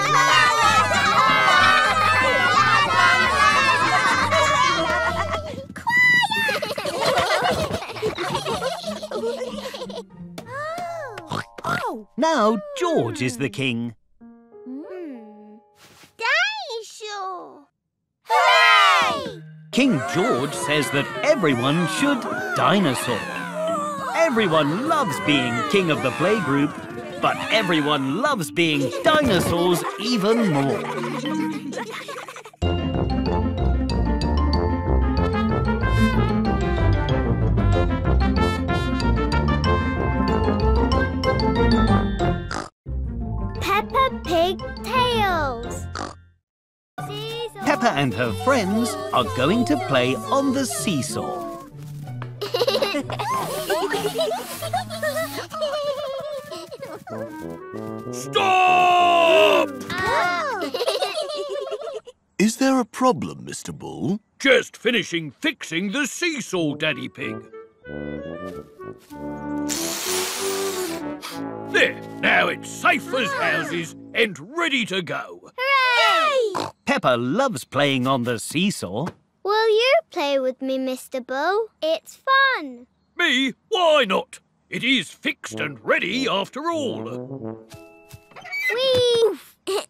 Oh, Now George is the king. King George says that everyone should dinosaur. Everyone loves being king of the playgroup, but everyone loves being dinosaurs even more. Peppa Pig Tales. Seesaw. Peppa and her friends are going to play on the seesaw. Stop! Is there a problem, Mr. Bull? Just finishing fixing the seesaw, Daddy Pig. There, now it's safe as houses and ready to go. Hooray! Peppa loves playing on the seesaw. Will you play with me, Mr. Bull? It's fun. Me? Why not? It is fixed and ready after all. Whee!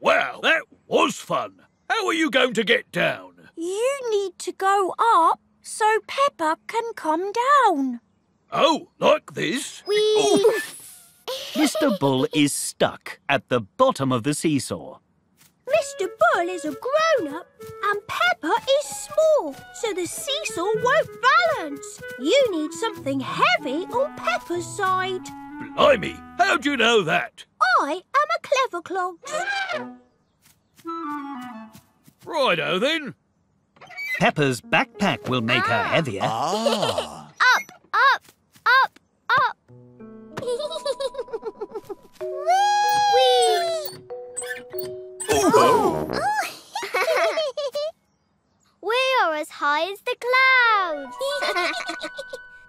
well, that was fun. How are you going to get down? you need to go up so Peppa can come down. Oh, like this? Whee! Mr. Bull is stuck at the bottom of the seesaw. Mr. Bull is a grown-up and Peppa is small, so the seesaw won't balance. You need something heavy on Peppa's side. Blimey, how'd you know that? I am a clever clogs. Righto then. Peppa's backpack will make her heavier. Ah. Up, up, up, up. Whee! Oh. We are as high as the clouds.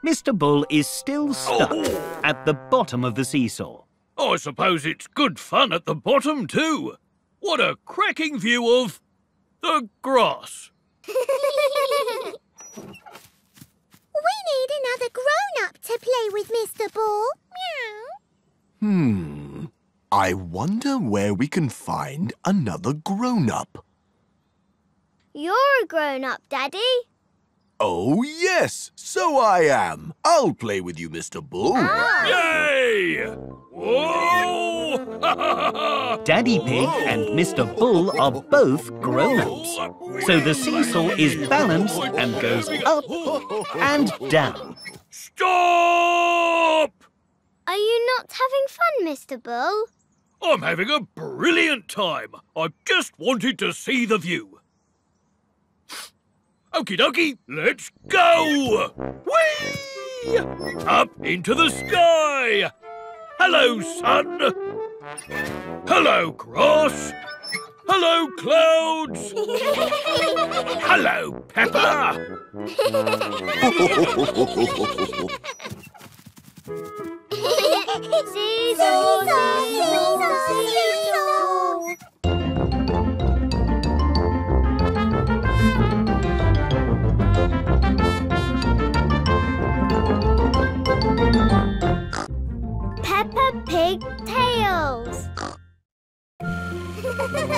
Mr. Bull is still stuck oh. at the bottom of the seesaw. I suppose it's good fun at the bottom too. What a cracking view of the grass. We need another grown-up to play with, Mr. Bull. Meow. Hmm. I wonder where we can find another grown-up. You're a grown-up, Daddy. Oh, yes, so I am. I'll play with you, Mr. Bull. Yay! Whoa! Daddy Pig and Mr. Bull are both grown-ups. So the seesaw is balanced and goes up and down. Stop! Are you not having fun, Mr. Bull? I'm having a brilliant time. I just wanted to see the view. Okie dokie, let's go! Whee! Up into the sky! Hello, sun! Hello, grass! Hello, clouds! Hello, Peppa! Peppa Pig Tales.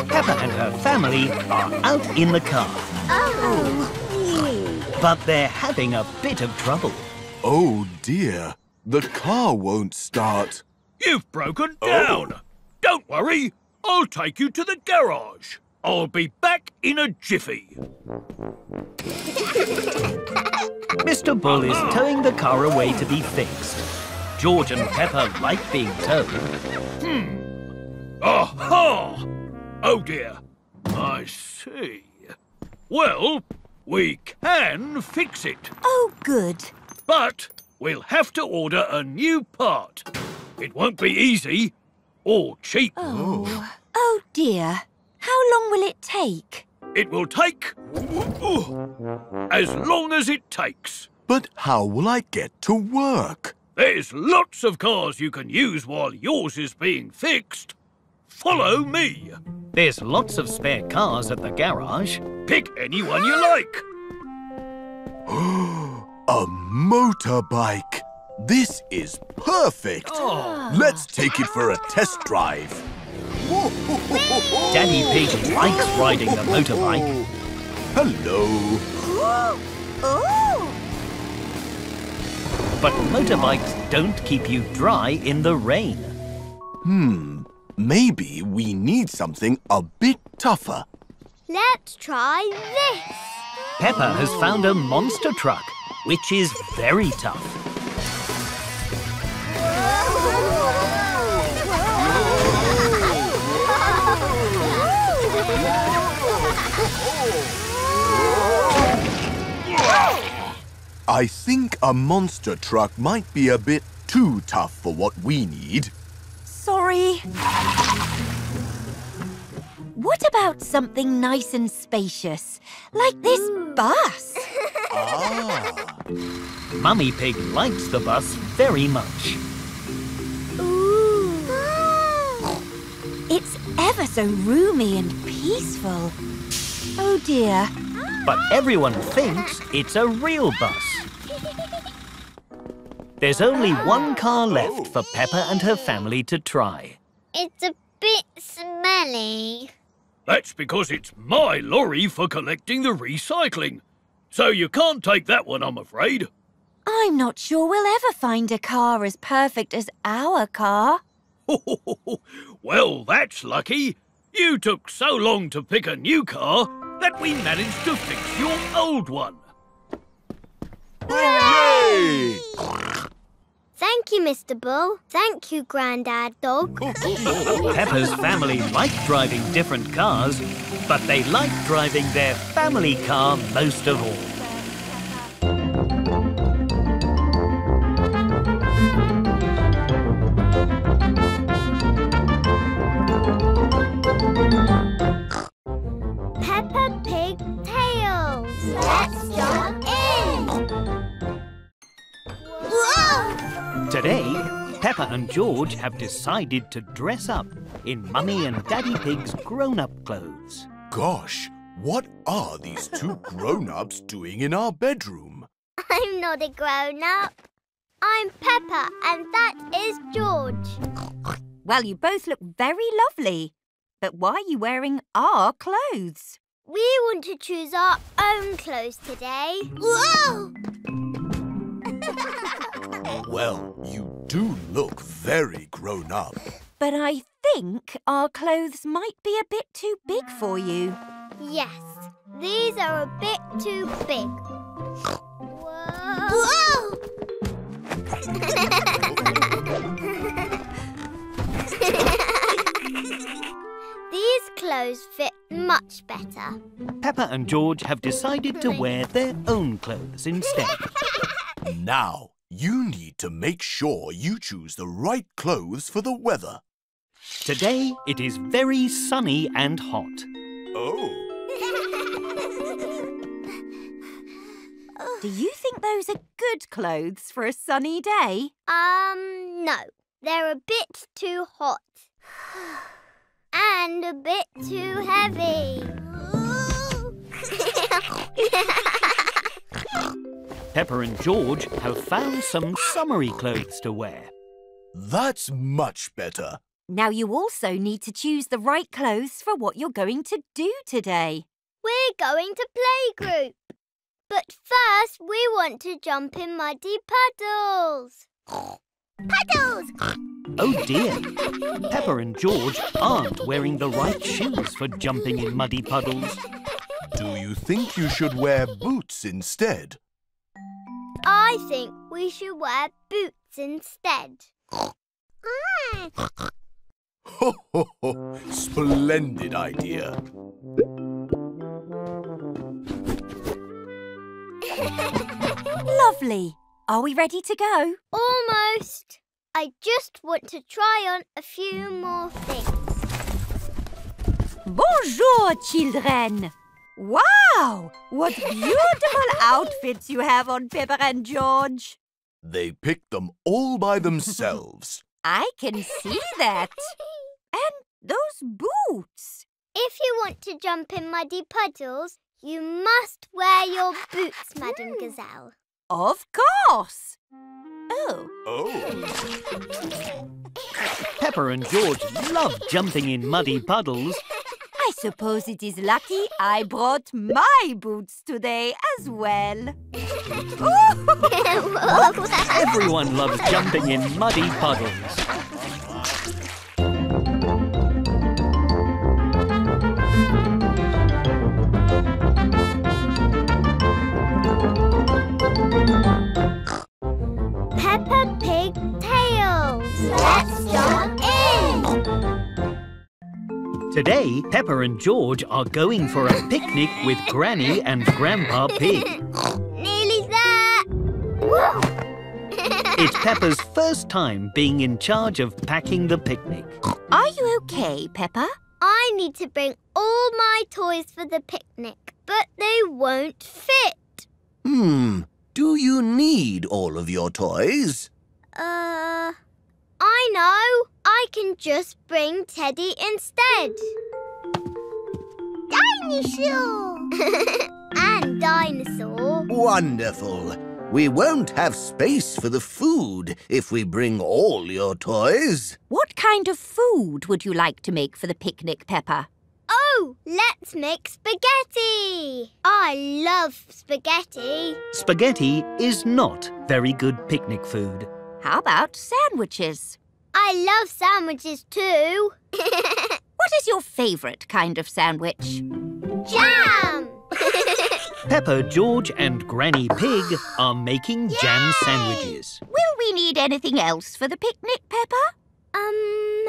Peppa and her family are out in the car, Oh. but they're having a bit of trouble. Oh dear, the car won't start. You've broken down. Don't worry, I'll take you to the garage. I'll be back in a jiffy. Mr. Bull is ah. towing the car away to be fixed. George and Peppa like being towed. Hmm. Aha! Oh dear, I see. Well, we can fix it, Oh, good. but we'll have to order a new part. It won't be easy or cheap. Oh. Oh, dear. How long will it take? It will take as long as it takes. But how will I get to work? There's lots of cars you can use while yours is being fixed. Follow me. There's lots of spare cars at the garage. Pick any one you like. A motorbike. This is perfect. Ah. Let's take it for a test drive. Daddy Pig likes riding the motorbike, Hello. Oh! But motorbikes don't keep you dry in the rain. Hmm. Maybe we need something a bit tougher. Let's try this. Peppa has found a monster truck, which is very tough. I think a monster truck might be a bit too tough for what we need. Sorry. What about something nice and spacious? Like this bus? Ah. Mummy Pig likes the bus very much. Ooh. It's ever so roomy and peaceful. Oh dear. But everyone thinks it's a real bus. There's only one car left for Peppa and her family to try. It's a bit smelly. That's because it's my lorry for collecting the recycling. So you can't take that one, I'm afraid. I'm not sure we'll ever find a car as perfect as our car. well, that's lucky. You took so long to pick a new car that we managed to fix your old one. Hooray! Thank you, Mr. Bull. Thank you, Grandad Dog. Peppa's family like driving different cars, but they like driving their family car most of all. Today, Peppa and George have decided to dress up in Mummy and Daddy Pig's grown-up clothes. Gosh, what are these two grown-ups doing in our bedroom? I'm not a grown-up. I'm Peppa, and that is George. Well, you both look very lovely. But why are you wearing our clothes? We want to choose our own clothes today. Whoa! Well, you do look very grown up. But I think our clothes might be a bit too big for you. Yes, these are a bit too big. Whoa! Whoa! These clothes fit much better. Peppa and George have decided to wear their own clothes instead. Now, you need to make sure you choose the right clothes for the weather. Today it is very sunny and hot. Oh. Do you think those are good clothes for a sunny day? Um, no. They're a bit too hot. And a bit too heavy. Peppa and George have found some summery clothes to wear. That's much better. Now you also need to choose the right clothes for what you're going to do today. We're going to playgroup. But first, we want to jump in muddy puddles. Puddles! Oh dear! Peppa and George aren't wearing the right shoes for jumping in muddy puddles. Do you think you should wear boots instead? I think we should wear boots instead. Ho ho ho! Splendid idea. Lovely. Are we ready to go? Almost. I just want to try on a few more things. Bonjour, children. Wow! What beautiful outfits you have on, Peppa and George. They picked them all by themselves. I can see that. And those boots. If you want to jump in muddy puddles, you must wear your boots, hmm. Madame Gazelle. Of course. Oh, Oh. Peppa and George love jumping in muddy puddles. I suppose it is lucky I brought my boots today as well. Everyone loves jumping in muddy puddles. Peppa Pig Tales. Let's Today, Peppa and George are going for a picnic with Granny and Grandpa Pig. Nearly there. It's Peppa's first time being in charge of packing the picnic. Are you okay, Peppa? I need to bring all my toys for the picnic, but they won't fit. Hmm. Do you need all of your toys? Uh, I know. I can just bring Teddy instead. Dinosaur! and dinosaur. Wonderful. We won't have space for the food if we bring all your toys. What kind of food would you like to make for the picnic, Peppa? Oh, let's make spaghetti. I love spaghetti. Spaghetti is not very good picnic food. How about sandwiches? I love sandwiches too. What is your favourite kind of sandwich? Jam! Peppa, George, and Granny Pig are making jam sandwiches. Will we need anything else for the picnic, Peppa? um,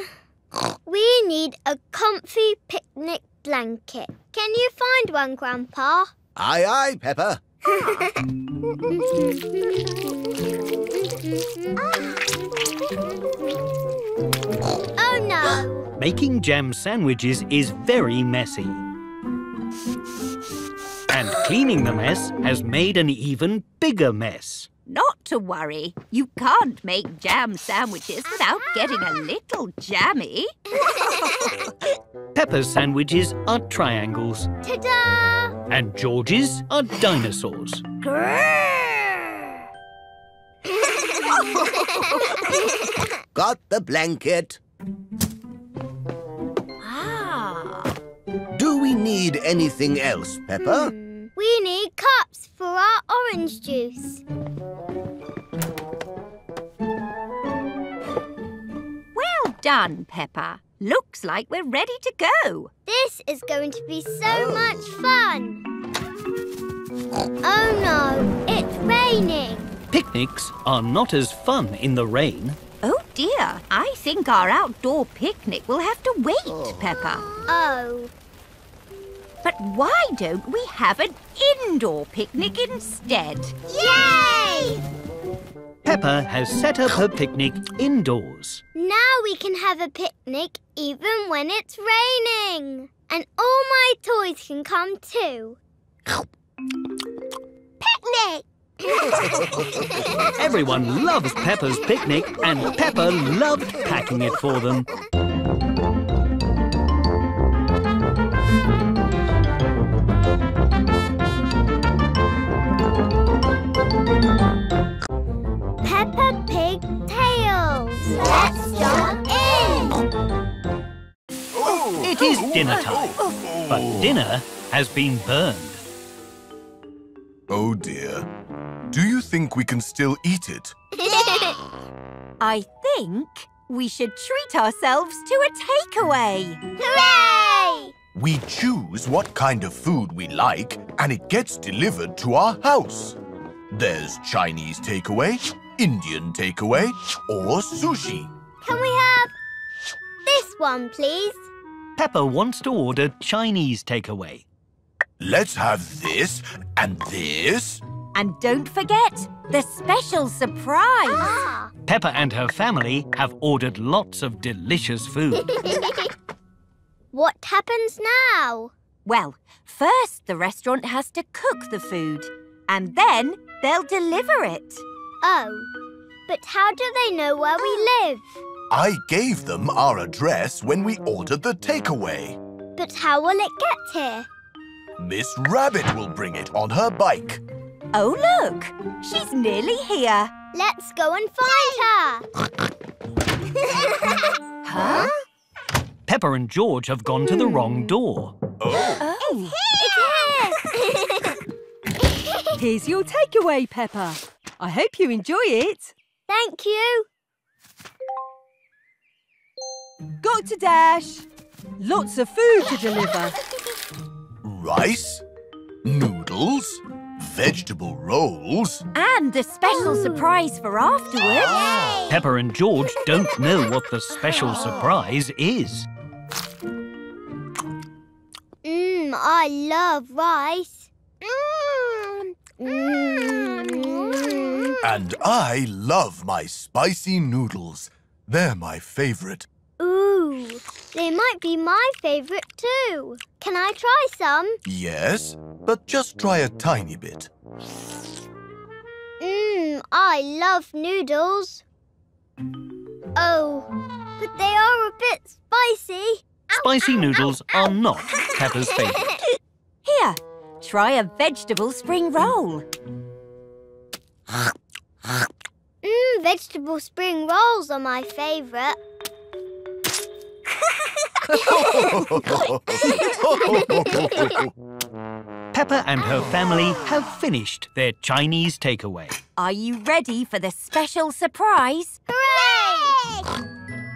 we need a comfy picnic blanket. Can you find one, Grandpa? Aye, aye, Peppa. Ah. oh no! Making jam sandwiches is very messy. And cleaning the mess has made an even bigger mess. Not to worry. You can't make jam sandwiches without getting a little jammy. Peppa's sandwiches are triangles, Ta-da! and George's are dinosaurs. Got the blanket. Ah. Do we need anything else, Peppa? Hmm, We need cups for our orange juice. Well done, Peppa. Looks like we're ready to go. This is going to be so much fun. Oh no, it's raining. Picnics are not as fun in the rain. Oh dear, I think our outdoor picnic will have to wait, oh. Peppa. Oh, But why don't we have an indoor picnic instead? yay! Peppa has set up her picnic indoors. Now we can have a picnic even when it's raining. And all my toys can come too. Picnic! Everyone loves Peppa's picnic and Peppa loved packing it for them. Peppa Pig Tales. Let's jump in. It is dinner time, but dinner has been burned. Oh dear. Do you think we can still eat it? I think we should treat ourselves to a takeaway. Hooray! We choose what kind of food we like and it gets delivered to our house. There's Chinese takeaway, Indian takeaway, or sushi. Can we have this one, please? Peppa wants to order Chinese takeaway. Let's have this and this. And don't forget the special surprise. Ah. Peppa and her family have ordered lots of delicious food. what happens now? Well, first the restaurant has to cook the food, and then they'll deliver it. Oh, but how do they know where we live? I gave them our address when we ordered the takeaway. But how will it get here? Miss Rabbit will bring it on her bike. Oh, look! She's nearly here. Let's go and find her. Huh? Peppa and George have gone to the hmm. wrong door. Oh. Oh. It's here. Here's your takeaway, Peppa. I hope you enjoy it. Thank you. Got to dash. Lots of food to deliver. Rice, noodles, vegetable rolls. And a special surprise for afterwards. Ah. Peppa and George don't know what the special surprise is. Mmm, I love rice. Mmm. Mmm. And I love my spicy noodles. They're my favorite. Ooh, they might be my favourite too. Can I try some? Yes, but just try a tiny bit. Mmm, I love noodles. Oh, but they are a bit spicy. Spicy noodles are not Peppa's favourite. Here, try a vegetable spring roll. Mmm, vegetable spring rolls are my favourite. Peppa and her family have finished their Chinese takeaway. Are you ready for the special surprise? Hooray!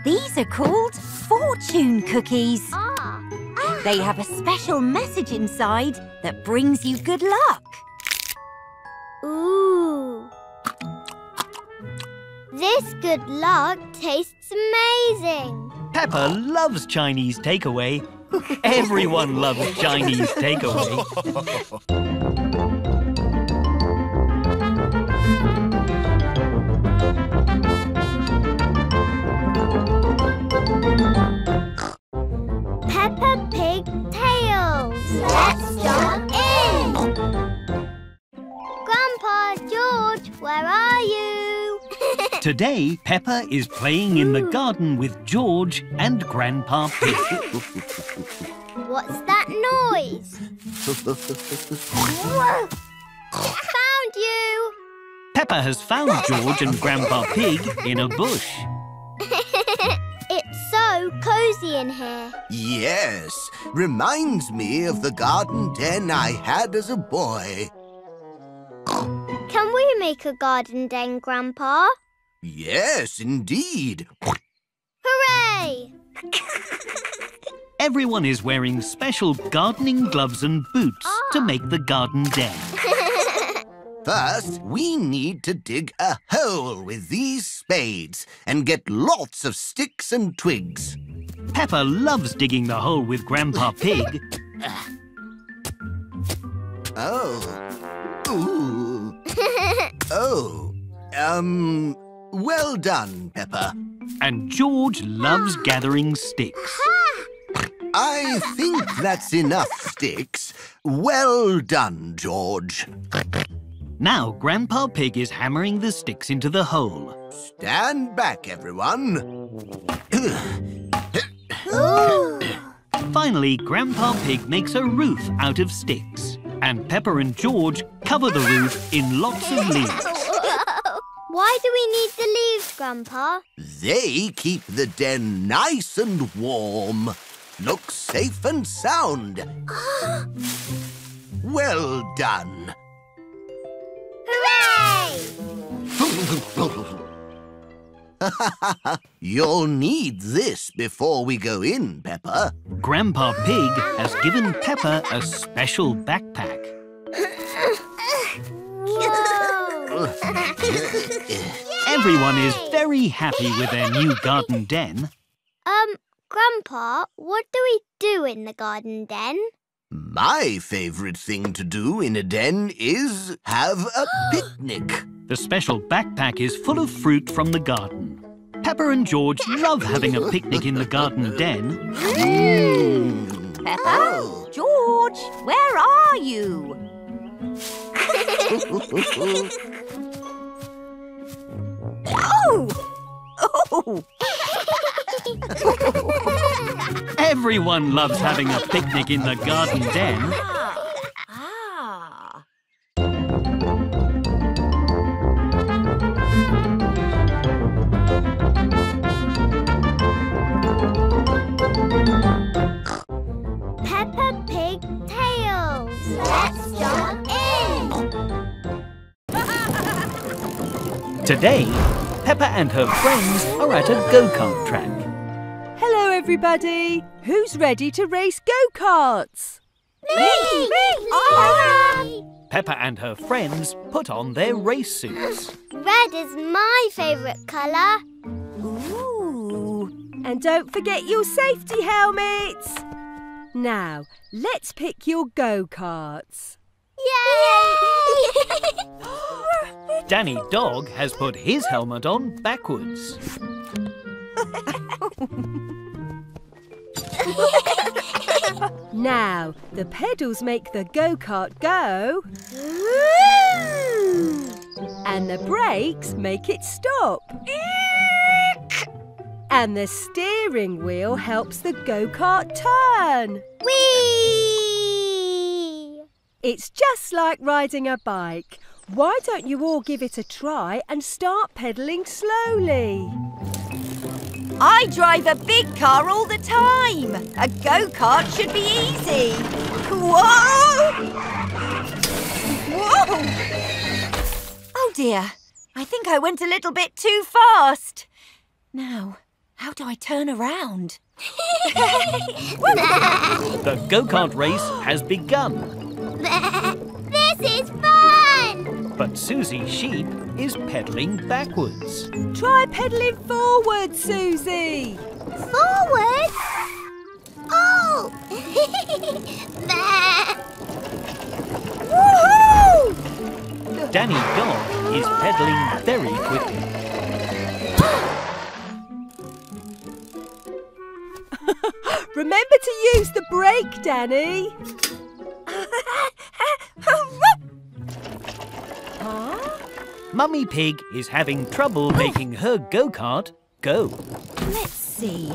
These are called fortune cookies. Ah. They have a special message inside that brings you good luck. Ooh. This good luck tastes amazing. Peppa loves Chinese takeaway. Everyone loves Chinese takeaway. Peppa Pig Tales. Today, Peppa is playing in the hmm. garden with George and Grandpa Pig. What's that noise? Found you. Peppa has found George and Grandpa Pig in a bush. it's so cosy in here. Yes, reminds me of the garden den I had as a boy. Can we make a garden den, Grandpa? Yes, indeed. Hooray! Everyone is wearing special gardening gloves and boots to make the garden den. First, we need to dig a hole with these spades and get lots of sticks and twigs. Peppa loves digging the hole with Grandpa Pig. Oh. Ooh. oh. Um, well done, Peppa. And George loves gathering sticks. I think that's enough sticks. Well done, George. Now Grandpa Pig is hammering the sticks into the hole. Stand back, everyone. Finally, Grandpa Pig makes a roof out of sticks. And Peppa and George cover the roof in lots of leaves. Why do we need the leaves, Grandpa? They keep the den nice and warm. Look safe and sound. well done. Hooray! You'll need this before we go in, Peppa. Grandpa Pig has given Peppa a special backpack. Everyone is very happy with their new garden den. Um, Grandpa, what do we do in the garden den? My favourite thing to do in a den is have a picnic. The special backpack is full of fruit from the garden. Peppa and George love having a picnic in the garden den. Peppa, George, where are you? oh! Oh! Everyone loves having a picnic in the garden den. Today, Peppa and her friends are at a go-kart track. Hello, everybody. Who's ready to race go-karts? Me! Me! Peppa and her friends put on their race suits. Red is my favourite colour. Ooh. And don't forget your safety helmets. Now, let's pick your go-karts. Yay! Danny Dog has put his helmet on backwards. Now, the pedals make the go-kart go and the brakes make it stop. And the steering wheel helps the go-kart turn. Whee! It's just like riding a bike. Why don't you all give it a try and start pedalling slowly? I drive a big car all the time. A go-kart should be easy. Whoa! Whoa! Oh dear, I think I went a little bit too fast. Now, how do I turn around? The go-kart race has begun, This is fun! But Susie Sheep is pedaling backwards. Try pedalling forward, Susie. Forward! Oh! there! Woohoo! Danny Dog is pedaling very quickly. Remember to use the brake, Danny. huh? Mummy Pig is having trouble oh. making her go-kart go. Let's see.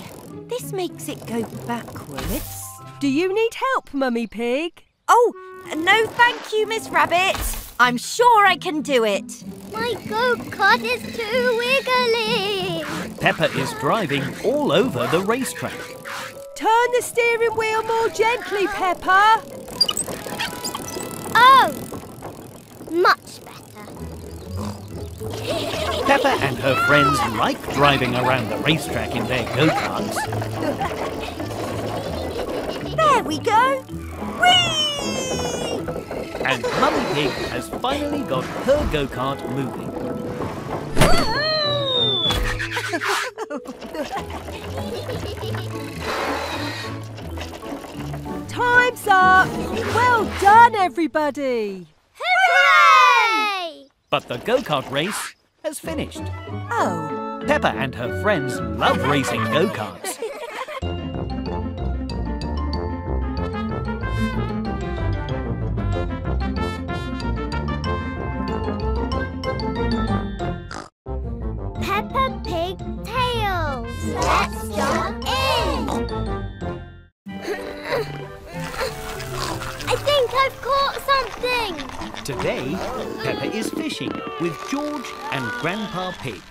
This makes it go backwards. Do you need help, Mummy Pig? Oh, no thank you, Miss Rabbit. I'm sure I can do it. My go-kart is too wiggly! Peppa is driving all over the racetrack. Turn the steering wheel more gently, Peppa. Oh! Much better. Peppa and her friends like driving around the racetrack in their go-karts. There we go. Whee! And Mummy Pig has finally got her go-kart moving. Time's up. Well done, everybody. Hooray! But the go-kart race has finished. Oh, Peppa and her friends love racing go-karts. Something. Today, Peppa is fishing with George and Grandpa Pig.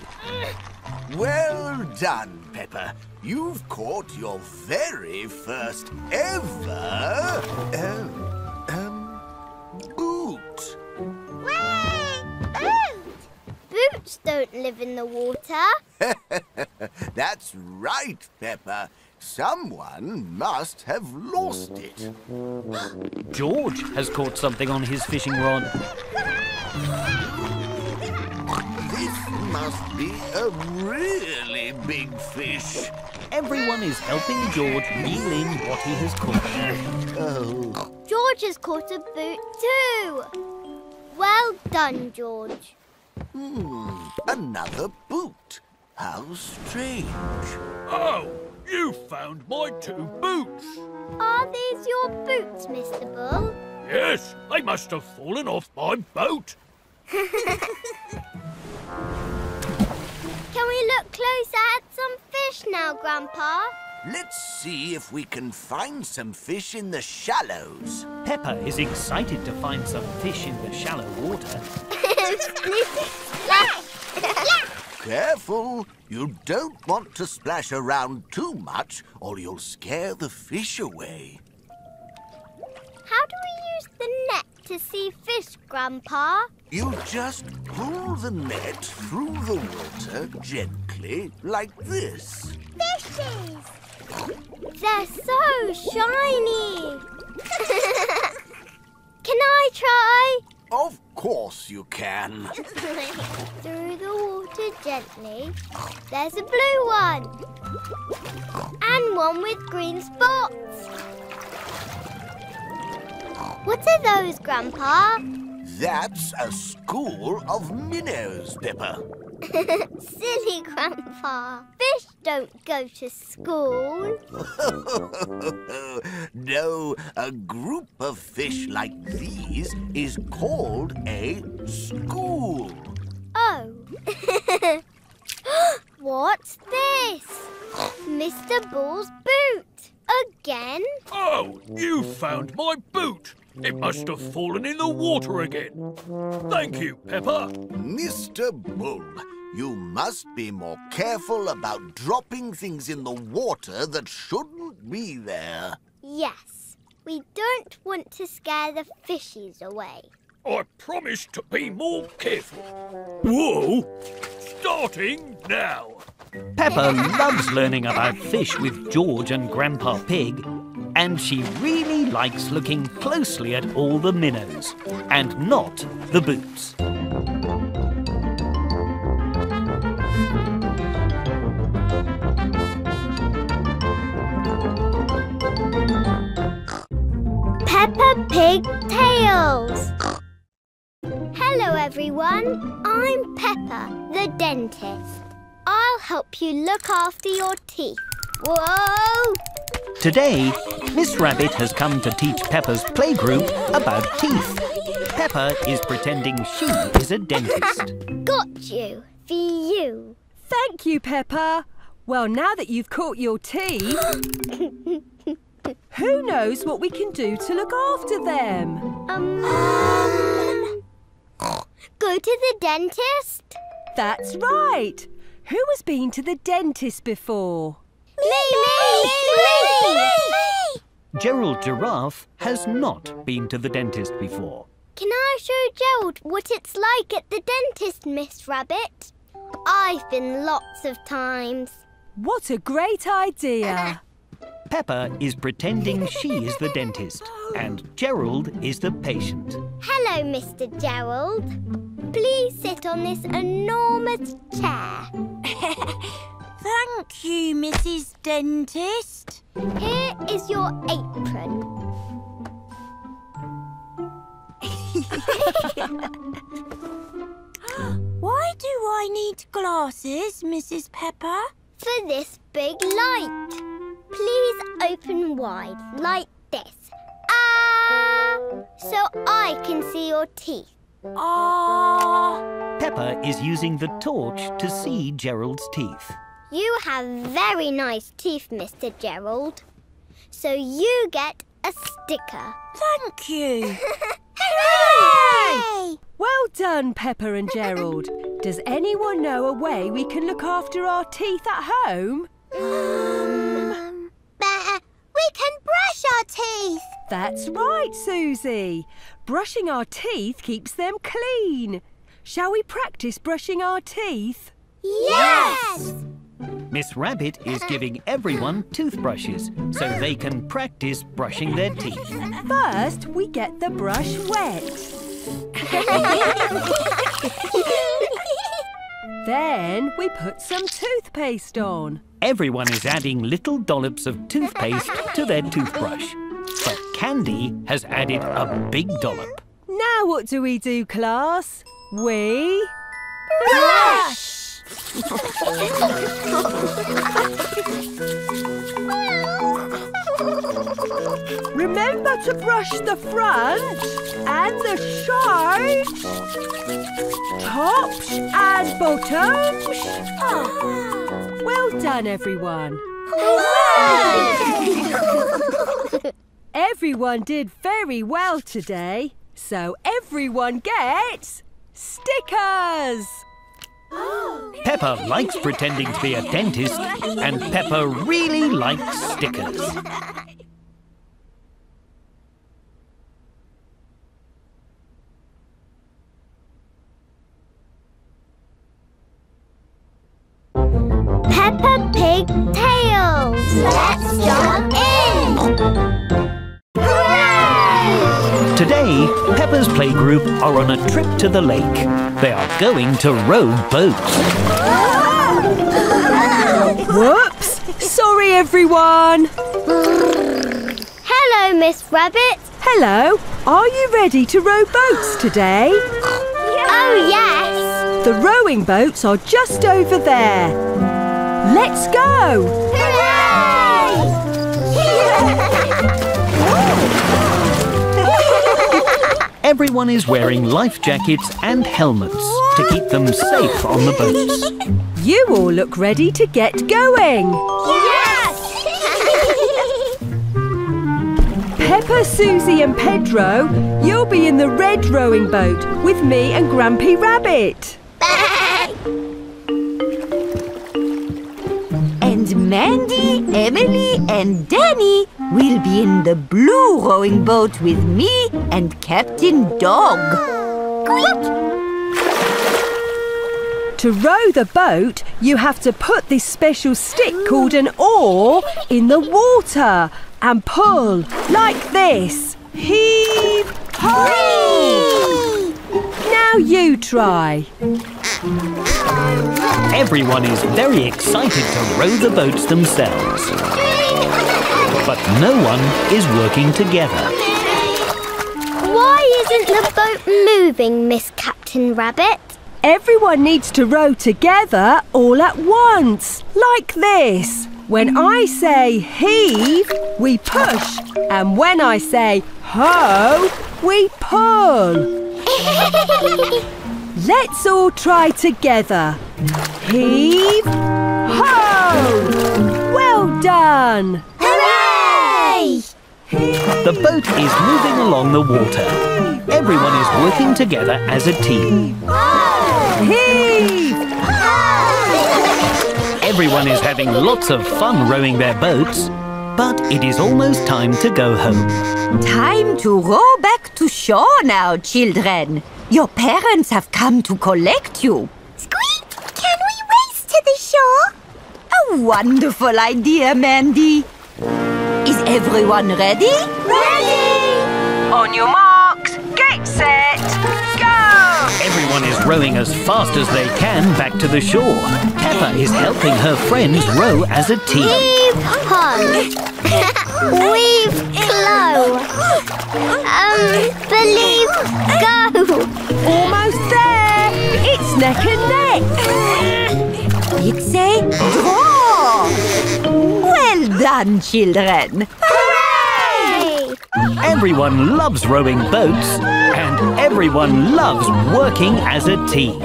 Well done, Peppa. You've caught your very first ever um, um, boot. Boots don't live in the water. That's right, Peppa. Someone must have lost it. George has caught something on his fishing rod. This must be a really big fish. Everyone is helping George reel in what he has caught. Oh, George has caught a boot too. Well done, George. hmm, another boot. How strange. Oh, you found my two boots. Are these your boots, Mr. Bull? Yes, they must have fallen off my boat. Can we look closer at some fish now, Grandpa? Let's see if we can find some fish in the shallows. Peppa is excited to find some fish in the shallow water. Careful, you don't want to splash around too much or you'll scare the fish away. How do we use the net to see fish, Grandpa? You just pull the net through the water gently, like this. Fishes! They're so shiny! Can I try? Of course you can. Through the water gently. There's a blue one. And one with green spots. What are those, Grandpa? That's a school of minnows, Peppa. Silly Grandpa. Fish don't go to school. no, a group of fish like these is called a school. Oh. What's this? Mr. Bull's boot. Again? Oh, you found my boot. It must have fallen in the water again. Thank you, Peppa. Mr. Bull, you must be more careful about dropping things in the water that shouldn't be there. Yes. We don't want to scare the fishies away. I promise to be more careful. Whoa! Starting now. Peppa loves learning about fish with George and Grandpa Pig, and she really likes looking closely at all the minnows, and not the boots. Peppa Pig Tales. Hello, everyone. I'm Peppa, the dentist. I'll help you look after your teeth. Whoa! Today, Miss Rabbit has come to teach Peppa's playgroup about teeth. Peppa is pretending she is a dentist. Got you. For you. Thank you, Peppa. Well, now that you've caught your teeth, who knows what we can do to look after them? Um. Go to the dentist? That's right. Who has been to the dentist before? Me, me, me, me, me. Gerald Giraffe has not been to the dentist before. Can I show Gerald what it's like at the dentist, Miss Rabbit? I've been lots of times. What a great idea! Peppa is pretending she is the dentist, and Gerald is the patient. Hello, Mr. Gerald. Please sit on this enormous chair. Thank you, Mrs. Dentist. Here is your apron. Why do I need glasses, Mrs. Peppa? For this big light. Please open wide, like this. Ah! So I can see your teeth. Ah. Peppa is using the torch to see Gerald's teeth. You have very nice teeth, Mr. Gerald. So you get a sticker. Thank you. Hooray! Well done, Peppa and Gerald. Does anyone know a way we can look after our teeth at home? Um, but we can brush our teeth. That's right, Susie. Brushing our teeth keeps them clean. Shall we practice brushing our teeth? Yes! Miss Rabbit is giving everyone toothbrushes so they can practice brushing their teeth. First, we get the brush wet. Then we put some toothpaste on. Everyone is adding little dollops of toothpaste to their toothbrush. But Candy has added a big dollop. Now what do we do, class? We... Brush! Remember to brush the front and the sides, tops and bottoms. Oh, well done, everyone. everyone did very well today, so everyone gets stickers. Peppa likes pretending to be a dentist, and Peppa really likes stickers. Peppa Pig Tales. Let's jump in. Hooray! Today, Peppa's playgroup are on a trip to the lake. They are going to row boats. Whoops! Sorry, everyone. Hello, Miss Rabbit. Hello. Are you ready to row boats today? Oh, yes. The rowing boats are just over there. Let's go! Everyone is wearing life jackets and helmets to keep them safe on the boats. You all look ready to get going. Yes! Peppa, Susie and Pedro, you'll be in the red rowing boat with me and Grampy Rabbit. Bye. And Mandy, Emily, and Danny will be in the blue rowing boat with me and Captain Dog. To row the boat, you have to put this special stick called an oar in the water and pull like this. Heave ho! Now you try. Everyone is very excited to row the boats themselves. But no one is working together. Why isn't the boat moving, Miss Captain Rabbit? Everyone needs to row together all at once, like this. When I say heave, we push. And when I say ho, we pull. Let's all try together. Heave, ho! Well done! Hooray! The boat is moving along the water. Everyone is working together as a team. Heave! Everyone is having lots of fun rowing their boats. But it is almost time to go home. Time to row back to shore now, children. Your parents have come to collect you. Squeak! Can we race to the shore? A wonderful idea, Mandy. Is everyone ready? Ready! On your marks, get set, go! Everyone is rowing as fast as they can back to the shore. Peppa is helping her friends row as a team. We've hung. We've clo. Um, believe go. Almost there. It's neck and neck. It's a draw. Well done, children. Hooray! Everyone loves rowing boats, and everyone loves working as a team.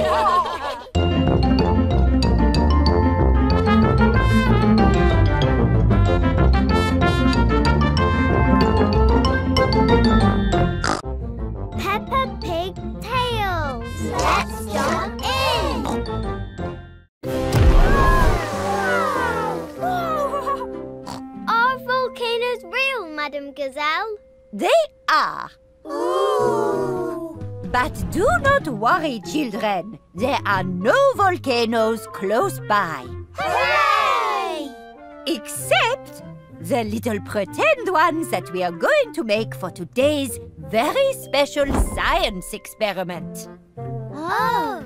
Madame Gazelle? They are. But do not worry, children. There are no volcanoes close by. Hooray! Except the little pretend ones that we are going to make for today's very special science experiment. Oh.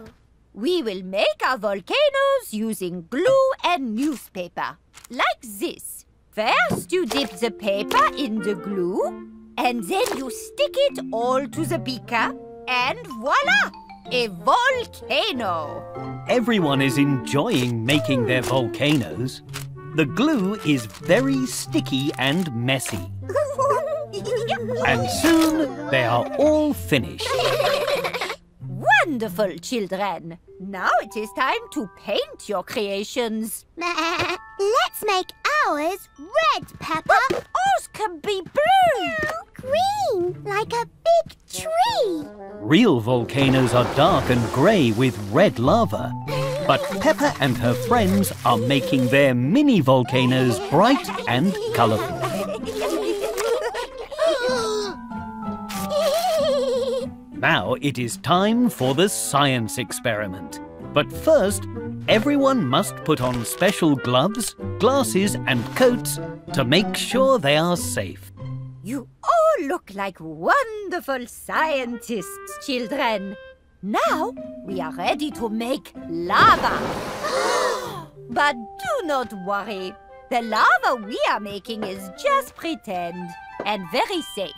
We will make our volcanoes using glue and newspaper, like this. First, you dip the paper in the glue, and then you stick it all to the beaker, and voila! A volcano! Everyone is enjoying making their volcanoes. The glue is very sticky and messy. And soon they are all finished. Wonderful, children! Now it is time to paint your creations. Let's make ours red, Peppa. Ours can be blue! Green, like a big tree. Real volcanoes are dark and grey with red lava. But Peppa and her friends are making their mini volcanoes bright and colourful. Now it is time for the science experiment. But first, everyone must put on special gloves, glasses, and coats to make sure they are safe. You all look like wonderful scientists, children. Now we are ready to make lava. but do not worry. The lava we are making is just pretend and very safe.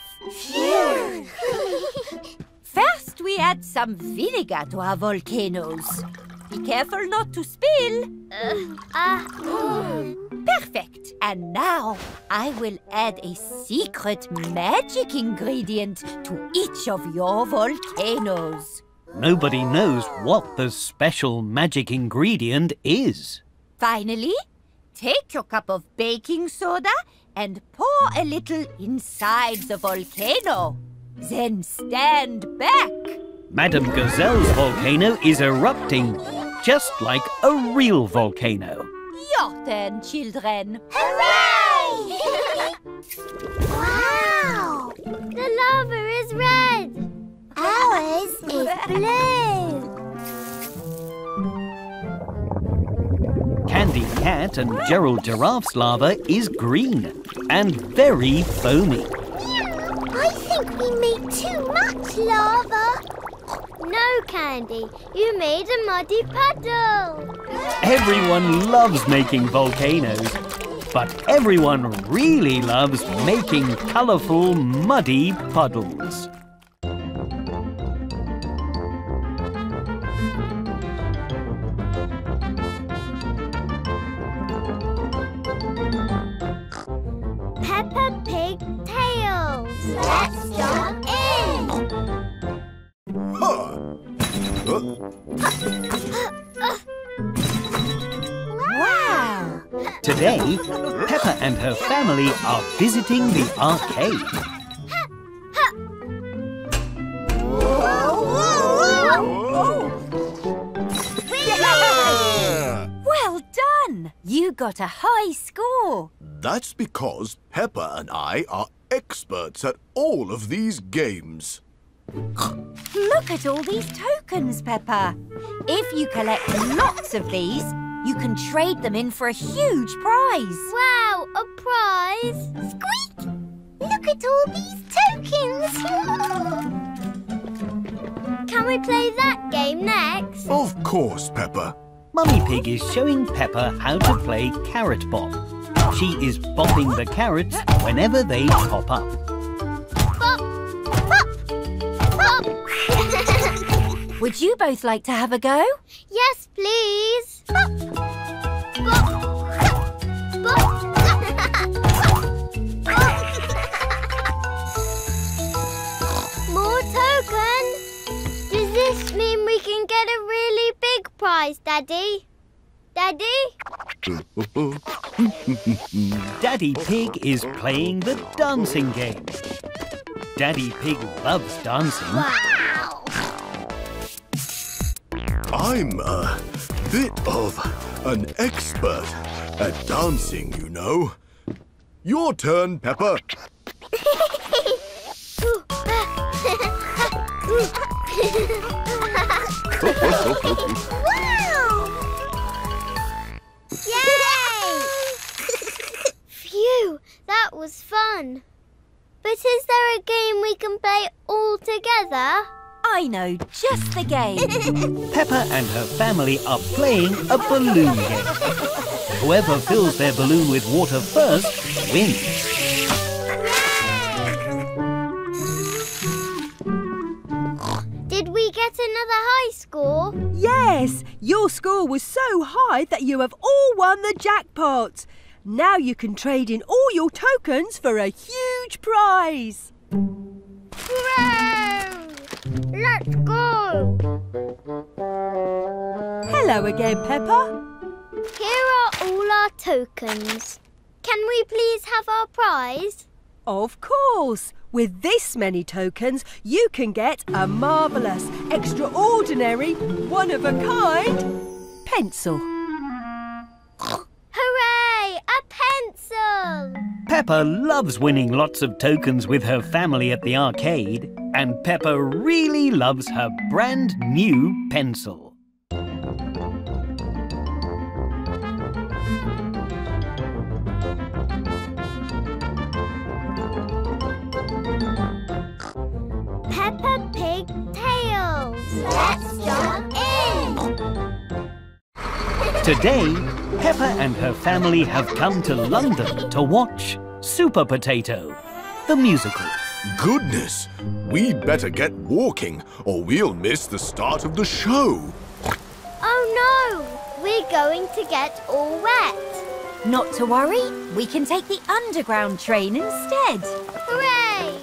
First, we add some vinegar to our volcanoes. Be careful not to spill. Ah, mm. Perfect. And now I will add a secret magic ingredient to each of your volcanoes. Nobody knows what the special magic ingredient is. Finally, take your cup of baking soda and pour a little inside the volcano. Then stand back. Madame Gazelle's volcano is erupting just like a real volcano. Your turn, children. Hooray! wow! The lava is red. Ours is blue. Candy Cat and Gerald Giraffe's lava is green and very foamy. I think we made too much lava. No, Candy. You made a muddy puddle. Everyone loves making volcanoes, but everyone really loves making colourful, muddy puddles. Wow! Today, Peppa and her family are visiting the arcade. Well done! You got a high score. That's because Peppa and I are experts at all of these games. Look at all these tokens, Peppa. If you collect lots of these, you can trade them in for a huge prize. Wow, a prize. Squeak! Look at all these tokens. Can we play that game next? Of course, Peppa. Mummy Pig is showing Peppa how to play Carrot Bop. She is bopping the carrots whenever they pop up. Bop! Bop! Would you both like to have a go? Yes, please. More tokens? Does this mean we can get a really big prize, Daddy? Daddy? Daddy Pig is playing the dancing game. Daddy Pig loves dancing. Wow! I'm a bit of an expert at dancing, you know. Your turn, Peppa. wow! Yay! Phew, that was fun. But is there a game we can play all together? I know just the game. Peppa and her family are playing a balloon game. Whoever fills their balloon with water first wins. Did we get another high score? Yes, your score was so high that you have all won the jackpot. Now you can trade in all your tokens for a huge prize. Hooray! Let's go! Hello again, Peppa. Here are all our tokens. Can we please have our prize? Of course. With this many tokens, you can get a marvellous, extraordinary, one-of-a-kind pencil. Hooray! A pencil! Peppa loves winning lots of tokens with her family at the arcade, and Peppa really loves her brand new pencil. Peppa Pig Tales. Let's jump in! Today, Peppa and her family have come to London to watch Super Potato, the musical. Goodness, we'd better get walking or we'll miss the start of the show. Oh no! We're going to get all wet. Not to worry, we can take the underground train instead. Hooray!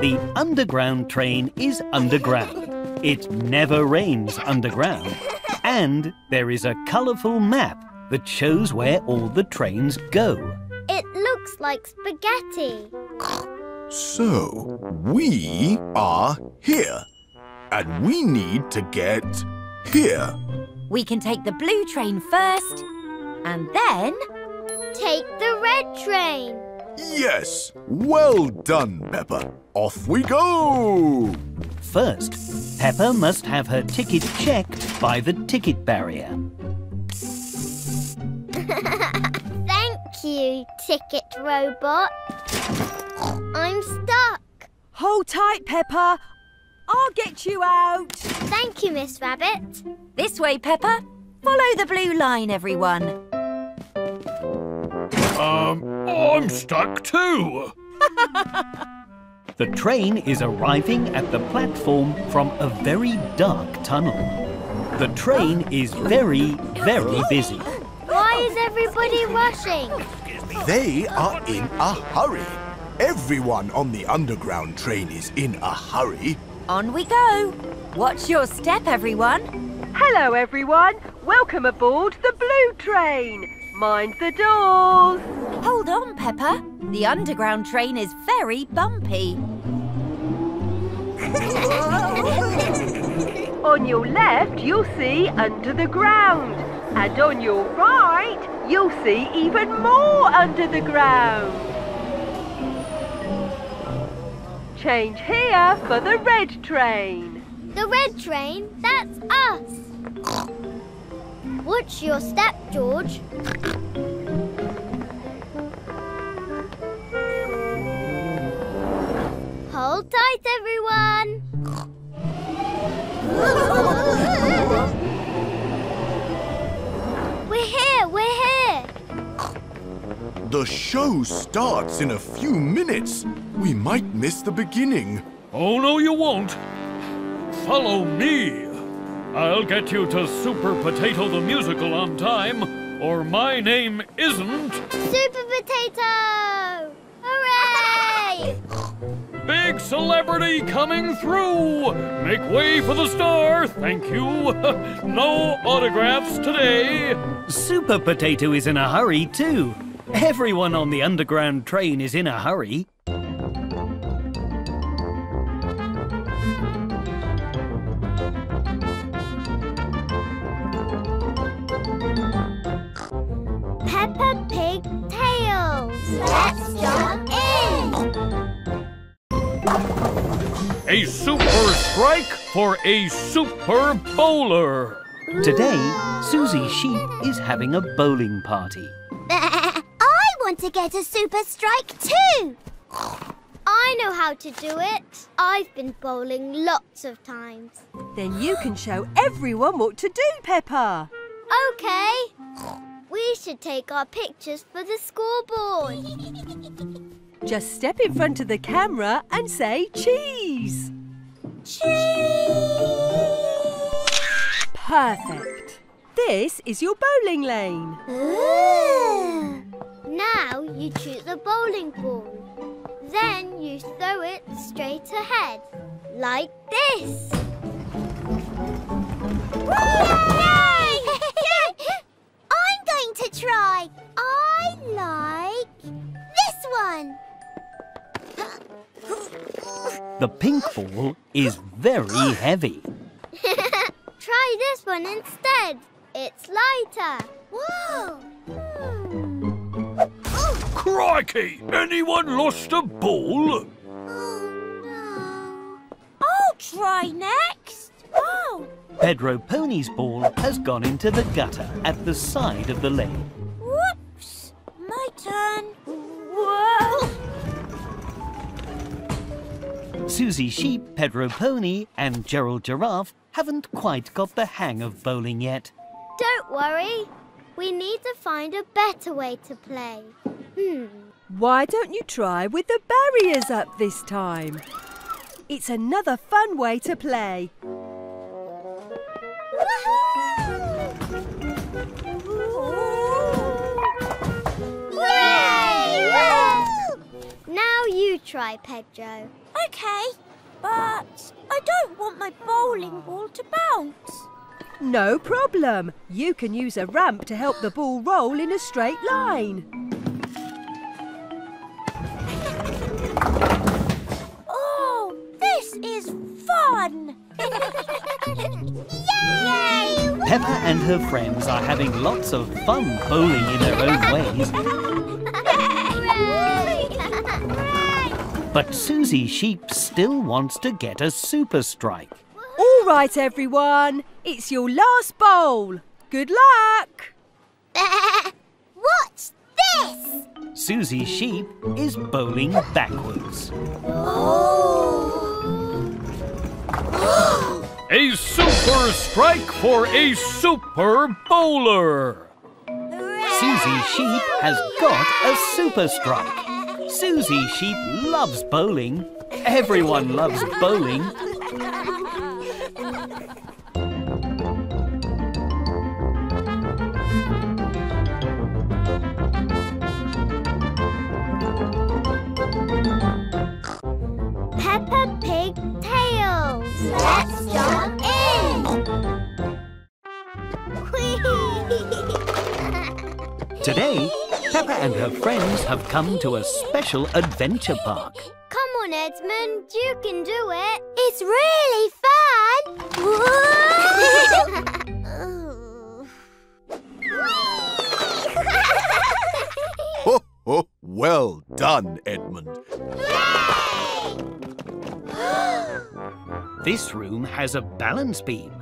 The underground train is underground. It never rains underground. And there is a colourful map that shows where all the trains go. It looks like spaghetti. So, we are here. And we need to get here. We can take the blue train first, and then Take the red train. Yes, well done, Peppa. Off we go! First, Peppa must have her ticket checked by the ticket barrier. Thank you, ticket robot. I'm stuck. Hold tight, Peppa. I'll get you out. Thank you, Miss Rabbit. this way, Peppa. Follow the blue line, everyone. Um, I'm stuck too. The train is arriving at the platform from a very dark tunnel. The train is very, very busy. Why is everybody rushing? They are in a hurry. Everyone on the underground train is in a hurry. On we go. Watch your step, everyone. Hello, everyone. Welcome aboard the blue train. Mind the doors. Hold on, Peppa. The underground train is very bumpy. On your left, you'll see under the ground. And on your right, you'll see even more under the ground. Change here for the red train. The red train? That's us. Watch your step, George. Hold tight, everyone. we're here, we're here. The show starts in a few minutes. We might miss the beginning. Oh, no, you won't. Follow me. I'll get you to Super Potato the Musical on time, or my name isn't Super Potato! Hooray! Big celebrity coming through. Make way for the star. Thank you. no autographs today. Super Potato is in a hurry too. Everyone on the underground train is in a hurry. A super strike for a super bowler. Today, Susie Sheep is having a bowling party. I want to get a super strike too. I know how to do it. I've been bowling lots of times. Then you can show everyone what to do, Peppa. Okay. We should take our pictures for the scoreboard. Just step in front of the camera and say cheese. Perfect. This is your bowling lane. Ooh. Now you choose a bowling ball. Then you throw it straight ahead, like this. Yay! I'm going to try. I like this one. The pink ball is very heavy. Try this one instead. It's lighter. Whoa! Hmm. Crikey! Anyone lost a ball? Oh, no. I'll try next. Oh, Pedro Pony's ball has gone into the gutter at the side of the lane. whoops. My turn. Whoa! Susie Sheep, Pedro Pony, and Gerald Giraffe haven't quite got the hang of bowling yet. Don't worry. We need to find a better way to play. Hmm. Why don't you try with the barriers up this time? It's another fun way to play. Now you try, Pedro. Okay, but I don't want my bowling ball to bounce. No problem. You can use a ramp to help the ball roll in a straight line. Oh, this is fun! Yay! Peppa and her friends are having lots of fun bowling in their own ways, but Susie Sheep still wants to get a super strike. All right, everyone. It's your last bowl. Good luck. What's this? Susie Sheep is bowling backwards. A super strike for a super bowler. Susie Sheep has got a super strike. Susie Sheep loves bowling. Everyone loves bowling. Peppa Pig Tales. Let's jump Today, Peppa and her friends have come to a special adventure park. Come on, Edmund. You can do it. It's really fun. Ho, ho, well done, Edmund. This room has a balance beam.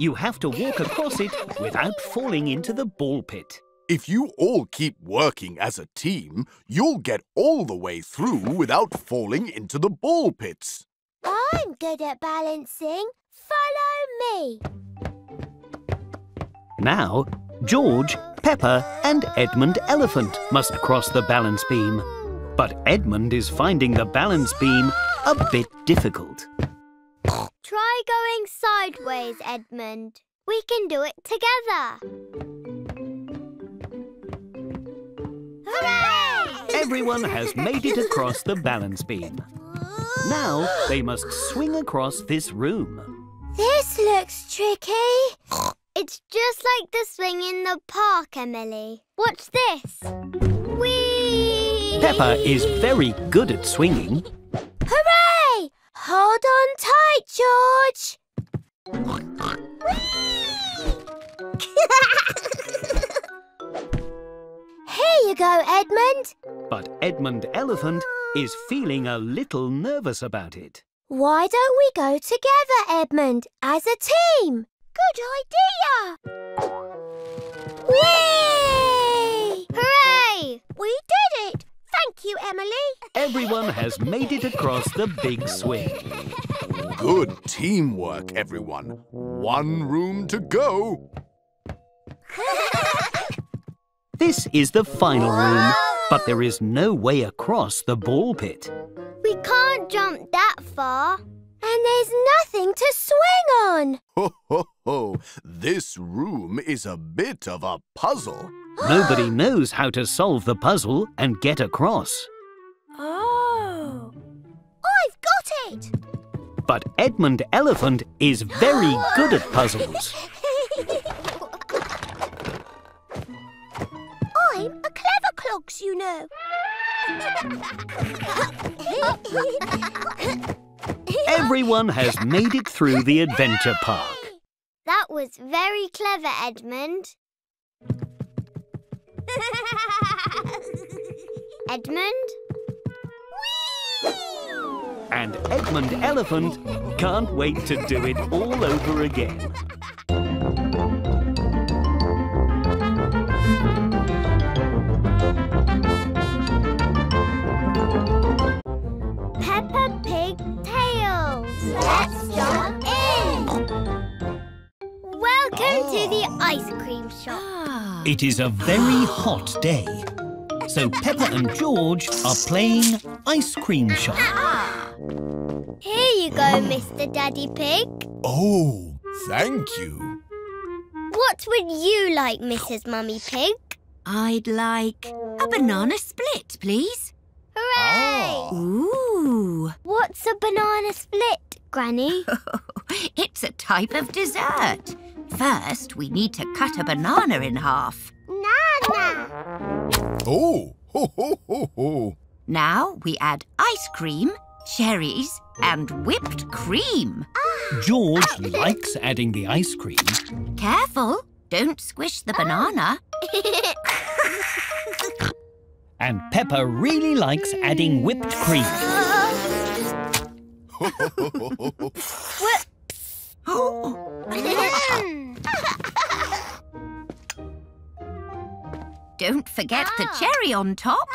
You have to walk across it without falling into the ball pit. If you all keep working as a team, you'll get all the way through without falling into the ball pits. I'm good at balancing. Follow me. Now, George, Peppa, and Edmund Elephant must cross the balance beam. But Edmund is finding the balance beam a bit difficult. Try going sideways, Edmund. We can do it together. Hooray! Everyone has made it across the balance beam. Now they must swing across this room. This looks tricky. It's just like the swing in the park, Emily. Watch this. Whee! Peppa is very good at swinging. Hooray! Hold on tight, George. Here you go, Edmund. But Edmund Elephant is feeling a little nervous about it. Why don't we go together, Edmund, as a team? Good idea! Whee! Hooray! We did it! Thank you, Emily. Everyone has made it across the big swing. Good teamwork, everyone. One room to go. This is the final room, but there is no way across the ball pit. We can't jump that far. And there's nothing to swing on. Ho, ho, ho. This room is a bit of a puzzle. Nobody knows how to solve the puzzle and get across. Oh. I've got it. But Edmund Elephant is very good at puzzles. I'm a clever clogs, you know. Everyone has made it through the adventure park. That was very clever, Edmund. Edmund? And Edmund Elephant can't wait to do it all over again. Peppa Pig Tales. Let's jump in. Welcome to the ice cream shop. Ah. It is a very hot day. So Peppa and George are playing ice cream shop. Here you go, Mr. Daddy Pig. Oh, thank you. What would you like, Mrs. Mummy Pig? I'd like a banana split, please. Hooray! Ah. Ooh, What's a banana split, Granny? it's a type of dessert. First, we need to cut a banana in half. Nana! Oh, ho, ho, ho, ho. Now we add ice cream, cherries, and whipped cream. Ah! George likes adding the ice cream. Careful, don't squish the banana. And Peppa really likes adding whipped cream. Don't forget the ah. cherry on top.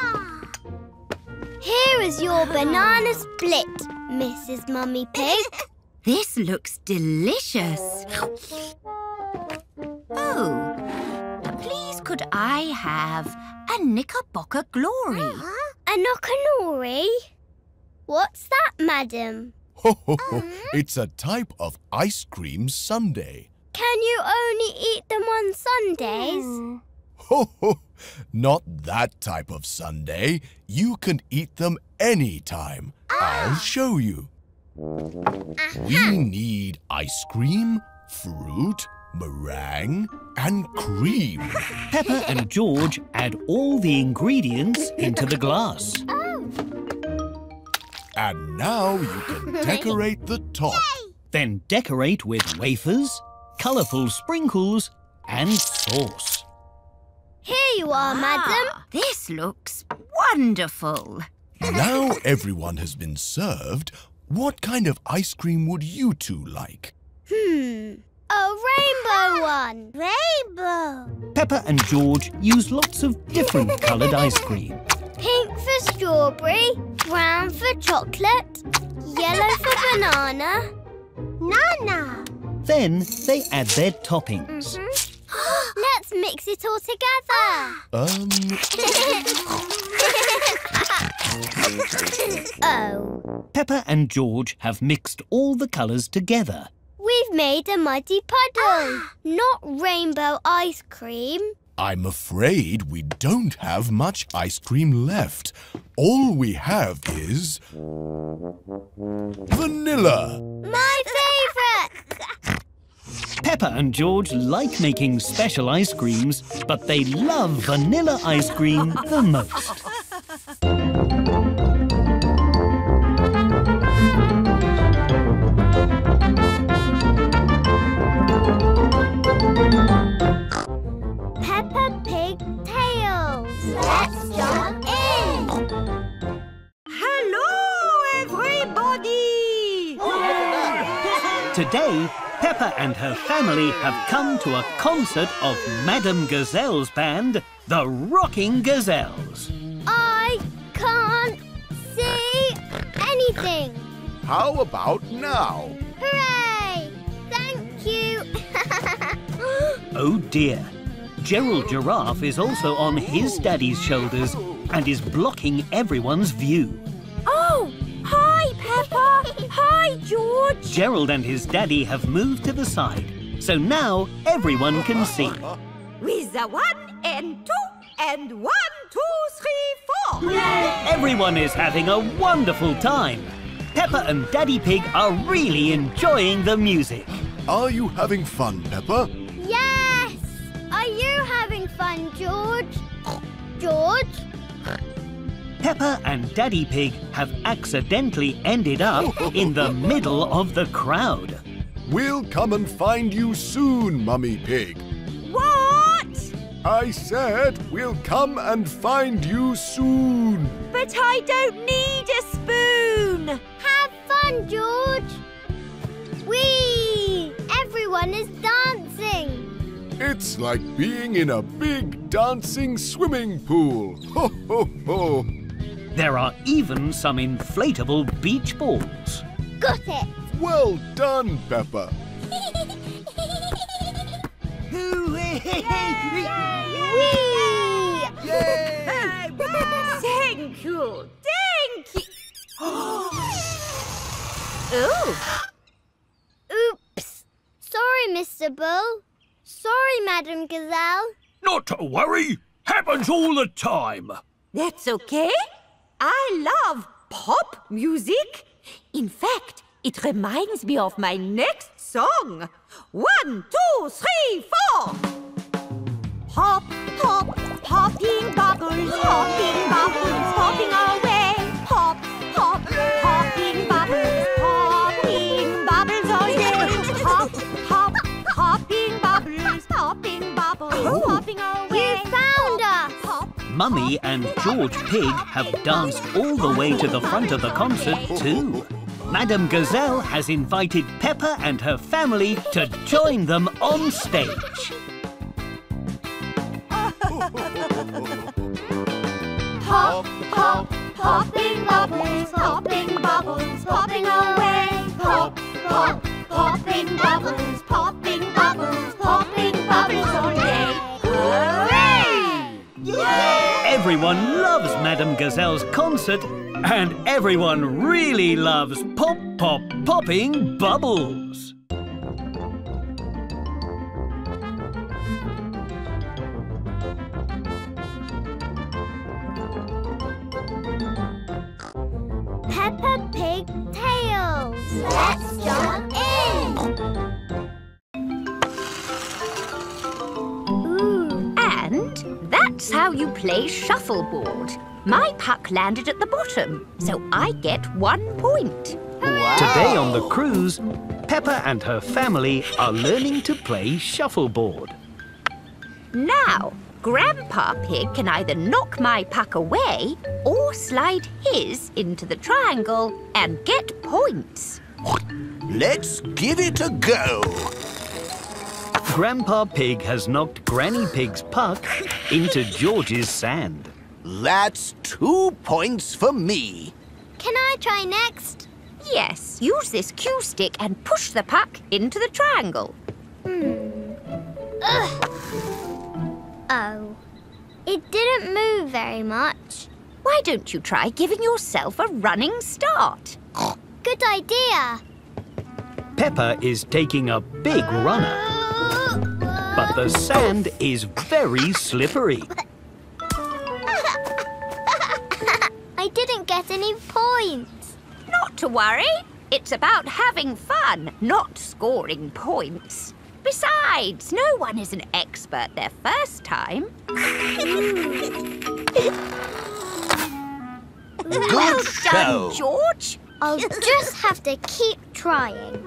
Here is your banana split, Mrs. Mummy Pig. This looks delicious. Oh, please could I have a Knickerbocker Glory? Uh-huh. A knockanori? What's that, madam? Ho, ho, ho. It's a type of ice cream sundae. Can you only eat them on Sundays? Ho, oh. ho. Not that type of sundae. You can eat them anytime. I'll ah. show you. Uh-huh. We need ice cream, fruit, meringue, and cream. Peppa and George add all the ingredients into the glass. Oh. And now you can decorate the top. Then decorate with wafers, colourful sprinkles, and sauce. Here you are, madam. Ah, this looks wonderful. Now everyone has been served, what kind of ice cream would you two like? Hmm. A rainbow one. Rainbow. Peppa and George use lots of different coloured ice cream. Pink for strawberry, brown for chocolate, yellow for banana. Nana. Then they add their toppings. Let's mix it all together. Um, oh, Peppa and George have mixed all the colours together. we've made a muddy puddle. Not rainbow ice cream. I'm afraid we don't have much ice cream left. All we have is. vanilla. My favourite! Peppa and George like making special ice creams, but they love vanilla ice cream the most. Today, Peppa and her family have come to a concert of Madame Gazelle's band, the Rocking Gazelles. I can't see anything. How about now? Hooray! Thank you. Oh dear. Gerald Giraffe is also on his daddy's shoulders and is blocking everyone's view. George. Gerald and his daddy have moved to the side, so now everyone can see. With the one and two and one, two, three, four. Everyone is having a wonderful time. Peppa and Daddy Pig are really enjoying the music. Are you having fun, Peppa? yes! Are you having fun, George? George? Peppa and Daddy Pig have accidentally ended up in the middle of the crowd. We'll come and find you soon, Mummy Pig. What? I said we'll come and find you soon. But I don't need a spoon. Have fun, George. Whee! Everyone is dancing. It's like being in a big dancing swimming pool. Ho, ho, ho. There are even some inflatable beach balls. Got it. Well done, Peppa. Whee! Thank you. Thank you. oh, Oops. Sorry, Mr. Bull. Sorry, Madame Gazelle. Not to worry. Happens all the time. that's okay. I love pop music. In fact, it reminds me of my next song. One, two, three, four. Hop, hop, popping bubbles, popping bubbles, popping away. Hop, hop, popping bubbles, popping bubbles all day. Hop, hop, popping bubbles, popping bubbles, popping away. Mummy and George Pig have danced all the way to the front of the concert too. Madame Gazelle has invited Peppa and her family to join them on stage. Hop, hop, popping bubbles, popping bubbles, popping away. Hop, hop, popping bubbles, popping bubbles, popping bubbles all day. Hooray! Everyone loves Madame Gazelle's concert, and everyone really loves Pop Pop Popping Bubbles. Peppa Pig Tales. Let's jump in. That's how you play shuffleboard. My puck landed at the bottom, so I get one point. Today on the cruise, Peppa and her family are learning to play shuffleboard. Now, Grandpa Pig can either knock my puck away or slide his into the triangle and get points. Let's give it a go. Grandpa Pig has knocked Granny Pig's puck into George's sand. That's two points for me. Can I try next? Yes, use this cue stick and push the puck into the triangle. Hmm. Oh. It didn't move very much. Why don't you try giving yourself a running start? Good idea. Peppa is taking a big runner. But the sand is very slippery. I didn't get any points. Not to worry. It's about having fun, not scoring points. Besides, no one is an expert their first time. Good well show. done, George. I'll just have to keep trying.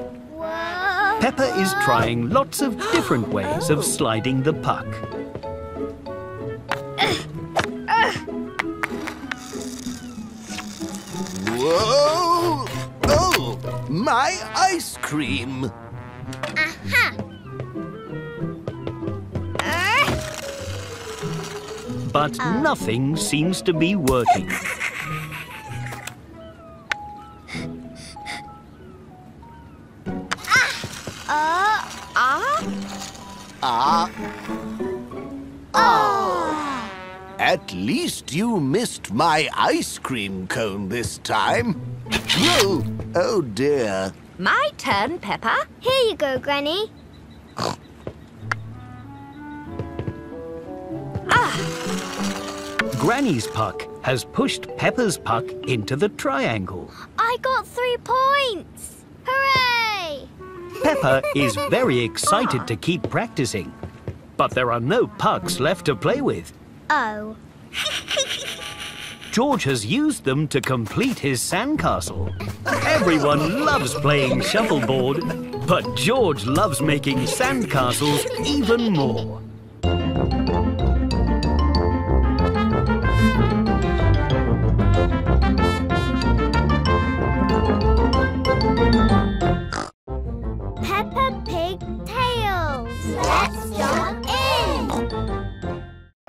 Whoa. Peppa is trying lots of different ways of sliding the puck. Whoa! Oh, my ice cream. Aha! But uh. nothing seems to be working. Uh, Ah, Ah. Oh. At least you missed my ice cream cone this time. Whoa! Oh dear. my turn, Peppa. here you go, Granny. ah! Granny's puck has pushed Peppa's puck into the triangle. I got three points. Hooray! Peppa is very excited to keep practicing. But there are no pucks left to play with. Oh. George has used them to complete his sandcastle. Everyone loves playing shuffleboard, but George loves making sandcastles even more.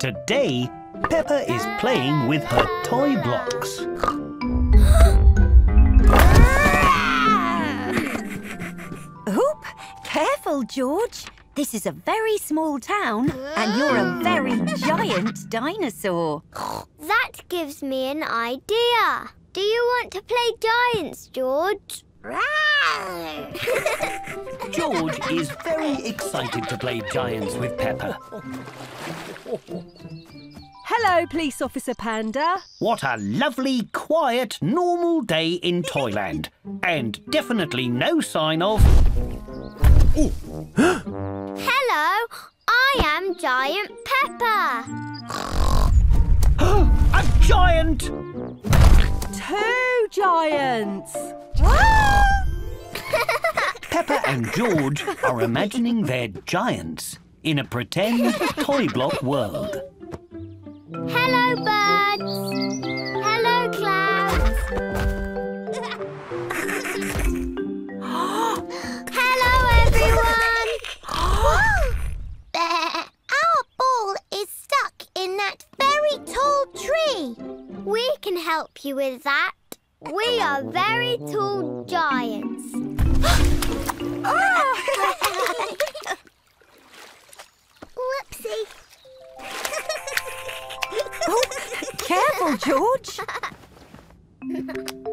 Today, Peppa is playing with her toy blocks. Oop! Careful, George. This is a very small town, and you're a very giant dinosaur. That gives me an idea. Do you want to play giants, George? George is very excited to play giants with Peppa. Hello, Police Officer Panda. What a lovely, quiet, normal day in Toyland. And definitely no sign of... Hello, I am Giant Peppa. A giant! Two giants. Peppa and George are imagining they're giants in a pretend toy block world. Hello, birds. Hello, clouds. In that very tall tree. We can help you with that. We are very tall giants. Whoopsie. oh, Careful, George.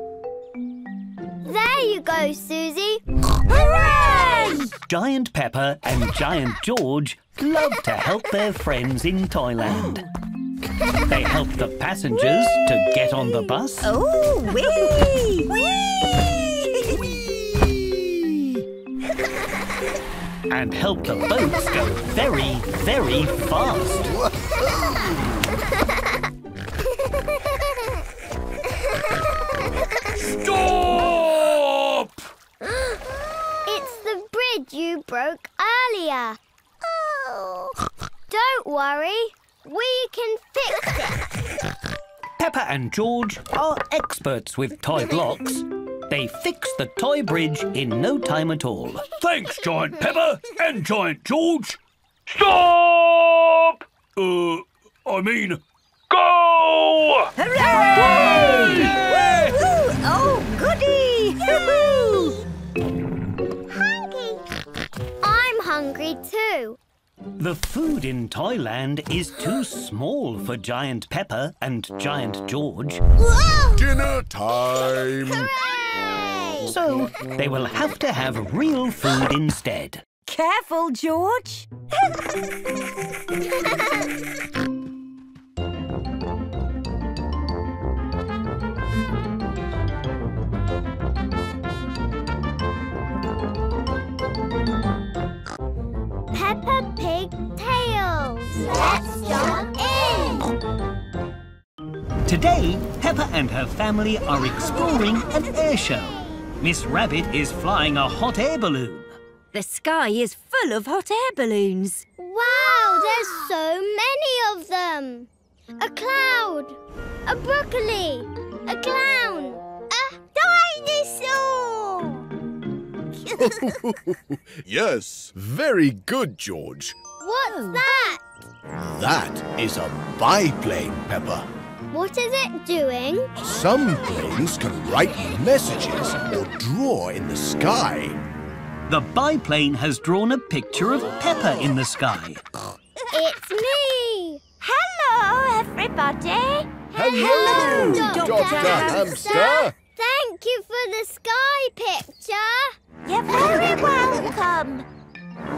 There you go, Susie. Hooray! Giant Peppa and Giant George love to help their friends in Toyland. They help the passengers to get on the bus Oh, wee! and help the boats go very, very fast. Stop! It's the bridge you broke earlier. Oh. Don't worry. We can fix it. Peppa and George are experts with toy blocks. They fix the toy bridge in no time at all. Thanks, Giant Peppa and Giant George. Stop! Uh, I mean, go! Hooray! Woo-hoo! Oh, goody! Yoo-hoo! Hungry. I'm hungry too. The food in Toyland is too small for Giant Peppa and Giant George, Whoa! Dinner time! Hooray! so they will have to have real food instead. Careful, George. Peppa Pig Tales. Let's jump in. Today, Peppa and her family are exploring an air show. Miss Rabbit is flying a hot air balloon. The sky is full of hot air balloons. Wow, there's so many of them. A cloud, a broccoli, a clown, a dinosaur. Yes, very good, George. What's oh. that? That is a biplane, Peppa. What is it doing? Some planes can write messages or draw in the sky. The biplane has drawn a picture of Peppa in the sky. It's me. Hello, everybody. Hello, Dr. Hamster. Thank you for the sky picture. You're very welcome.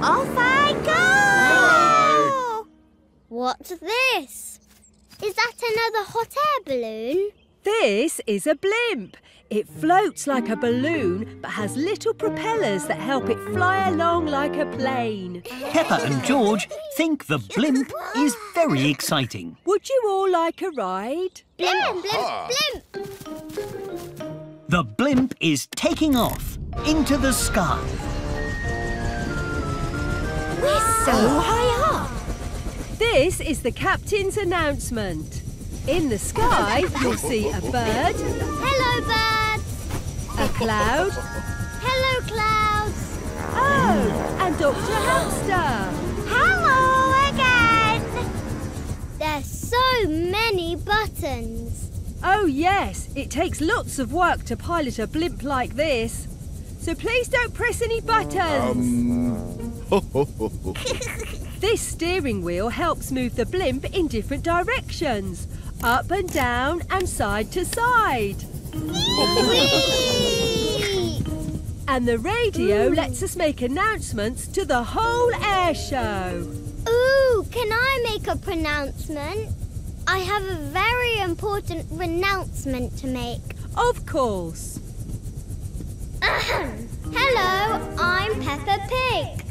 Off I go! What's this? Is that another hot air balloon? This is a blimp. It floats like a balloon but has little propellers that help it fly along like a plane. Peppa and George think the blimp is very exciting. Would you all like a ride? Blimp, blimp, blimp. The blimp is taking off into the sky. We're so high up. This is the captain's announcement. In the sky, you'll see a bird, Hello, birds. a cloud, Hello, clouds. oh, and Dr. Hamster. Hello again. There's so many buttons. Oh, yes, it takes lots of work to pilot a blimp like this. So please don't press any buttons. Ho, ho, ho, ho. This steering wheel helps move the blimp in different directions, up and down and side to side. And the radio lets us make announcements to the whole air show. Ooh, can I make a pronouncement? I have a very important renouncement to make. Of course. Hello, I'm Peppa Pig.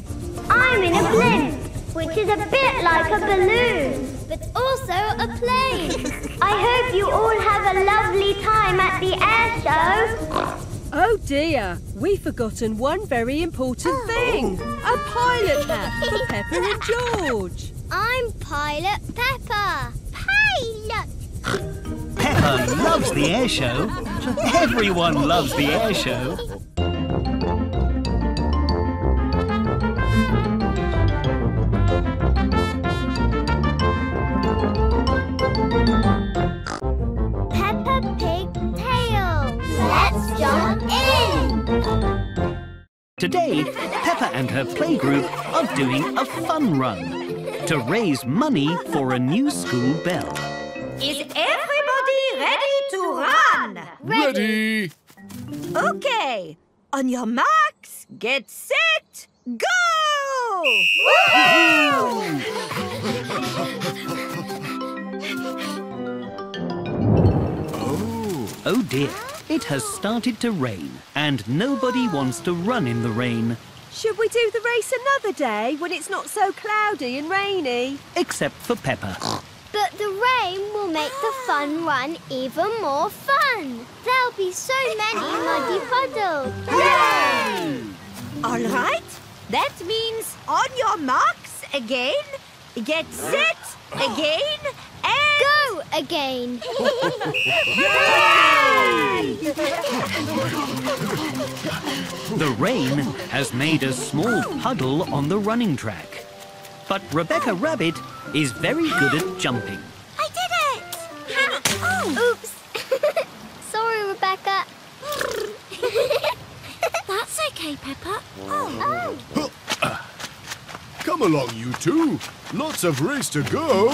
I'm in a blimp, which is a bit like a balloon, but also a plane. I hope you all have a lovely time at the air show. Oh dear, we've forgotten one very important oh. thing. A pilot hat for Peppa and George. I'm Pilot Peppa. Pilot. Peppa loves the air show. Everyone loves the air show. Peppa Pig Tales. Let's jump in. Today, Peppa and her playgroup are doing a fun run to raise money for a new school bell. Is everybody ready to run? Ready? Okay. On your marks, get set, go! Oh dear, it has started to rain and nobody wants to run in the rain Should we do the race another day when it's not so cloudy and rainy? except for Peppa. But the rain will make the fun run even more fun. There'll be so many muddy puddles. Yay! All right. That means on your marks again, get set again, and Go again. The rain has made a small puddle on the running track. But Rebecca Rabbit is very good at jumping. I did it! oh. Oops. Sorry, Rebecca. That's okay, Peppa. Oh, Oh. Come Come along, you two. Lots of race to go.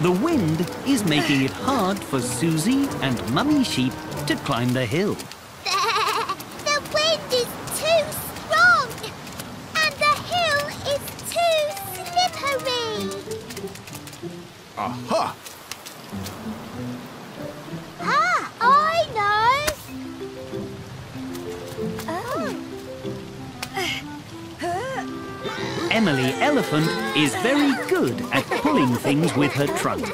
The wind is making it hard for Susie and Mummy Sheep to climb the hill. the wind is too strong, and the hill is too slippery. Aha! Emily Elephant is very good at pulling things with her trunk.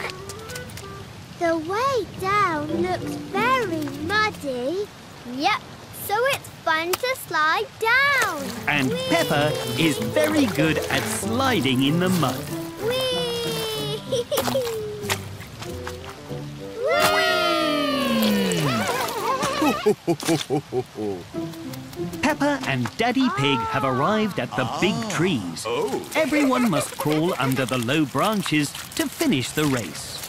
The way down looks very muddy. Yep, so it's fun to slide down. And Peppa is very good at sliding in the mud. Whee! Peppa and Daddy Pig have arrived at the big ah. trees. Oh. Everyone must crawl under the low branches to finish the race.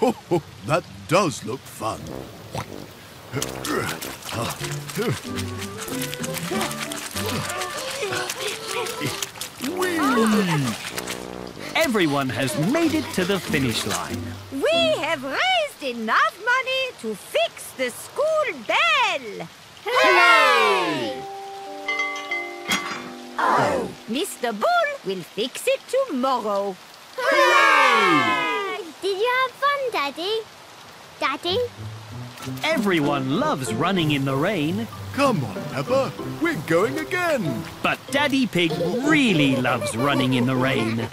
that does look fun. Everyone has made it to the finish line. We have raised enough money to fix the school bell. Hooray! Oh, Mr. Bull will fix it tomorrow. Hooray! Did you have fun, Daddy? Daddy? Everyone loves running in the rain, Come on, Peppa. We're going again. but Daddy Pig really loves running in the rain.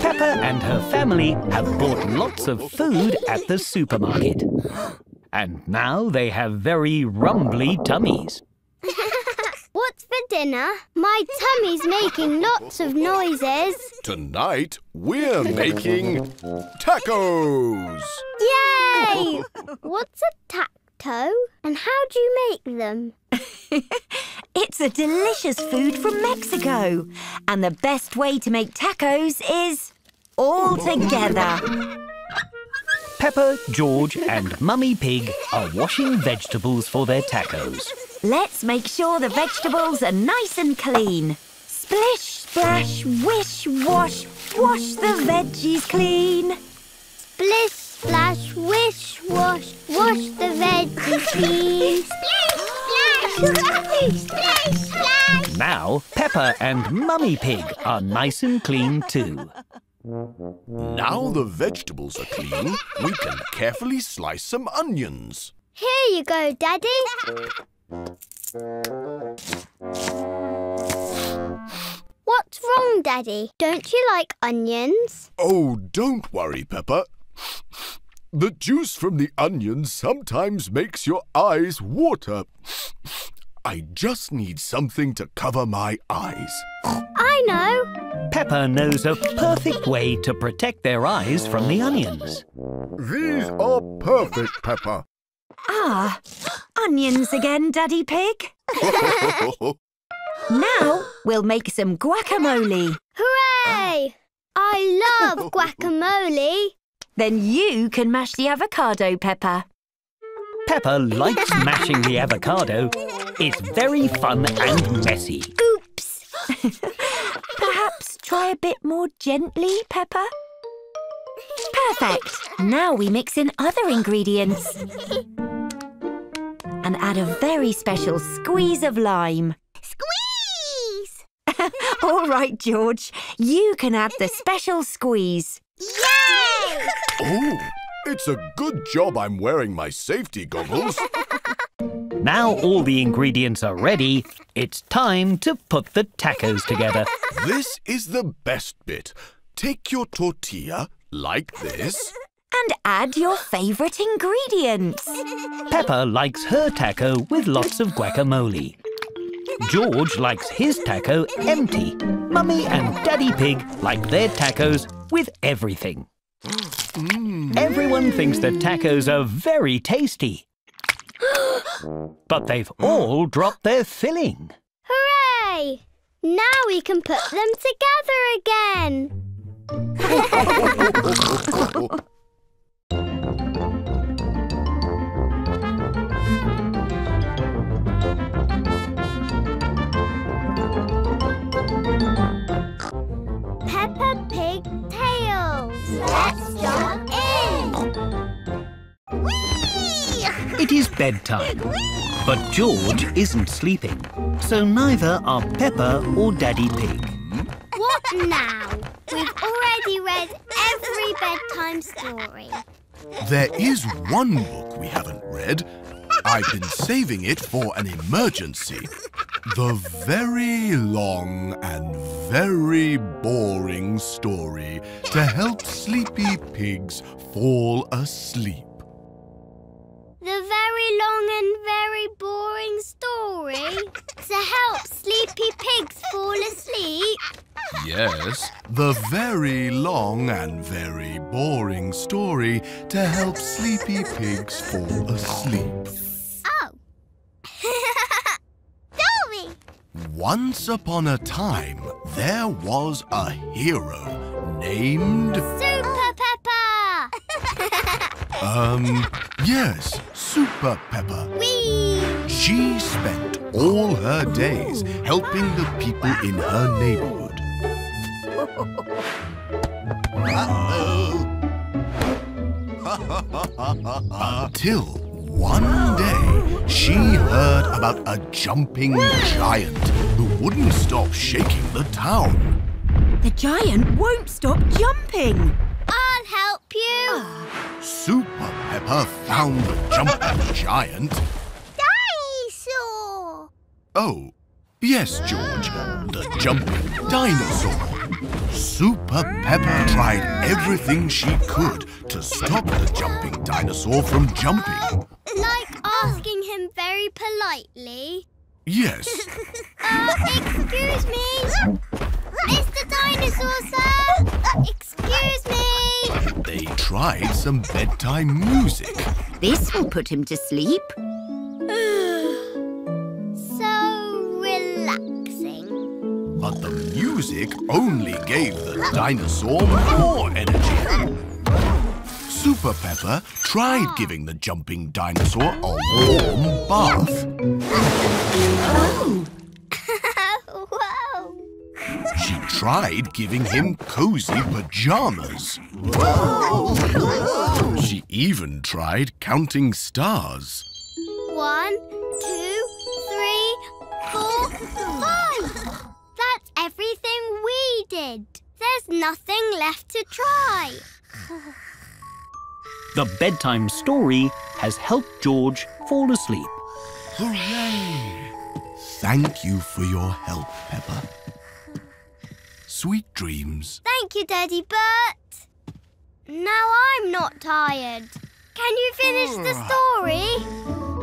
Peppa and her family have bought lots of food at the supermarket. And now they have very rumbly tummies. What's for dinner? My tummy's making lots of noises. Tonight, we're making tacos. Yay! What's a tacto? And how do you make them? It's a delicious food from Mexico. And the best way to make tacos is all together. Peppa, George, and Mummy Pig are washing vegetables for their tacos. Let's make sure the vegetables are nice and clean. Splish, splash, wish, wash, wash the veggies clean. Splish, splash, wish, wash, wash the veggies clean. Splish, splash! Splish, splash! Now, Peppa and Mummy Pig are nice and clean too. Now the vegetables are clean, we can carefully slice some onions. Here you go, Daddy. What's wrong, Daddy? Don't you like onions? Oh, don't worry, Peppa. The juice from the onions sometimes makes your eyes water. I just need something to cover my eyes. I know. Peppa knows a perfect way to protect their eyes from the onions. These are perfect, Peppa. Ah, onions again, Daddy Pig. Now we'll make some guacamole. Hooray! I love guacamole. Then you can mash the avocado, Peppa. Peppa likes mashing the avocado. It's very fun and messy. Oops. Perhaps try a bit more gently, Peppa. Perfect. Now we mix in other ingredients. And add a very special squeeze of lime. Squeeze! All right, George. You can add the special squeeze. Yay! Oh, it's a good job I'm wearing my safety goggles. Now all the ingredients are ready, it's time to put the tacos together. this is the best bit. Take your tortilla like this. And add your favourite ingredients. Peppa likes her taco with lots of guacamole. George likes his taco empty. Mummy and Daddy Pig like their tacos with everything. Mm. Everyone thinks that tacos are very tasty. but they've all dropped their filling. Hooray! Now we can put them together again. in. It is bedtime. But George isn't sleeping, so neither are Peppa or Daddy Pig. What now? We've already read every bedtime story. There is one book we haven't read. I've been saving it for an emergency. The very long and very boring story to help sleepy pigs fall asleep. The very long and very boring story to help sleepy pigs fall asleep. Yes, the very long and very boring story to help sleepy pigs fall asleep. Oh. Once upon a time, there was a hero named. Super Peppa. Um, yes, Super Peppa. Whee! She spent all her days helping the people in her neighborhood. Until one day she heard about a jumping giant who wouldn't stop shaking the town. The giant won't stop jumping. I'll help you. Super Peppa found the jumping giant. Dinosaur. Oh, yes, George, the jumping dinosaur. Super Peppa tried everything she could to stop the jumping dinosaur from jumping. Like asking him very politely. Yes, Uh, excuse me. Mr. Dinosaur, sir. Excuse me. they tried some bedtime music. This will put him to sleep. so relaxing. But the music only gave the dinosaur more energy. Super Peppa tried giving the jumping dinosaur a warm bath. Whoa. She tried giving him cozy pajamas. She even tried counting stars. One, two, three, four, five. That's everything we did. There's nothing left to try. The bedtime story has helped George fall asleep. Hooray! Thank you for your help, Peppa. Sweet dreams. Thank you, Daddy Bert. Now I'm not tired. Can you finish the ah. story?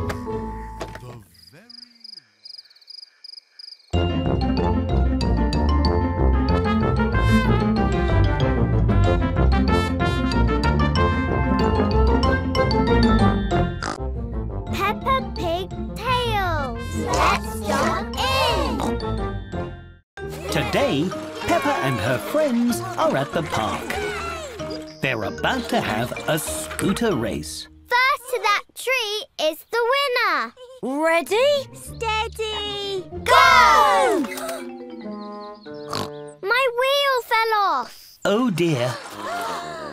Today, Peppa and her friends are at the park. They're about to have a scooter race. First to that tree is the winner. Ready? Steady. Go! My wheel fell off. Oh dear,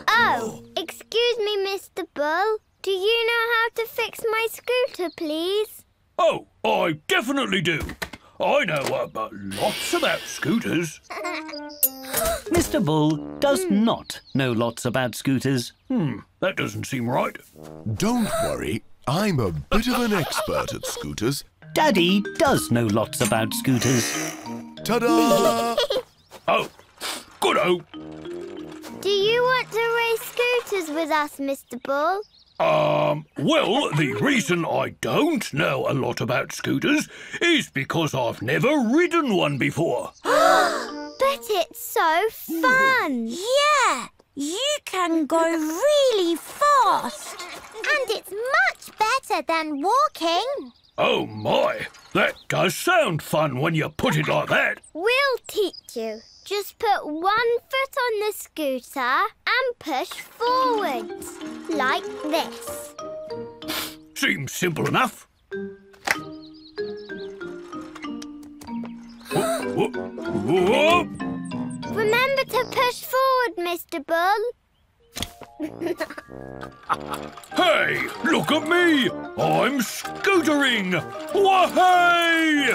Oh, excuse me, Mr. Bull. Do you know how to fix my scooter, please? Oh, I definitely do. I know uh, lots about scooters. Mr. Bull does not know lots about scooters. Hmm, that doesn't seem right. Don't worry, I'm a bit of an expert at scooters. Daddy does know lots about scooters. Ta-da! Oh, good-o. Do you want to race scooters with us, Mr. Bull? Um, well, the reason I don't know a lot about scooters is because I've never ridden one before. But it's so fun. Yeah, you can go really fast. And it's much better than walking. Oh my, that does sound fun when you put it like that. We'll teach you. Just put one foot on the scooter and push forwards, like this. Seems simple enough. Whoop, whoop, whoop. Remember to push forward, Mr. Bull. Hey, look at me! I'm scootering! Wahey!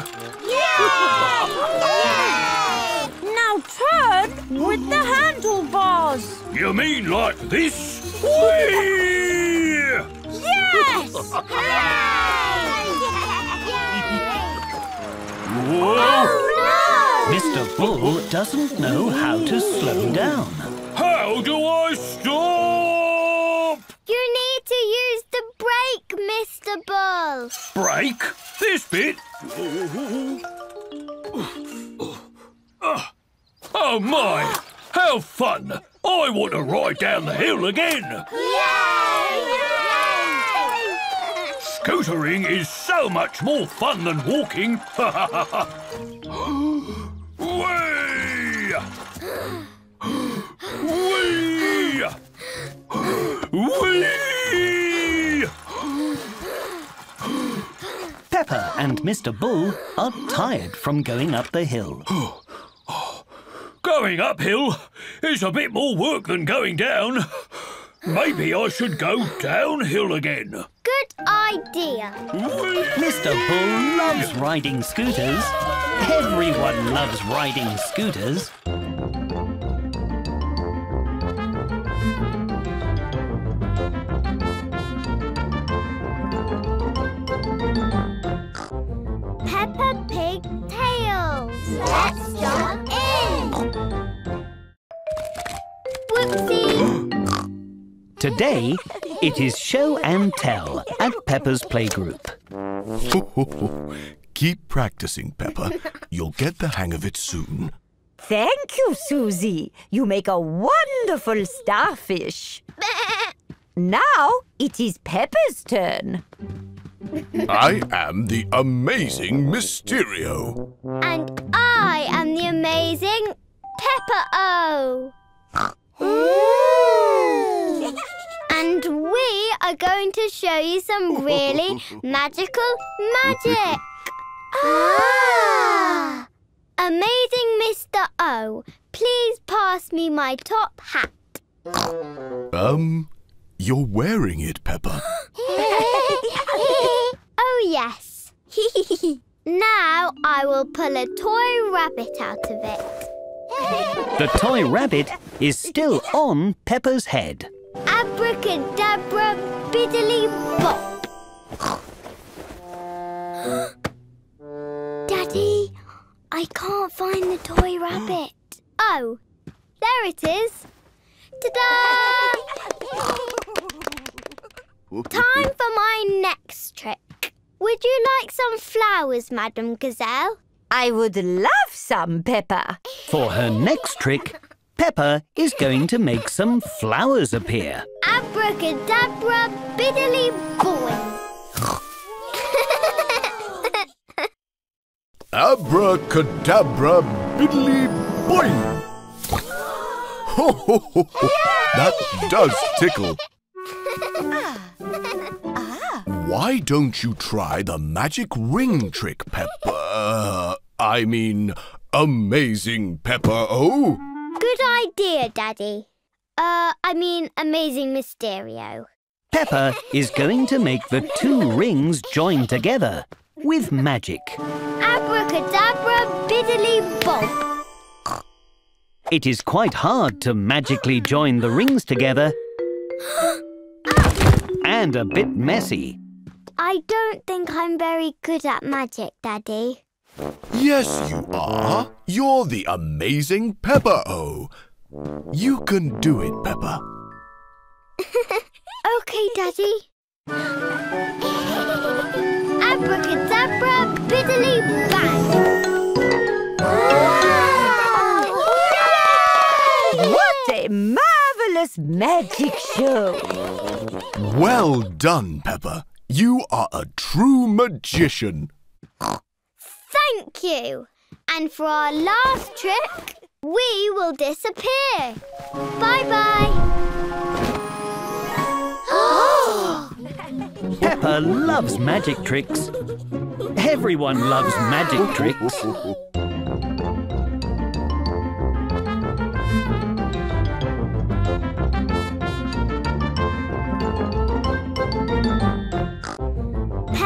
Now turn with the handlebars. You mean like this? Whee! Yes! Whoa! Oh, Mr. Bull doesn't know how to slow down. How do I stop? You need to use the brake, Mr. Bull. Brake? This bit? Oh my! How fun! I want to ride down the hill again! Yay! Scootering is so much more fun than walking! Whee! Whee! Whee! Peppa and Mr. Bull are tired from going up the hill. Going uphill is a bit more work than going down. Maybe I should go downhill again. Good idea. Mr. Bull loves riding scooters. Everyone loves riding scooters. Pig Tales. Let's jump in. Whoopsie. Today, it is show and tell at Peppa's playgroup. Keep practicing, Peppa. You'll get the hang of it soon. Thank you, Susie. You make a wonderful starfish. now it is Peppa's turn. I am the amazing Mysterio. And I am the amazing Peppa-O. and we are going to show you some really magical magic. Ah! Amazing Mr. O, please pass me my top hat. Um, you're wearing it, Peppa. oh, yes. now I will pull a toy rabbit out of it. The toy rabbit is still on Peppa's head. Abracadabra, biddly bop. Daddy, I can't find the toy rabbit. Oh, there it is. Ta-da! Time for my next trick. Would you like some flowers, Madame Gazelle? I would love some, Peppa. For her next trick, Peppa is going to make some flowers appear. Abracadabra, biddly boy. Abracadabra, biddly boing! Ho, ho, ho, ho. That does tickle. Why don't you try the magic ring trick, Peppa? Uh, I mean, amazing Peppa Oh? Good idea, Daddy. Uh, I mean, amazing Mysterio. Peppa is going to make the two rings join together with magic. Abracadabra, biddly bob. It is quite hard to magically join the rings together and a bit messy. I don't think I'm very good at magic, Daddy. Yes, you are. You're the amazing Peppa O. You can do it, Peppa. Okay, Daddy. Abracadabra, biddly bang. What a marvelous magic show! Well done, Peppa. You are a true magician. Thank you. And for our last trick, we will disappear. Bye-bye. Peppa loves magic tricks. Everyone loves magic tricks.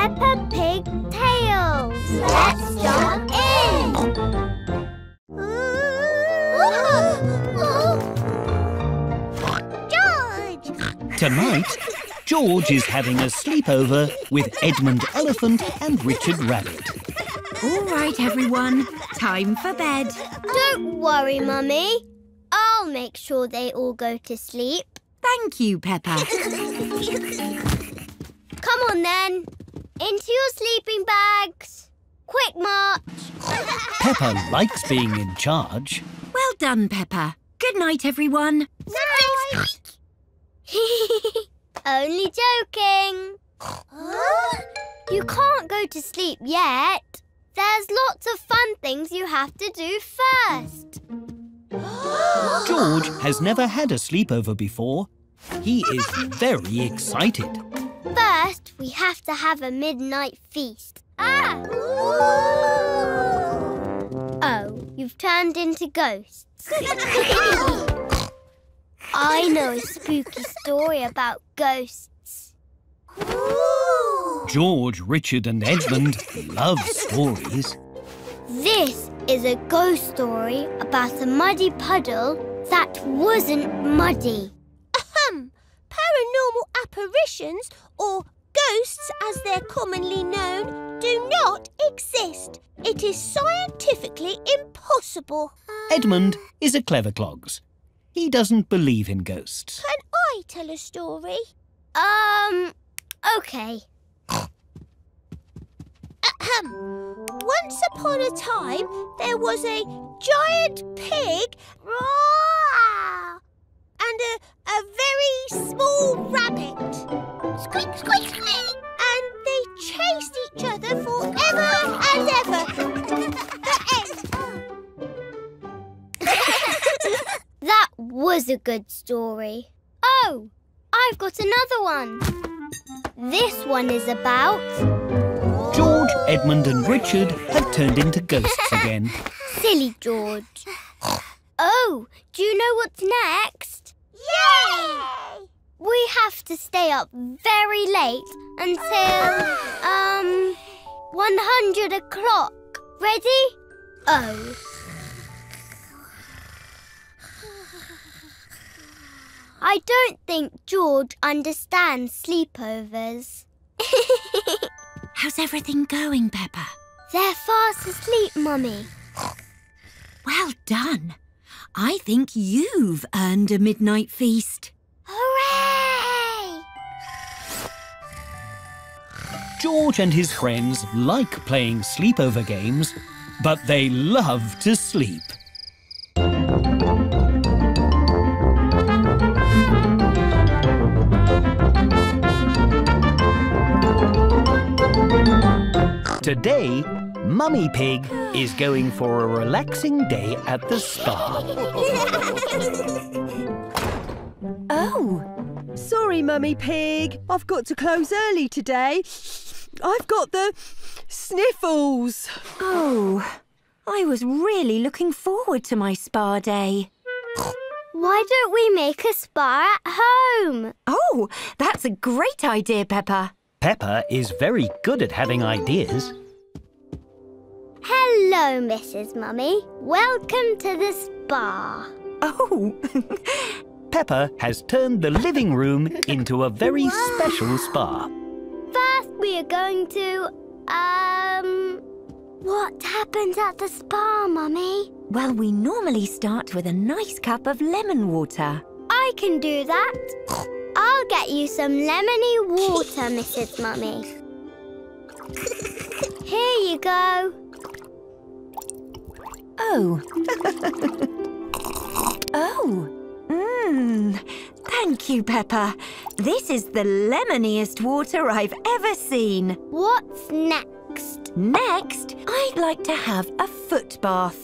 Peppa Pig Tales. Let's jump in. George! Tonight, George is having a sleepover with Edmund Elephant and Richard Rabbit. All right, everyone. Time for bed. Don't worry, Mummy. I'll make sure they all go to sleep. Thank you, Peppa. Come on then. Into your sleeping bags. Quick march. Peppa likes being in charge. well done, Peppa. Good night, everyone. Night. Only joking. You can't go to sleep yet. There's lots of fun things you have to do first. George has never had a sleepover before. He is very excited. First, we have to have a midnight feast. Ah! Oh, you've turned into ghosts. I know a spooky story about ghosts. George, Richard, and Edmund love stories. This is a ghost story about a muddy puddle that wasn't muddy. Ahem! Paranormal apparitions, or ghosts as they're commonly known, do not exist. It is scientifically impossible. Edmund is a clever clogs. He doesn't believe in ghosts. Can I tell a story? Um, okay. Ahem. Once upon a time, there was a giant pig roar, and a, a very small rabbit. Squeak, squeak, squeak. And they chased each other forever and ever. the end. That was a good story. Oh, I've got another one. This one is about George, Edmund, and Richard have turned into ghosts again. Silly George. Oh, do you know what's next? Yay! We have to stay up very late until, um, 100 o'clock. Ready? Oh. I don't think George understands sleepovers. How's everything going, Peppa? They're fast asleep, Mummy. Well done. I think you've earned a midnight feast. Hooray! George and his friends like playing sleepover games, but they love to sleep. Today, Mummy Pig is going for a relaxing day at the spa. Oh, sorry, Mummy Pig. I've got to close early today. I've got the sniffles. Oh, I was really looking forward to my spa day. Why don't we make a spa at home? Oh, that's a great idea, Peppa. Peppa is very good at having ideas. Hello, Mrs. Mummy. Welcome to the spa. Oh, Peppa has turned the living room into a very special spa. First, we are going to, um... What happens at the spa, Mummy? well, we normally start with a nice cup of lemon water. I can do that. I'll get you some lemony water, Mrs. Mummy. Here you go. Oh. oh. Mmm. Thank you, Peppa. This is the lemoniest water I've ever seen. What's next? Next, I'd like to have a foot bath.